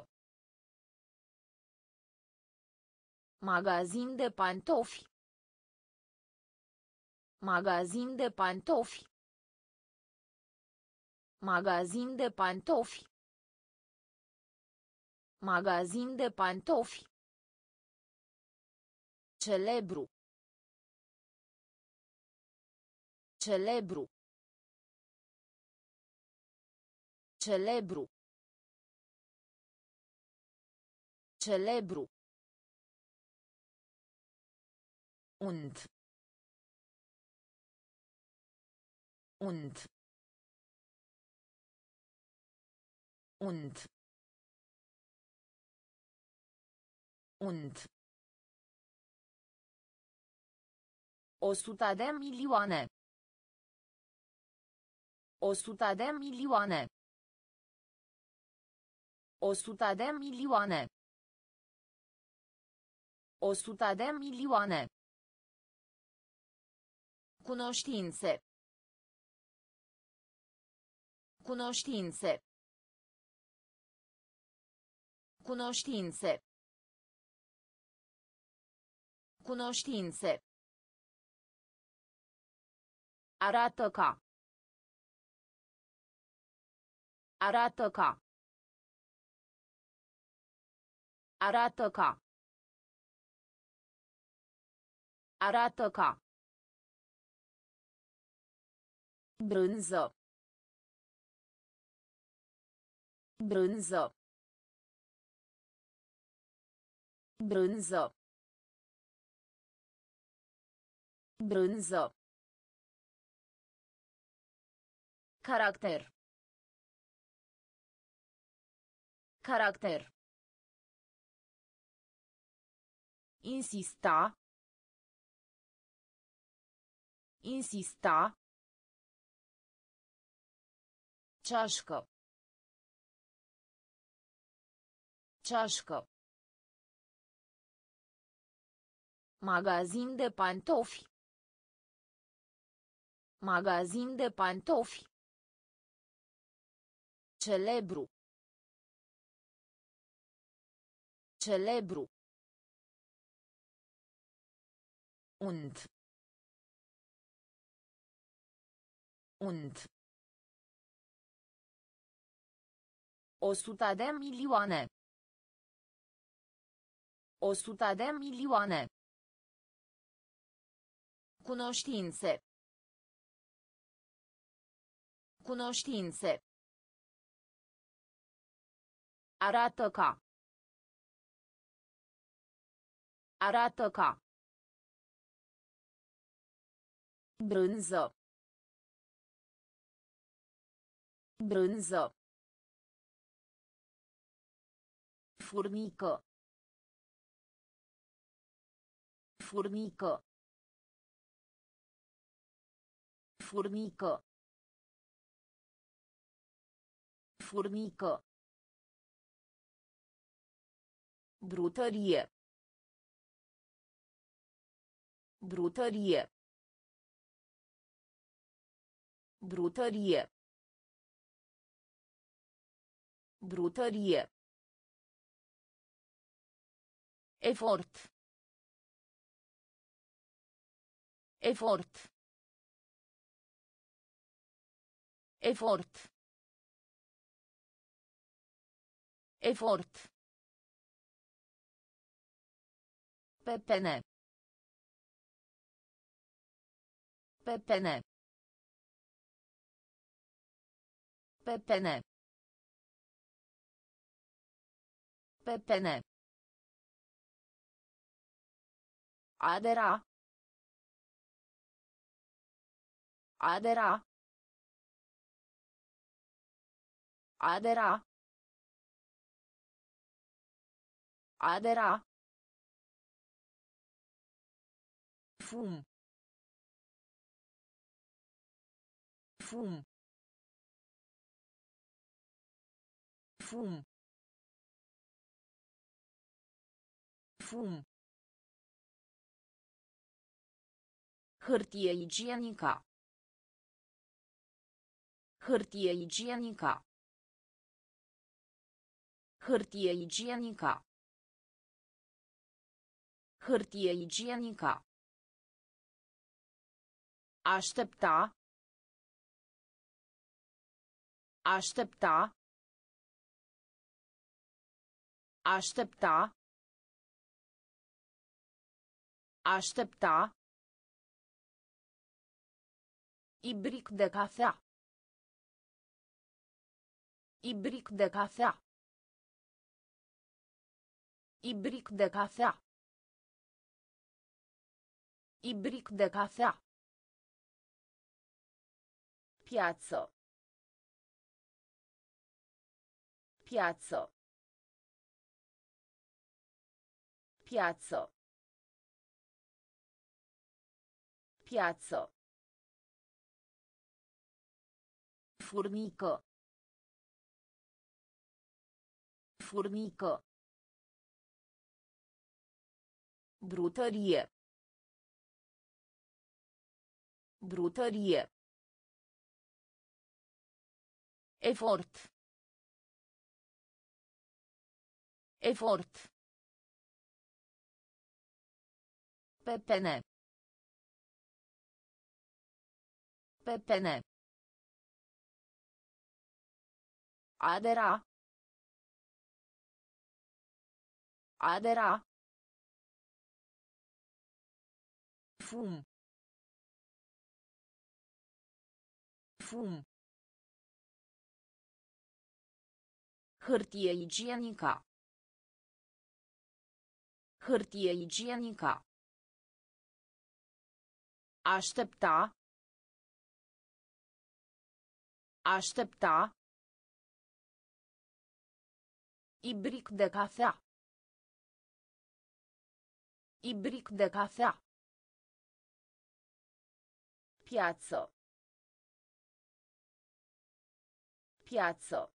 Magazin de pantofi. Magazin de pantofi. Magazin de pantofi. Magazin de pantofi. Celebru. Celebru. Celebru. Celebru. Und. Und. Und. Und. O sută de milioane. O sută de milioane. O sută de milioane. O sută de milioane. Cunoștințe. Cunoștințe. Cunoștințe. Cunoștințe. Arată ca. Arată ca. Arată ca. Arată ca. Brânză. Brânză. Brânză. Brânză. Caracter. Caracter. Insista. Insista. Ceașcă. Ceașcă. Magazin de pantofi. Magazin de pantofi. Celebru. Celebru. Und. Und. O sută de milioane. O sută de milioane. Cunoștințe. Cunoștințe. Arată ca. Arată ca. Brânză. Brânză. Furnică. Furnică. Furnică. Furnică. Brutărie. Brutărie. Brutărie. Brutărie. Efort. Efort. Efort. Efort. Pepene. Pepene. Pepene. Pepene. Adera. Adera. Adera. Adera. Fum. Fum. Fum. Fum. Hârtie igienică. Hârtie igienică. Hârtie igienică. Hârtie igienică. Aștepta. Aștepta. Aștepta. Aștepta. Ibric de cafea. Ibric de cafea. Ibric de cafea. Ibric de cafea. Piață. Piață. Piață. Piață. Furnică. Furnică. Brutărie. Brutărie. Efort. Efort. Pepene. Pepene. Adera. Adera. Fum. Fum. Hârtie igienică. Hârtie igienică. Aștepta. Aștepta. Ibric de cafea. Ibric de cafea. Piață. Piață.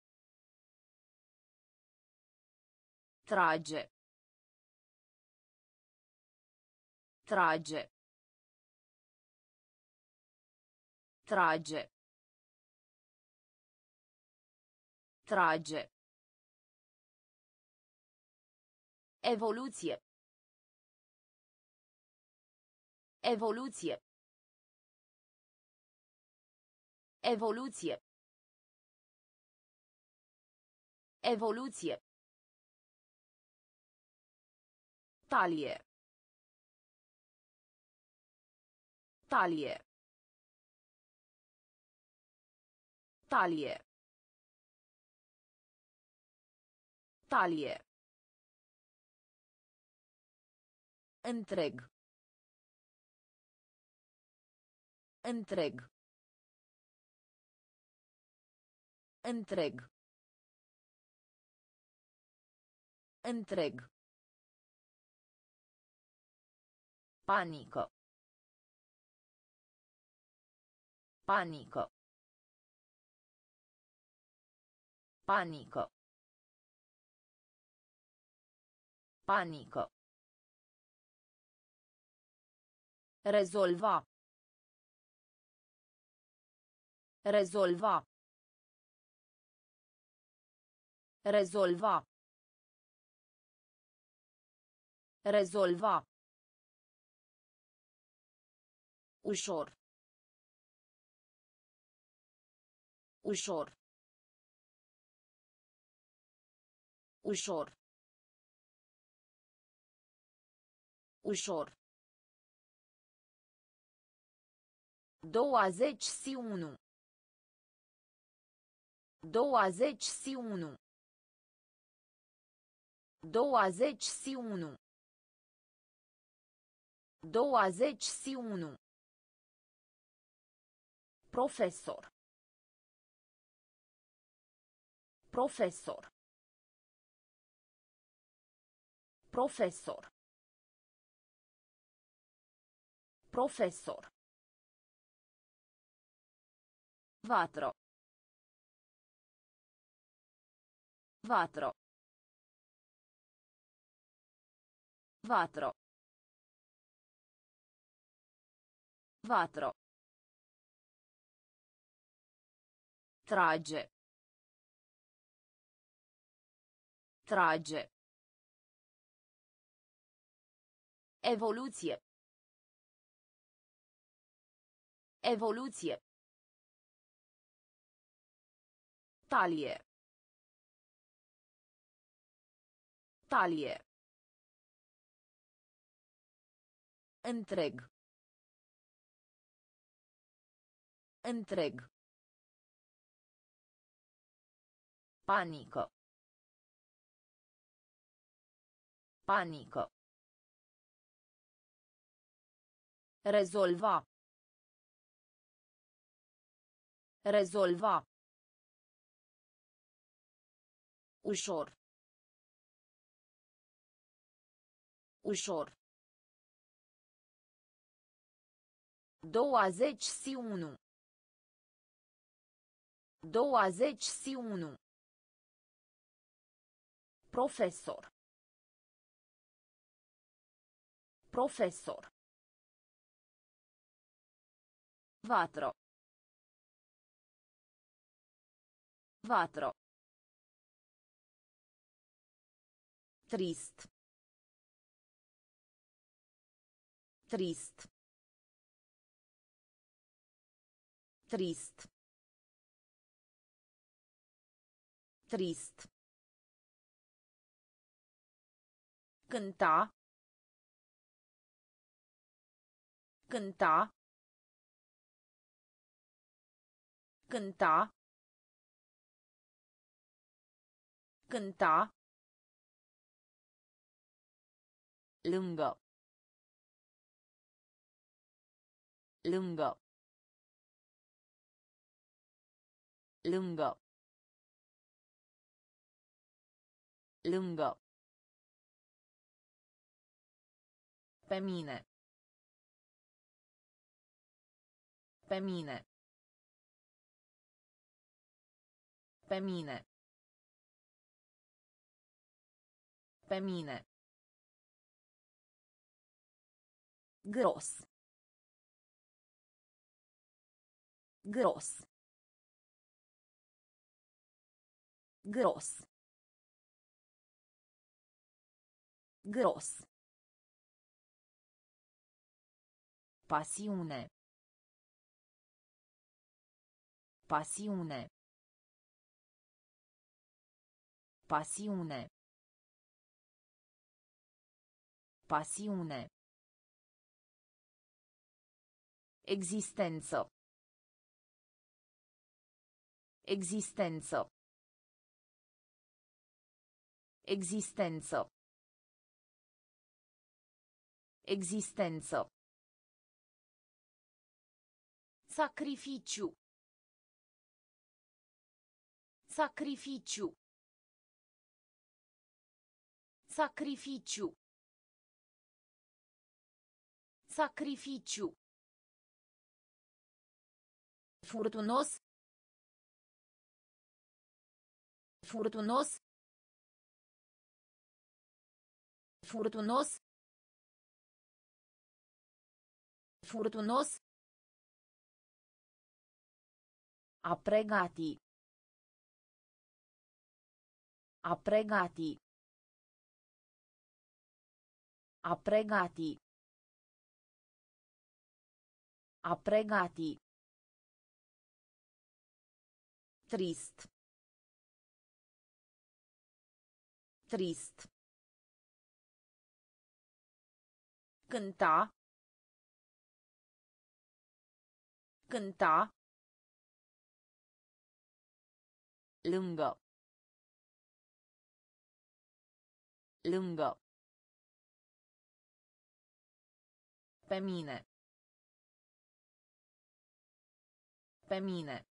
Trage. Trage. Trage. Trage. Evoluție. Evoluție. Evoluție. Evoluție. Talie. Talie. Talie. Talie. Întreg. Întreg. Întreg. Întreg. Panică. Panică. Panică. Panică. Rezolva. Rezolva. Rezolva. Rezolva. Ușor. Ușor. Ușor. Ușor. Douăzeci și unu. Douăzeci și unu. Douăzeci și unu. Douăzeci și unu. Profesor. Profesor. Profesor. Profesor. Vatro. Vatro. Vatro. Vatro. Trage. Trage. Evoluție. Evoluție. Talie. Talie. Întreg. Întreg. Panică. Panică. Rezolva. Rezolva. Ușor. Ușor. Douăzeci și unu. Douăzeci și unu. Profesor. Profesor. Vatro. Vatro. Trist. Trist. Trist. Trist. Cânta. Cânta. Cânta. Cânta. Lângă. Lângă. Lângă. Lângă. Pe mine. Pe. Pe mine. Gros. Gros. Gros. Gros. Pasiune. Pasiune. Pasiune. Pasiune. Existență. Existență. Existență. Existență. Sacrificiu. Sacrificiu. Sacrificiu. Sacrificiu. Furtunos. Furtunos. Furtunos. Furtunos. A pregati. A pregati. A pregati. A pregati. Trist. Trist. Cânta. Cânta. Lângă. Lângă. Pe mine. Pe mine.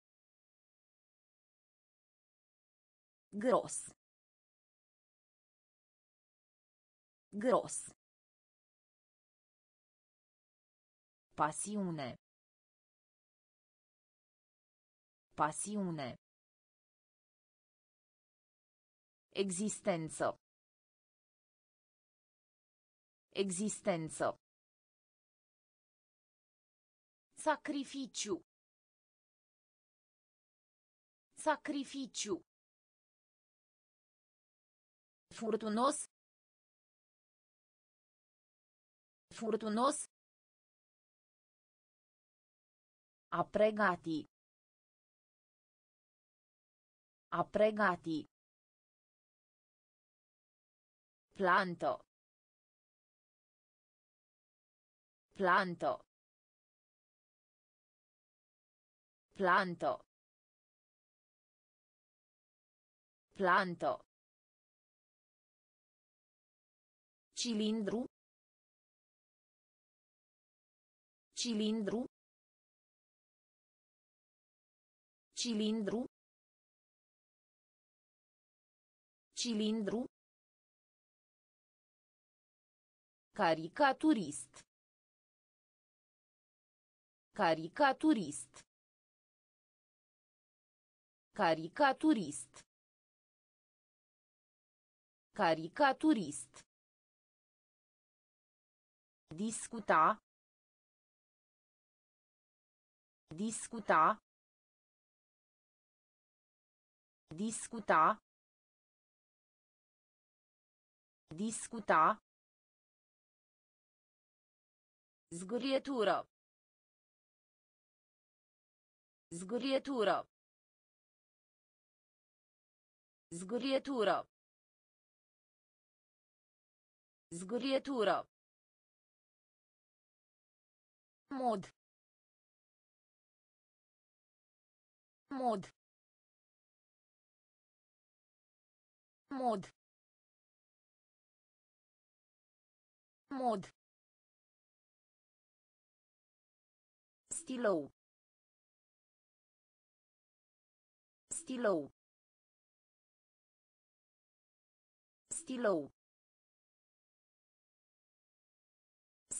Gros. Gros. Pasiune. Pasiune. Existență. Existență. Sacrificiu. Sacrificiu. Furtunos. Furtunos. A pregati. A pregati. Planto. Planto. Planto. Planto. Cilindru. Cilindru. Cilindru. Cilindru. Caricaturist. Caricaturist. Caricaturist. Caricaturist. Discuta. Discuta. Discuta. Discuta. Zgorietură. Zgorietură. Zgorietură. Zgorietură. Mod. Mod. Mod. Mod. Stilou. Stilou. Stilou.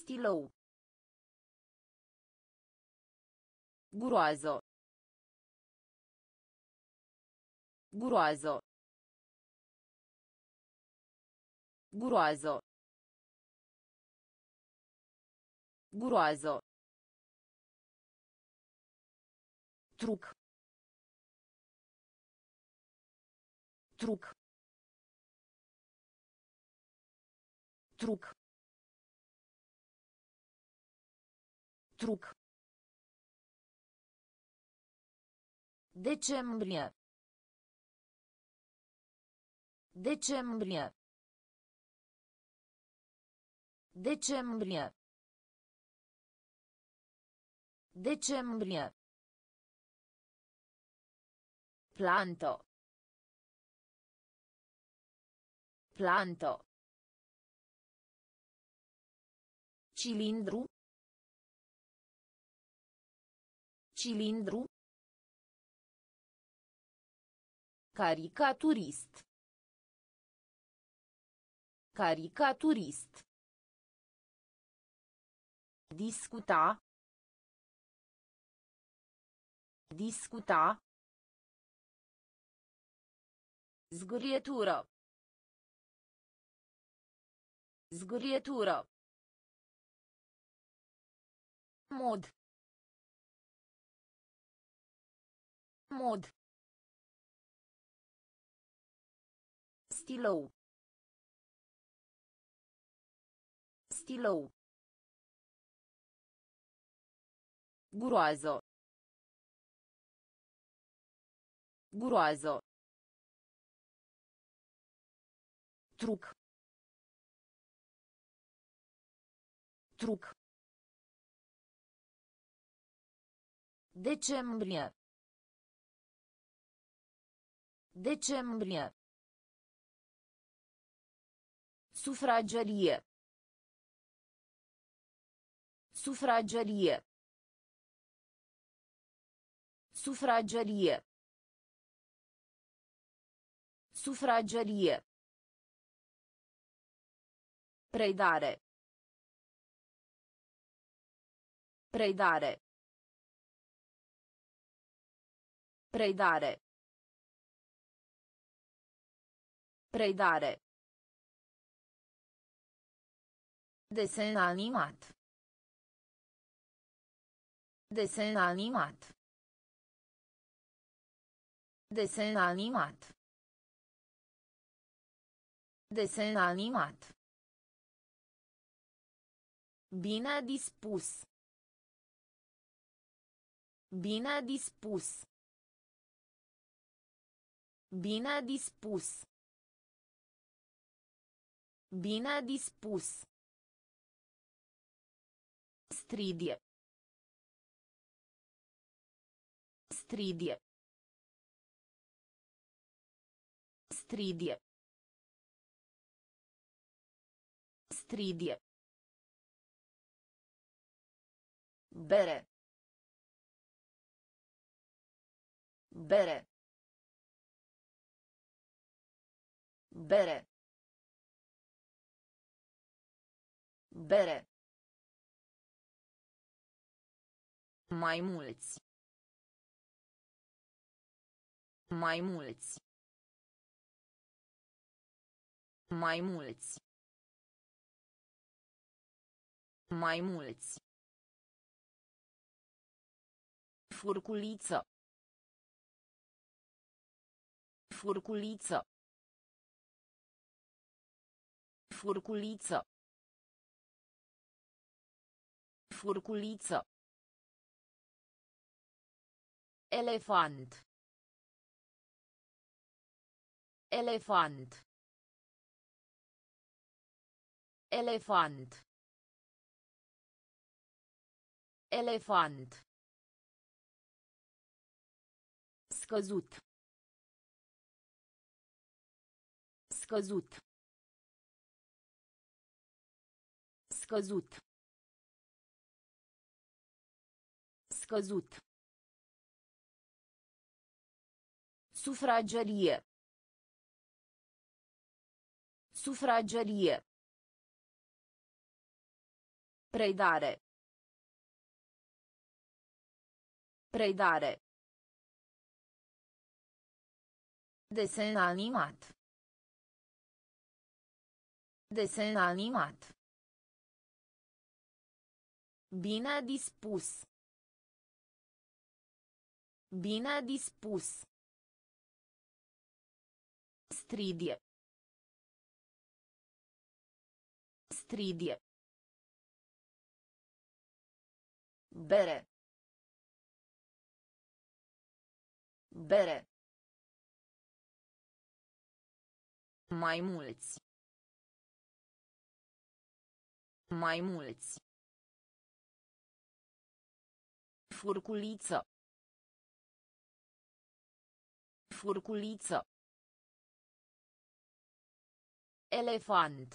Stilou. Groază. Groază. Groază. Groază. Truc. Truc. Truc. Truc. Decembrie. Decembrie. Decembrie. Decembrie. Planto. Planto. Cilindru. Cilindru. Caricaturist. Caricaturist. Discuta. Discuta. Zgârietură. Zgârietură. Mod. Mod. Stilou. Stilou. Groază. Groază. Truc. Truc. Decembrie. Decembrie. Sufragerie. Sufragerie. Sufragerie. Sufragerie. Predare. Predare. Predare. Predare. Desen animat. Desen animat. Desen animat. Desen animat. Bine dispus. Bine dispus. Bine dispus. Bine dispus. Stridie. Stridie. Stridie. Stridie. Bere. Bere. Bere. Bere. Mai mulți. Mai mulți. Mai mulți. Mai mulți. Furculiță. Furculiță. Furculiță. Furculiță. Elefant. Elefant. Elefant. Elefant. Scăzut. Scăzut. Scăzut. Scăzut. Sufragerie. Sufragerie. Predare. Predare. Desen animat. Desen animat. Bine dispus. Bine dispus. Stridie. Stridie. Bere. Bere. Mai mulți. Mai mulți. Furculiță. Furculiță. Elefant.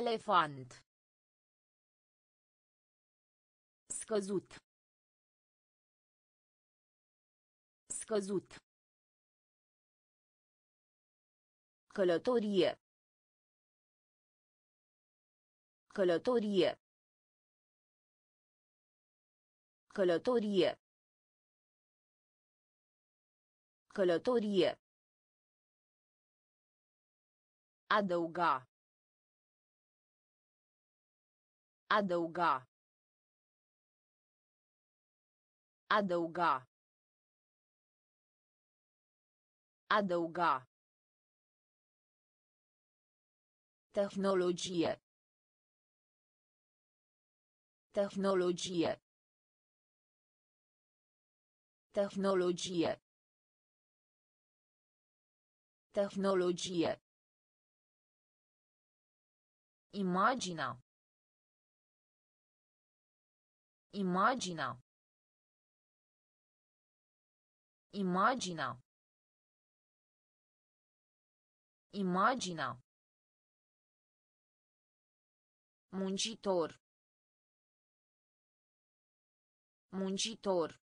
Elefant. Scăzut. Scăzut. Călătorie. Călătorie. Călătorie. Călătorie. Adăuga. Adăuga. Adăuga. Adăuga. Tehnologie. Tehnologie. Tehnologie. Tehnologie. Imagina. Imagina. Imagina. Imagina. Muncitor. Muncitor.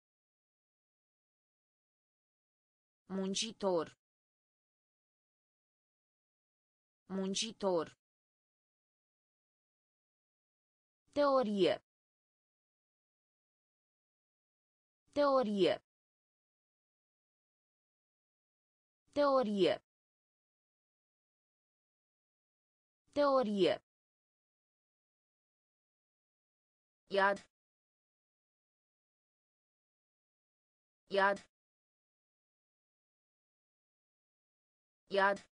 Muncitor. Muncitor. Teorie. Teorie. Teorie. Teorie. Iad. Iad. Iad.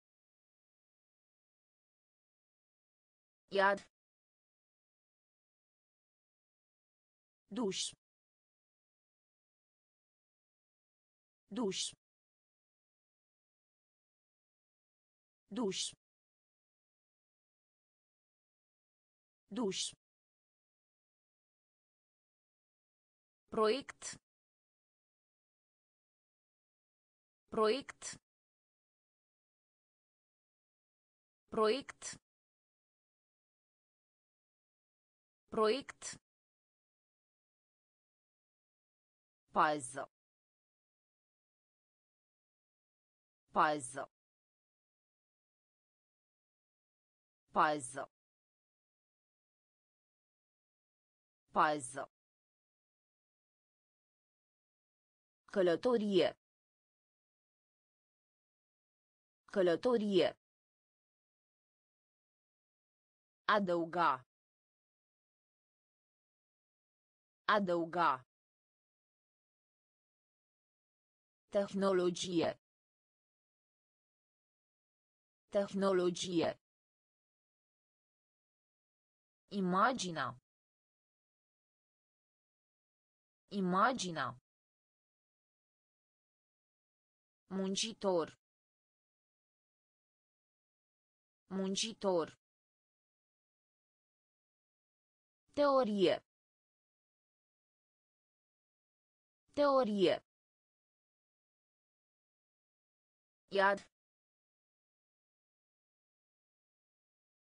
Iad. Duș. Duș. Duș. Duș. Proiect. Proiect. Proiect. Proiect. Pază. Pază. Pază. Pază. Călătorie. Călătorie. Adăuga. Adăuga. Tehnologie. Tehnologie. Imagina. Imagina. Muncitor. Muncitor. Teorie. Teorie. Iad.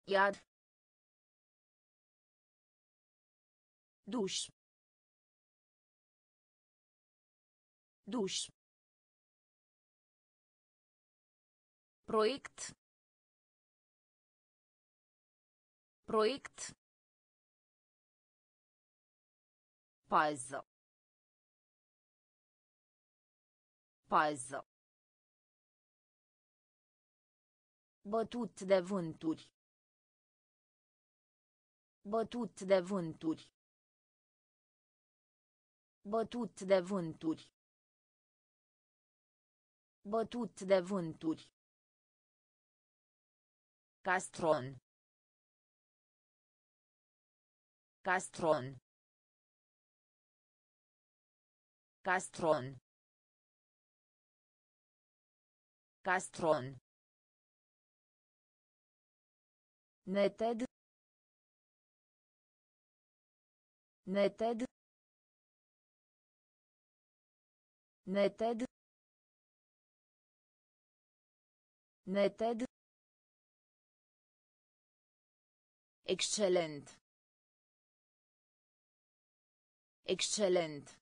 Iad. Duș. Duș. Proiect. Proiect. Pază. Pază. Bătut de vânturi. Bătut de vânturi. Bătut de vânturi. Bătut de vânturi. Castron. Castron. Castron. Castron. Neted. Neted. Neted. Neted. Excelent. Excelent.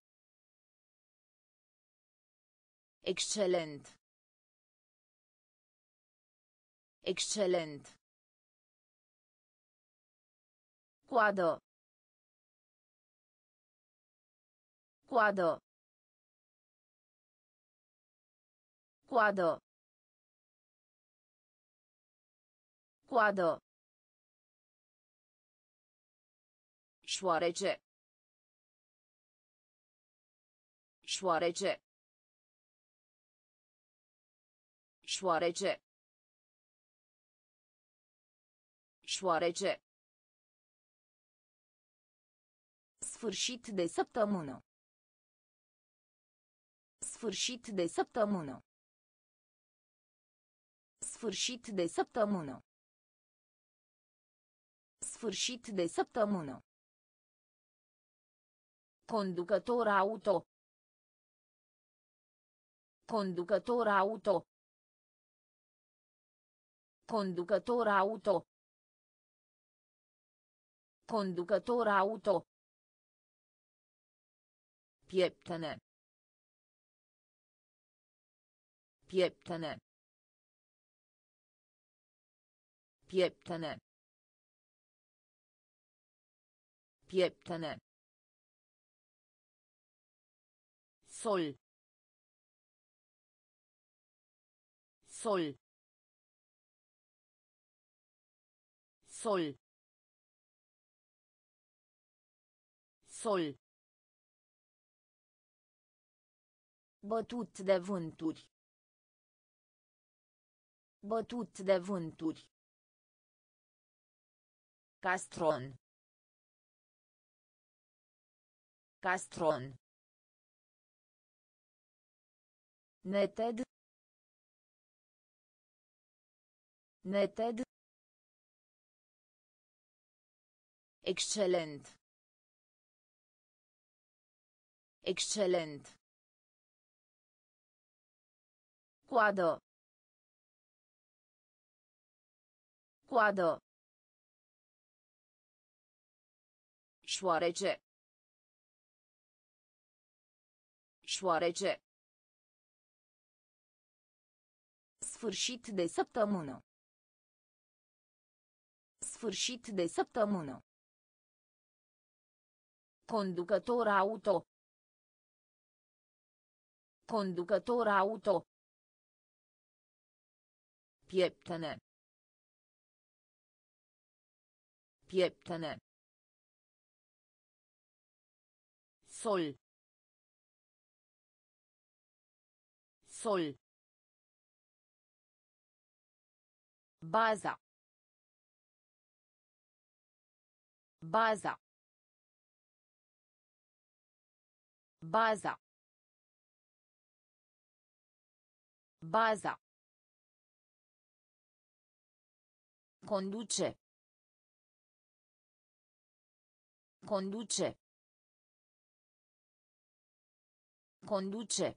Excelent. Excelent. Coadă. Coadă. Coadă. Coadă. Șoarece. Șoarece. Șoarece. Șoarece. Sfârșit de săptămână. Sfârșit de săptămână. Sfârșit de săptămână. Sfârșit de săptămână. Conducător auto. Conducător auto. Conducător auto. Conducător auto. Pieptene. Pieptene. Pieptene. Pieptene. Sol. Sol. Sol. Sol. Bătut de vânturi. Bătut de vânturi. Castron. Castron. Neted. Neted. Excelent. Excelent. Coadă. Coadă. Șoarece. Șoarece. Sfârșit de săptămână. Sfârșit de săptămână. Conducător auto. Conducător auto. Pieptene. Pieptene. Sol. Sol. Baza. Baza. Baza. Baza. Conduce. Conduce. Conduce.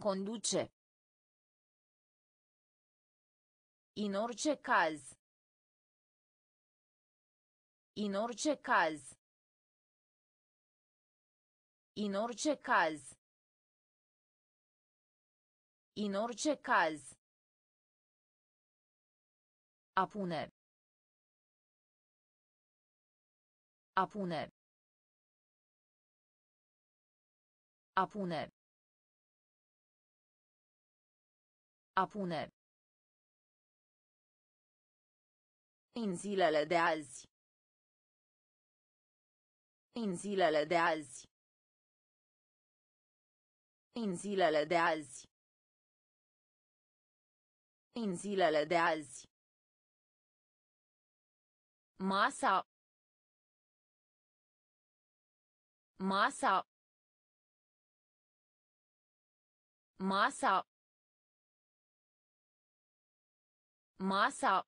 Conduce. In orice caz. In orice caz. In orice caz. In orice caz. Apune. Apune. Apune. Apune. În zilele de azi. În zilele de azi. În zilele de azi. În zilele de azi. Masa. Masa. Masa. Masa.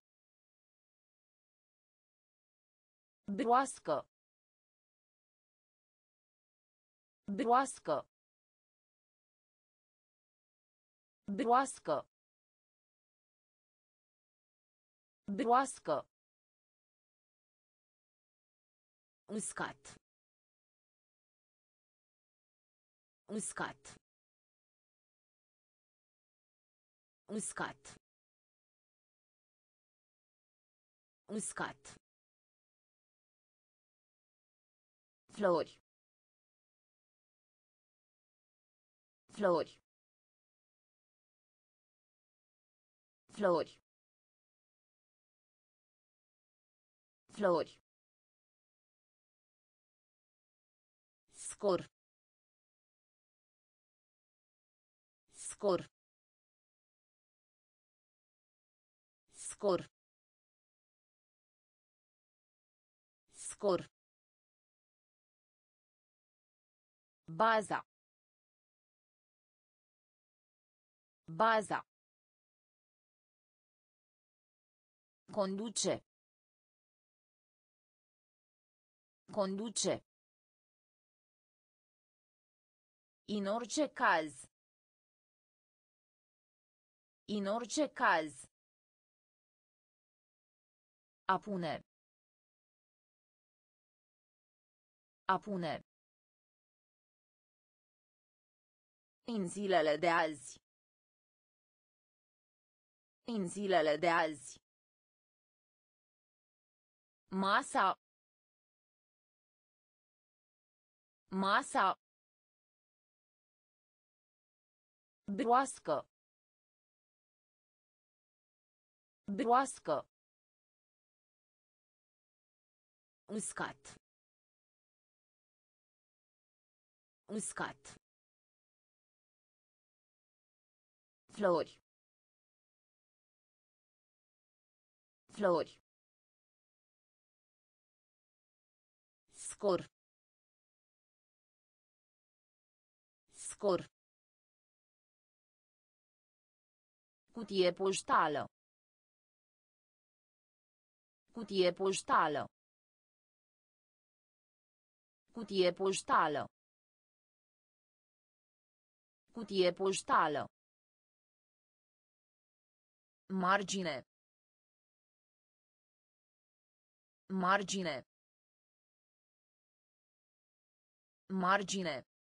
Broască. Broască. Broască. Broască. Uscat. Uscat. Uscat. Uscat. Flori. Flori. Flori. Flori. Scor. Scor. Scor. Scor. Baza. Baza. Conduce. Conduce. In orice caz. In orice caz. Apune. Apune. În zilele de azi. În zilele de azi. Masa. Masa. Broască. Broască. Uscat. Uscat. Flori. Flori. Scor. Scor. Cutie poștală. Cutie poștală. Cutie poștală. Cutie poștală. Margine. Margine. Margine.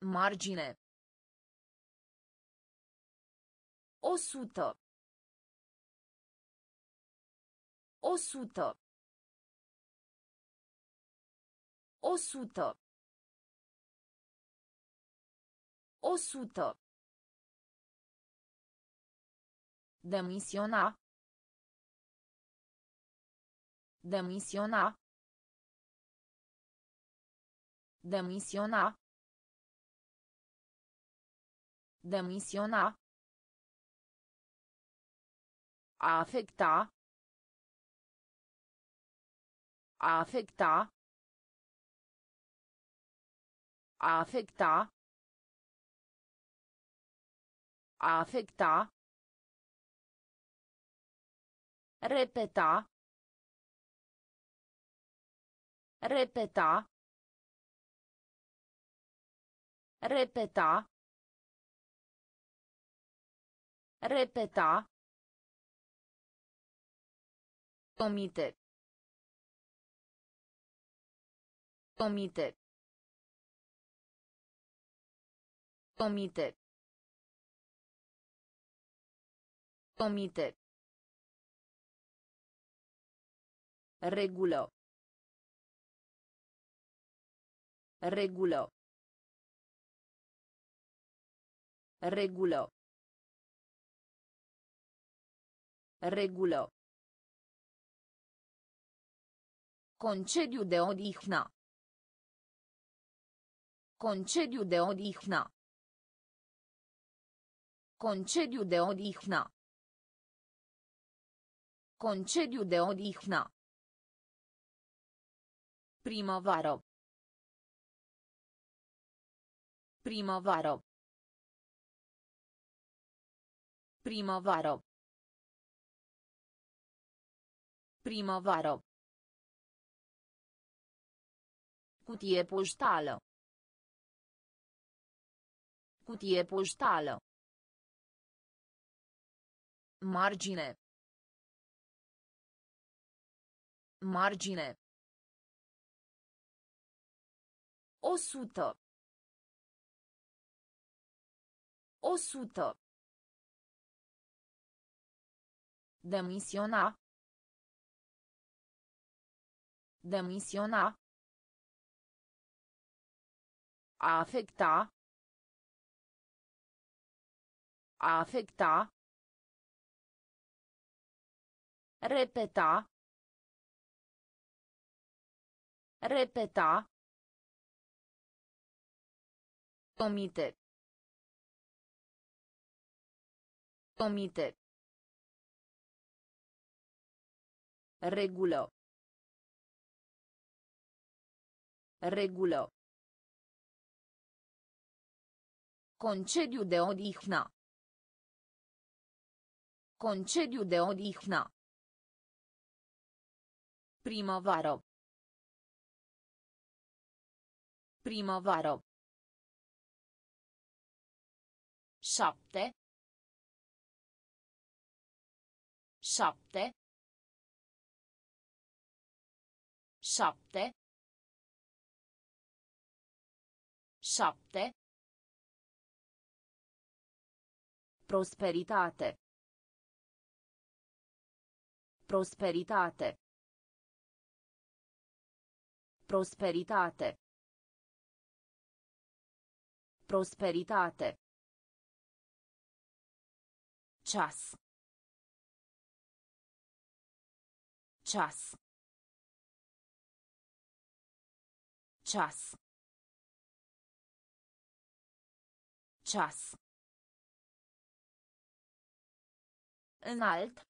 Margine. O sută. O sută. O sută. O sută. Demisiona. Demisiona. Demisiona. Demisiona. A afecta. A afecta. A afecta. A afecta. Repeta. Repeta. Repeta. Repeta. Omite. Omite. Omite. Omite. Regulă. Regulă. Regulă. Regulă. Concediu de odihnă. Concediu de odihnă. Concediu de odihnă. Concediu de odihnă. Primăvară. Primăvară. Primăvară. Primăvară. Cutie poștală. Cutie poștală. Margine. Margine. O sută. O sută. Demisiona. Demisiona. A afecta. A afecta. Repeta. Repeta. Omite. Omite. Regulă. Regulă. Concediu de odihnă. Concediu de odihnă. Primăvară. Primăvară. Șapte. Șapte. Șapte. Șapte. Prosperitate. Prosperitate. Prosperitate. Prosperitate. Ceas. Ceas. Ceas. Ceas. Înalt.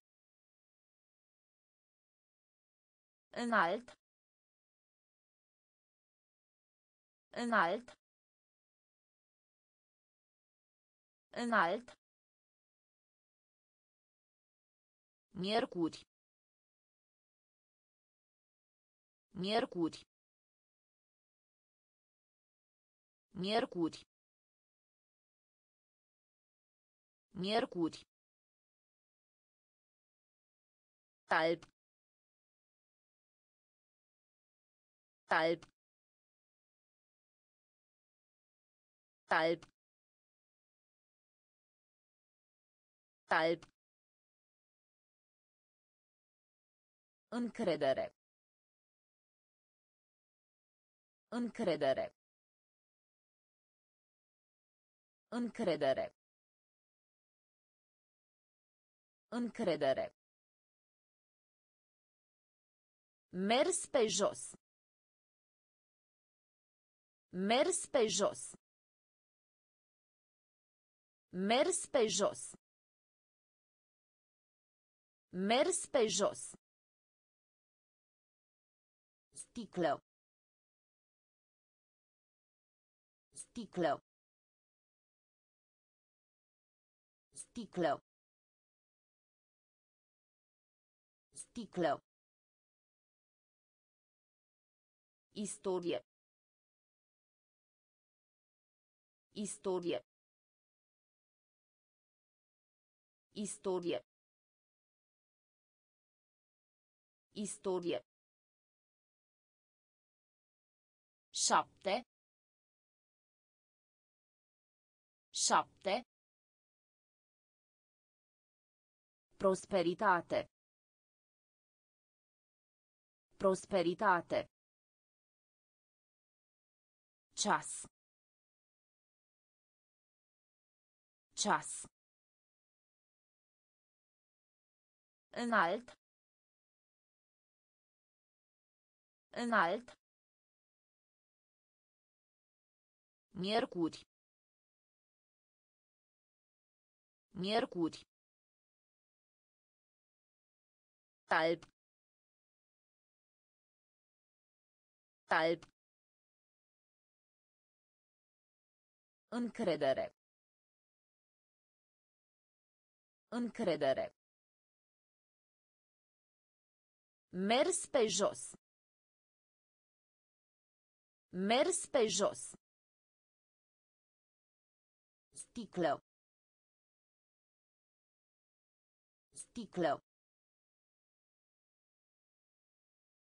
Înalt. Înalt. Înalt. Miercuri. Miercuri. Miercuri. Miercuri. Alb. Alb. Alb. Alb. Încredere. Încredere. Încredere. Încredere. Mers pe jos. Mers pe jos. Mers pe jos. Mers pe jos. Sticlă. Sticlă. Sticlă. Sticlă. Istorie. Istorie. Istorie. Istorie. Șapte. Șapte. Prosperitate. Prosperitate. Ceas. Ceas. Înalt. Înalt. Miercuri. Miercuri. Alb. Alb. Încredere. Încredere. Mers pe jos. Mers pe jos. Sticlă. Sticlă.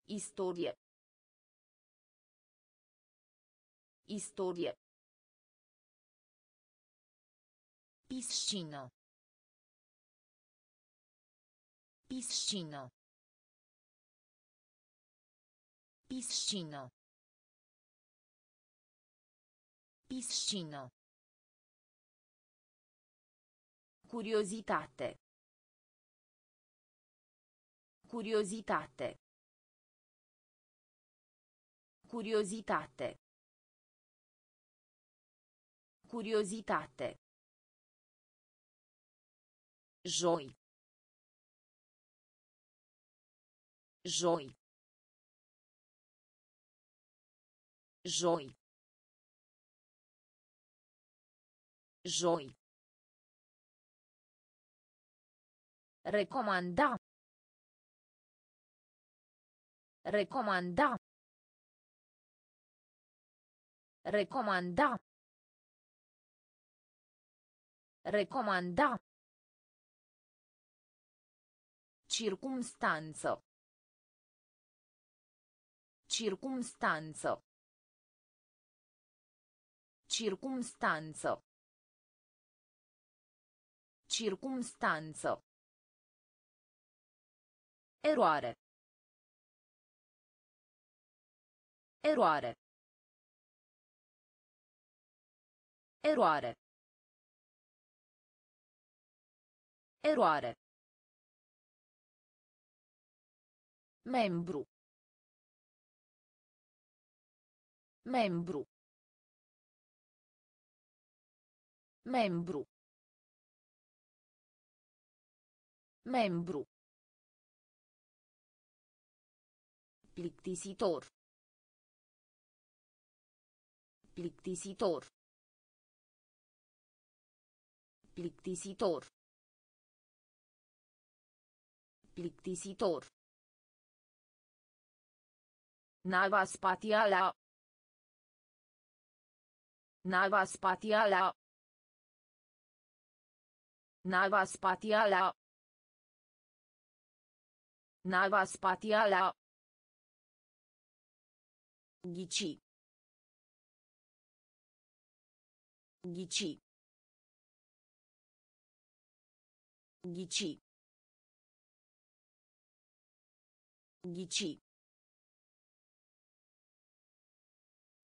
Istorie. Istorie. Piscină. Piscină. Piscină. Piscină. Curiozitate. Curiozitate. Curiozitate. Curiozitate. Joi. Joi. Joi. Joi. Recomanda. Recomanda. Recomanda. Recomanda. Circumstanță. Circumstanță. Circumstanță. Circumstanță. Eroare. Eroare. Eroare. Eroare. Membru. Membru. Membru. Membru. Plictisitor. Plictisitor. Plictisitor. Plictisitor. Nava spațială. Nava spațială. Nava spațială. Nava spațială. Ghici. Ghici. Ghici. Ghici.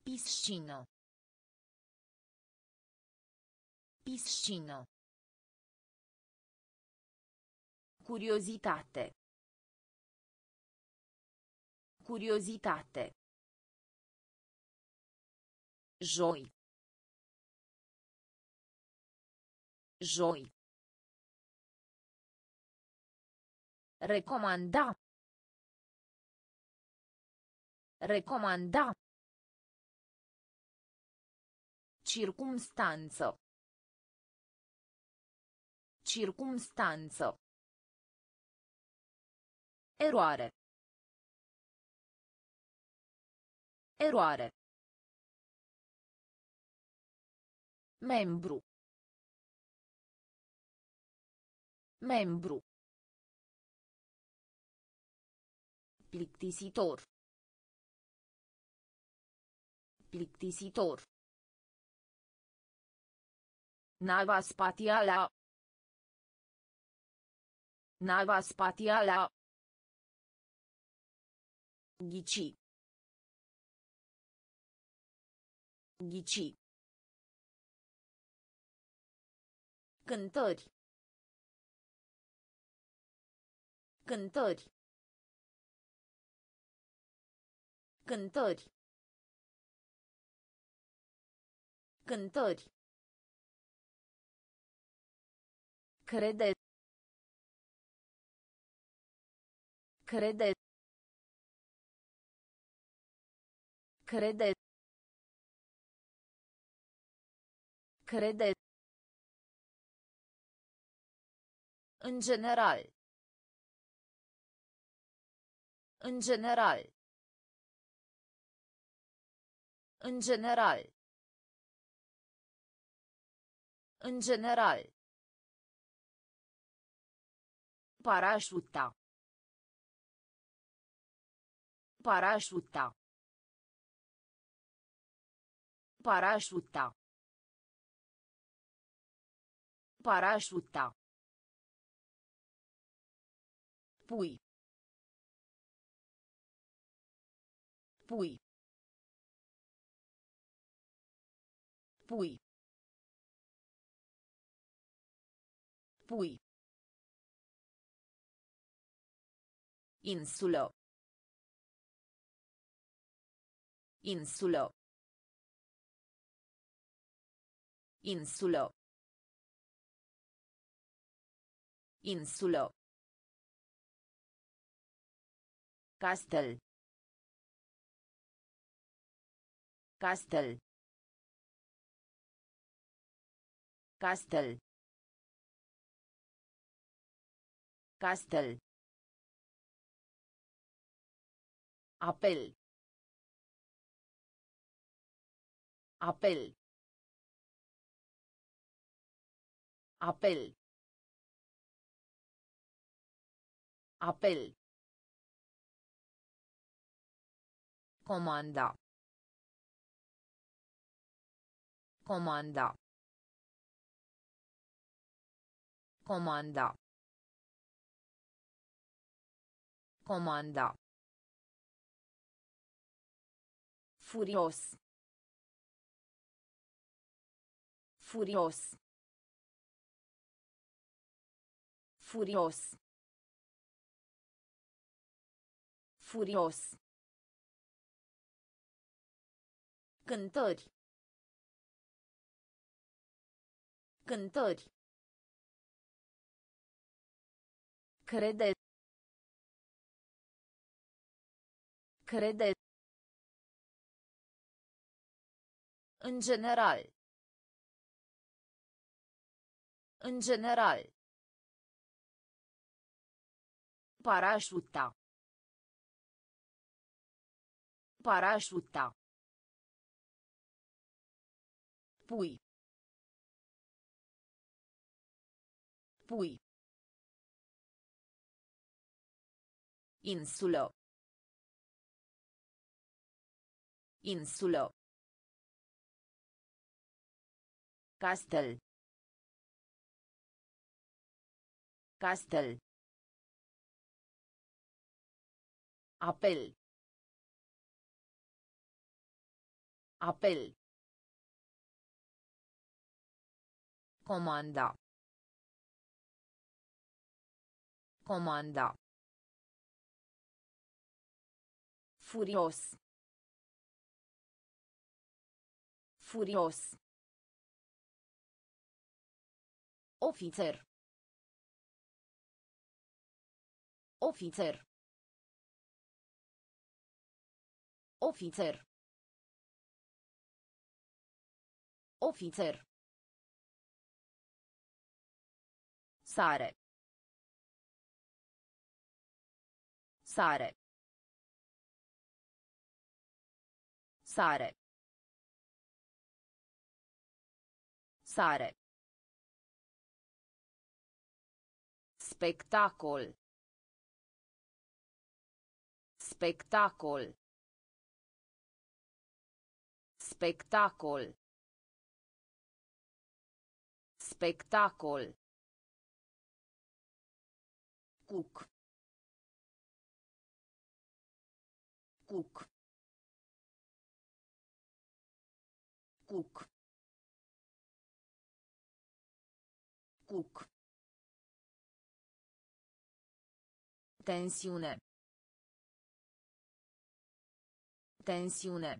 Piscină. Piscină. Curiozitate. Curiozitate. Joi. Joi. Recomanda. Recomanda. Circumstanță. Circumstanță. Eroare. Eroare. Membru. Membru. Plictisitor. Plictisitor. Nava spațială. Nava spațială. Ghici. Ghici. Cântări. Cântări. Cântări. Cântări. Crede. Crede. Crede. Crede. În general. În general. În general. În general. Parașuta. Parașuta. Parașuta. Parașuta. Pui. Pui. Pui. Pui. Insulă. Insulă. Insulă. Insulă. Castel. Castel. Castel. Castel. Apel. Apel. Apel. Apel. Comanda. Comanda. Comanda. Comanda. Furios. Furios. Furios. Furios. Cântări. Cântări. Crede. Crede. În general. În general. Parașuta. Parașuta. Pui. Pui. Insulă. Insulă. Castel. Castel. Apel. Apel. Comanda. Comanda. Furios. Furios. Ofițer. Ofițer. Ofițer. Ofițer. Sare. Sare. Sare. Sare. Spectacol. Spectacol. Spectacol. Spectacol. Cuc. Cuc. Cuc. Cuc. Tensiune. Tensiune.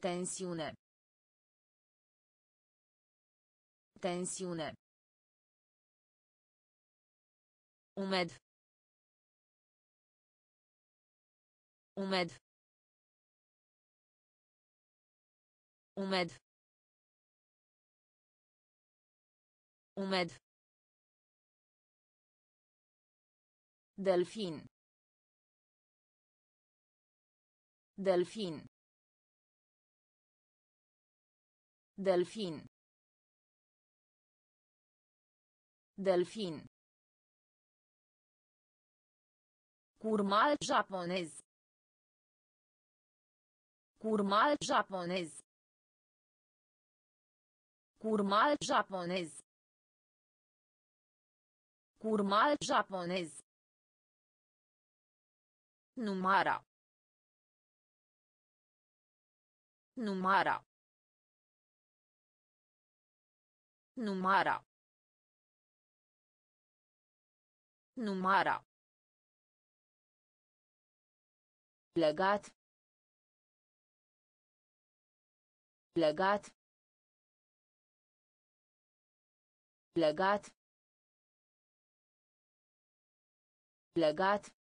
Tensiune. Tensiune. Umed. Umed. Umed. Umed. Delfin. Delfin. Delfin. Delfin. Curmal japonez. Curmal japonez. Curmal japonez. Curmal japonez. Numara. Numara. Numara. Numara. Legat. Legat. Legat. Legat.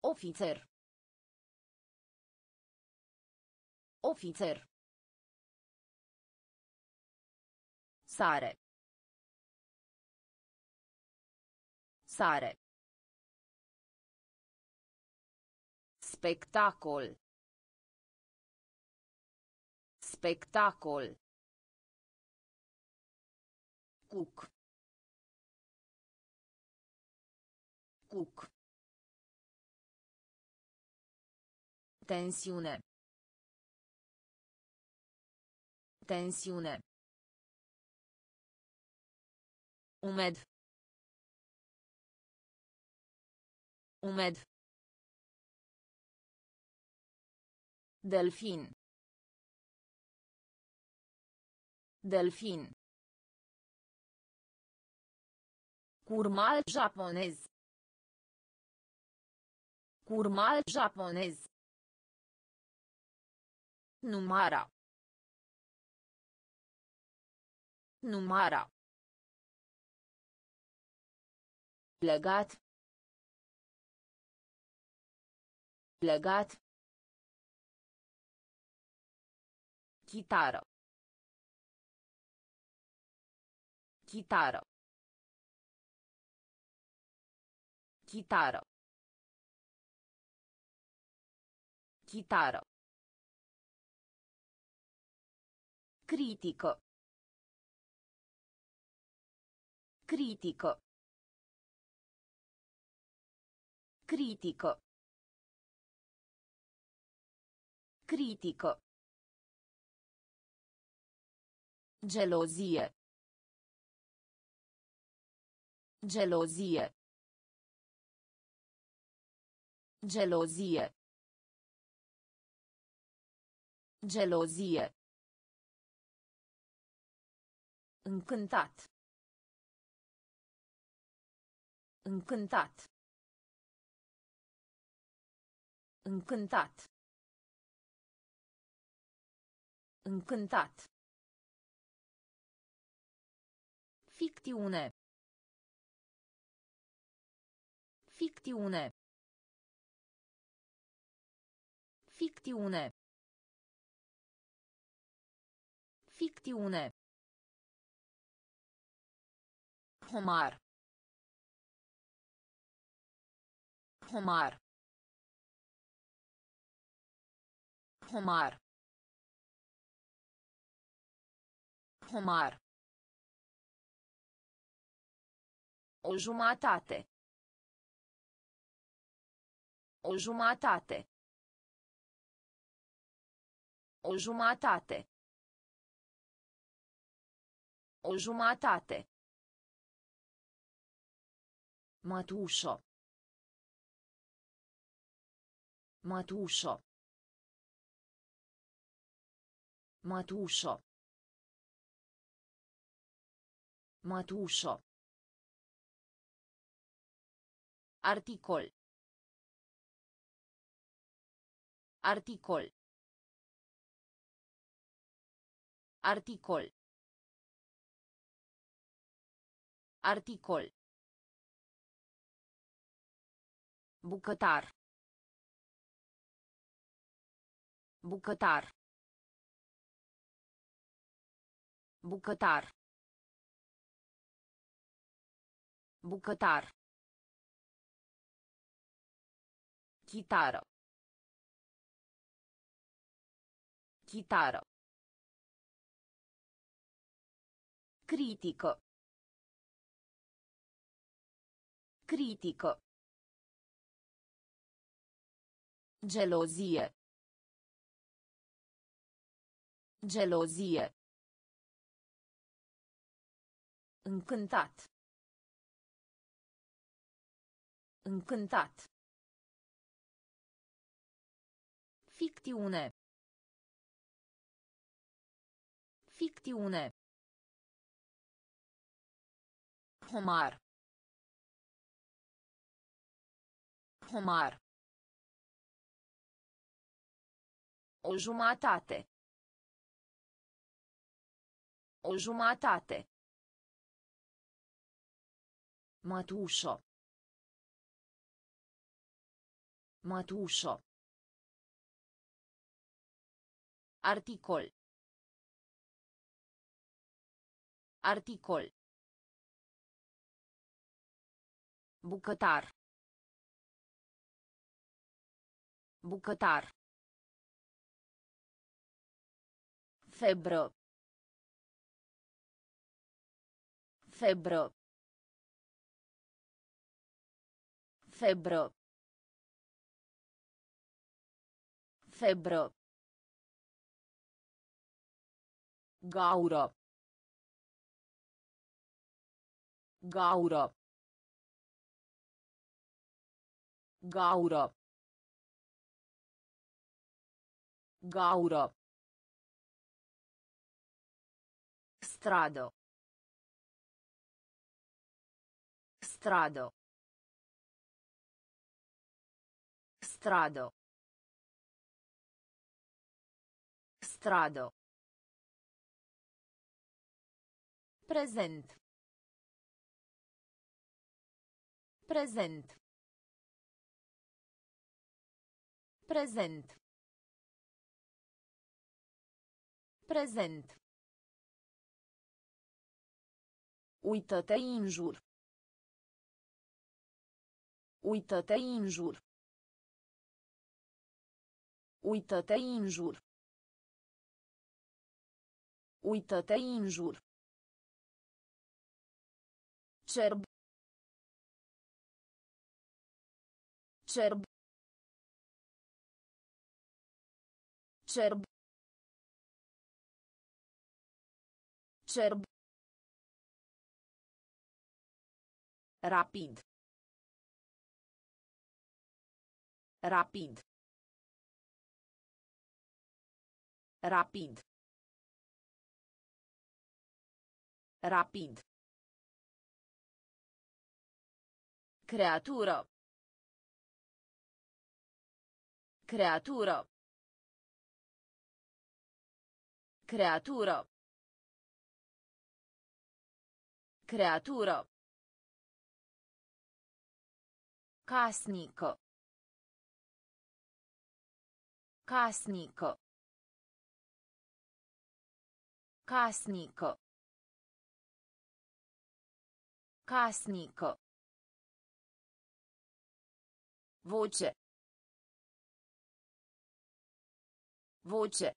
Ofițer. Ofițer. Sare. Sare. Spectacol. Spectacol. Cuc. Cuc. Tensiune. Tensiune. Umed. Umed. Delfin. Delfin. Curmal japonez. Curmal japonez. Numara. Numara. Legat. Legat. Chitară. Chitară. Chitară. Chitară. Critico. Critico. Critico. Critico. Gelozie. Gelozie. Gelozie. Gelozie. Încântat. Încântat. Încântat. Încântat. Ficțiune. Ficțiune. Ficțiune. Ficțiune. Homar. Homar. Homar. Homar. O jumătate. O jumătate. O jumătate. O jumătate. Mătușo. Mătușo. Mătușo. Mătușo. Articol. Articol. Articol. Articol. Bucătar. Bucătar. Bucătar. Bucătar. Chitară. Chitară. Critico. Critico. Gelozie. Gelozie. Încântat. Încântat. Ficțiune. Ficțiune. Homar. Homar. O jumătate. O jumătate. Mătușo. Mătușo. Articol. Articol. Bucătar. Bucătar. Febră. Febră. Febră. Febră. Gaură. Gaură. Gaură. Gaură. Stradă. Stradă. Stradă. Stradă. Prezent. Prezent. Prezent. Prezent. Uită-te în jur. Uită-te în jur. Uită-te în jur. Uită-te în jur. Cerb. Cerb. Cerb. Cerb. Rapid. Rapid. Rapid. Rapid. Creatură. Creatură. Creatură. Creatură. Casnică. Casnică. Casnică. Casnică. Voce. Voce.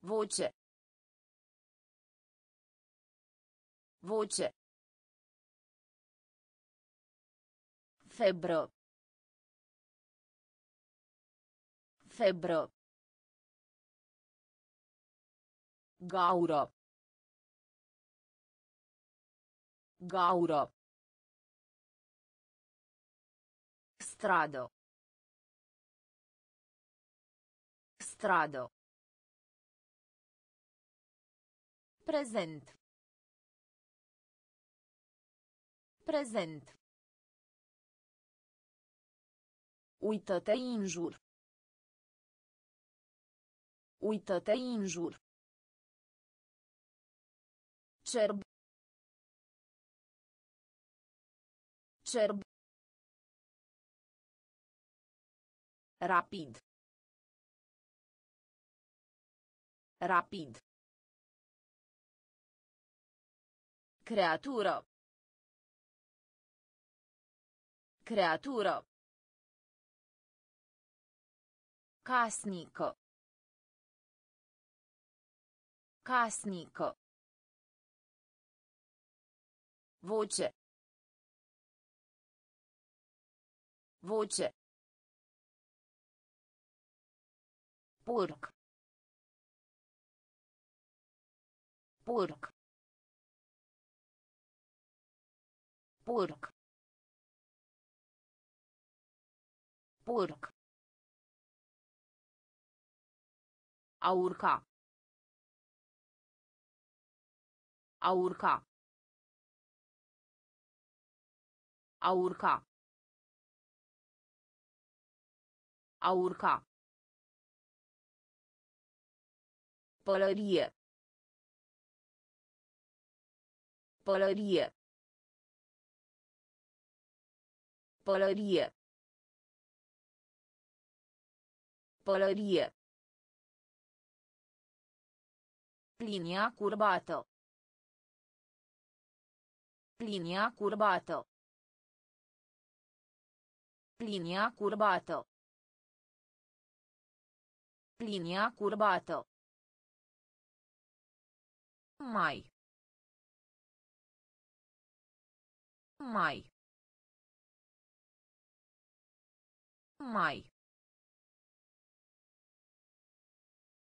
Voce. Voce. Febră. Febră. Gaură. Gaură. Stradă. Stradă. Prezent. Prezent. Uită-te în jur. Uită-te în jur. Cerb. Cerb. Rapid. Rapid. Creatură. Creatură. Casnică. Casnică. Voce. Voce. Porc. Porc. Porc. Porc. A urca. A urca. A urca. A urca. Pălărie. Pălărie. Pălărie. Pălărie. Linia curbată. Linia curbată. Linia curbată. Linia curbată. Mai. Mai. Mai.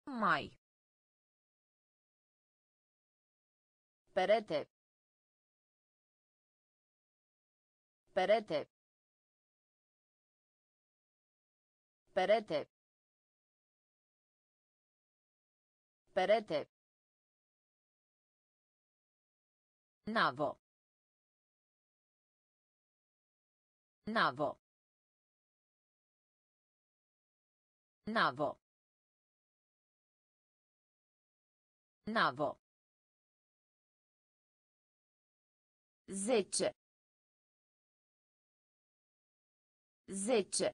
Mai. Perete. Perete. Perete. Perete. Navo. Navo. Navo. Navo. Zece. Zece.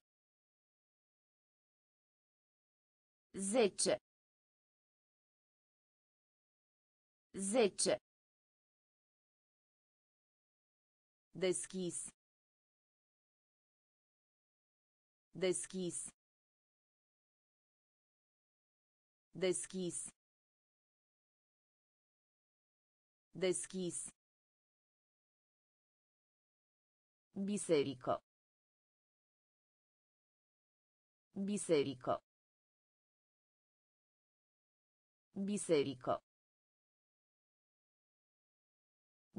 Zece. Zece. Deschis. Deschis. Deschis. Deschis. Biserică. Biserică. Biserică.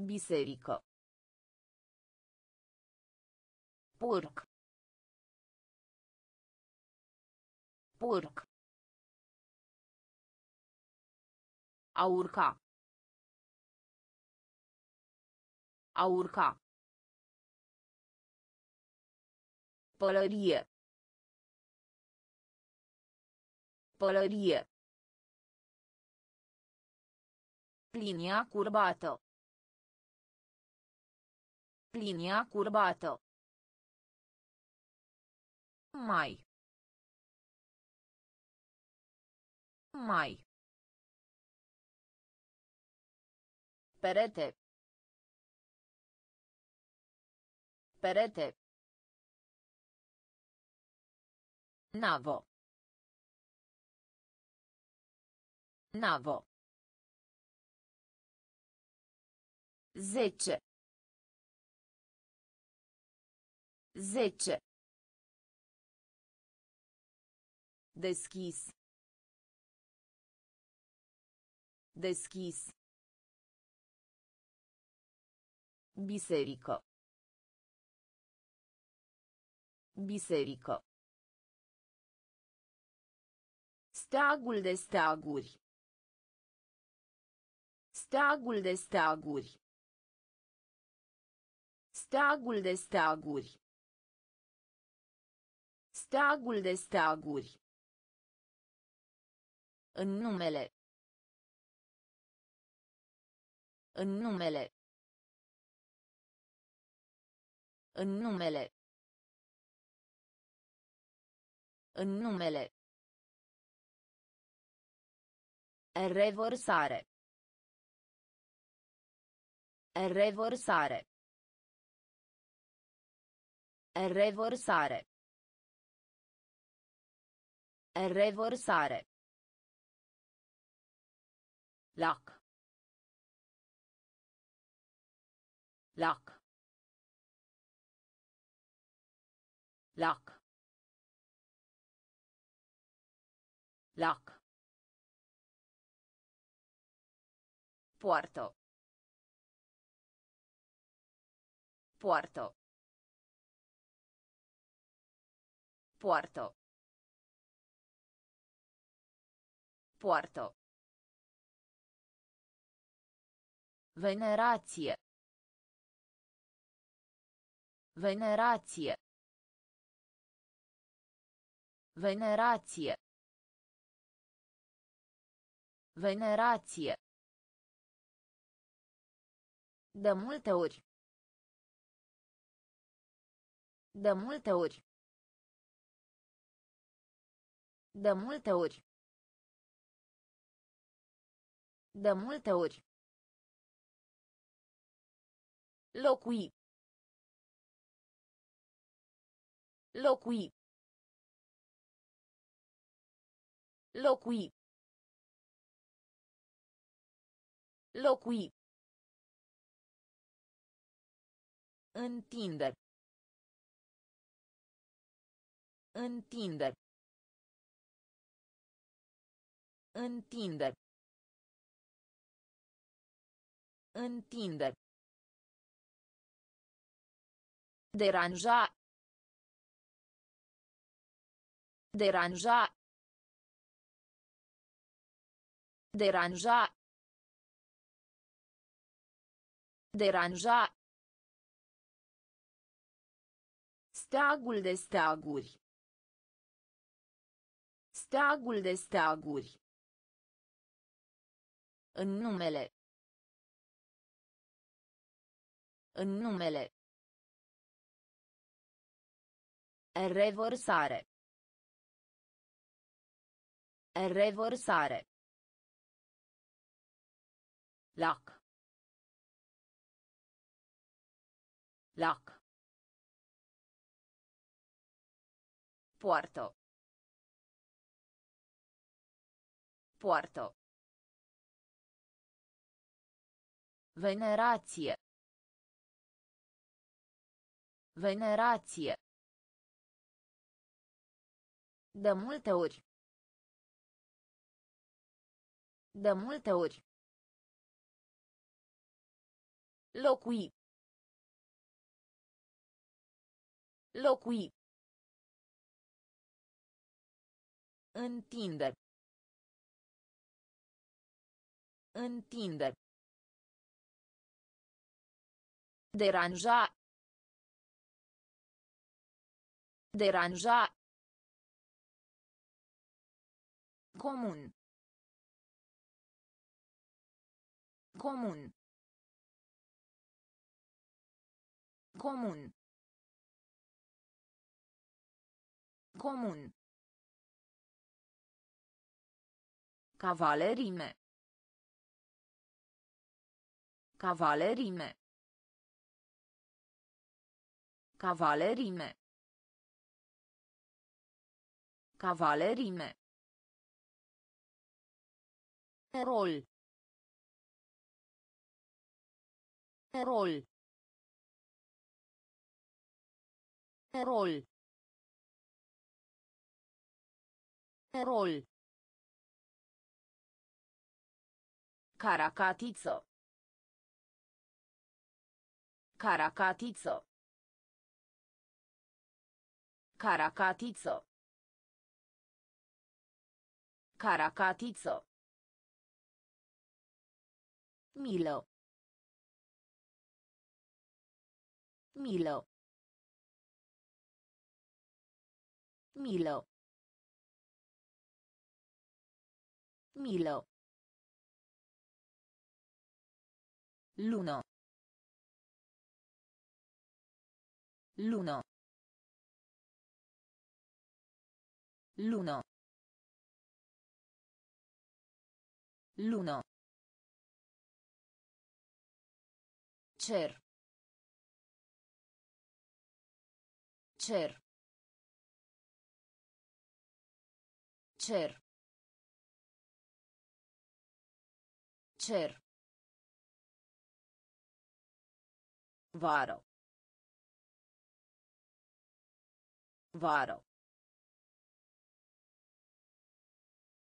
Biserică. Porc. Porc. A urca. A urca. Pălărie. Pălărie. Linia curbată. Linia curbată. Mai. Mai. Perete. Perete. Navo. Navo. Zece. Zece. Deschis. Deschis. Biserică. Biserică. Steagul de steaguri. Steagul de steaguri. Steagul de steaguri. Steagul de steaguri. În numele. În numele. În numele. În numele. Revorsare. Revorsare. Revorsare. Revorsare. Lac. Lac. Lac. Lac. Poartă. Poartă. Poartă. Poartă. Venerație. Venerație. Venerație. Venerație. De multe ori. De multe ori. De multe ori. De multe ori. Locui. Locui. Locui. Locui. Întinde. Întinde. Întinde. Întinde. Deranja. Deranja. Deranja. Deranja. Steagul de steaguri. Steagul de steaguri. În numele. În numele. Revărsare. Revărsare. Lac. Lac. Poartă. Poartă. Venerație. Venerație. De multe ori. De multe ori. Locui. Locui. Întinde. Întinde. Deranja. Deranja. Comun. Comun. Comun. Comun. Cavalerime. Cavalerime. Cavalerime. Cavalerime. Rol. Rol. Rol. Rol. Caracatiță. Caracatiță. Caracatiță. Caracatiță. Milă. Milă. Milă. Milă. Lună. Lună. Lună. Lună. Cer. Cer. Cer. Cer. Vară. Vară.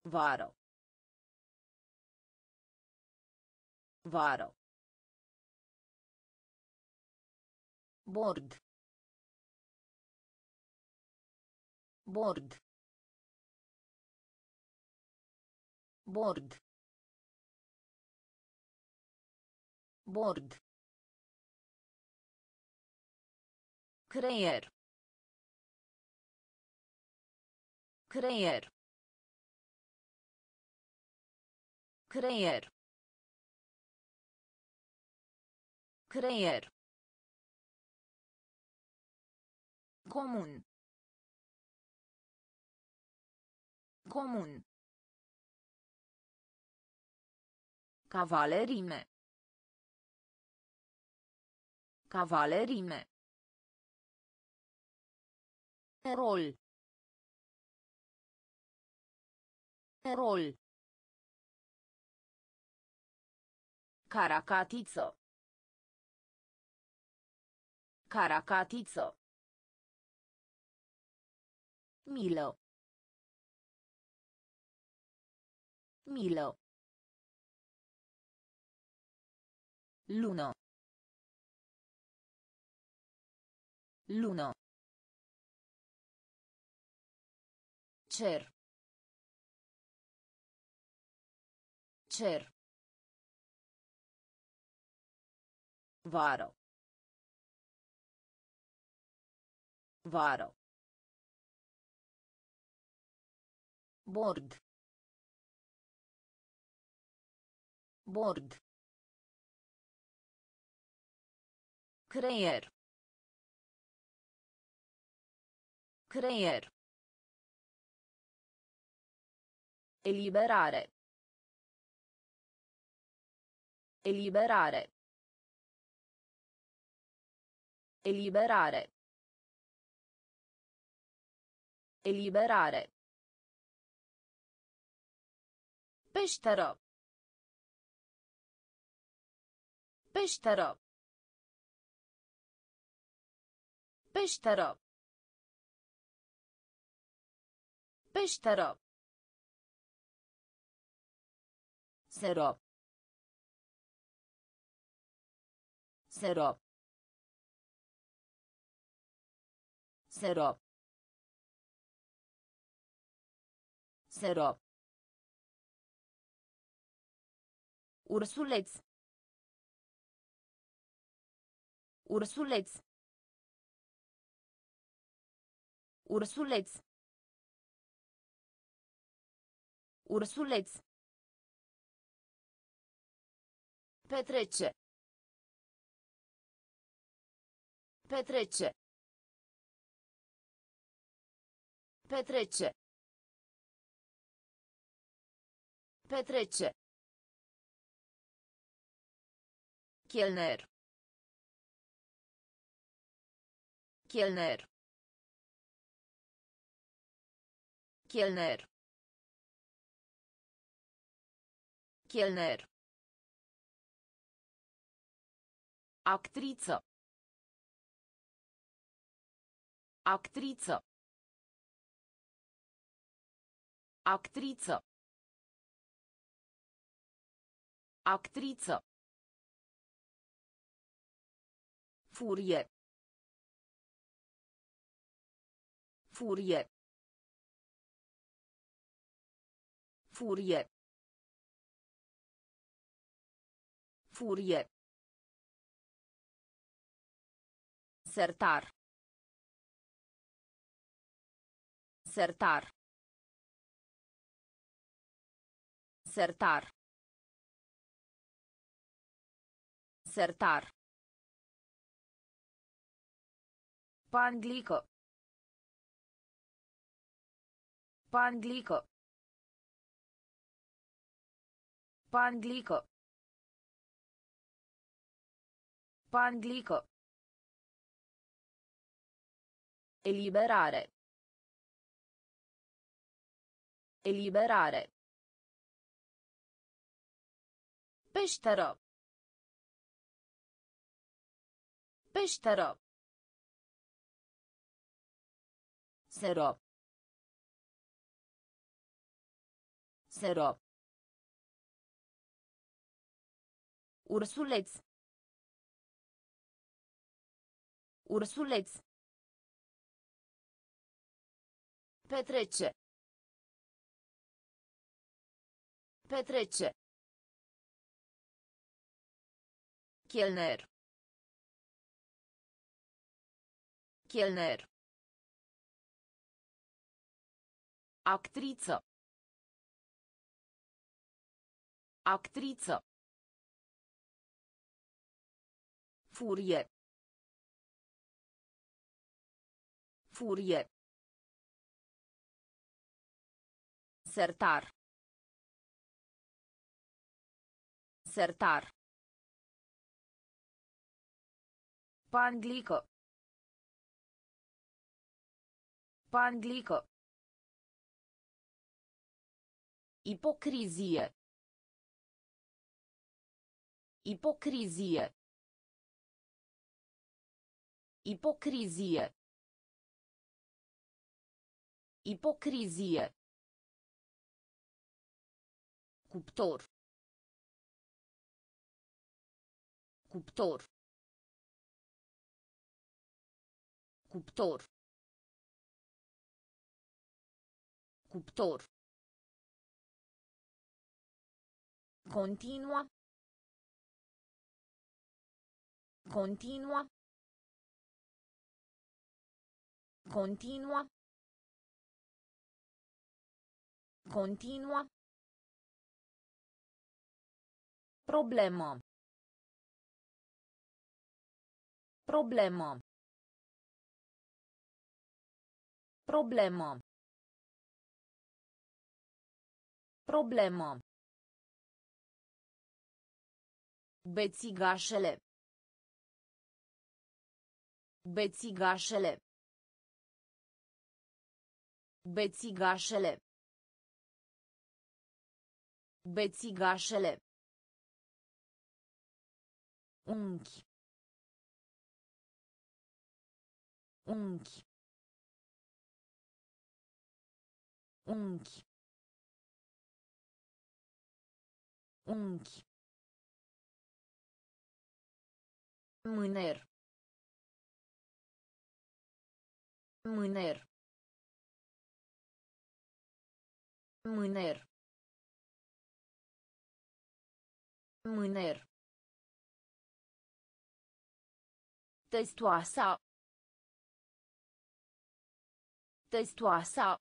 Vară. Vară. Bord. Bord. Bord. Bord. Creier. Creier. Creier. Creier. Comun. Comun. Cavalerime. Cavalerime. Rol. Rol. Caracatiță. Caracatiță. Milă. Milă. Lună. Lună. Cer. Cer. Vară. Vară. Bord. Bord. Creier. Creier. Eliberare. Eliberare. Eliberare. Eliberare. Peșteră. Peșteră. Peșteră. Peșteră. Serop. Serop. Serop. Serop. Ursuleț. Ursuleț. Ursuleț. Ursuleț. Petrece. Petrece. Petrece. Petrece. Chelner. Chelner. Chelner. Chelner. Actriță. Actriță. Actriță. Actriță. Furie. Furie. Furie. Furie. Sertar. Sertar. Sertar. Sertar. Panglică. Panglică. Panglică. Panglică. Eliberare. Eliberare. Peșteră. Peșteră. Serop. Sero. Ursuleț. Ursuleț. Petrece. Petrece. Chelner. Chelner. Actriță. Actriță. Furie. Furie. Sertar. Sertar. Panglică. Panglică. Ipocrizie. Ipocrizie. Ipocrizie. Ipocrizie. Cuptor. Cuptor. Cuptor. Cuptor. Continua. Continua. Continua. Continua. Problemă. Problemă. Problemă. Problemă. Bețigașele. Bețigașele. Bețigașele. Bețigașele. Unchi. Unchi. Unchi. Unchi. Mâner. Mâner. Mâner. Mâner. Testoasa. Testoasa.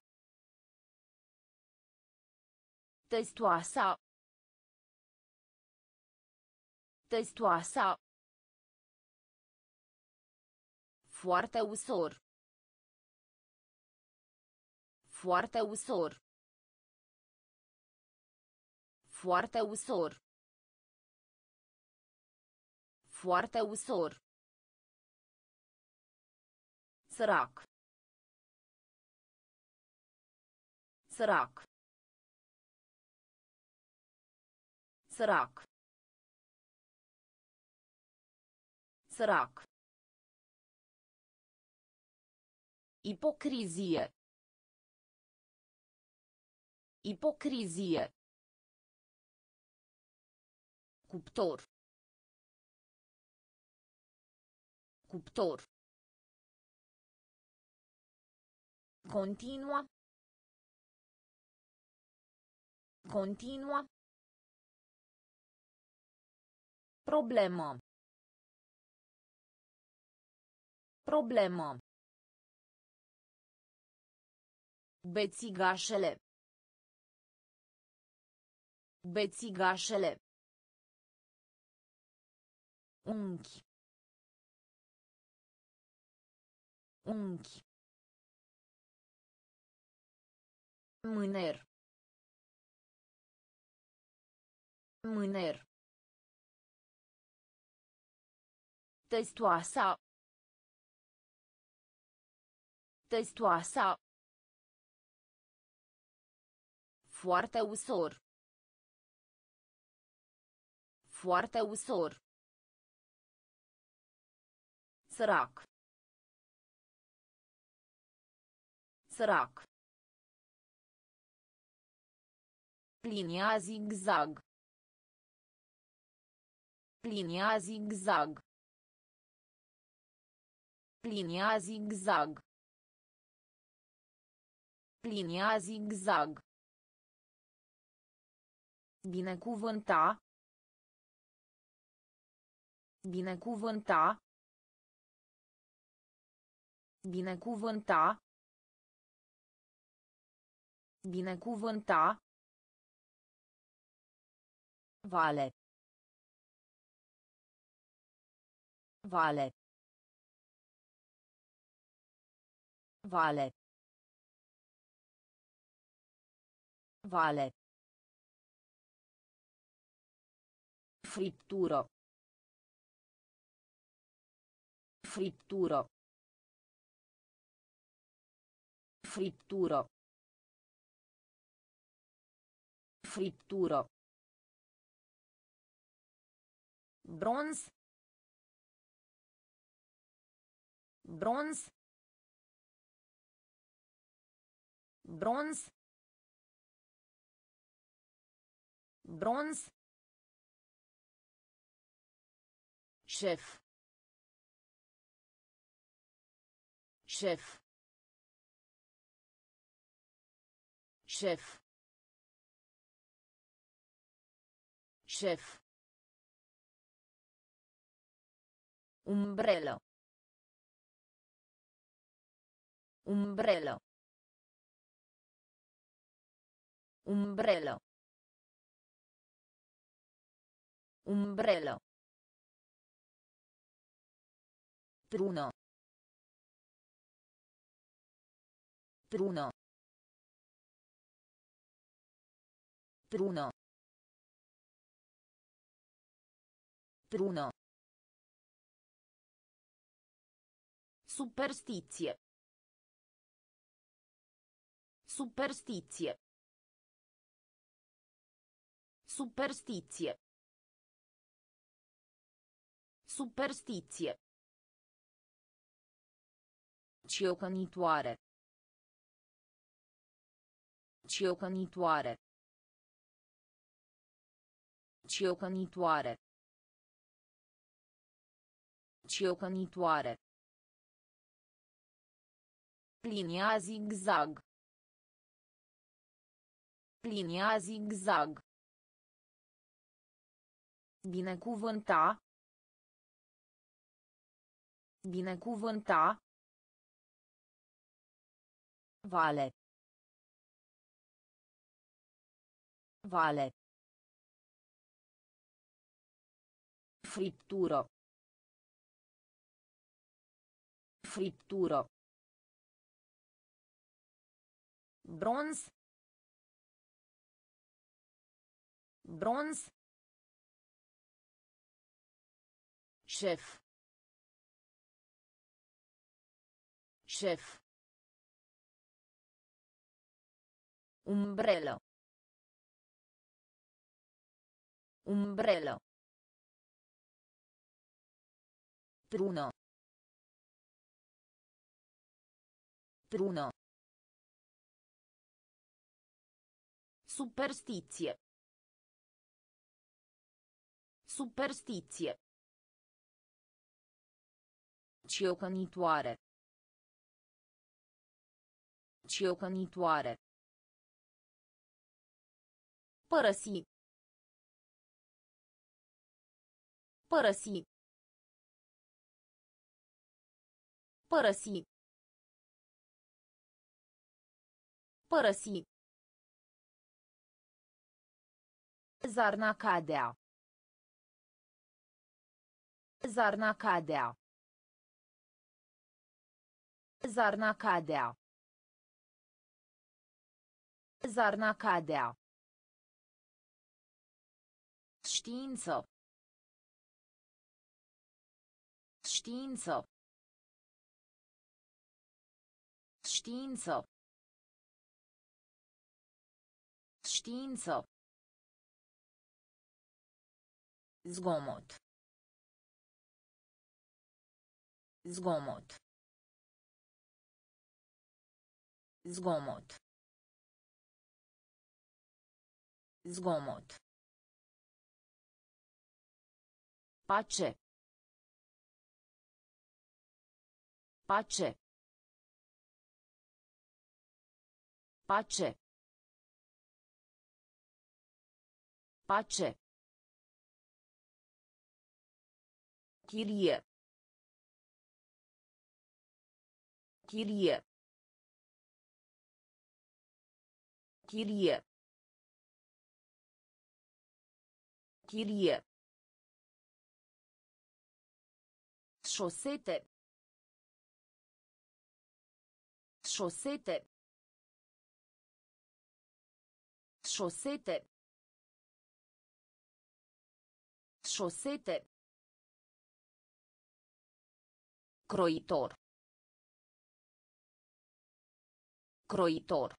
Testoasa. Testoasa. Foarte ușor. Foarte ușor. Foarte ușor. Foarte ușor. Sărac. Sărac. Sărac. Sărac. Ipocrizie. Ipocrizie. Cuptor. Cuptor. Continua. Continua. Problemă. Problemă. Bețigașele. Bețigașele. Unchi. Unchi. Mâner. Mâner. Testoasa. Testoasa. Foarte ușor. Foarte ușor. Sărac. Sărac. Linia zigzag. Linia zigzag. Linia zigzag. Linia zigzag. Binecuvânta. Binecuvânta. Binecuvânta. Binecuvânta. Vale. Vale. Vale. Vale. Frittură. Frittură. Frittură. Frittură. Bronz. Bronz. Bronz. Bronz. Șef. Șef. Șef. Șef. Umbrello. Umbrello. Umbrello. Umbrello. Bruno. Bruno. Bruno. Bruno. Superstizie. Superstizie. Superstizie. Superstizie. Ciocănitoare. Ciocănitoare. Ciocănitoare. Ciocănitoare. Linia zigzag. Linia zigzag. Binecuvânta. Binecuvânta. Vale. Vale. Friptură. Friptură. Bronz. Bronz. Șef. Șef. Umbrello. Umbrello. Bruno. Bruno. Superstizie. Superstizie. Ciocănitoare. Ciocănitoare. Părăsi. Părăsi. Părăsi. Părăsi. Zarna cadea. Zarna cadea. Zarna cadea. Zarna cadea. Știință. Știință. Știință. Știință. Zgomot. Zgomot. Zgomot. Zgomot. Pace. Pace. Pace. Pace. Chirie. Chirie. Chirie. Chirie. Șosete. Șosete. Șosete. Șosete. Croitor. Croitor.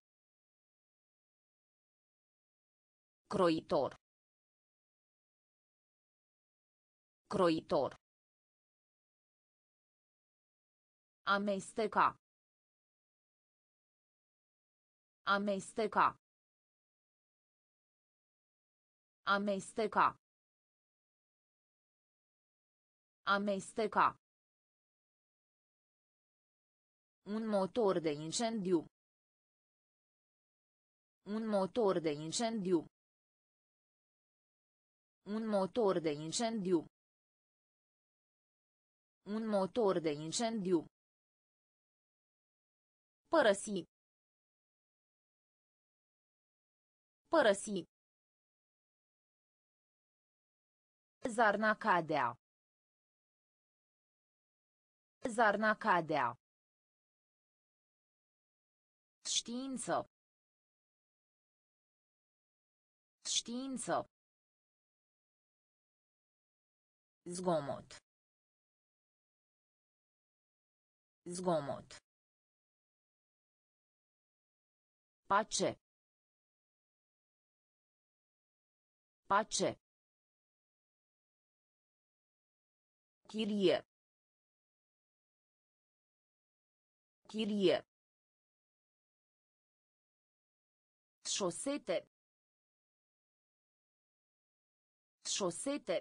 Croitor. Croitor. Amesteca. Amesteca. Amesteca. Amesteca. Un motor de incendiu. Un motor de incendiu. Un motor de incendiu. Un motor de incendiu. Părăsi. Părăsi. Zarna cadea. Zarna cadea. Știință. Știință. Zgomot. Zgomot. Pace. Pace. Chirie. Chirie. Șosete. Șosete.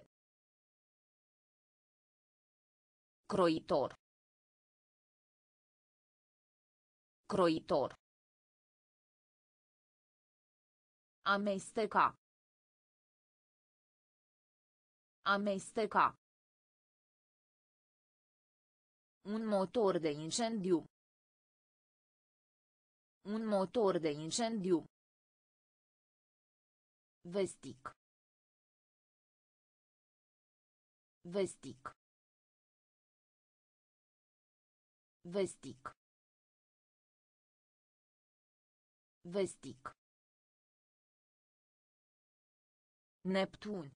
Croitor. Croitor. Amesteca. Amesteca. Un motor de incendiu. Un motor de incendiu. Vestic. Vestic. Vestic. Vestic. Neptun.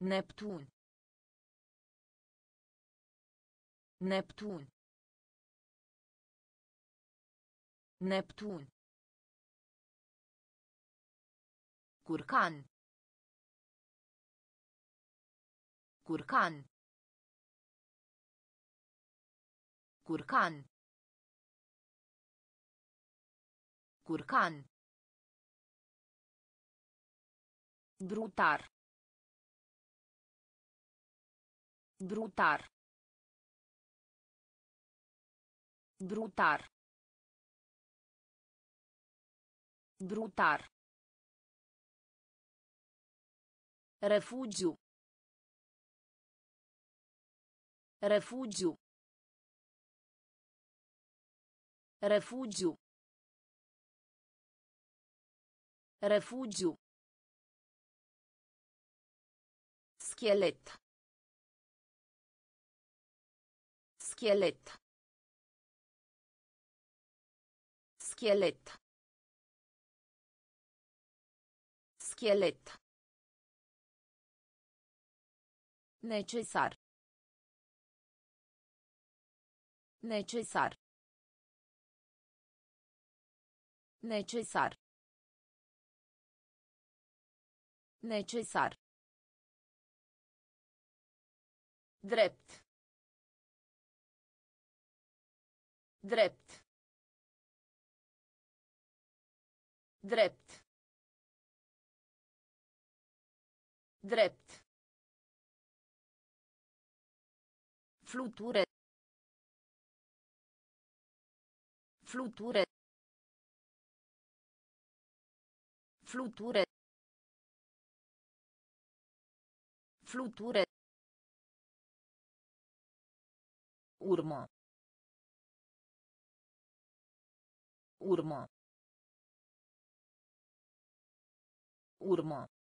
Neptun. Neptun. Neptun. Curcan. Curcan. Curcan. Curcan. Brutar. Brutar. Brutar. Brutar. Refugiu. Refugiu. Refugiu. Refugiu. Schelet. Schelet. Schelet. Schelet. Necesar. Necesar. Necesar. Necesar. Drept. Drept. Drept. Drept. Fluture. Fluture. Fluture. Fluture. Urmă. Urmă. Urmă.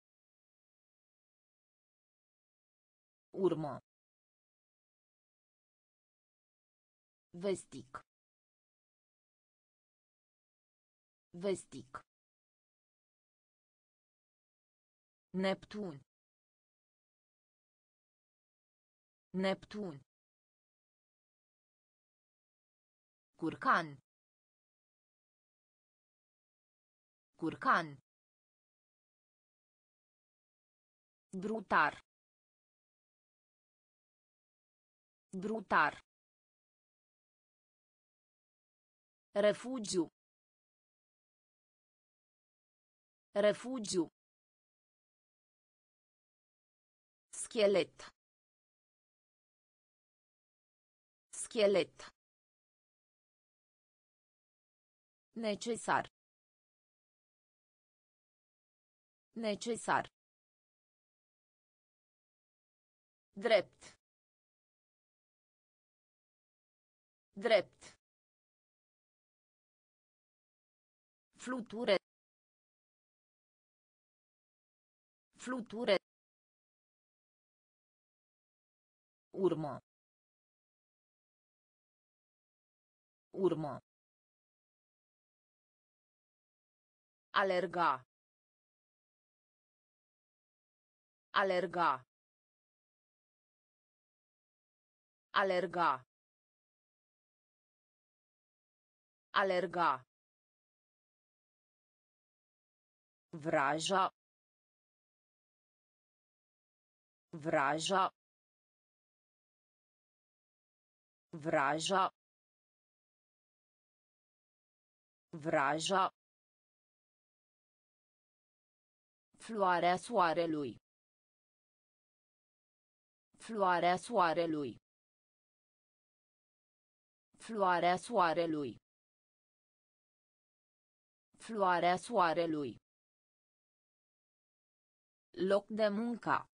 Urmă. Vestic. Vestic. Neptun. Neptun. Curcan. Curcan. Brutar. Brutar. Refugiu. Refugiu. Schelet. Schelet. Necesar. Necesar. Drept. Drept. Fluture. Fluture. Urmă. Urmă. Alerga. Alerga. Alerga. Alerga. Vraja. Vraja. Vraja. Vraja. Floarea soarelui. Floarea soarelui. Floarea soarelui. Floarea soarelui. Loc de muncă.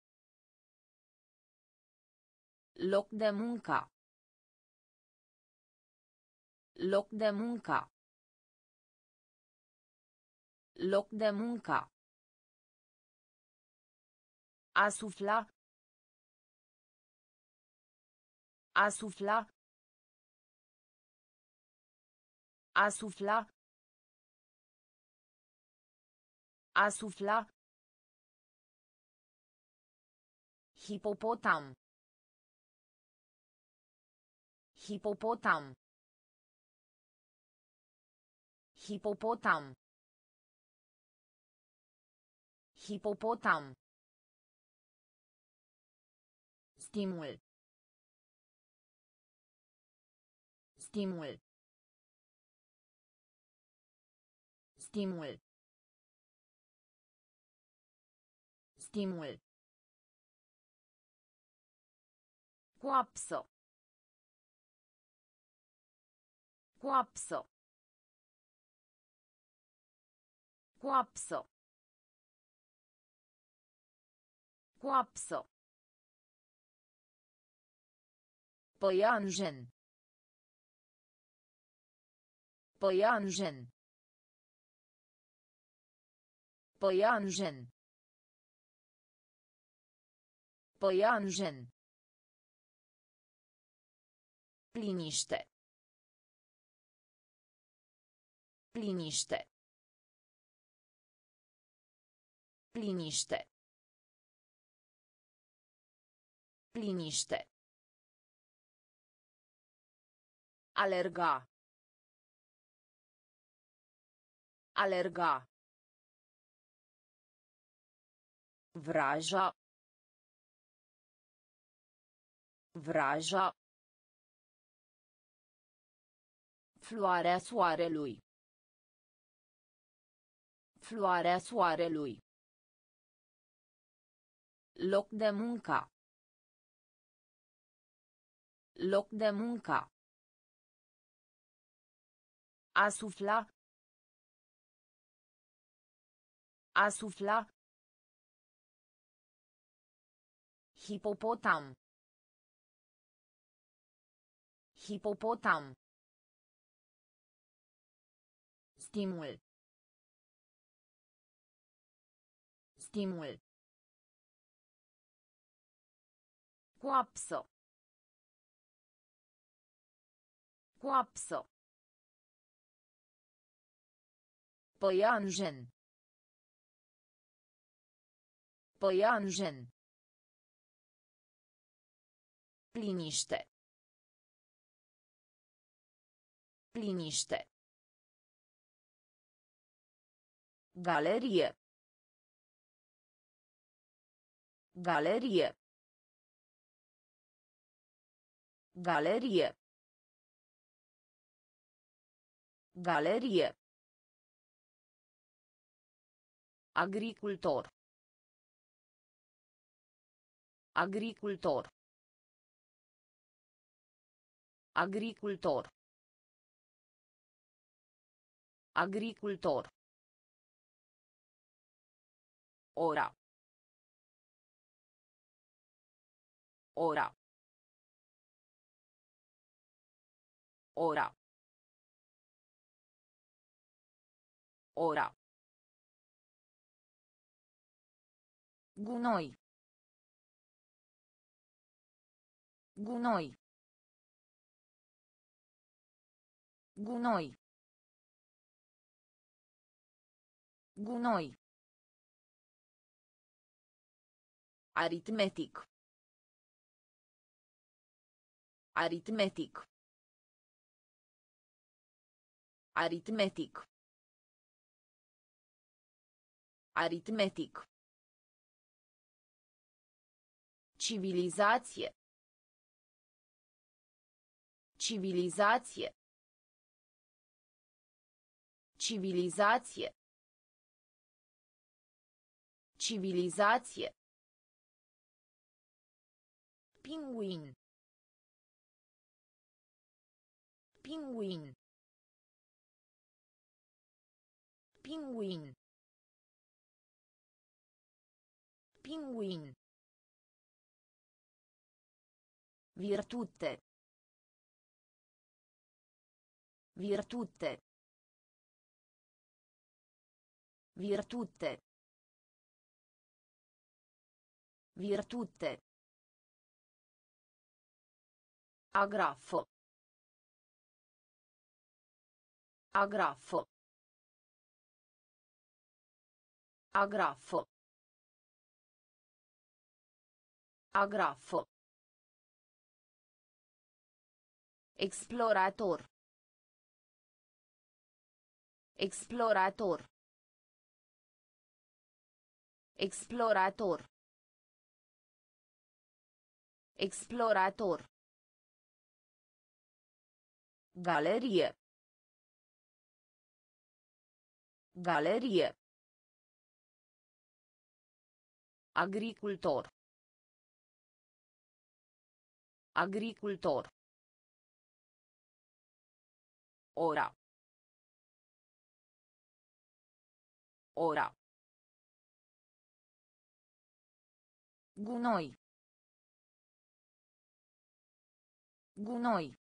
Loc de muncă. Loc de muncă. Loc de muncă. A sufla. A sufla. A sufla. A sufla. Hipopotam. Hipopotam. Hipopotam. Hipopotam. Stimul. Stimul. Stimul. Stimul. Coapsă. Coapsă. Coapsă. Coapsă. Păianjen. Păianjen. Păianjen. Păianjen. Liniște. Liniște. Liniște. Liniște. Alerga. Alerga. Vraja. Vraja. Floarea soarelui. Floarea soarelui. Loc de muncă. Loc de muncă. A sufla. A sufla. Hipopotam. Hipopotam. Stimul. Stimul. Coapsă. Coapsă. Păianjen. Păianjen. Liniște. Liniște. Galerie. Galerie. Galerie. Galerie. Agricultor. Agricultor. Agricultor. Agricultor. Ora. Ora. Ora. Ora. Gunoi. Gunoi. Gunoi. Gunoi. Aritmetic. Aritmetic. Aritmetic. Aritmetic. Civilizație. Civilizație. Civilizație. Civilizație. Pinguin. Pinguin. Pinguin. Pinguin. Virtute. Virtute. Virtute. Virtute. Agrafo. Agrafo. Agrafo. Agrafo. Explorator. Explorator. Explorator. Explorator. Galerie. Galerie. Agricultor. Agricultor. Ora. Ora. Gunoi. Gunoi.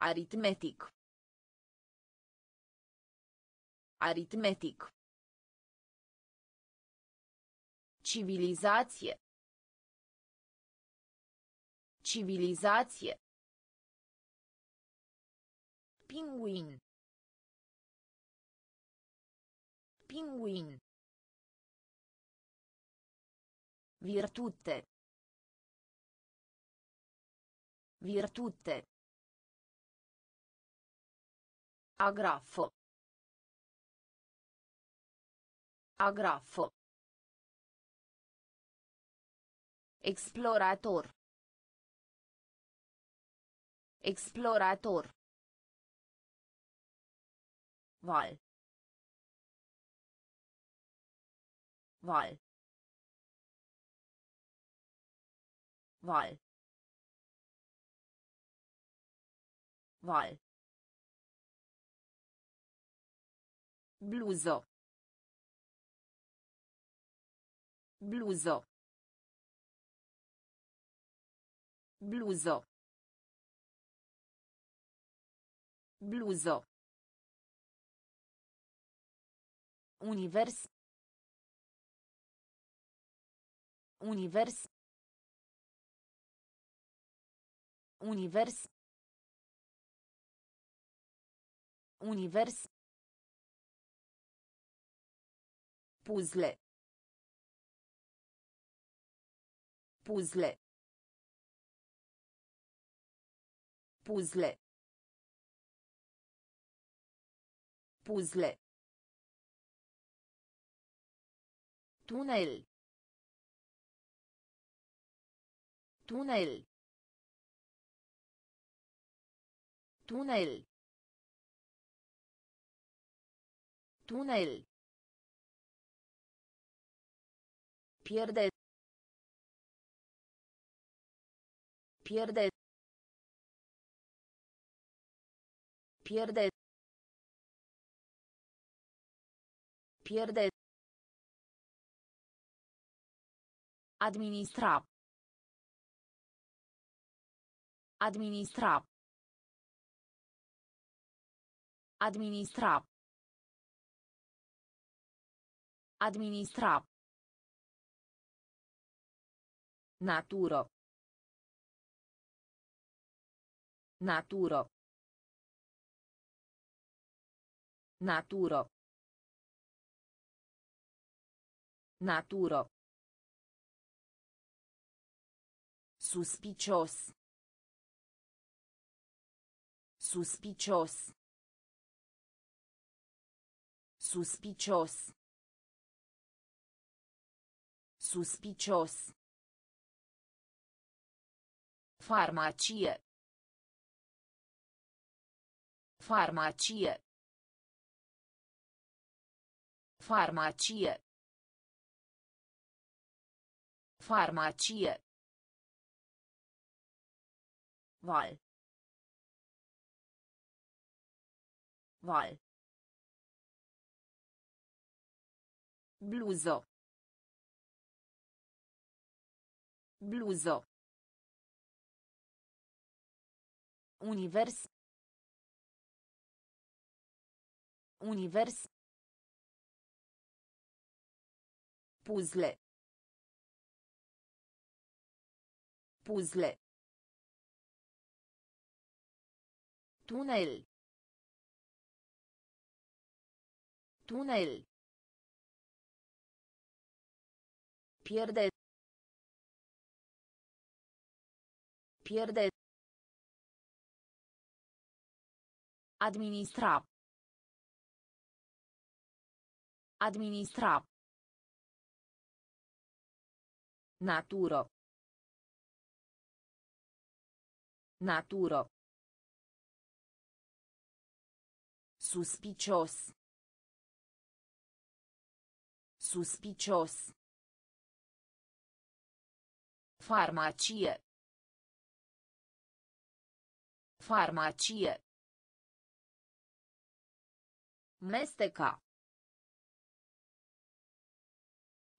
Aritmetic. Aritmetic. Civilizație. Civilizație. Pinguin. Pinguin. Virtute. Virtute. Agrafo. Agrafo. Explorator. Explorator. Val. Val. Val. Val. Bluză. Bluză. Bluză. Bluză. Univers. Univers. Univers. Univers. Puzzle. Puzzle. Puzzle. Puzzle. Tunel. Tunel. Tunel. Tunel. Pierde. Pierde. Pierde. Pierde. Administra. Administra. Administra. Administra. Naturo. Naturo. Naturo. Naturo. Suspicios. Suspicios. Suspicios. Suspicios. Farmacie. Farmacie. Farmacie. Farmacie. Val. Val. Bluză. Bluză. Univers. Univers. Puzzle. Puzzle. Tunel. Tunel. Pierde. Pierde. Administra. Administra. Naturo. Naturo. Suspicios. Suspicios. Farmacie. Farmacie. Mesteca.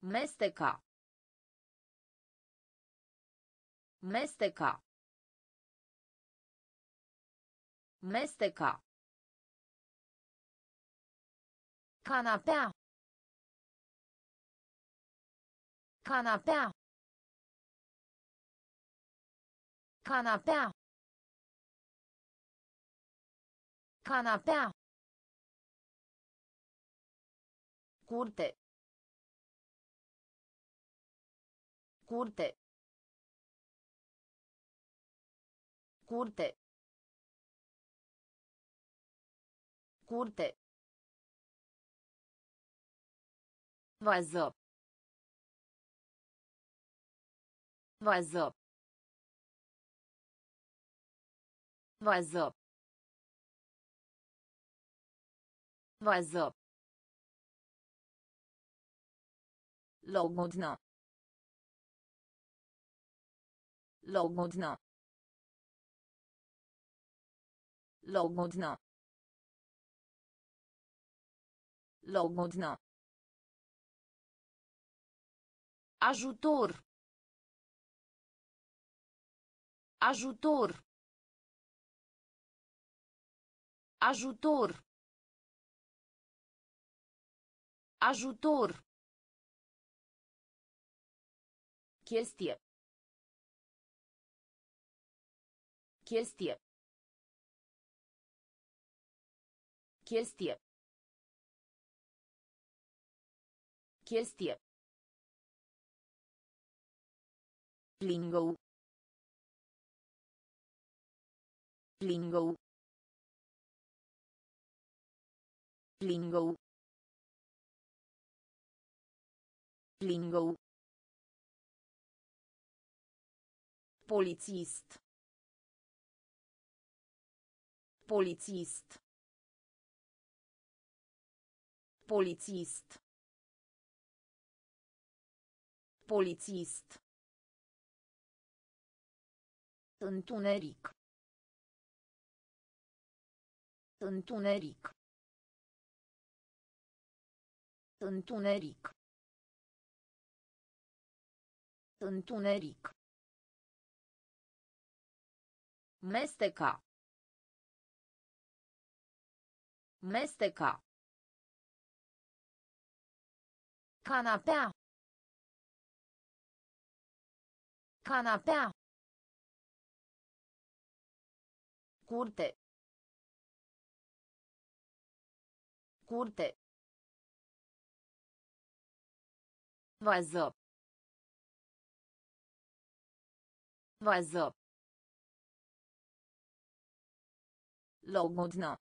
Mesteca. Mesteca. Mesteca. Canapea. Canapea. Canapea. Canapea. Curte. Curte. Curte. Curte. Vază. Vază. Vază. Vază. Logodna. Logodna. Logodna. Logodna. Ajutor. Ajutor. Ajutor. Ajutor. Chestie. Chestie. Chestie. Chestie. Lingo. Lingo. Lingo. Lingo. Polițist. Polițist. Polițist. Polițist. Întuneric. Întuneric. Întuneric. Întuneric. Mesteca. Mesteca. Canapea. Canapea. Curte. Curte. Vază. Vază. Logodna.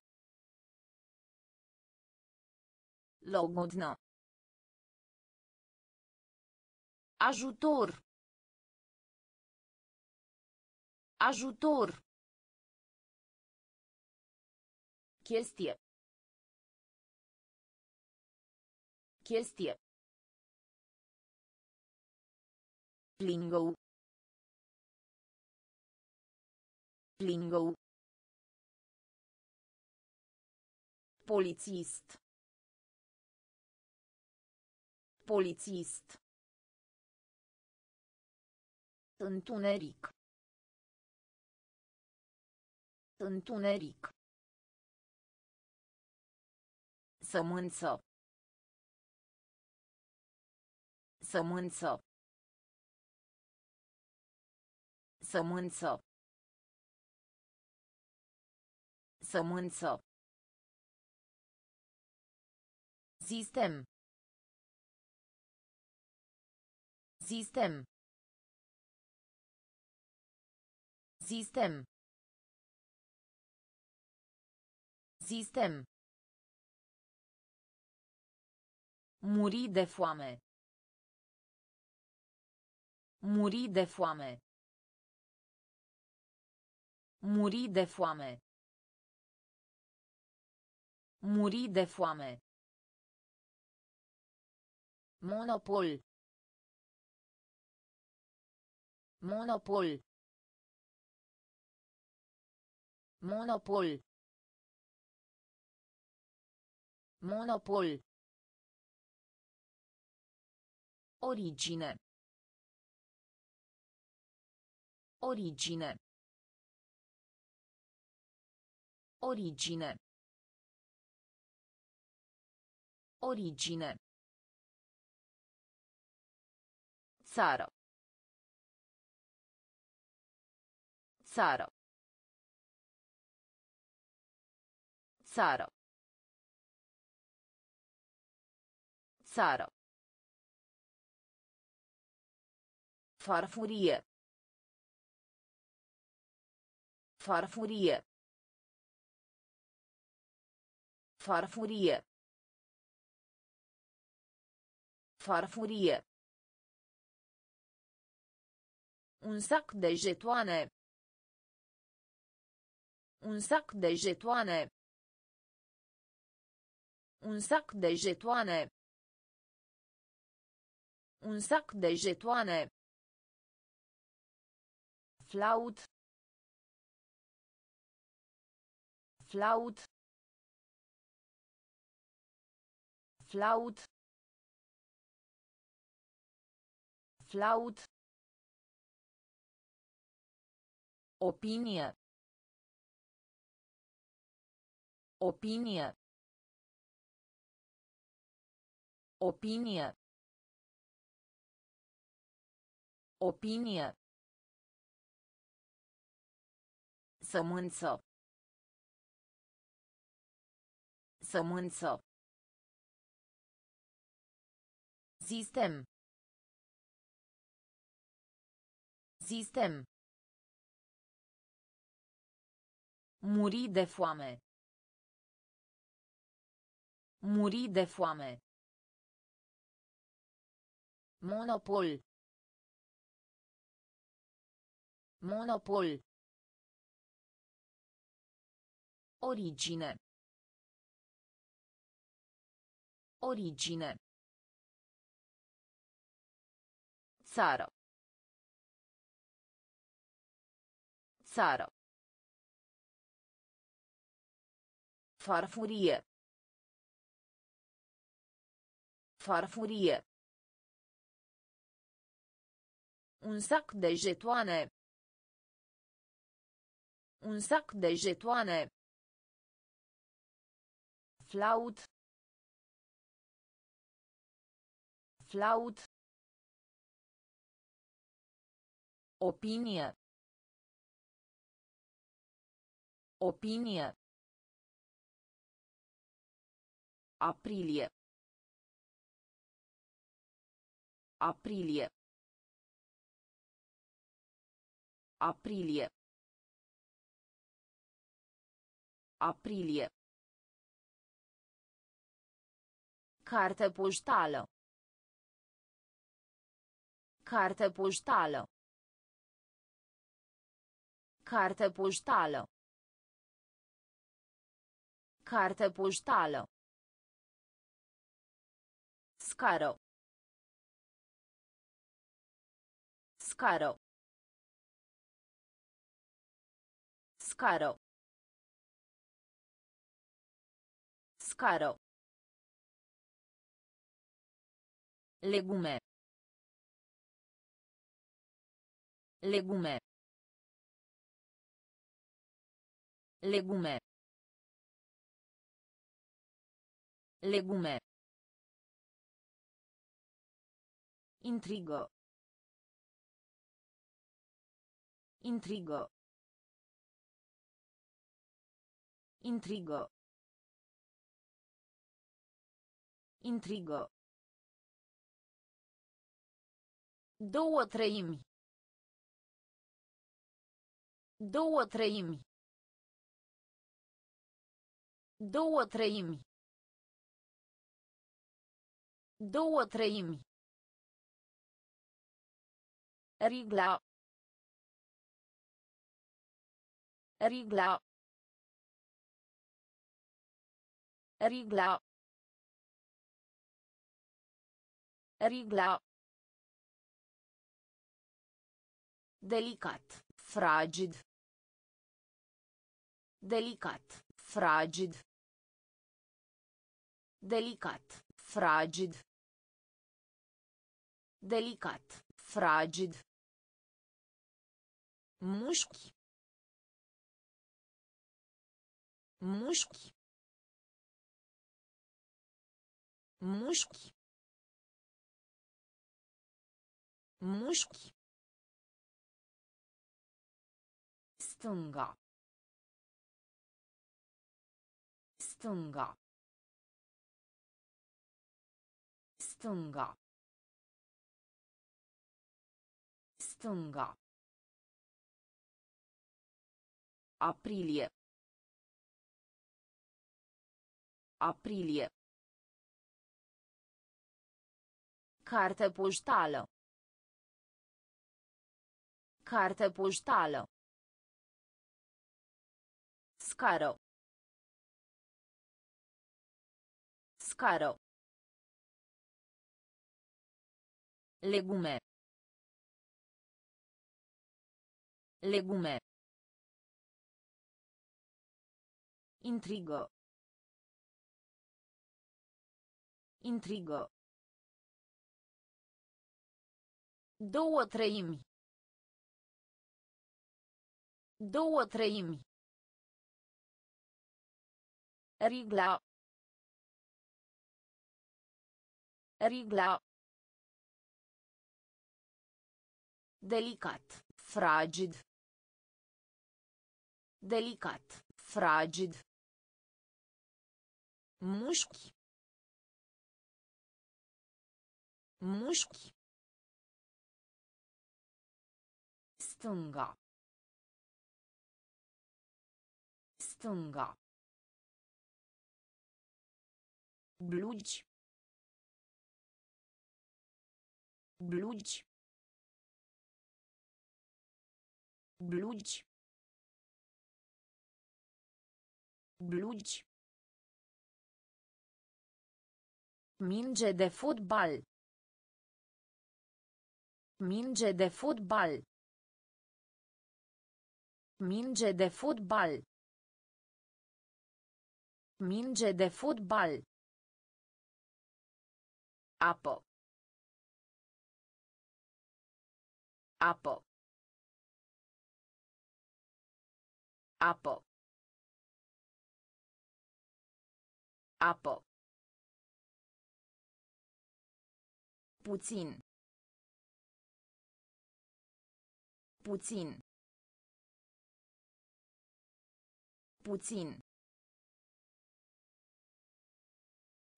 Logodna. Ajutor. Ajutor. Chestie. Chestie. Lingo. Lingo. Polițist. Polițist. Întuneric. Întuneric. Sămânță. Sămânță. Sămânță. Sămânță. Sistem. Sistem. Sistem. Sistem. Muri de foame. Muri de foame. Muri de foame. Muri de foame. Monopol. Monopol. Monopol. Monopol. Origine. Origine. Origine. Origine. Țară. Țară. Țară. Țară. Farfurie. Farfurie. Farfurie. Farfurie. Un sac de jetoane. Un sac de jetoane. Un sac de jetoane. Un sac de jetoane. Flaut. Flaut. Flaut. Flaut. Opinie. Opinie. Opinie. Opinie. Sămânță. Sămânță. Sistem. Sistem. Muri de foame. Muri de foame. Monopol. Monopol. Origine. Origine. Țară. Țară. Farfurie. Farfurie. Un sac de jetoane. Un sac de jetoane. Flaut. Flaut. Opinie. Opinie. Aprilie. Aprilie. Aprilie. Aprilie. Carte poștală. Carte poștală. Carte poștală. Carte poștală. Scară. Scară. Scară. Scară. Legume. Legume. Legume. Legume. Intrigă. Intrigă. Intrigă. Intrigă. Două treimi. Două treimi. Două treimi. Două treimi. Rigla. Rigla. Rigla. Rigla. Delicat. Fragid. Delicat. Fragid. Delicat. Fragid. Delicat. Fragid. Mușchi. Mușchi. Mușchi. Mușchi. Stânga. Stânga. Stânga. Stânga. Aprilie. Aprilie. Carte poștală. Carte poștală. Scară. Scară. Legume. Legume. Intrigă. Intrigă. Două treimi. Două treimi. Rigla. Rigla. Delicat. Fragid. Delicat. Fragid. Mușchi. Mușchi. Stânga. Stânga. Blugi. Blugi. Blugi. Blugi. Minge de fotbal. Minge de fotbal. Minge de fotbal. Minge de fotbal. Apă. Apă. Apă. Apă. Puțin. Puțin. Puțin.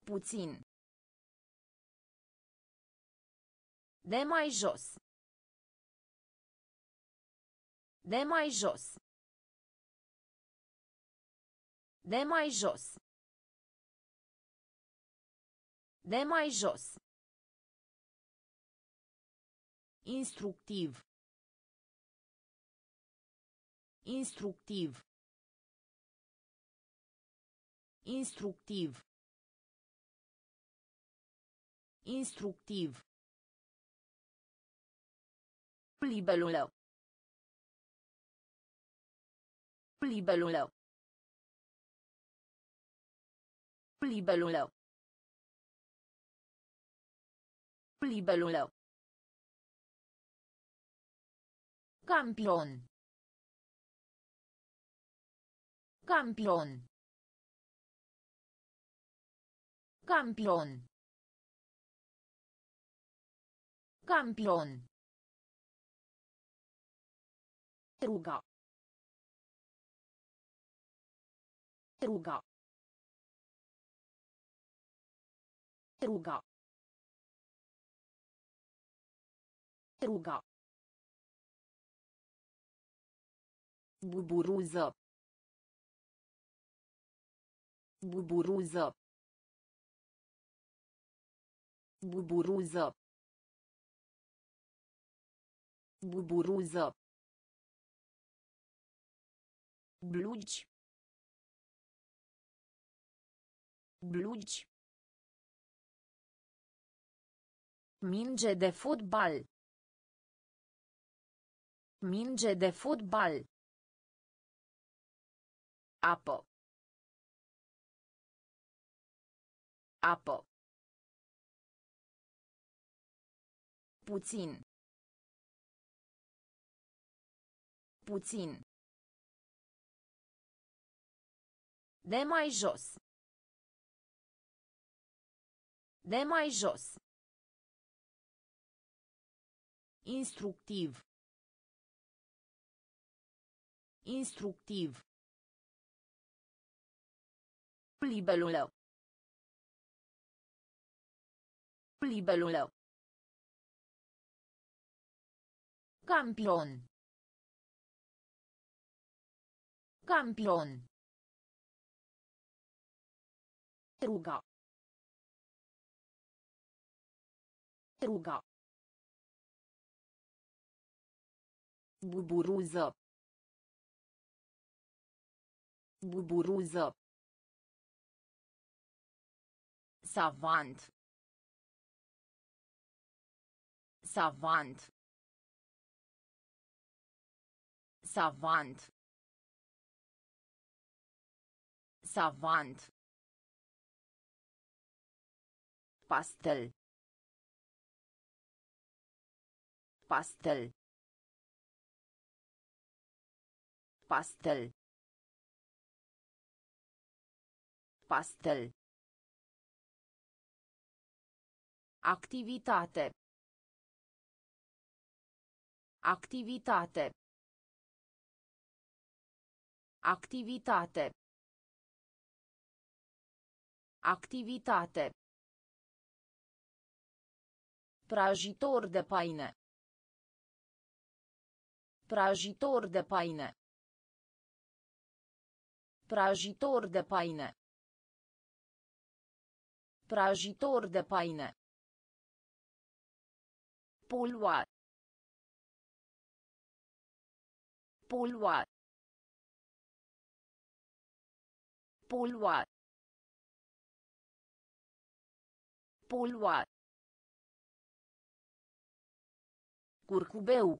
Puțin. De mai jos. De mai jos. De mai jos. De mai jos. Instructiv. Instructiv. Instructiv. Instructiv. Libelul. Libelul. Libelul. Libelul. Campion. Campion. Campion. Campion. Ruga. Ruga. Ruga. Ruga. Buburuză. Buburuză. Buburuză. Buburuză. Blugi. Blugi. Minge de fotbal. Minge de fotbal. Apă. Apă. Puțin. Puțin. De mai jos. De mai jos. Instructiv. Instructiv. Libelul. Libelul. Campion. Campion. Ruga. Ruga. Buburuză. Buburuză. Savant. Savant. Savant. Savant. Pastel. Pastel. Pastel. Pastel. Activitate. Activitate. Activitate. Activitate. Prajitor de paine. Prajitor de paine. Prajitor de paine. Prajitor de paine. Polua. Polua. Polua. Polua. Curcubeu.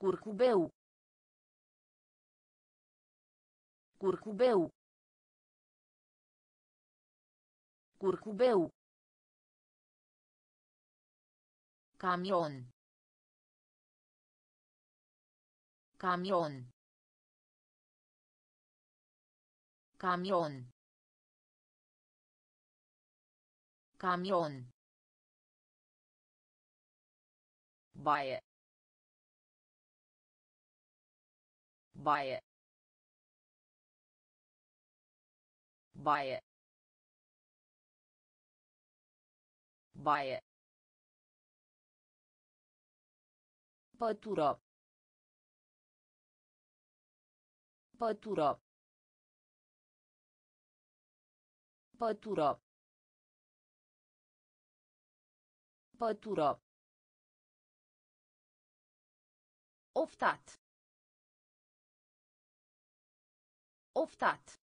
Curcubeu. Curcubeu. Curcubeu. Camion. Camion. Camion. Camion. Baie. Baie. Baie. Baie. Pătură. Pătură. Pătură. Pătură. Oftat. Oftat.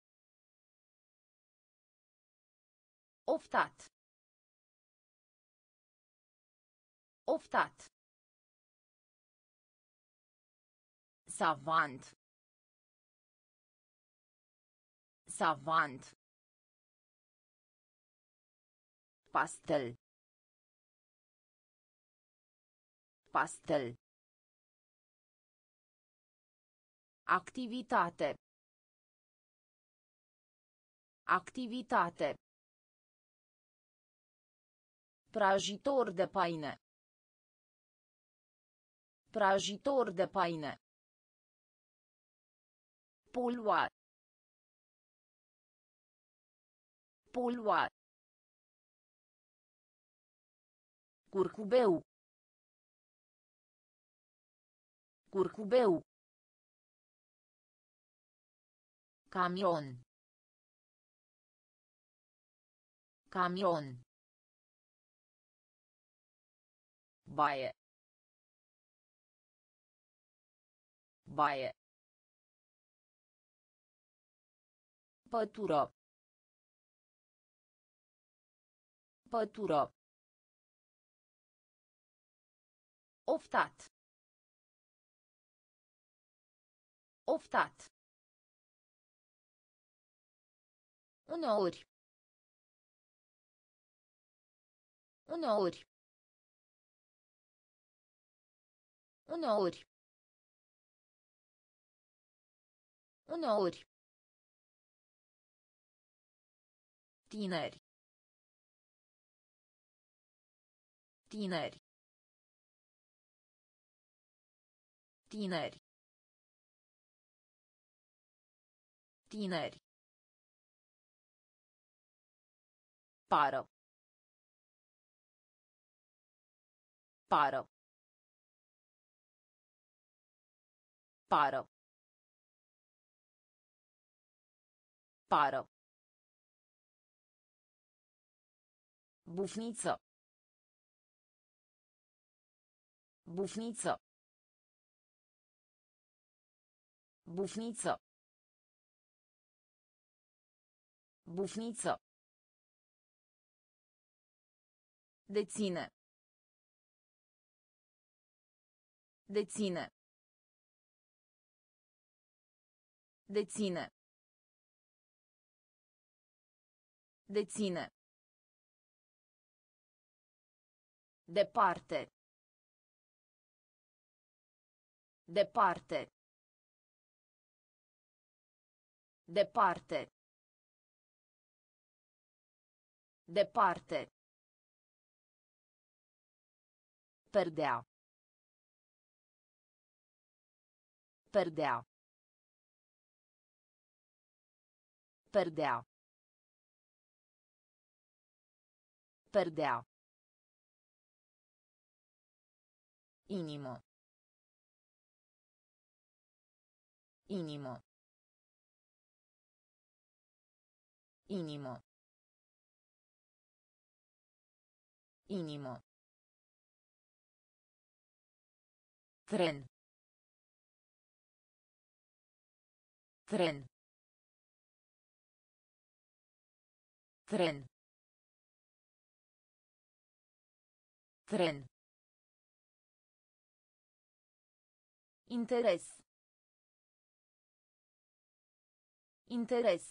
Oftat. Oftat. Savant. Savant. Pastel. Pastel. Activitate. Activitate. Prajitor de paine. Prajitor de paine. Polua. Polua. Curcubeu. Curcubeu. Camion. Camion. Baie. Baie. Pătură. Pătură. Oftat. Oftat. Uneori. Uneori. Uneori. Uneori. Tineri. Tineri. Tineri. Tineri. Pară. Pară. Pară. Pară. Bufniță. Bufniță. Bufniță. Bufniță. Deține. Deține. Deține. Deține. Departe. Departe. Departe. Departe. Perdea. Perdea. Perdea. Perdea. Inimo. Inimo. Inimo. Inimo. Tren. Tren. Tren. Tren. Interes. Interes.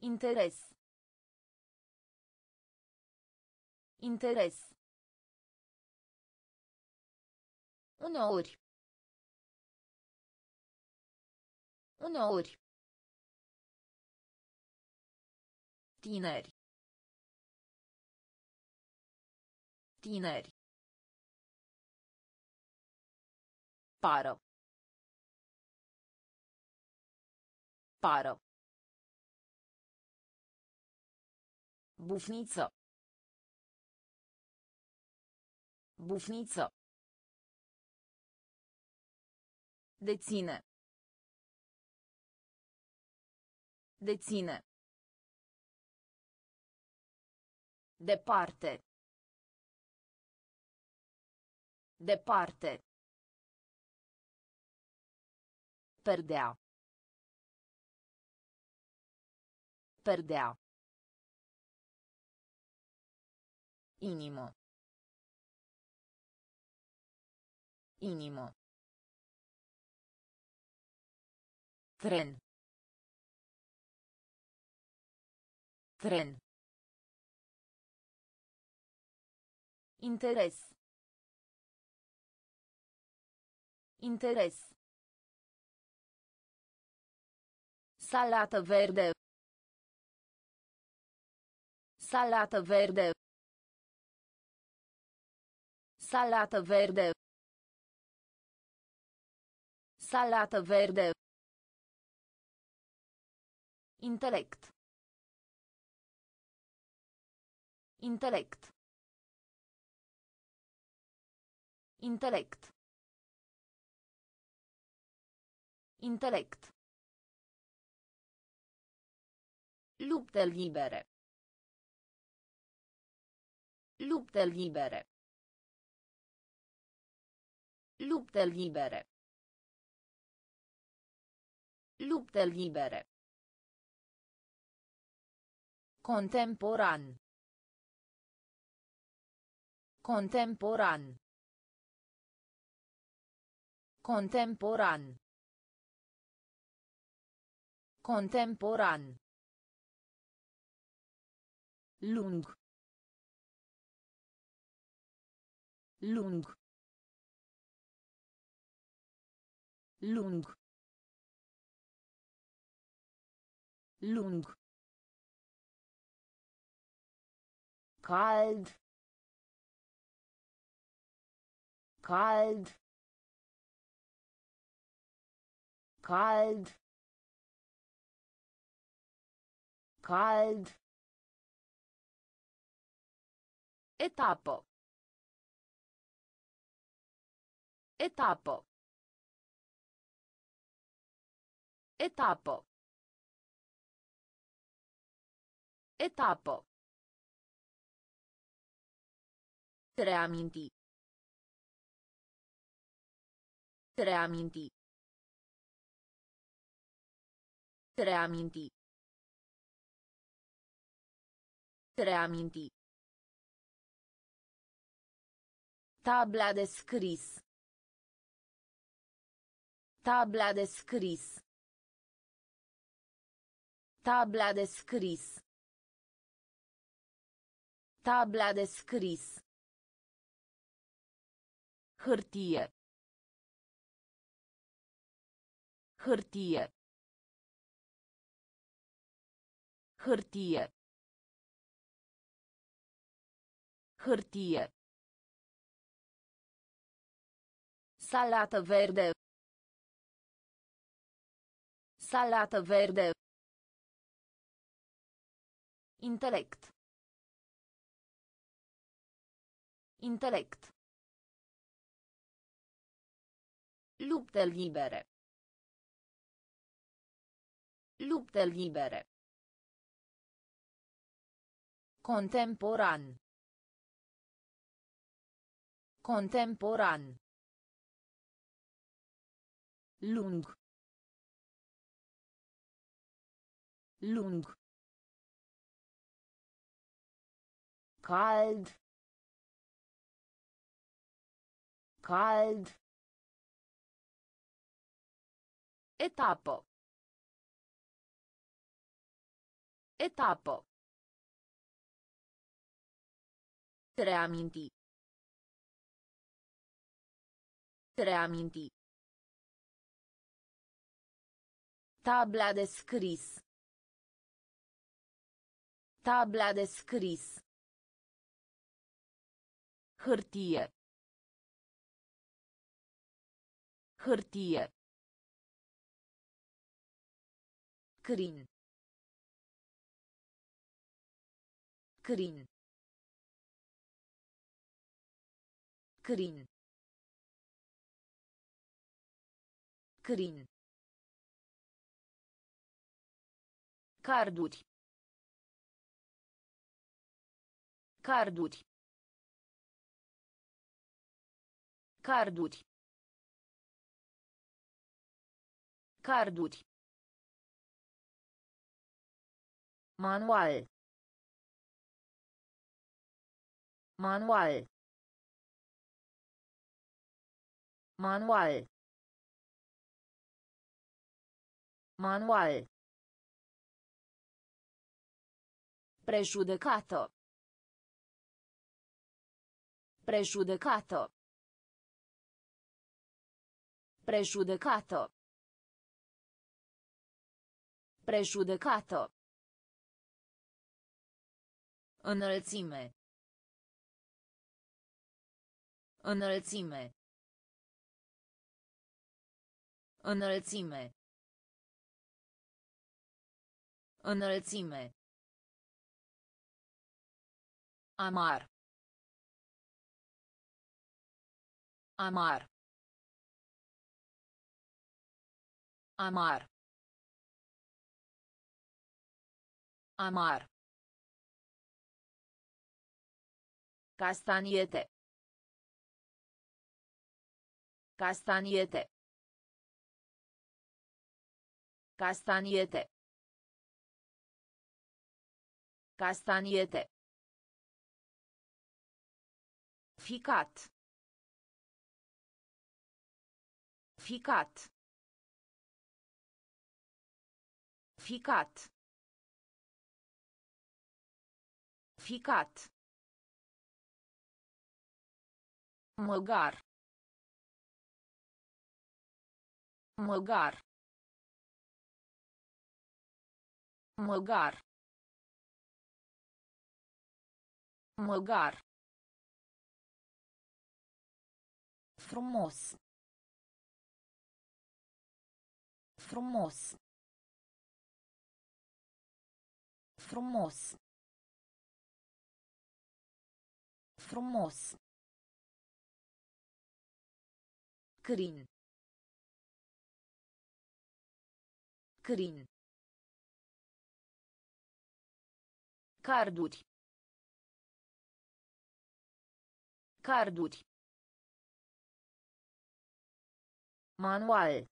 Interes. Interes. Uneori. Uneori. Tineri. Tineri. Pară. Pară. Bufniță. Bufniță. Deține. Deține. Departe. Departe. Perdea. Perdea. Inimo. Inimo. Tren. Tren. Interes. Interes. Salată verde. Salată verde. Salată verde. Salată verde. Intelect. Intelect. Intelect. Intelect. Lupte libere. Lupte libere. Lupte libere. Lupte libere. Contemporan. Contemporan. Contemporan. Contemporan. Lung. Lung. Lung. Lung. Cald. Cald. Cald. Cald. Etapă. Etapă. Etapă. Etapă. Reaminti. Reaminti. Reaminti. Reaminti. Tabla de scris. Tabla de scris. Tabla de scris. Tabla de scris. Hârtie. Hârtie. Hârtie. Hârtie. Salată verde. Salată verde. Intelect. Intelect. Lupte libere. Lupte libere. Contemporan. Contemporan. Lung. Lung. Cald. Cald. Etapă. Etapă. Reaminti. Reaminti. Tabla de scris. Tabla de scris. Hârtie. Hârtie. Crin. Crin. Crin. Crin. Carduri. Carduri. Carduri. Carduri. Manual. Manual. Manual. Manual. Prejudecată. Prejudecată. Prejudecată. Prejudecată. Înălțime. Înălțime. Înălțime. Înălțime. Amar. Amar. Amar. Amar. Castaniete. Castaniete. Castaniete. Castaniete. Ficat. Ficat. Ficat. Ficat. Măgar. Măgar. Măgar. Măgar. Frumos. Frumos. Frumos. Frumos. Crin. Crin. Carduri. Carduri. Manual.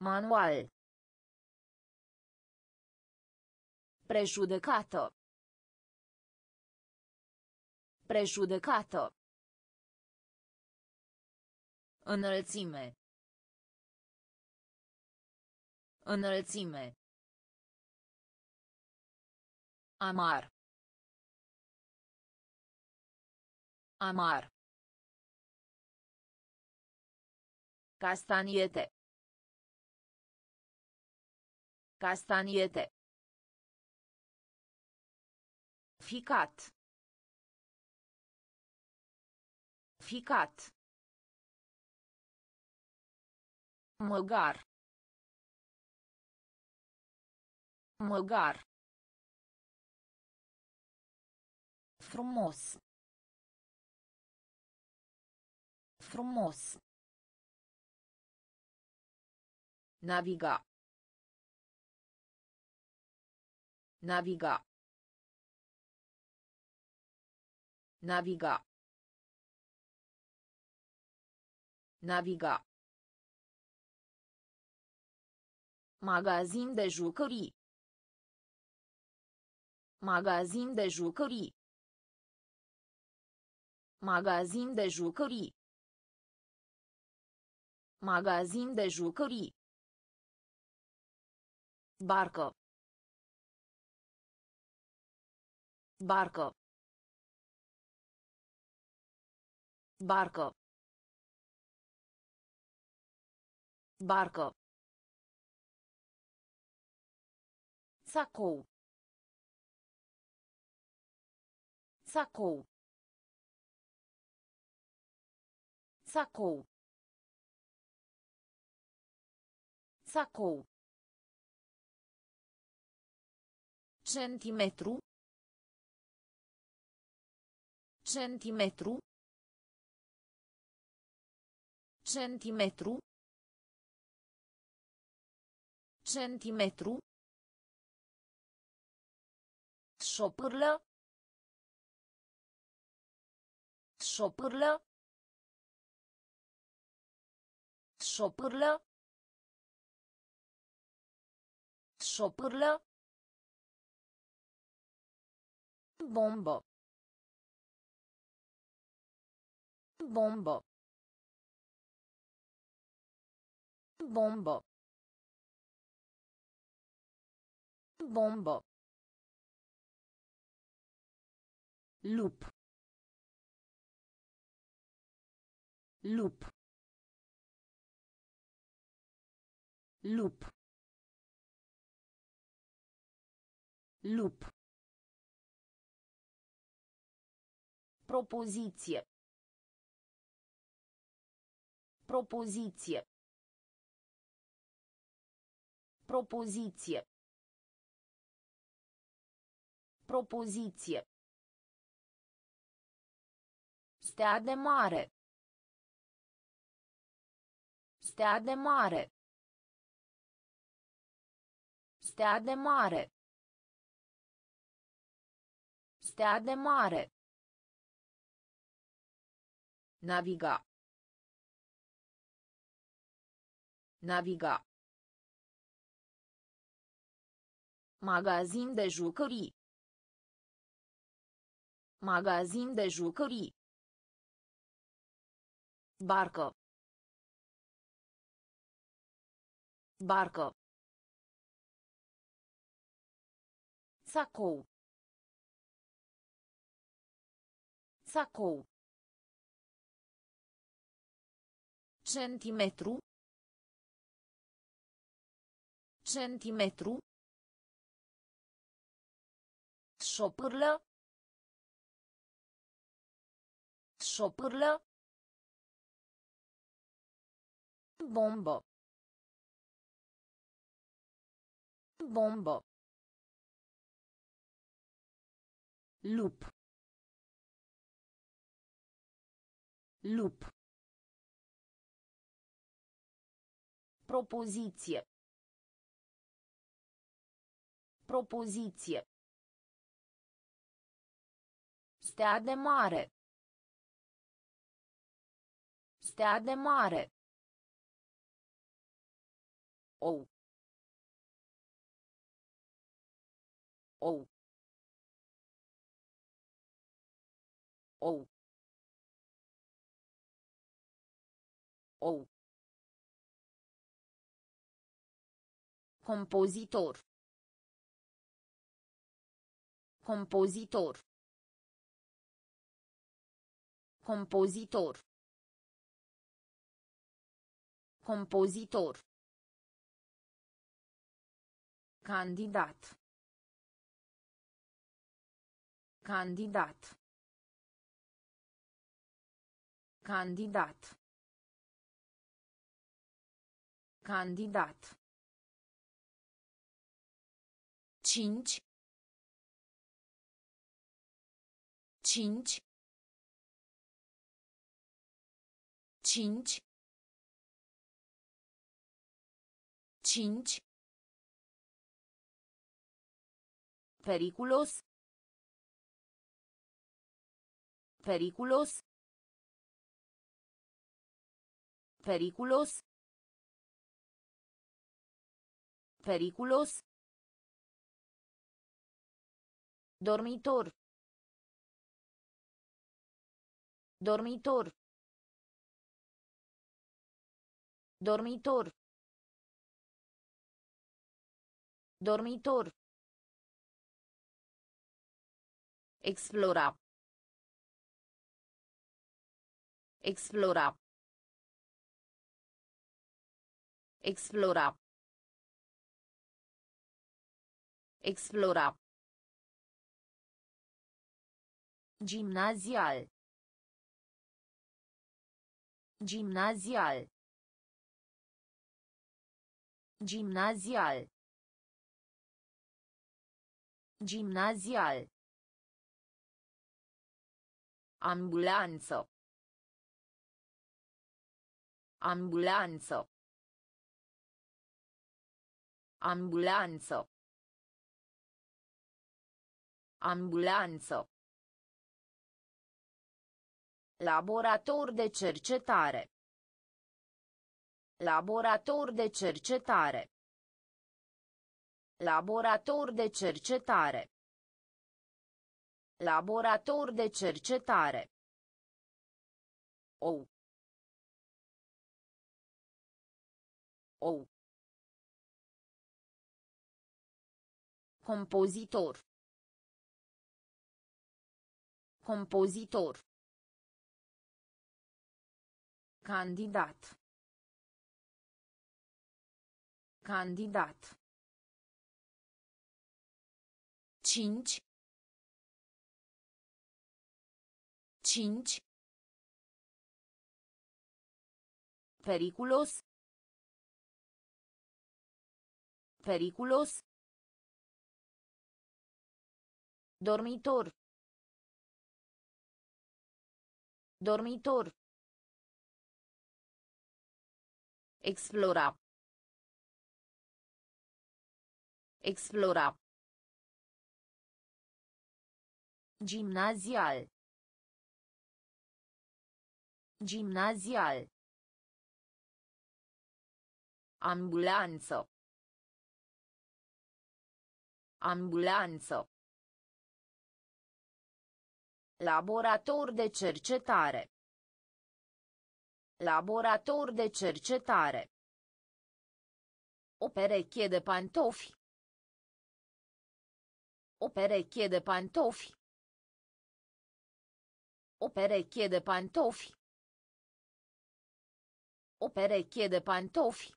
Manual. Prejudecată. Prejudecată. Înălțime. Înălțime. Amar. Amar. Castaniete. Castaniete. Ficat. Ficat. Măgar. Măgar. Frumos. Frumos. Naviga. Naviga. Naviga. Naviga. Magazin de jucării. Magazin de jucării. Magazin de jucării. Magazin de jucării. Barcă. Barcă. Barcă. Barcă. Sacou. Sacou. Sacou. Sacou. Centimetru. Centimetru. Centimetru. Centimetru. Șopârlă. Șopârlă. Șopârlă. Șopârlă. Bombă. Bombă. Bombă. Bombă. Lup. Lup. Lup. Lup. Propoziție. Propoziție. Propoziție. Propoziție. Stea de mare. Stea de mare. Stea de mare. Stea de mare. Naviga. Naviga. Magazin de jucării. Magazin de jucării. Barcă. Barcă. Sacou. Sacou. Centimetru. Centimetru. Șopârlă. Șopârlă. Bombă. Bombă. Lup. Lup. Propoziție. Propoziție. Stea de mare. Stea de mare. Ou. Ou. Ou. Ou. Compozitor. Compozitor. Compozitor. Compozitor. Candidat. Candidat. Candidat. Candidat. Cinci. Cinci. Cinci. Cinci. Periculos. Periculos. Periculos. Periculos. Dormitor. Dormitor. Dormitor. Dormitor. Explora. Explora. Explora. Explora. Gimnazial. Gimnazial. Gimnazial. Gimnazial. Ambulanță. Ambulanță. Ambulanță. Ambulanță. Laborator de cercetare. Laborator de cercetare. Laborator de cercetare. Laborator de cercetare. Ou. Ou. Compozitor. Compozitor. Candidat. Candidat. Cinci. Cinci. Periculos. Periculos. Dormitor. Dormitor. Explora. Explora. Gimnazial. Gimnazial. Ambulanță. Ambulanță. Laborator de cercetare. Laborator de cercetare. O pereche de pantofi. O pereche de pantofi. O pereche de pantofi. O pereche de pantofi.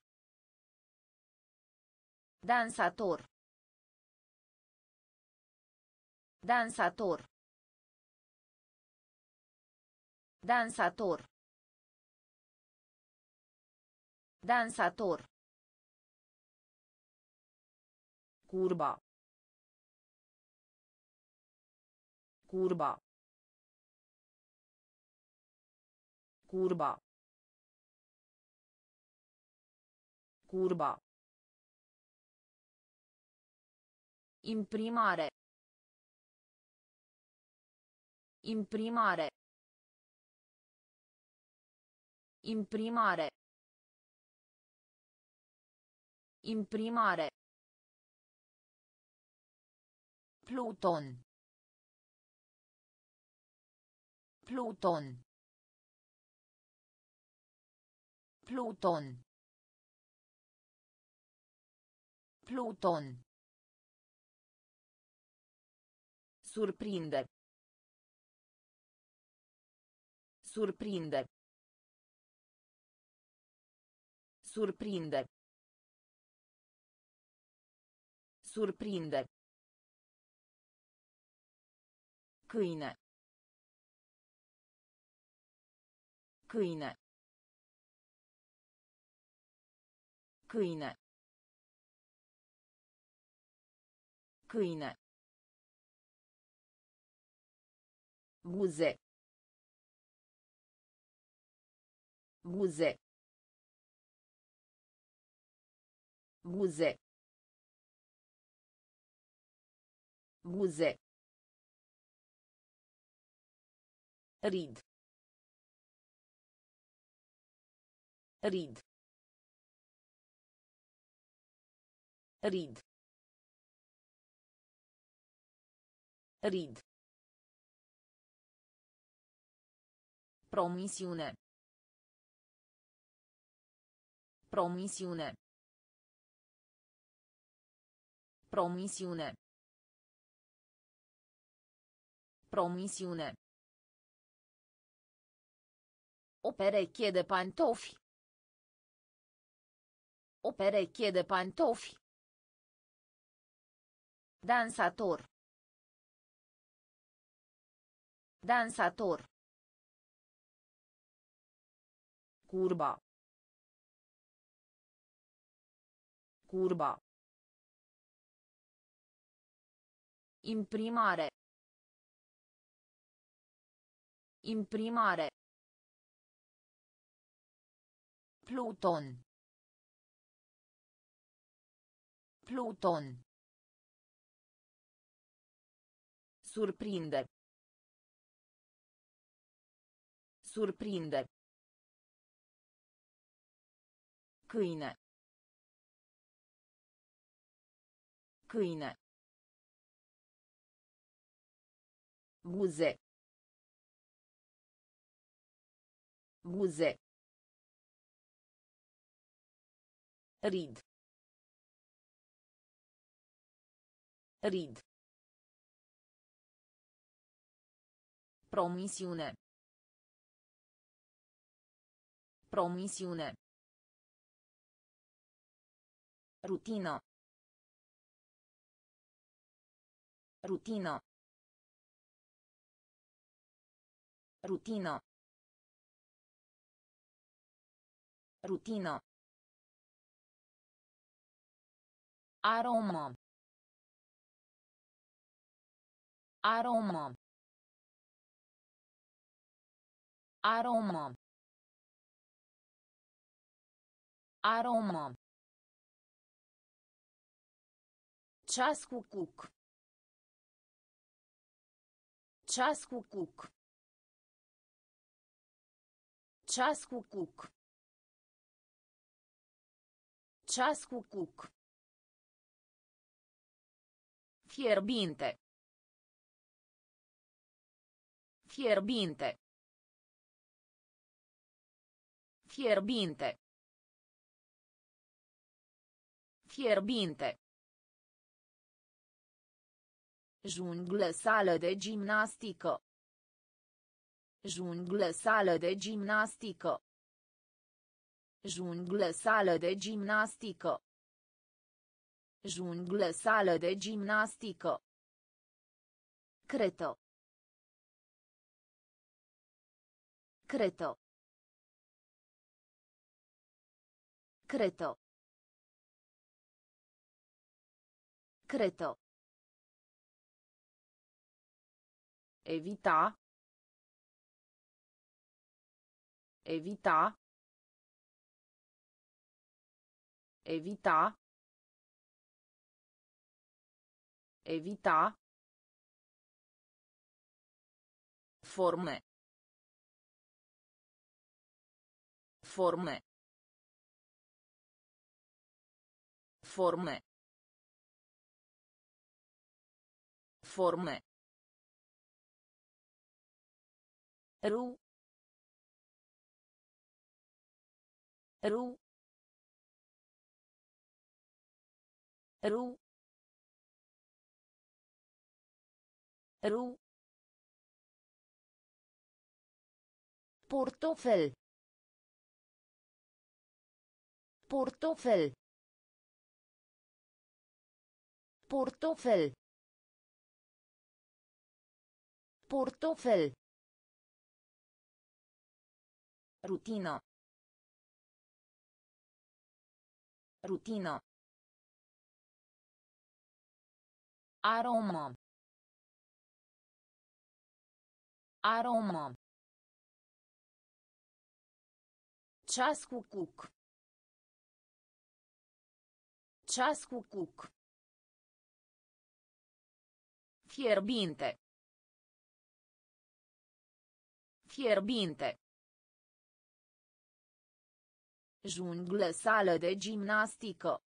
Dansator. Dansator. Dansator. Dansator. Curba. Curba. Curba. Curba. Imprimare. Imprimare. Imprimare. Imprimare. Pluton. Pluton. Pluton. Pluton. Surprinde. Surprinde. Surprinde. Surprinde. Câine. Câine. Câine. Câine. Buze. Buze. Buze. Buze. Rid. Rid. Rid. Rid. Promisiune. Promisiune. Promisiune. Promisiune. O pereche de pantofi. O pereche de pantofi. Dansator. Dansator. Curba. Curba. Imprimare. Imprimare. Pluton. Pluton. Surprinde. Surprinde. Câine. Câine. Buze. Buze. Rid. Rid. Promisiune. Promisiune. Rutină. Rutină. Rutină. Rutină. Aromă. Aromă. Aromă. Aromă. Ceas cu cuc. Ceas cu cuc. Ceas cu cuc. Ceas cu cuc. Fierbinte. Fierbinte. Fierbinte. Fierbinte. Junglă sală de gimnastică. Junglă sală de gimnastică. Junglă sală de gimnastică. Junglă sală de gimnastică. Cretă. Cretă. Cretă. Cretă. Evita. Evita. Evita. Evita. Forme. Forme. Forme. Forme. Ru. Ru. Ru. Ru. Portofel. Portofel. Portofel. Portofel. Rutină. Rutină. Aromă. Aromă. Ceas cu cuc. Ceas cu cuc. Fierbinte. Fierbinte. Junglă sală de gimnastică.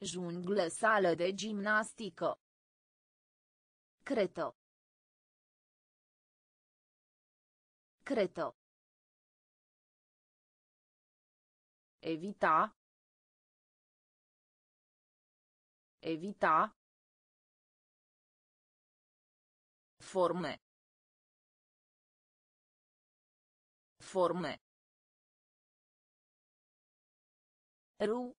Junglă sală de gimnastică. Cretă. Cretă. Evita. Evita. Forme. Forme. Ru.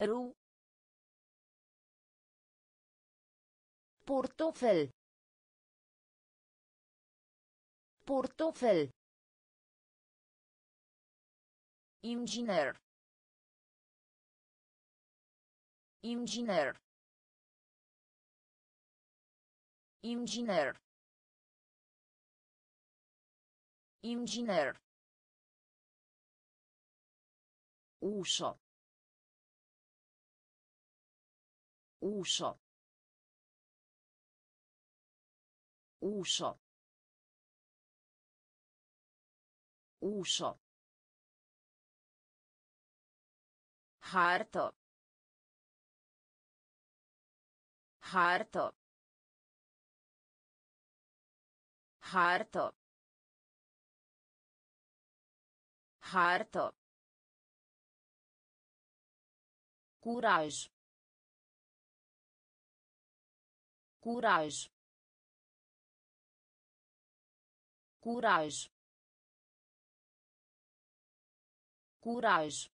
Ru. Portofel. Portofel. Inginer. Inginer. Inginer. Inginer. Ușă. Ușă. Ușă. Ușă. Hartă. Hartă. Hartă. Hartă. Curaj. Curaj. Curaj. Curaj.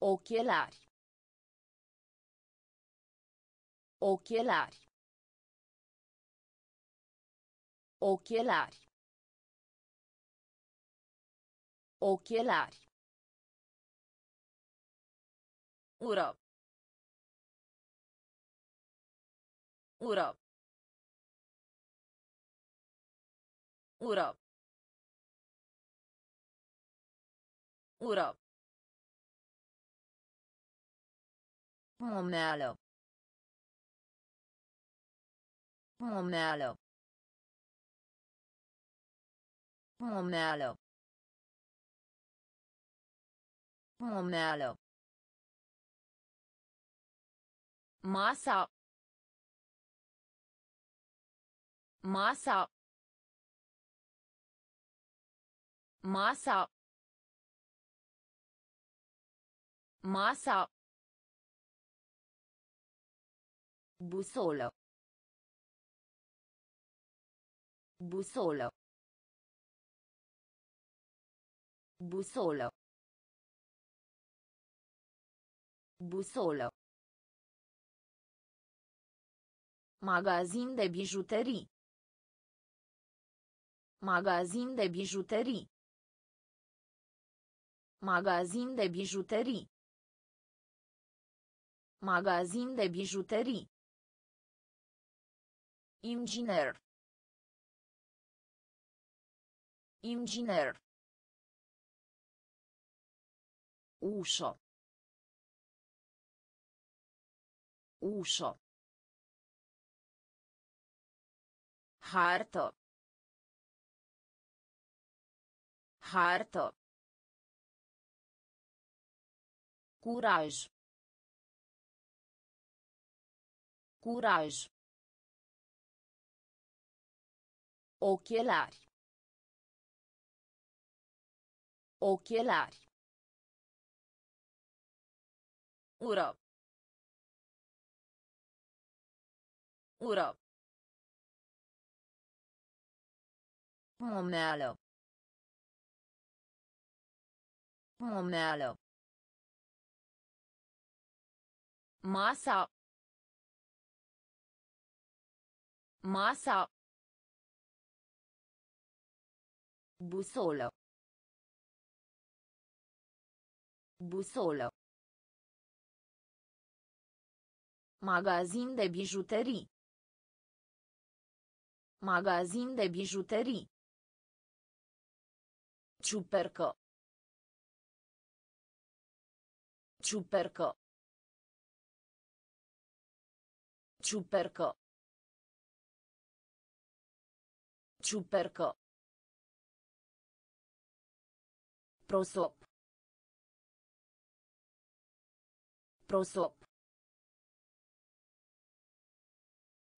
Ochelari. Ochelari. Ochelari. Ochelari. Ură. Ură. Ură. Ură. Momeală. Momeală. Momeală. Momeală. Masa. Masa. Masa. Masa. Busolă. Busolă. Busolă. Busolă. Magazin de bijuterii. Magazin de bijuterii. Magazin de bijuterii. Magazin de bijuterii. Inginer. Inginer. Ușă. Ușă. Hartă. Hartă. Curaj. Curaj. Ochelari. Ochelari. Ură. Ură. Momeală. Momeală. Masa. Masa. Busolă. Busolă. Magazin de bijuterii. Magazin de bijuterii. Ciupercă. Ciupercă. Ciupercă. Ciupercă. Prosop. Prosop.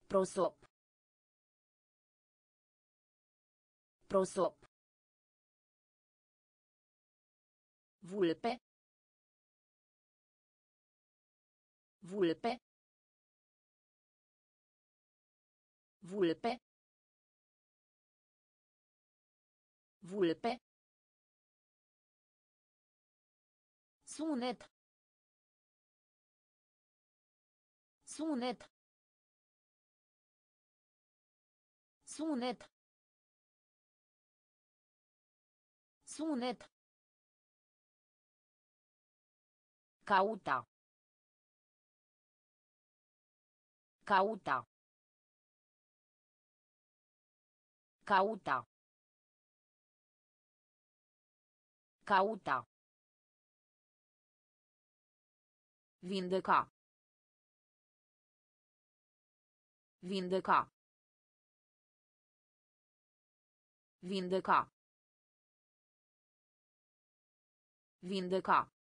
Prosop. Prosop. Vulpe. Vulpe. Vulpe. Vulpe. Sunet. Sunet. Sunet. Sunet. Cauta. Cauta. Cauta. Cauta. Vindeca. Vindeca. Vindeca. Vindeca.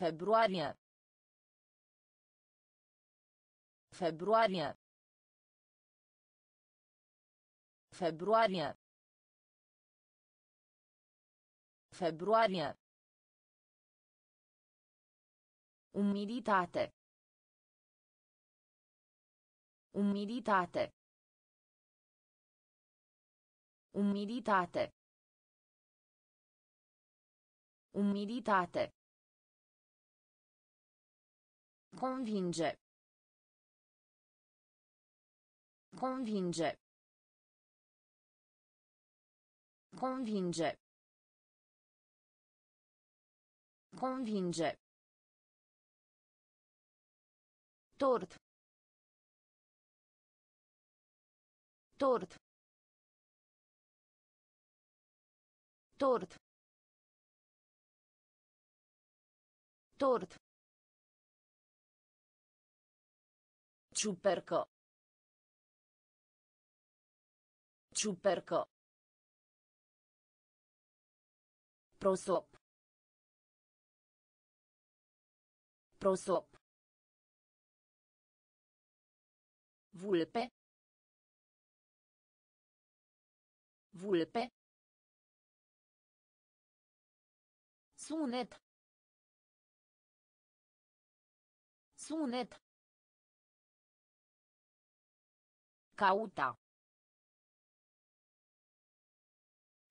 Februarie. Februarie. Februarie. Februarie. Umiditate. Umiditate. Umiditate. Umiditate. Convinge. Convinge. Convinge. Convinge. Tort. Tort. Tort. Tort. Ciupercă. Ciupercă. Prosop. Prosop. Vulpe. Vulpe. Sunet. Sunet. Cauta.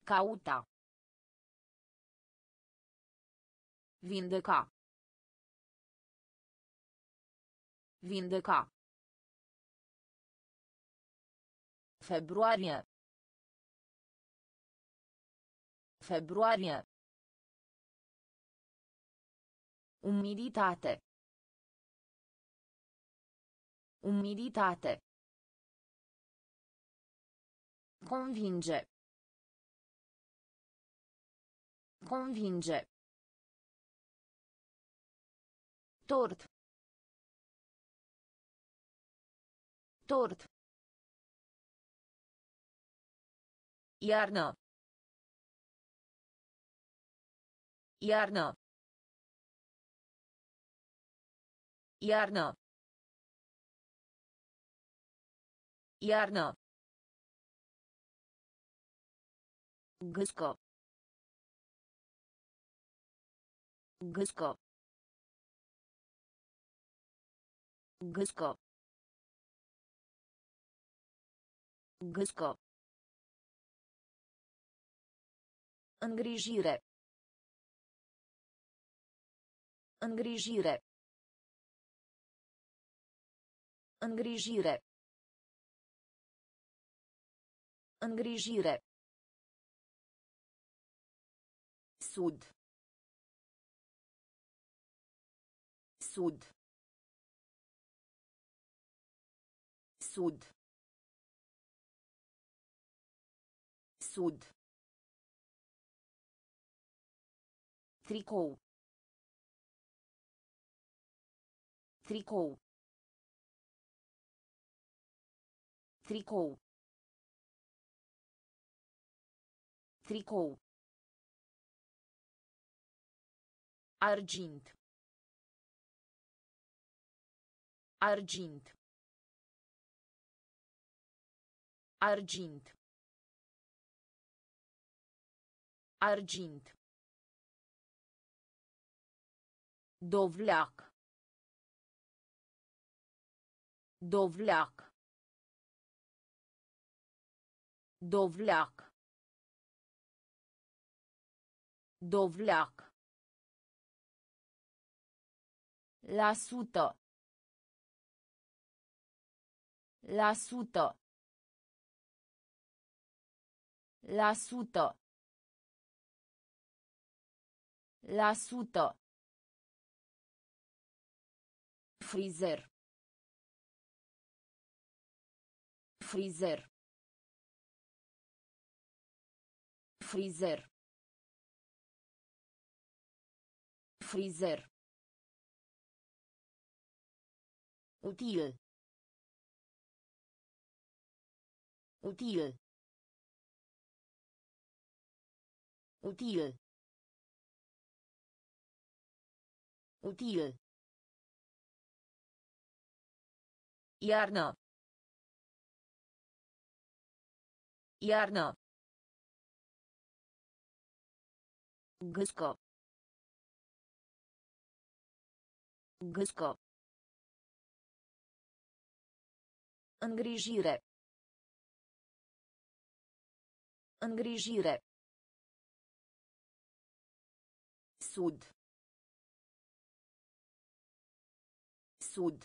Cauta. Vindeca. Vindeca. Februarie. Februarie. Umiditate. Umiditate. Convinge. Convinge. Tort. Tort. Iarnă. Iarnă. Iarnă. Iarnă. Gâscă. Gâscă. Gâscă. Gâscă. Îngrijire. Îngrijire. Îngrijire. Îngrijire. Sud. Sud. Sud. Sud. Tricou. Tricou. Tricou. Tricou. Argint. Argint. Argint. Argint. Dovleac. Dovleac. Dovleac. Dovleac. La sută. La sută. La sută. Frizer. Frizer. Frizer. Frizer. Util. Util. Util. Util. Iarnă. Iarnă. Gâscă. Gâscă. Îngrijire. Îngrijire. Sud. Sud.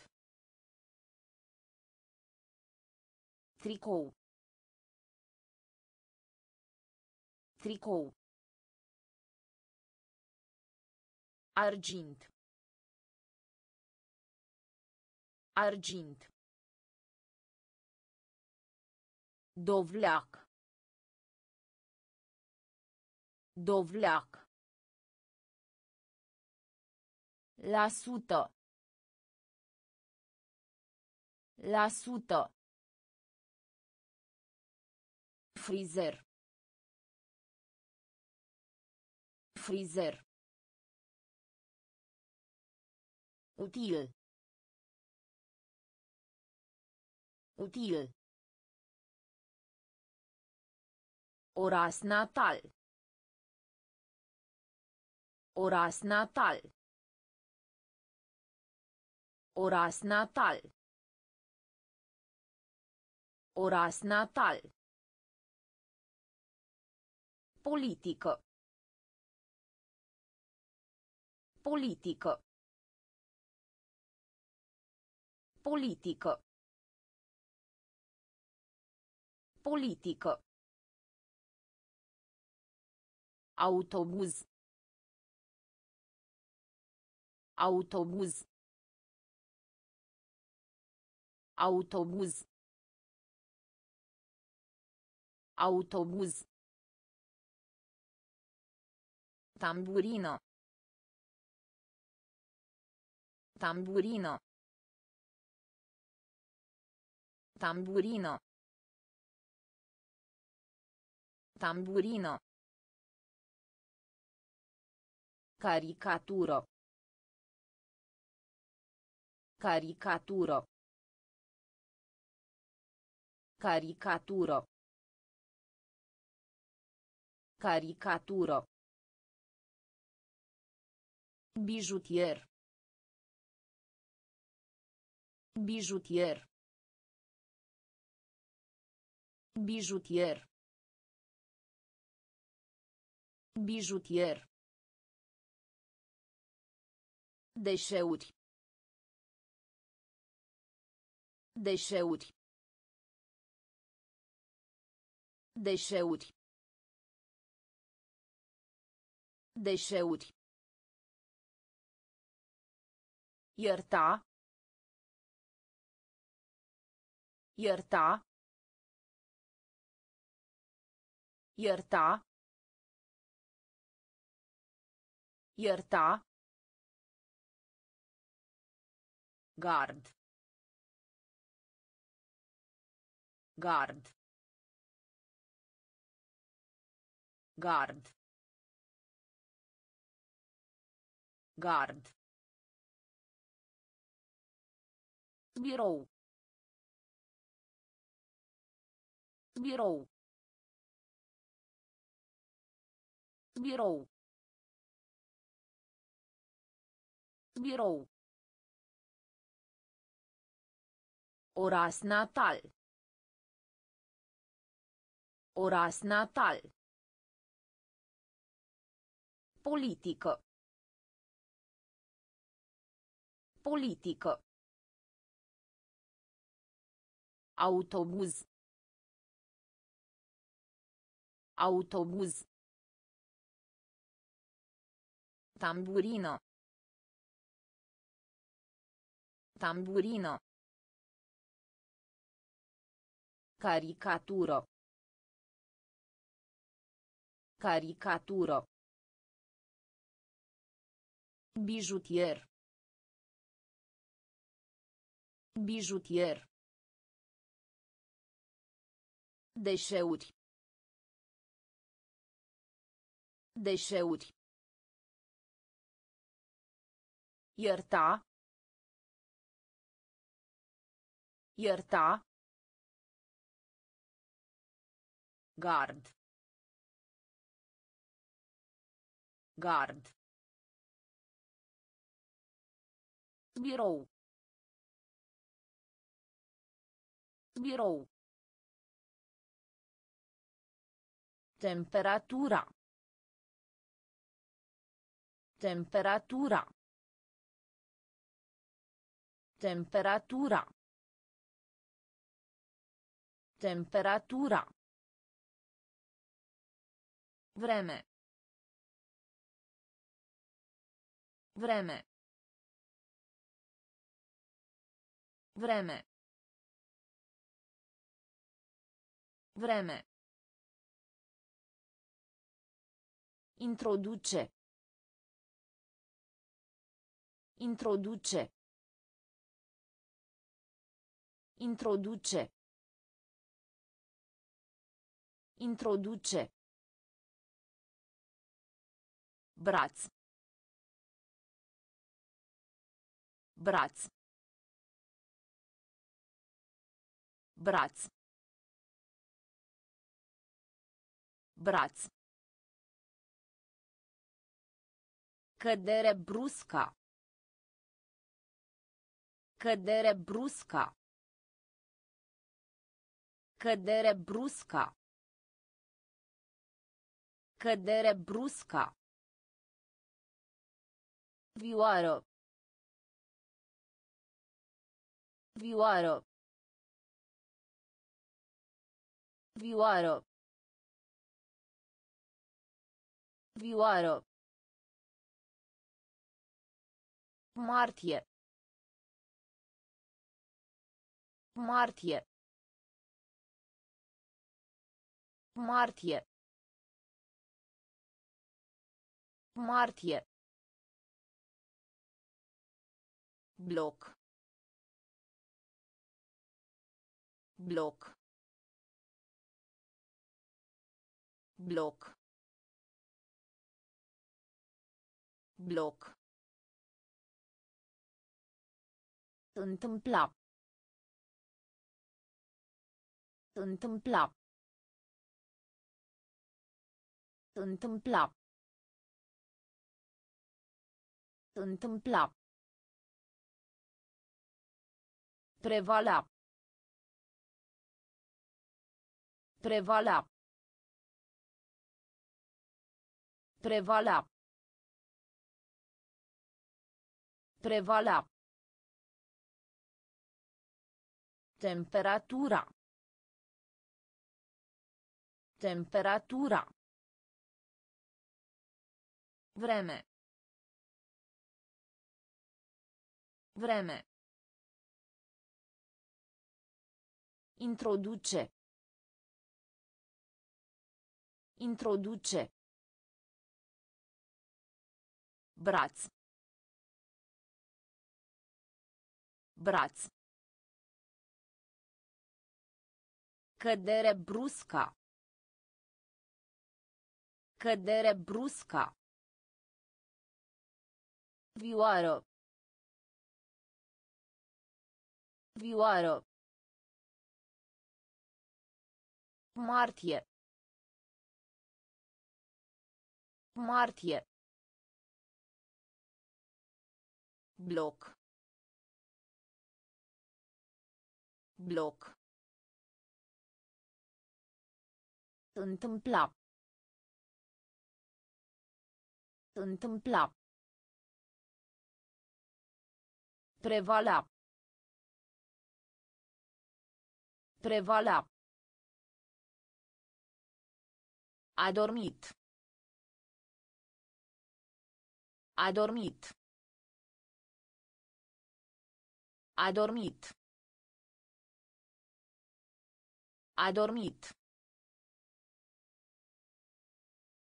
Tricou. Tricou. Argint. Argint. Dovleac. Dovleac. La sută. La sută. Frizer. Frizer. Util. Util. Oras natal. Oras natal. Oras natal. Oras natal. Politică. Politică. Politică. Politică. Autobuz. Autobuz. Autobuz. Autobuz. Tamburino. Tamburino. Tamburino. Tamburino. Caricaturo. Caricaturo. Caricaturo. Caricaturo. Bijutier. Bijutier. Bijutier. Bijutier. Deșeuri. Deșeuri. Deșeuri. Deșeuri. Ierta. Ierta. Ierta. Ierta. Gard. Gard. Gard. Gard. Birou. Birou. Birou. Birou. Oras natal. Oras natal. Politică. Politică. Autobuz. Autobuz. Tamburino. Tamburino. Caricaturo. Caricaturo. Bijutier. Bijutier. Deșeuri. Deșeuri. Ierta. Ierta. Gard. Gard. Birou. Birou. Temperatura. Temperatura. Temperatura. Temperatura. Vreme. Vreme. Vreme. Vreme. Introduce. Introduce. Introduce. Introduce. Braț. Braț. Braț. Braț. Cădere brusca. Cădere brusca. Cădere brusca. Cădere brusca. Vioară. Vioară. Vioară. Vioară. Martie. Martie. Martie. Martie. Bloc bloc bloc bloc Întâmpla. Întâmpla. Întâmpla. Întâmpla. Prevala. Prevala. Prevala. Prevala. Temperatura. Temperatura. Vreme. Vreme. Introduce. Introduce. Braț. Braț. Cădere brusca. Cădere brusca. Vioară. Vioară. Martie. Martie. Bloc. Bloc. Întâmpla. Întâmpla. Prevala. Prevala. A dormit. A dormit. A dormit. A dormit.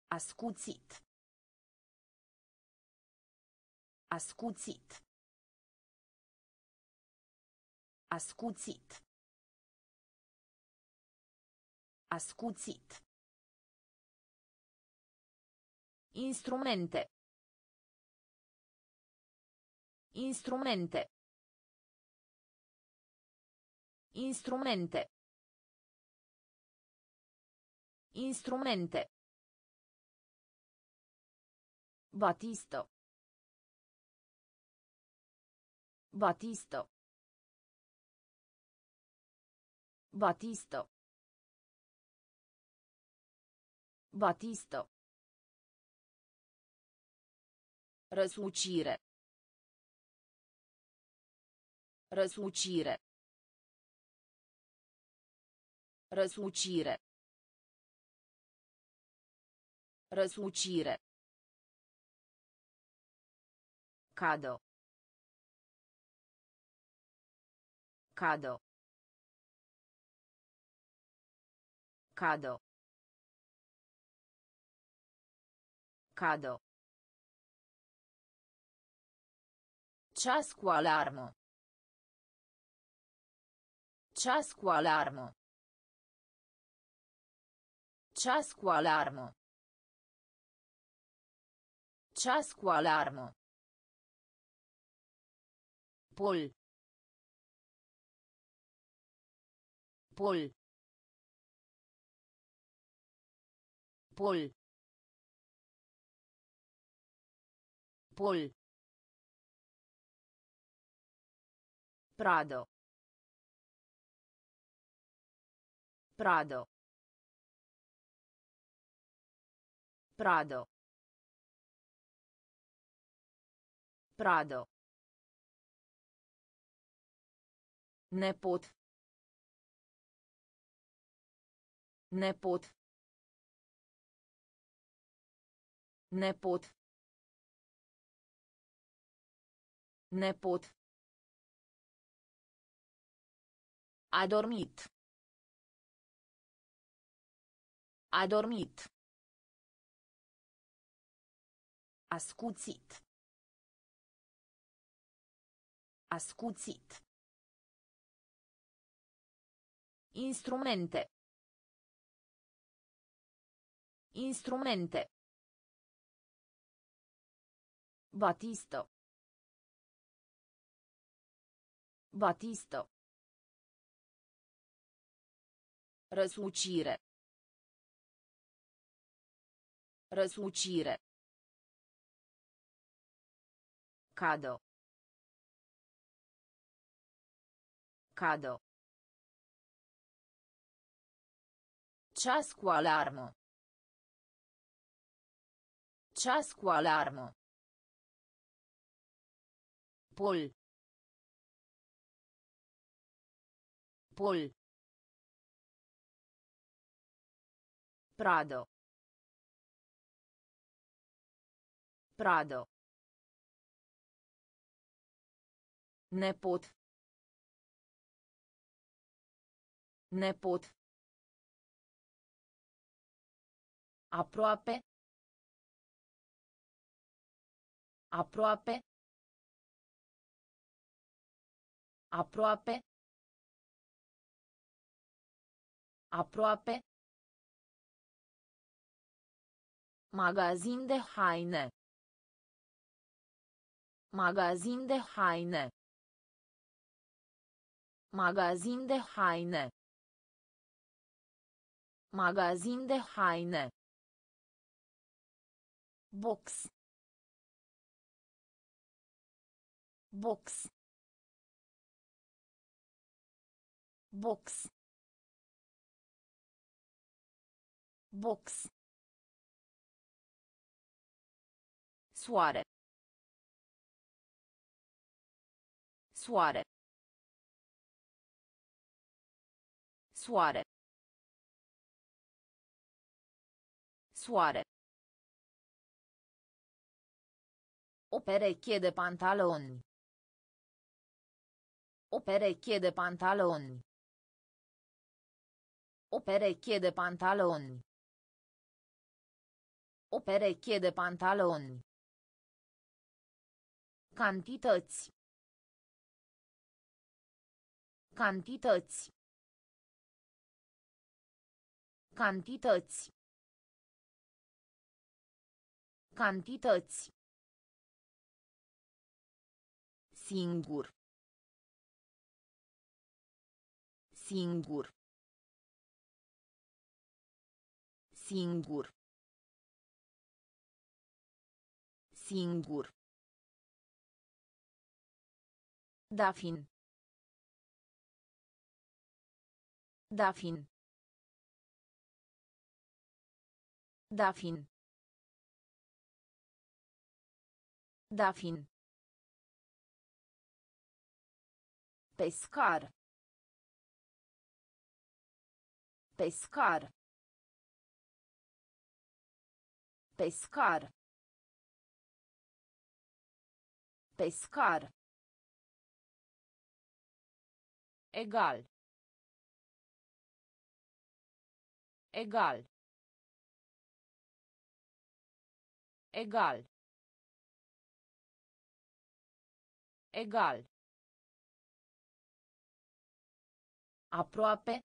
Ascuțit. Ascuțit. Ascuțit. Ascuțit. Instrumente. Instrumente. Instrumente. Instrumente. Batisto. Batisto. Batisto. Batisto. Răsucire. Răsucire. Răsucire. Răsucire. Cado. Cado. Cado. Cado. Ceas cu alarmă. Ceas cu alarmă. Ceas cu alarmă. Ceas cu alarmă. Pol. Pol. Pol. Pol. Prado. Prado. Prado. Prado. Nepot. Nepot. Nepot. Nepot. A dormit. A dormit. Ascuțit. Ascuțit. Instrumente. Instrumente. Batisto. Batisto. Răsucire. Răsucire. Cado. Cado. Ceas cu alarmă. Ceas cu alarmă. Pol. Pol. Prado. Prado. Nepot. Nepot. Aproape. Aproape. Aproape. Aproape. Magazin de haine. Magazin de haine. Magazin de haine. Magazin de haine. Box. Box. Box. Box. Soare. Soare. Soare. Soare. O pereche de pantaloni. O pereche de pantaloni. O pereche de pantaloni. O pereche de pantaloni. Cantități. Cantități. Cantități. Cantități. Singur. Singur. Singur. Singur. Dafin. Dafin. Dafin. Dafin. Pescar. Pescar. Pescar. Pescar. Egal. Egal. Egal. Egal. Aproape.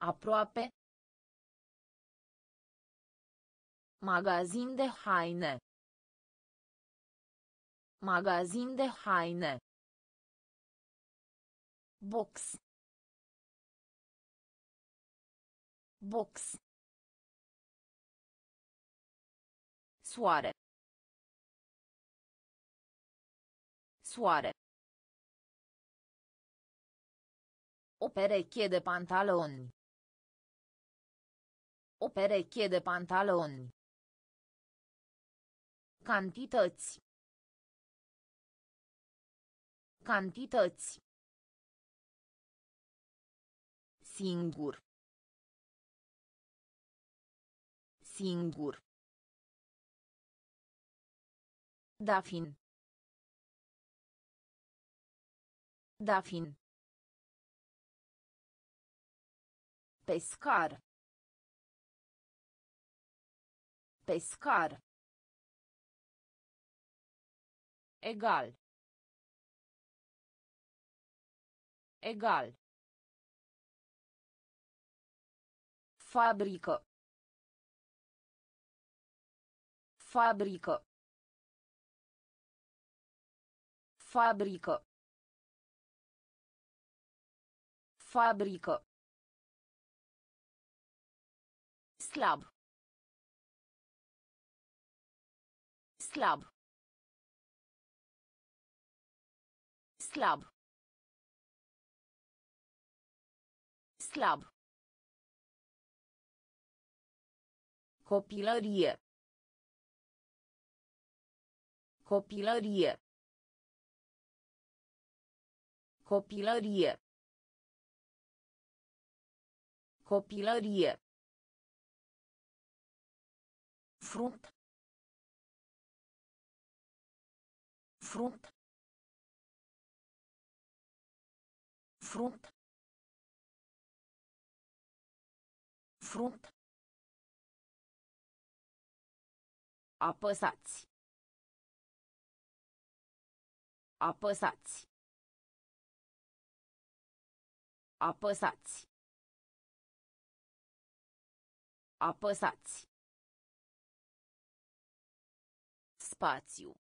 Aproape. Magazin de haine. Magazin de haine. Box. Box. Soare. Soare. O pereche de pantaloni. O pereche de pantaloni. Cantități. Cantități. Singur. Singur. Dafin. Dafin. Pescar. Pescar. Egal. Egal. Fabrică. Fabrică. Fabrică. Fabrică. Slab. Slab. Slab. Slab. Copilărie. Copilărie. Copilărie. Copilărie. Frunt. Frunt. Frunt. Frunt. Apăsați. Apăsați. Apăsați. Apăsați. Spațiu.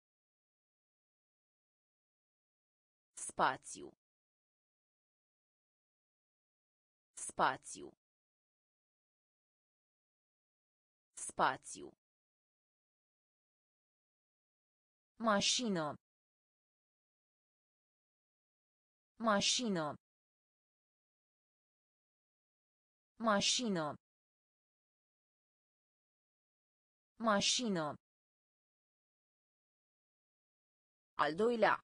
Spațiu. Spațiu. Spațiu. Mașină. Mașină. Mașină. Mașină. Al doilea.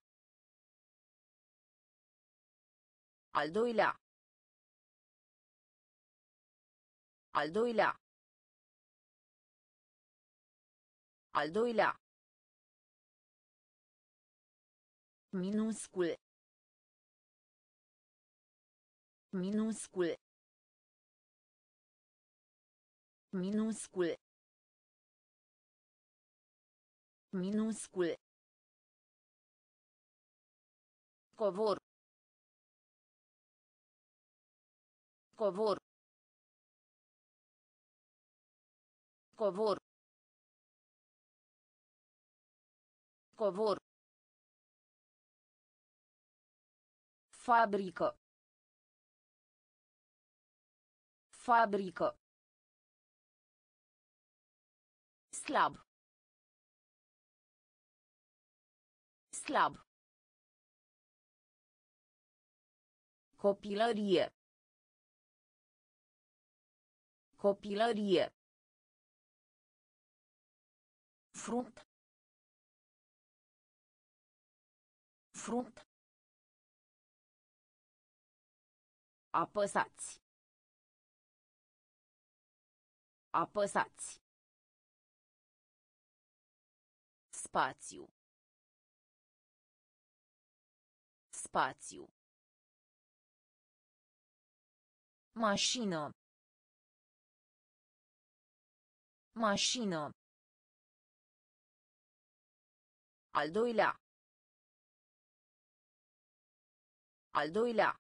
Al doilea. Al doilea. Al doilea. Minuscul. Minuscul. Minuscul. Minuscul. Covor. Covor. Covor. Covor. Fabrică. Fabrică. Slab. Slab. Copilărie. Copilărie. Frunt. Frunt. Apăsați. Apăsați. Spațiu. Spațiu. Mașină. Mașină. Al doilea. Al doilea.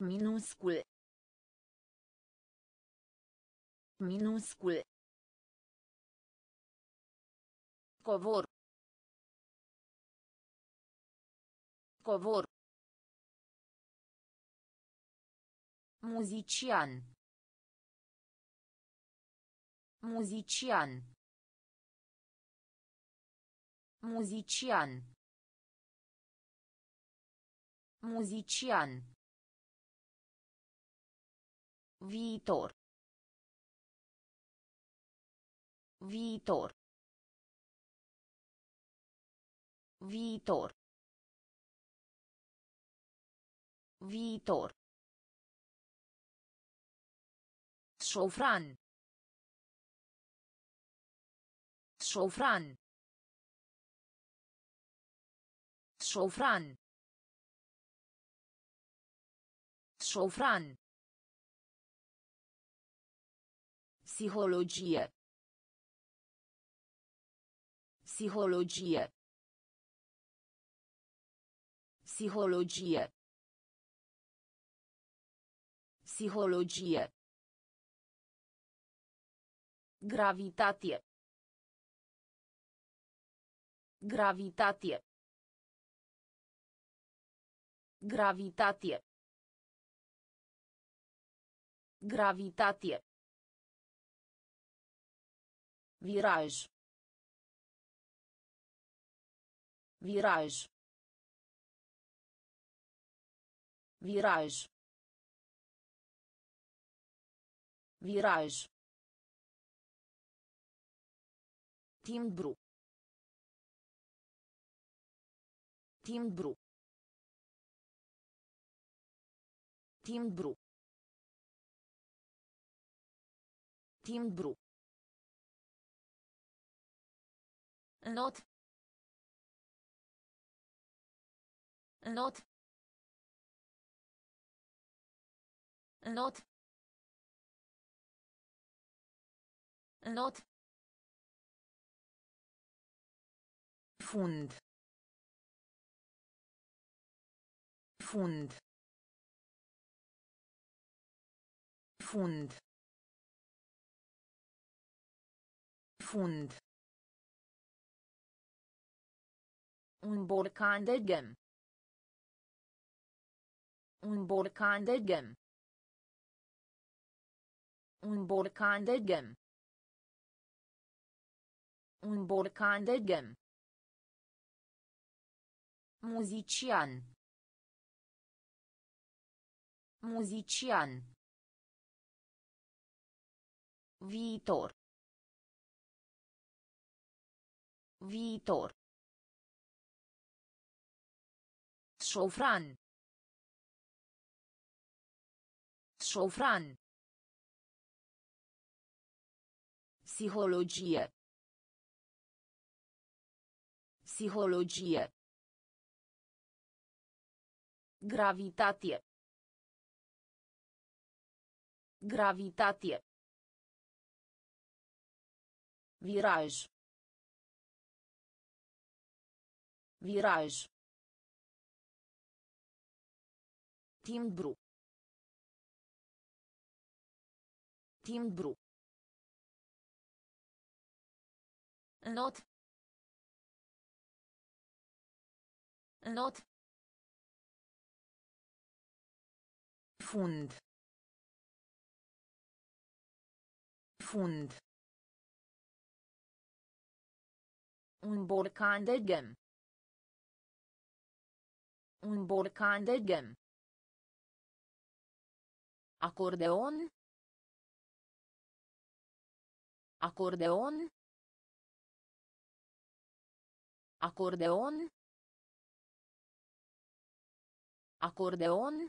Minuscul. Minuscul. Covor. Covor. Muzician. Muzician. Muzician. Muzician. Viitor. Viitor. Viitor. Viitor. Șofran. Șofran. Șofran. Șofran. Psihologie. Psihologie. Psihologie. Psihologie. Gravitate. Gravitate. Gravitate. Gravitate. Viraj. Viraj. Viraj. Viraj. Timbru. Timbru. Timbru. Timbru. lot lot lot lot Fund. Fund. Fund. Fund. Un borcan de gem. Un borcan de gem. Un borcan de gem. Un borcan de gem. Muzician. Muzician. Viitor. Viitor. Șofran. Șofran. Psihologie. Psihologie. Gravitate. Gravitate. Viraj. Viraj. Timbru. Timbru. Not. Not. Fund. Fund. Un borcan de gem. Un borcan de gem. Acordeon. Acordeon. Acordeon. Acordeon.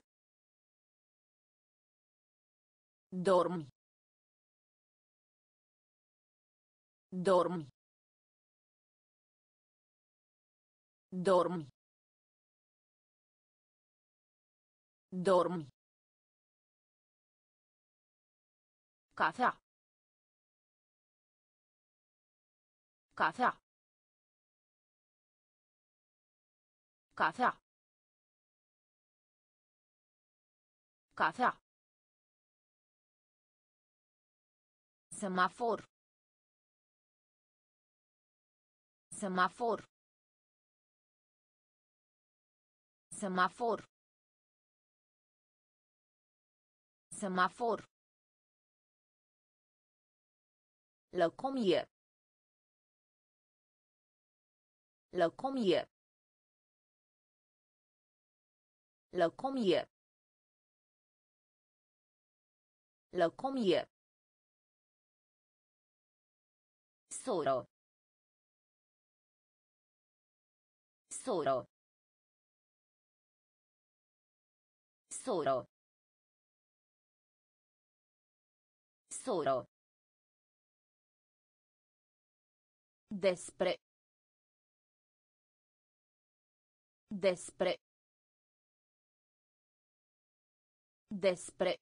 Dormi. Dormi. Dormi. Dormi. Cafea. Cafea. Cafea. Cafea. Semafor. Semafor. Semafor. Semafor. Lăcomie. Lăcomie. Lăcomie. Lăcomie. Soro. Soro. Soro. Soro. Despre. Despre. Despre.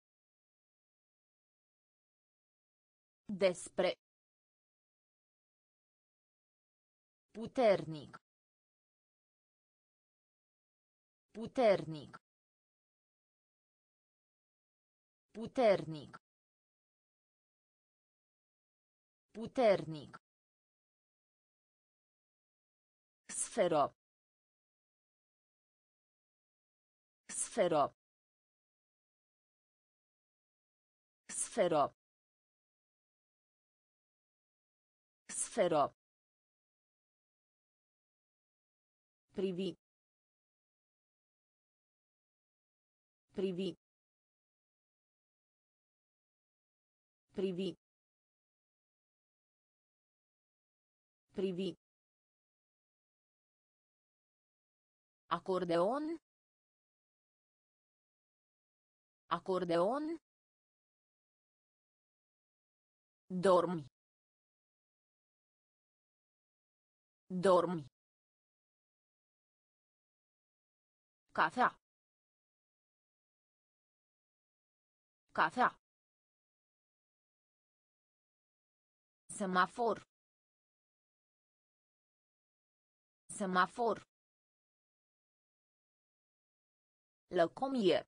Despre. Puternic. Puternic. Puternic. Puternic. Sfero. Sfero. Sfero. Sfero. Privi. Privi. Privi. Privi. Acordeon. Acordeon. Dormi. Dormi. Cafea. Cafea. Semafor. Semafor. Lăcomie.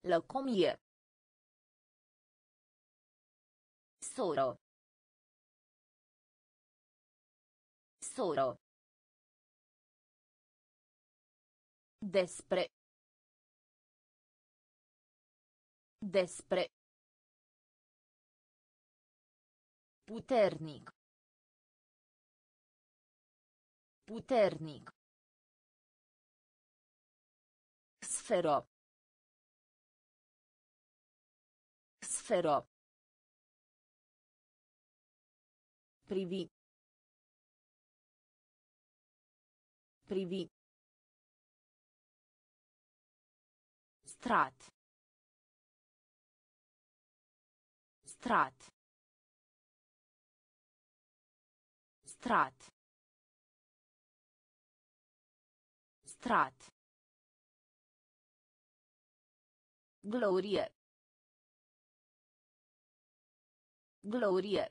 Lăcomie. Soro. Soro. Despre. Despre. Puternic. Puternic. Sfero. Sfero. Privi. Privi. Strat. Strat. Strat. Strat. Glorie. Glorie.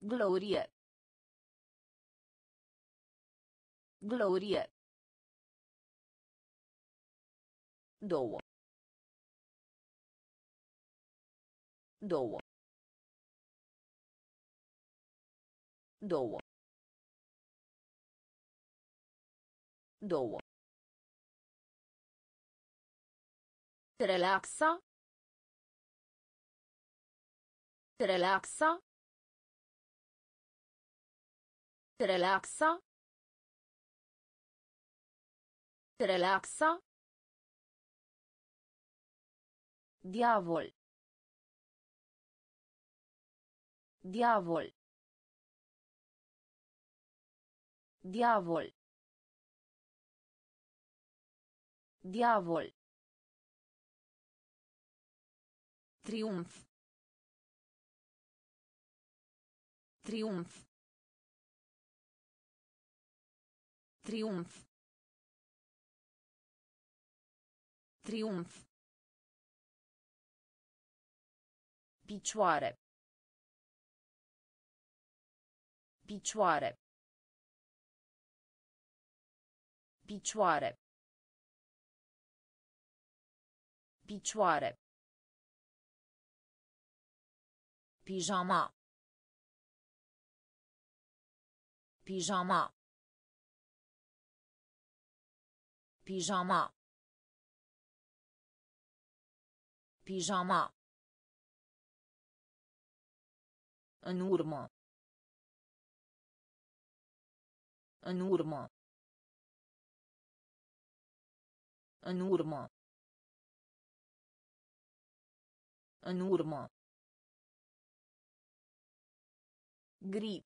Glorie. Glorie. Două. Două. Două. Două. Relaxa. Relaxa. Relaxa. Relaxa. Diavol. Diavol. Diavol. Diavol. Triumf. Triumf. Triumf. Triumf. Picioare. Picioare. Picioare. Picioare. Pijama. Pijama. Pijama. Pijama. În urmă. În urmă. În urmă. În urmă. Gri.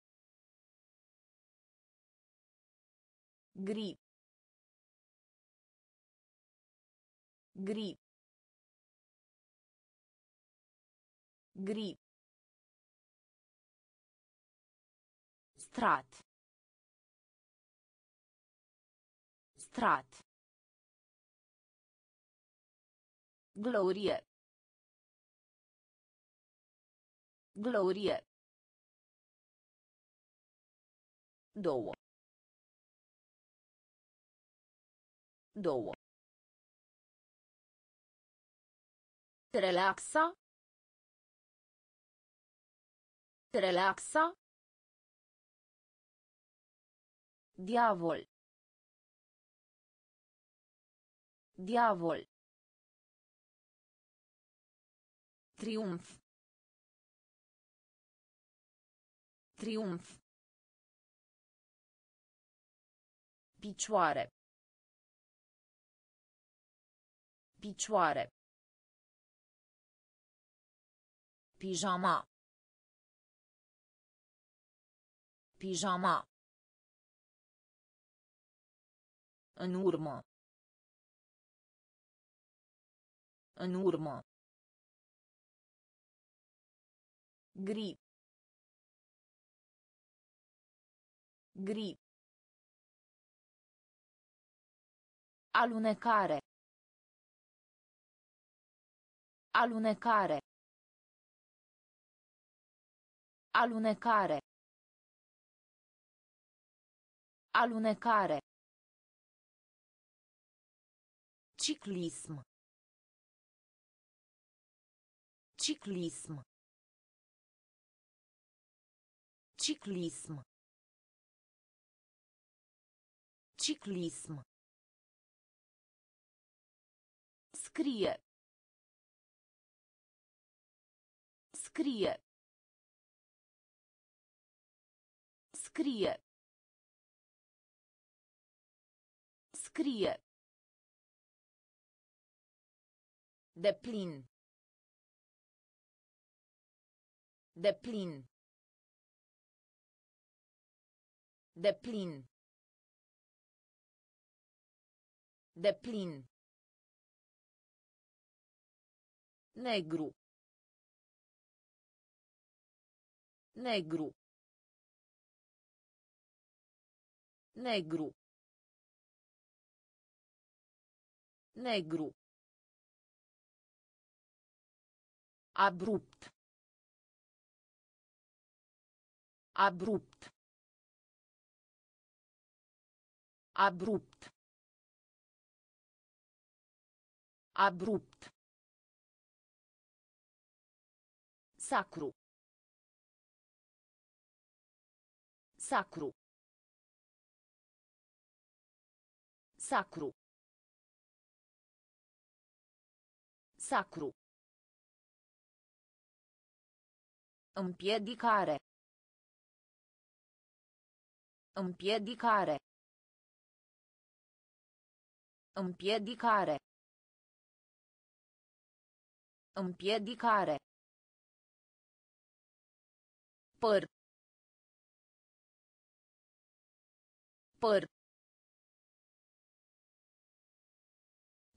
Gri. Gri. Gri. Strat. Strat. Glorie. Glorie. Două. Două. Relaxa. Relaxa. Diavol. Diavol. Triumf. Triumf. Picioare. Picioare. Pijama. Pijama. În urmă. În urmă. Gri. Gri. Alunecare. Alunecare. Alunecare. Alunecare. Ciclism. Ciclism. Ciclism. Ciclism. Scrie. Scrie. Scrie. Scrie. De plin. De plin. De plin. De plin. Negru. Negru. Negru. Negru. Abrupt. Abrupt. Abrupt. Abrupt. Sacru. Sacru. Sacru. Sacru. Împiedicare. Împiedicare. Împiedicare. Împiedicare. Păr. Păr.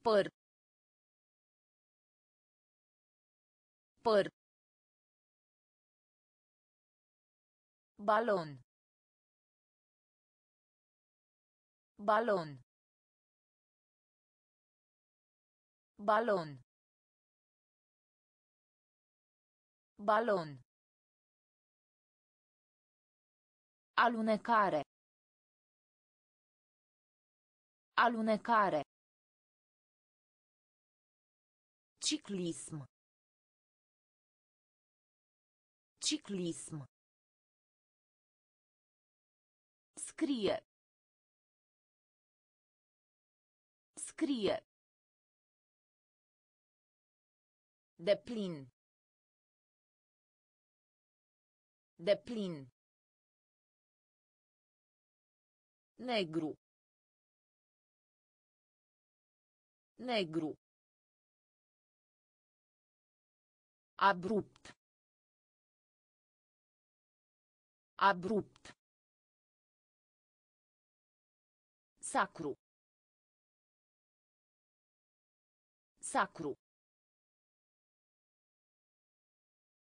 Păr. Păr. Balon. Balon. Balon. Balon. Alunecare. Alunecare. Ciclism. Ciclism. Scrie. Scrie. De plin. Negru. Negru. Abrupt. Abrupt. Sacru. Sacru.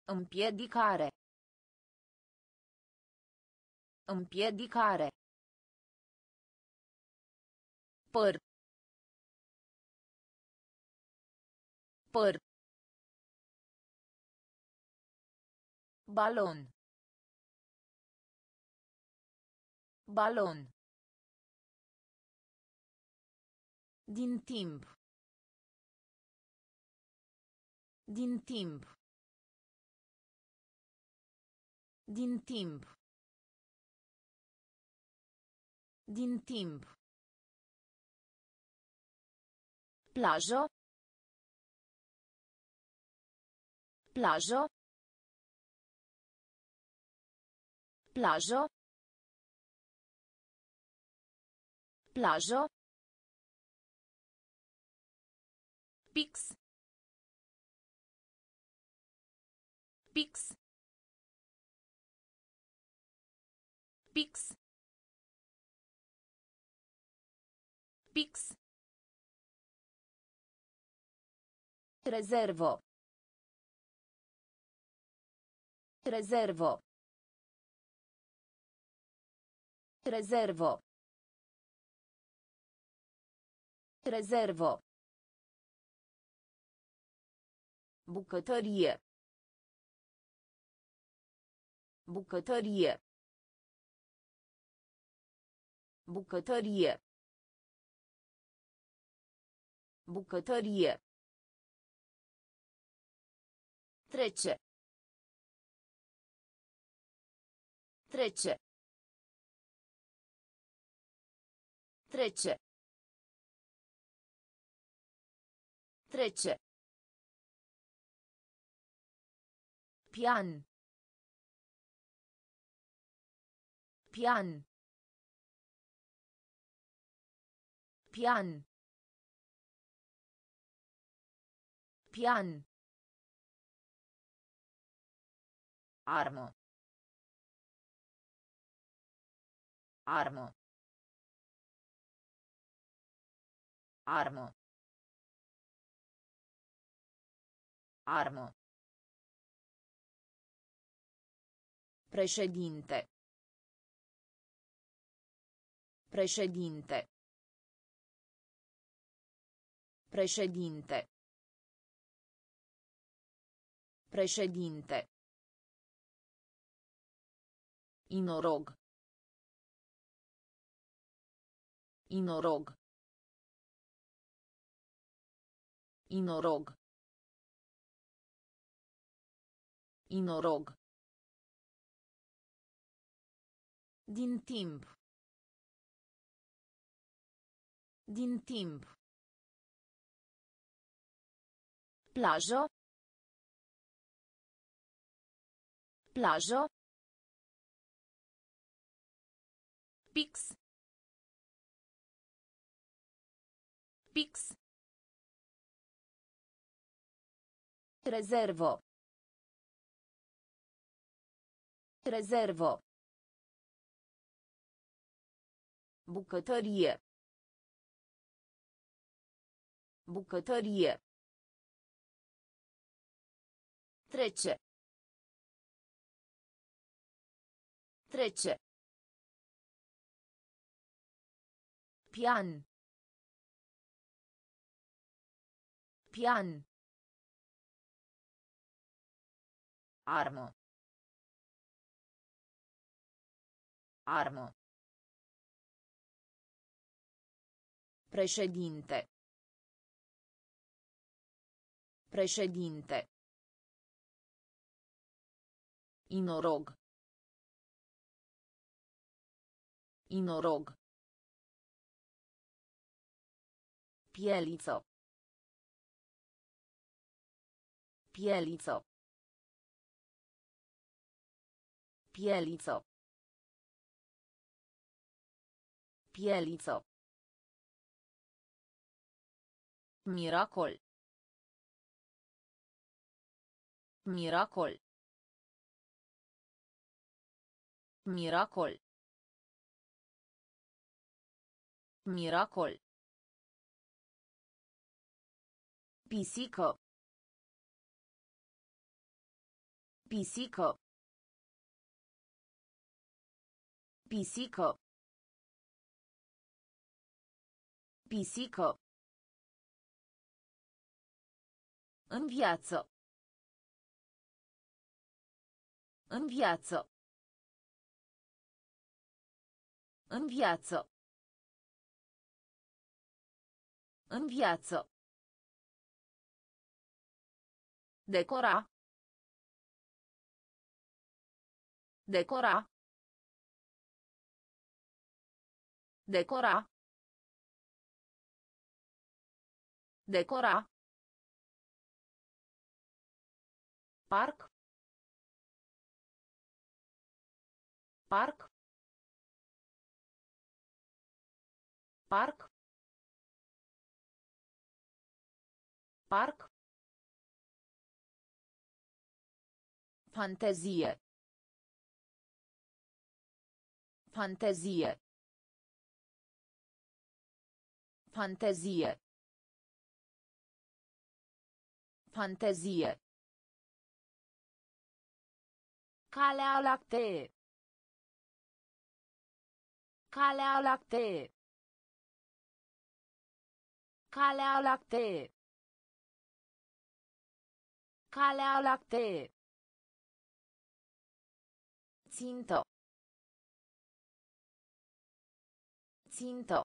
Împiedicare. Împiedicare. Păr. Păr. Balon. Balon. Din timp. Din timp. Din timp. Din timp. Plajă. Plajă. Plajă. Plajă. Pix. Pix. Pix. Pix. Rezervo. Rezervo. Rezervo. Rezervo. Bucătărie. Bucătărie. Bucătărie. Bucătărie. Trece. Trece. Trece. Trece. Pian. Pian. Pian. Pian. Armo. Armo. Armo. Armo. Precedente. Precedente. Precedente. Precedente. Inorog. Inorog. Inorog. Inorog. Din timp. Din timp. Plajă. Plajă. Pix. Pix. Rezervo. Rezervo. Bucătărie. Bucătărie. Trece. Trece. Pian. Pian. Armă. Armă. Președinte. Președinte. Inorog. Inorog. Pieliță. Pieliță. Pieliță. Pieliță. Miracol. Miracol. Miracol. Miracol. Pisică. Pisică. Pisică. Pisică. În viață. În viață. În viață. În viață. Decora. Decora. Decora. Decora. Parc. Parc. Parc. Parc. Fantezie. Fantezie. Fantezie. Fantezie. Calea lactee. Calea lactee. Calea lactee. Calea lactee. Țintă. Țintă.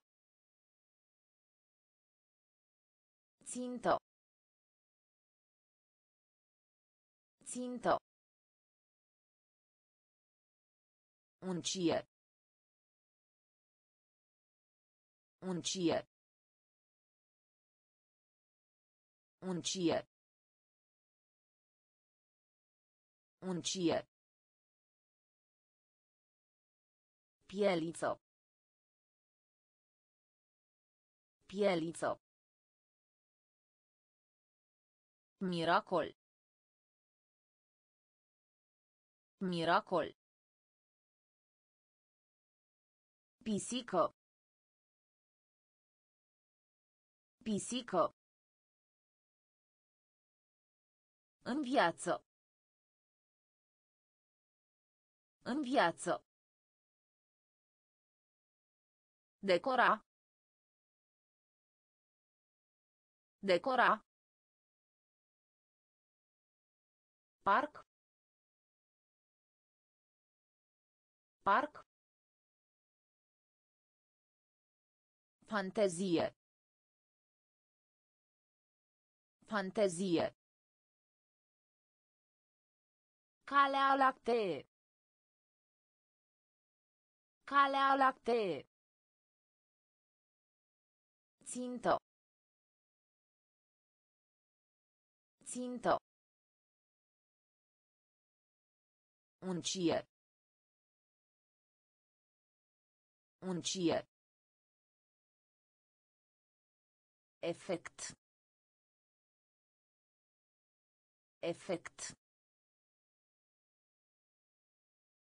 Țintă. Țintă. Uncie. Uncie. Uncie. Uncie. Pieliță. Pieliță. Miracol. Miracol. Pisică. Pisică. În viață. În viață. Decora. Decora. Parc. Parc. Fantezie. Fantezie. Calea lactee. Calea lactee. Țintă. Țintă. Uncie. Uncie. Efect. Efect.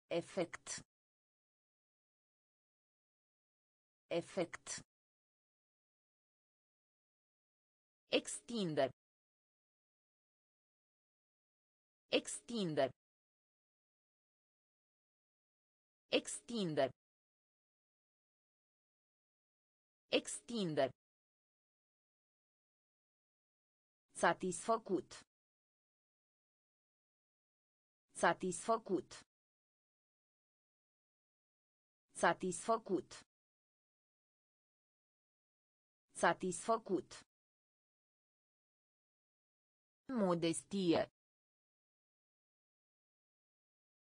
Efect. Efect. Extinde. Extinde. Extinde. Extinde. Satisfăcut. Satisfăcut. Satisfăcut. Satisfăcut. Modestie.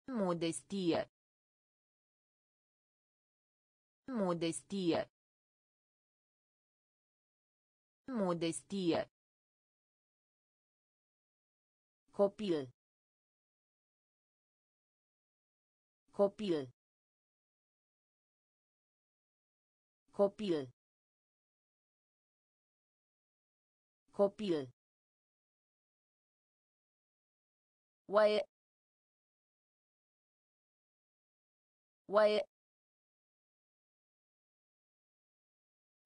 Modestie. Modestie. Modestie. Copil. Copil. Copil. Copil. Oaie. Oaie.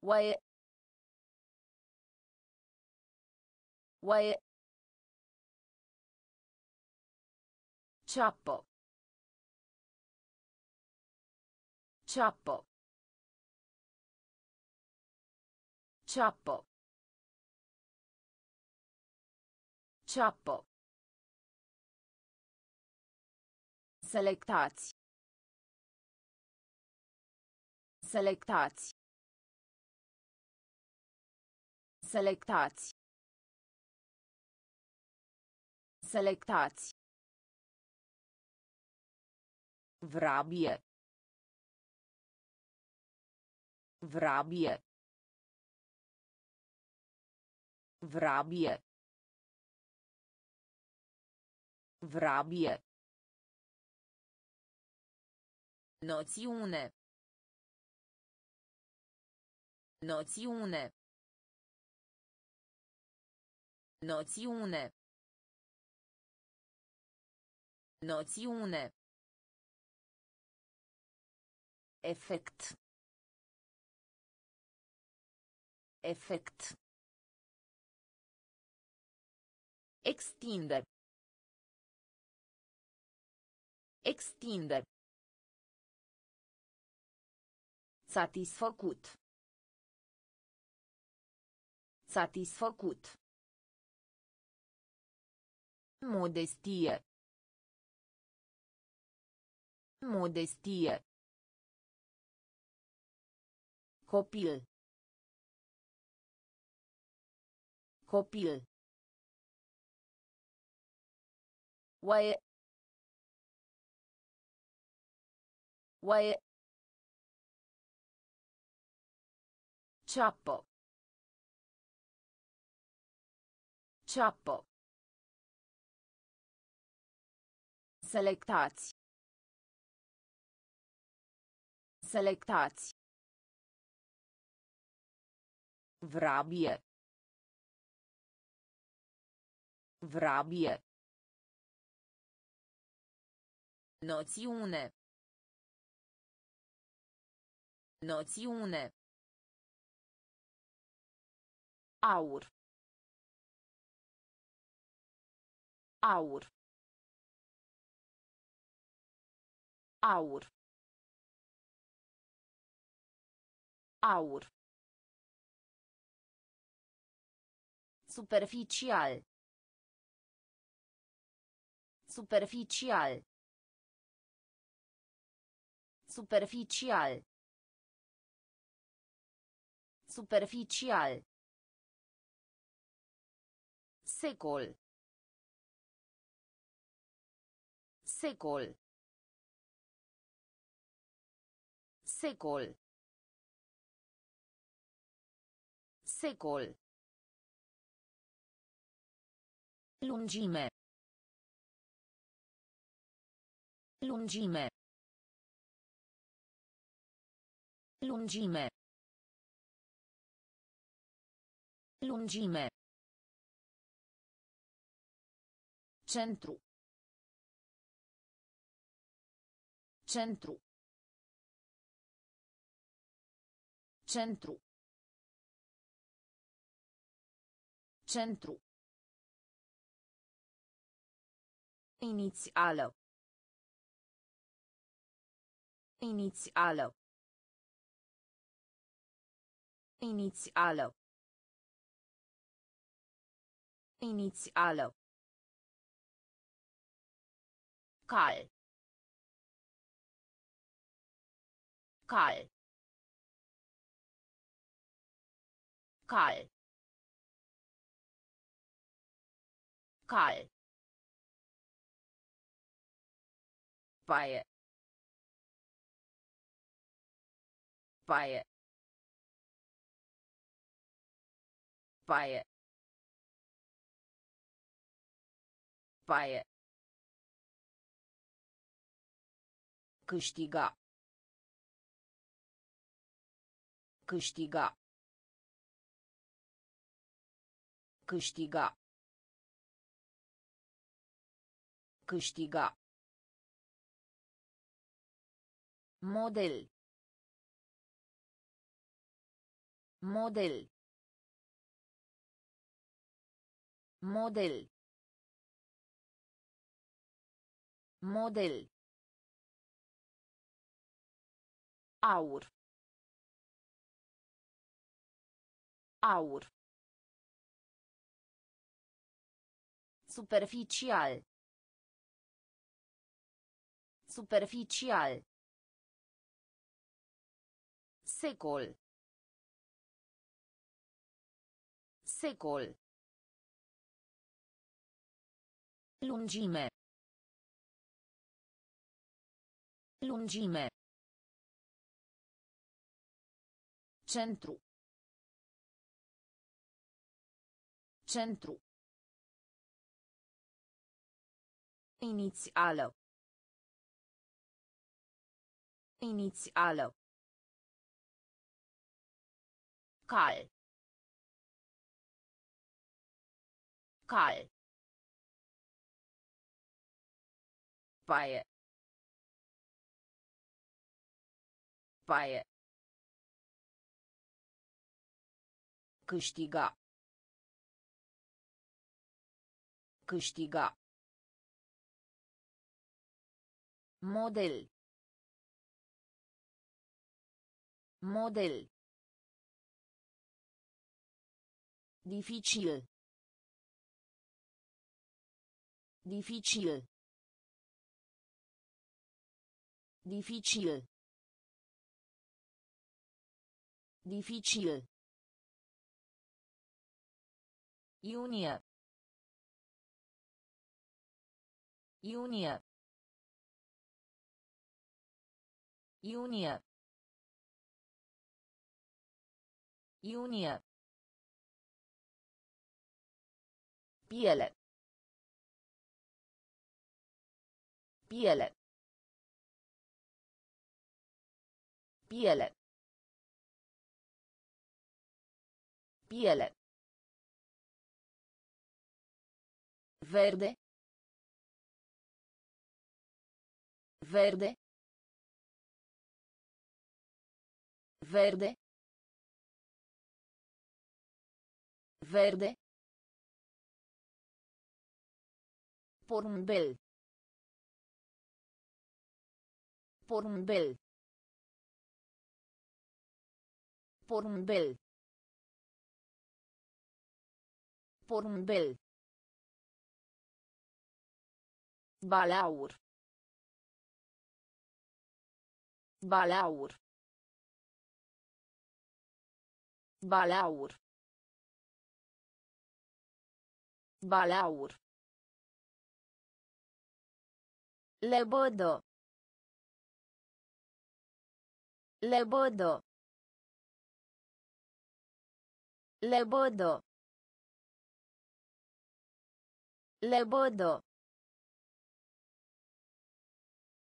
Oaie. Oaie. Ciappo. Ciappo. Ciappo. Ciappo. Selectați. Selectați. Selectați. Selectați. Vrabie. Vrabie. Vrabie. Vrabie. Noțiune. Noțiune. Noțiune. Noțiune. Efect. Efect. Extinde. Extinde. Satisfăcut. Satisfăcut. Modestie. Modestie. Copil. Copil. Oaie. Oaie. Ciappo. Ciappo. Selectați. Selectați. Vrabie. Vrabie. Noțiune. Noțiune. Aur. Aur. Aur. Aur. Superficial. Superficial. Superficial. Superficial. Secol. Secol. Secol. Secol. Lungime. Lungime. Lungime. Lungime. Centru. Centru. Centru. Centru. Inițială. Inițială. Inițială. Inițială. Cal. Cal. Cal. Cal. Paie. Paie. Paie. Paie. Câștiga. Câștiga. Câștiga. Câștiga. Model. Model. Model. Model. Aur. Aur. Superficial. Superficial. Secol. Secol. Lungime. Lungime. Centru. Centru. Inițială. Inițială. Cal. Cal. Paie. Paie. Câștiga. Câștiga. Model. Model. Dificil. Dificil. Dificil. Dificil. Iunie. Iunie. Iunie. Iunie. Piele. Piele. Piele. Piele. Verde. Verde. Verde. Verde. Porumbel. Porumbel. Porumbel. Porumbel. Balaur. Balaur. Balaur. Balaur. Lebodo. Lebodo. Lebodo. Lebodo.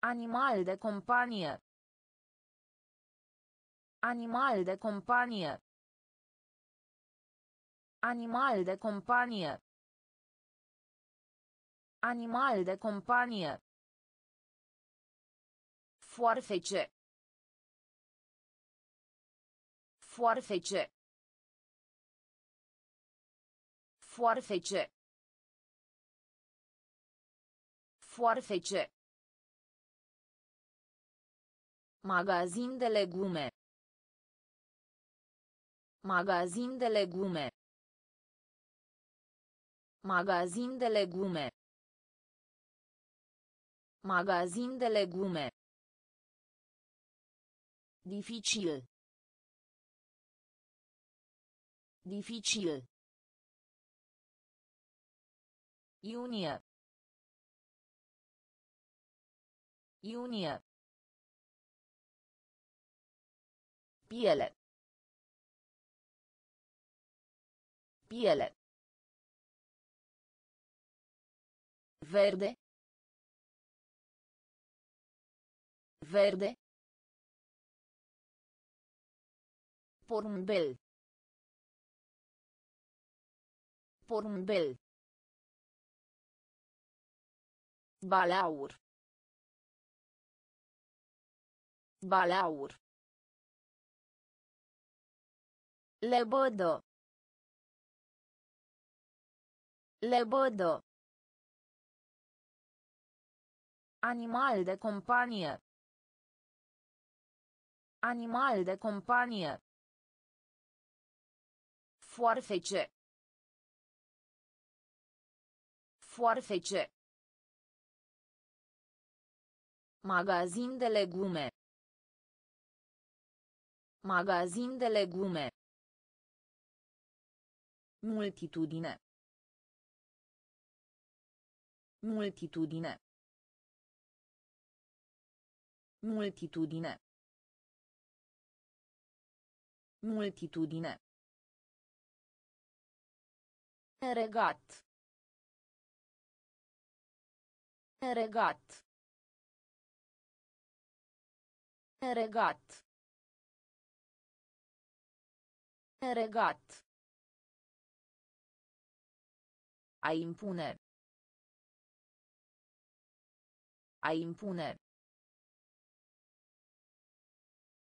Animal de companie. Animal de companie. Animal de companie. Animal de companie. Foarfece. Foarfece. Foarfece. Foarfece. Magazin de legume. Magazin de legume. Magazin de legume. Magazin de legume. Dificil. Dificil. Iunie. Iunie. Piele. Piele. Verde. Verde. Porumbel. Porumbel. Balaur. Balaur. Lebodo. Lebodo. Animal de companie. Animal de companie. Foarfece. Foarfece. Magazin de legume. Magazin de legume. Multitudine. Multitudine. Multitudine. Multitudine. Regat. Regat. Regat. Regat. A impune. A impune.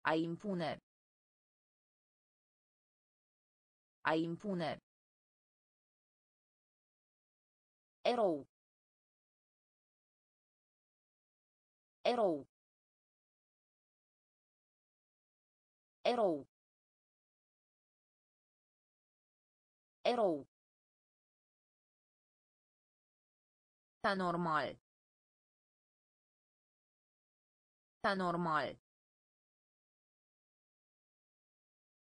A impune. A impune. Erou. Erou. Erou. Erou. Anormal. Anormal.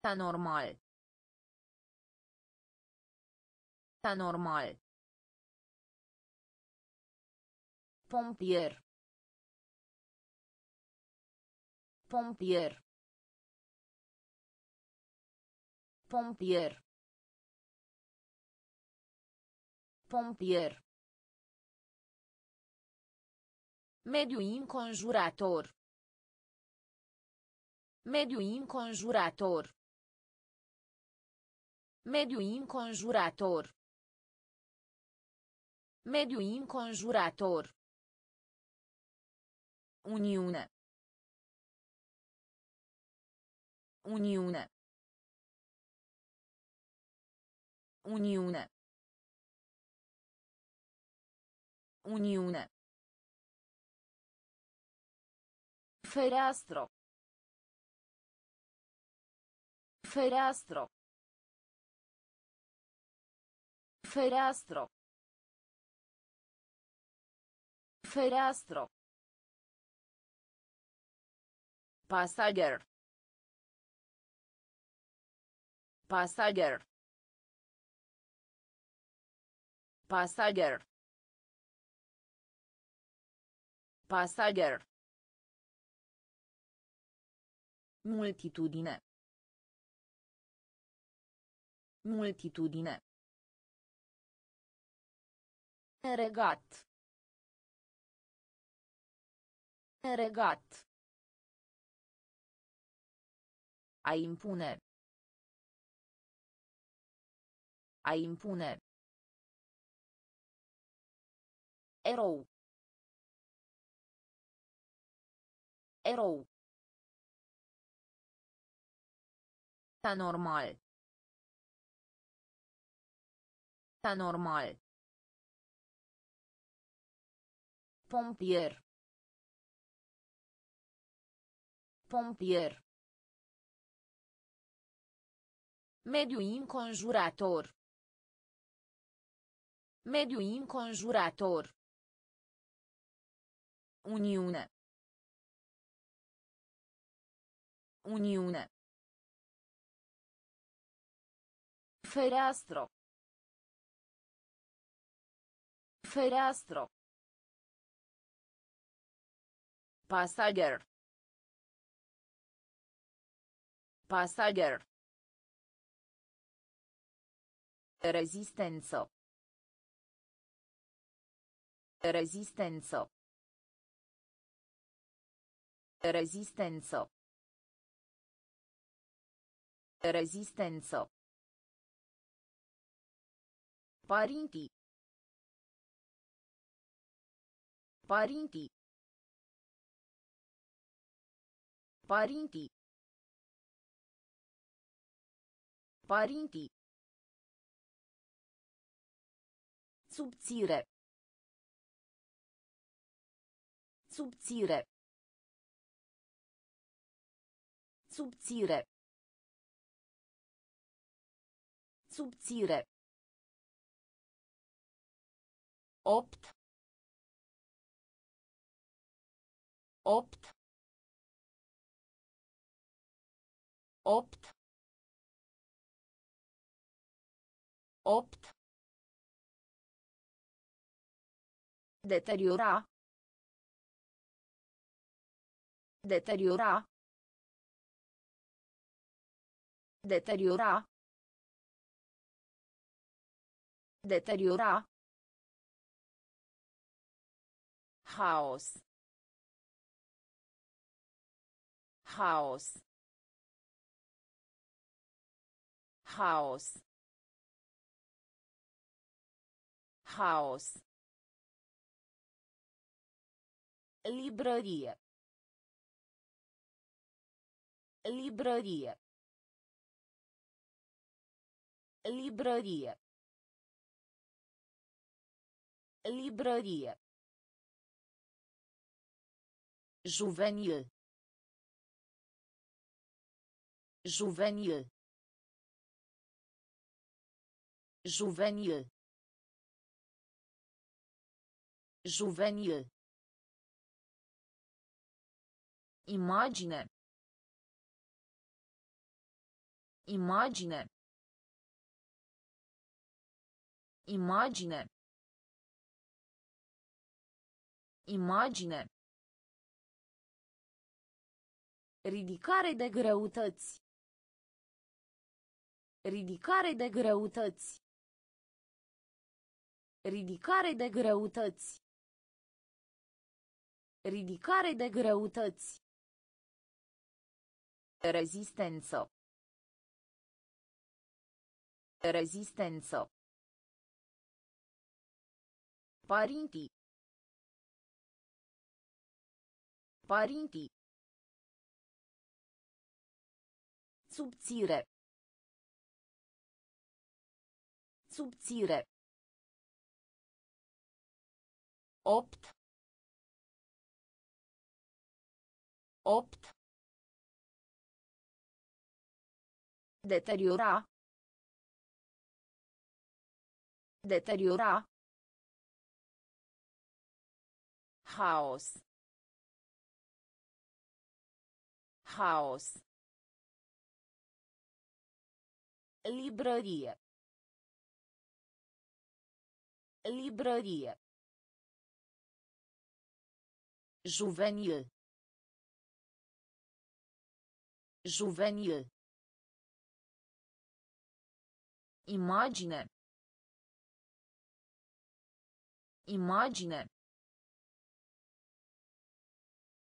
Anormal. Anormal. Pompier. Pompier. Pompier. Pompier. Mediu înconjurător. Mediu înconjurător. Mediu înconjurător. Mediu înconjurător. Uniune. Uniune. Uniune. Uniune. Ferastro. Ferastro. Ferastro. Ferastro. Passager. Passager. Passager. Passager. Multitudine. Multitudine. Regat. Regat. A impune. A impune. Erou. Erou. Anormal. Anormal. Pompier. Pompier. Mediu înconjurător. Mediu înconjurător. Uniune. Uniune. Fereastro. Fereastro. Pasager. Pasager. Rezistență. Rezistență. Rezistență. Rezistență. Părinții. Părinții. Părinții. Părinții. Subțire. Subțire. Subțire. Subțire. Opt. Opt. Opt. opt Deteriora. Deteriora. Deteriora. Deteriora. Haos. Haos. Haos. Haos. Librărie. Librărie. Librărie. Librărie. Juvenil. Juvenil. Juvenil. Juvenil. Imagine. Imagine. Imagine. Imagine. Ridicare de greutăți. Ridicare de greutăți. Ridicare de greutăți. Ridicare de greutăți. Rezistență. Rezistență. Parinti. Parinti. Subțire. Subțire. Opt. Opt. Deteriora. Deteriora. Haos. Haos. Librărie. Librărie. Juvenil. Juvenil. Imagine. Imagine.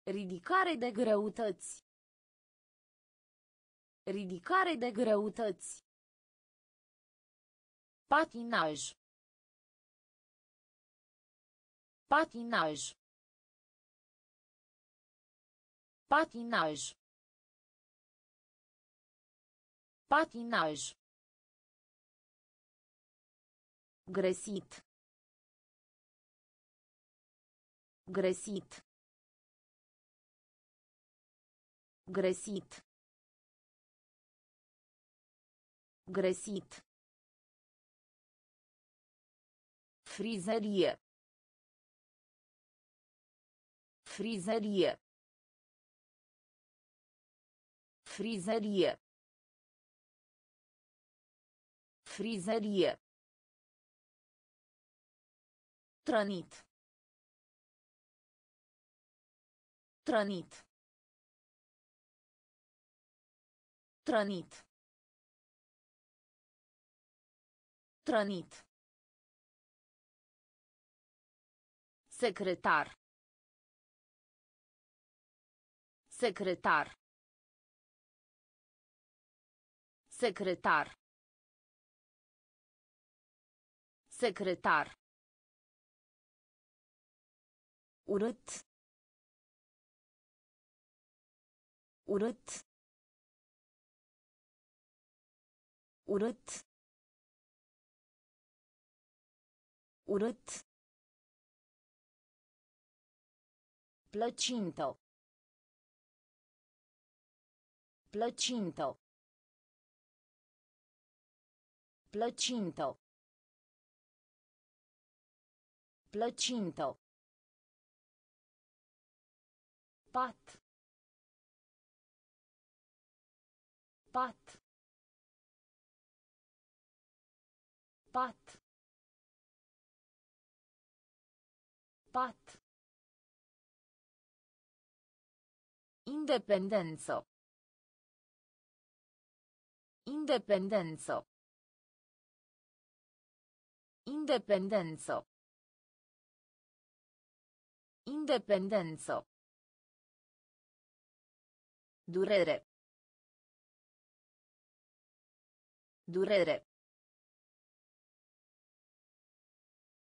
Ridicare de greutăți. Ridicare de greutăți. Patinaj. Patinaj. Patinaj. Patinaj. Gresit. Gresit. Gresit. Gresit. فريزرية. فريزرية. فريزرية. فريزرية. ترانيت. ترانيت. ترانيت. ترانيت. Secretar. Secretar. Secretar. Secretar. Urât. Urât. Urât. Urât. Plăcintă. Plăcintă. Plăcintă. Plăcintă. Pat. Pat. Pat. Pat. Independență. Independență. Independență. Independență. Durere. Durere.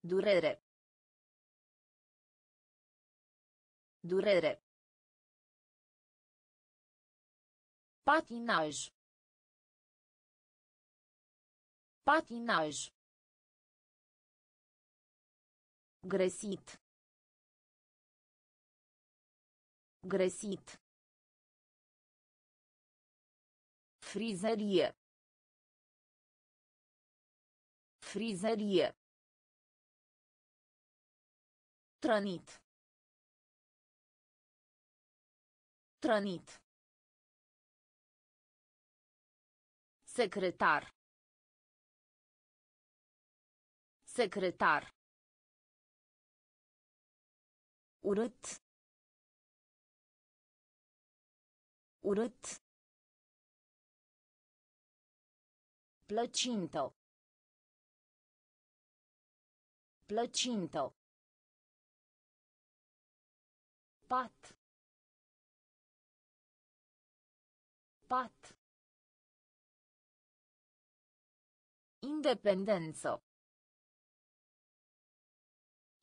Durere. Durere. Patinaj. Patinaj. Gresit. Gresit. Frizerie. Frizerie. Trănit. Trănit. Secretar. Secretar. Urât. Urât. Plăcintă. Plăcintă. Pat. Pat. Independență.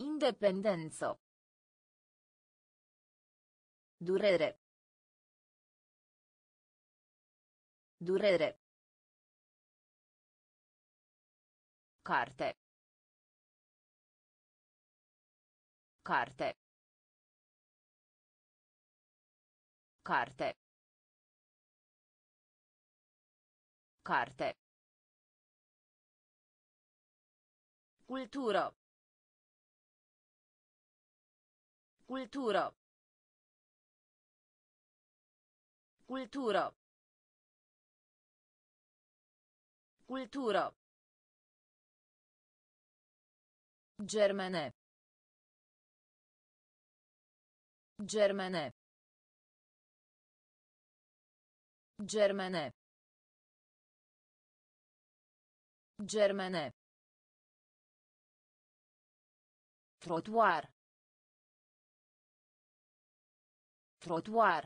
Independență. Durere. Durere. Carte. Carte. Carte. Carte. Cultură. Cultură. Cultură. Cultură. Germene. Germene. Germene. Germene. Trotuar. Trotuar.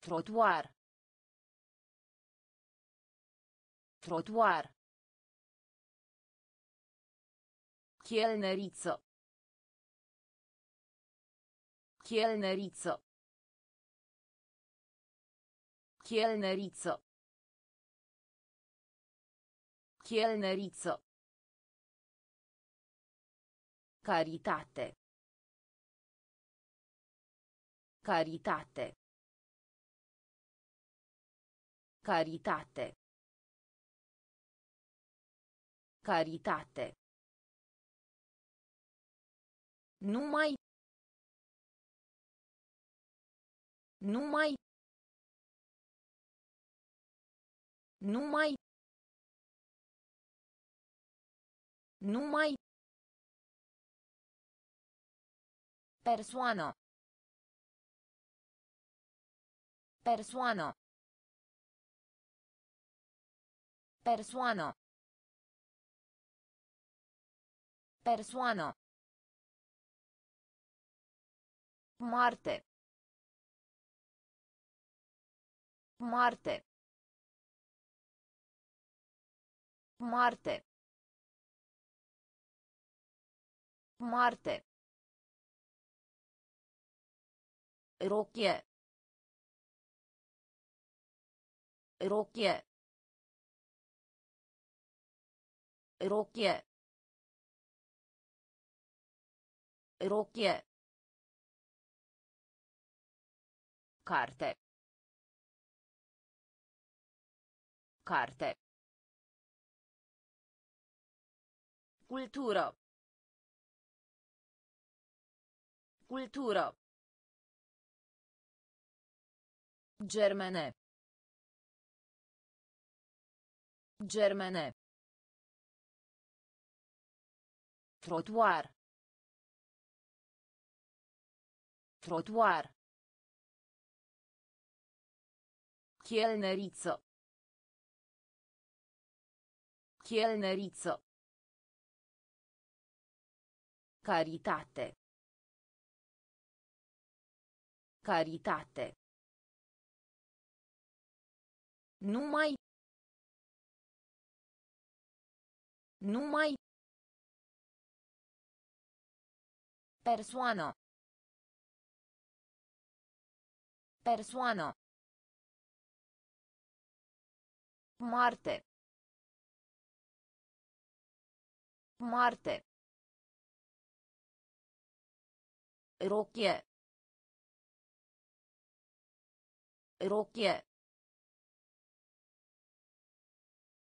Trotuar. Trotuar. Chelneriță. Chelneriță. Chelneriță. Chelneriță. Caritate. Caritate. Caritate. Caritate. Numai. Numai. Numai. Numai. Persoană. Persoană. Persoană. Persoană. Marte. Marte. Marte. Marte. Rochie. Rochie. Rochie. Rochie. Carte. Carte. Cultură. Cultură. Germene. Germene. Trotuar. Trotuar. Chelneriță. Chelneriță. Caritate. Caritate. Numai. Numai. Persoană. Persoană. Marte. Marte. Rochie. Rochie.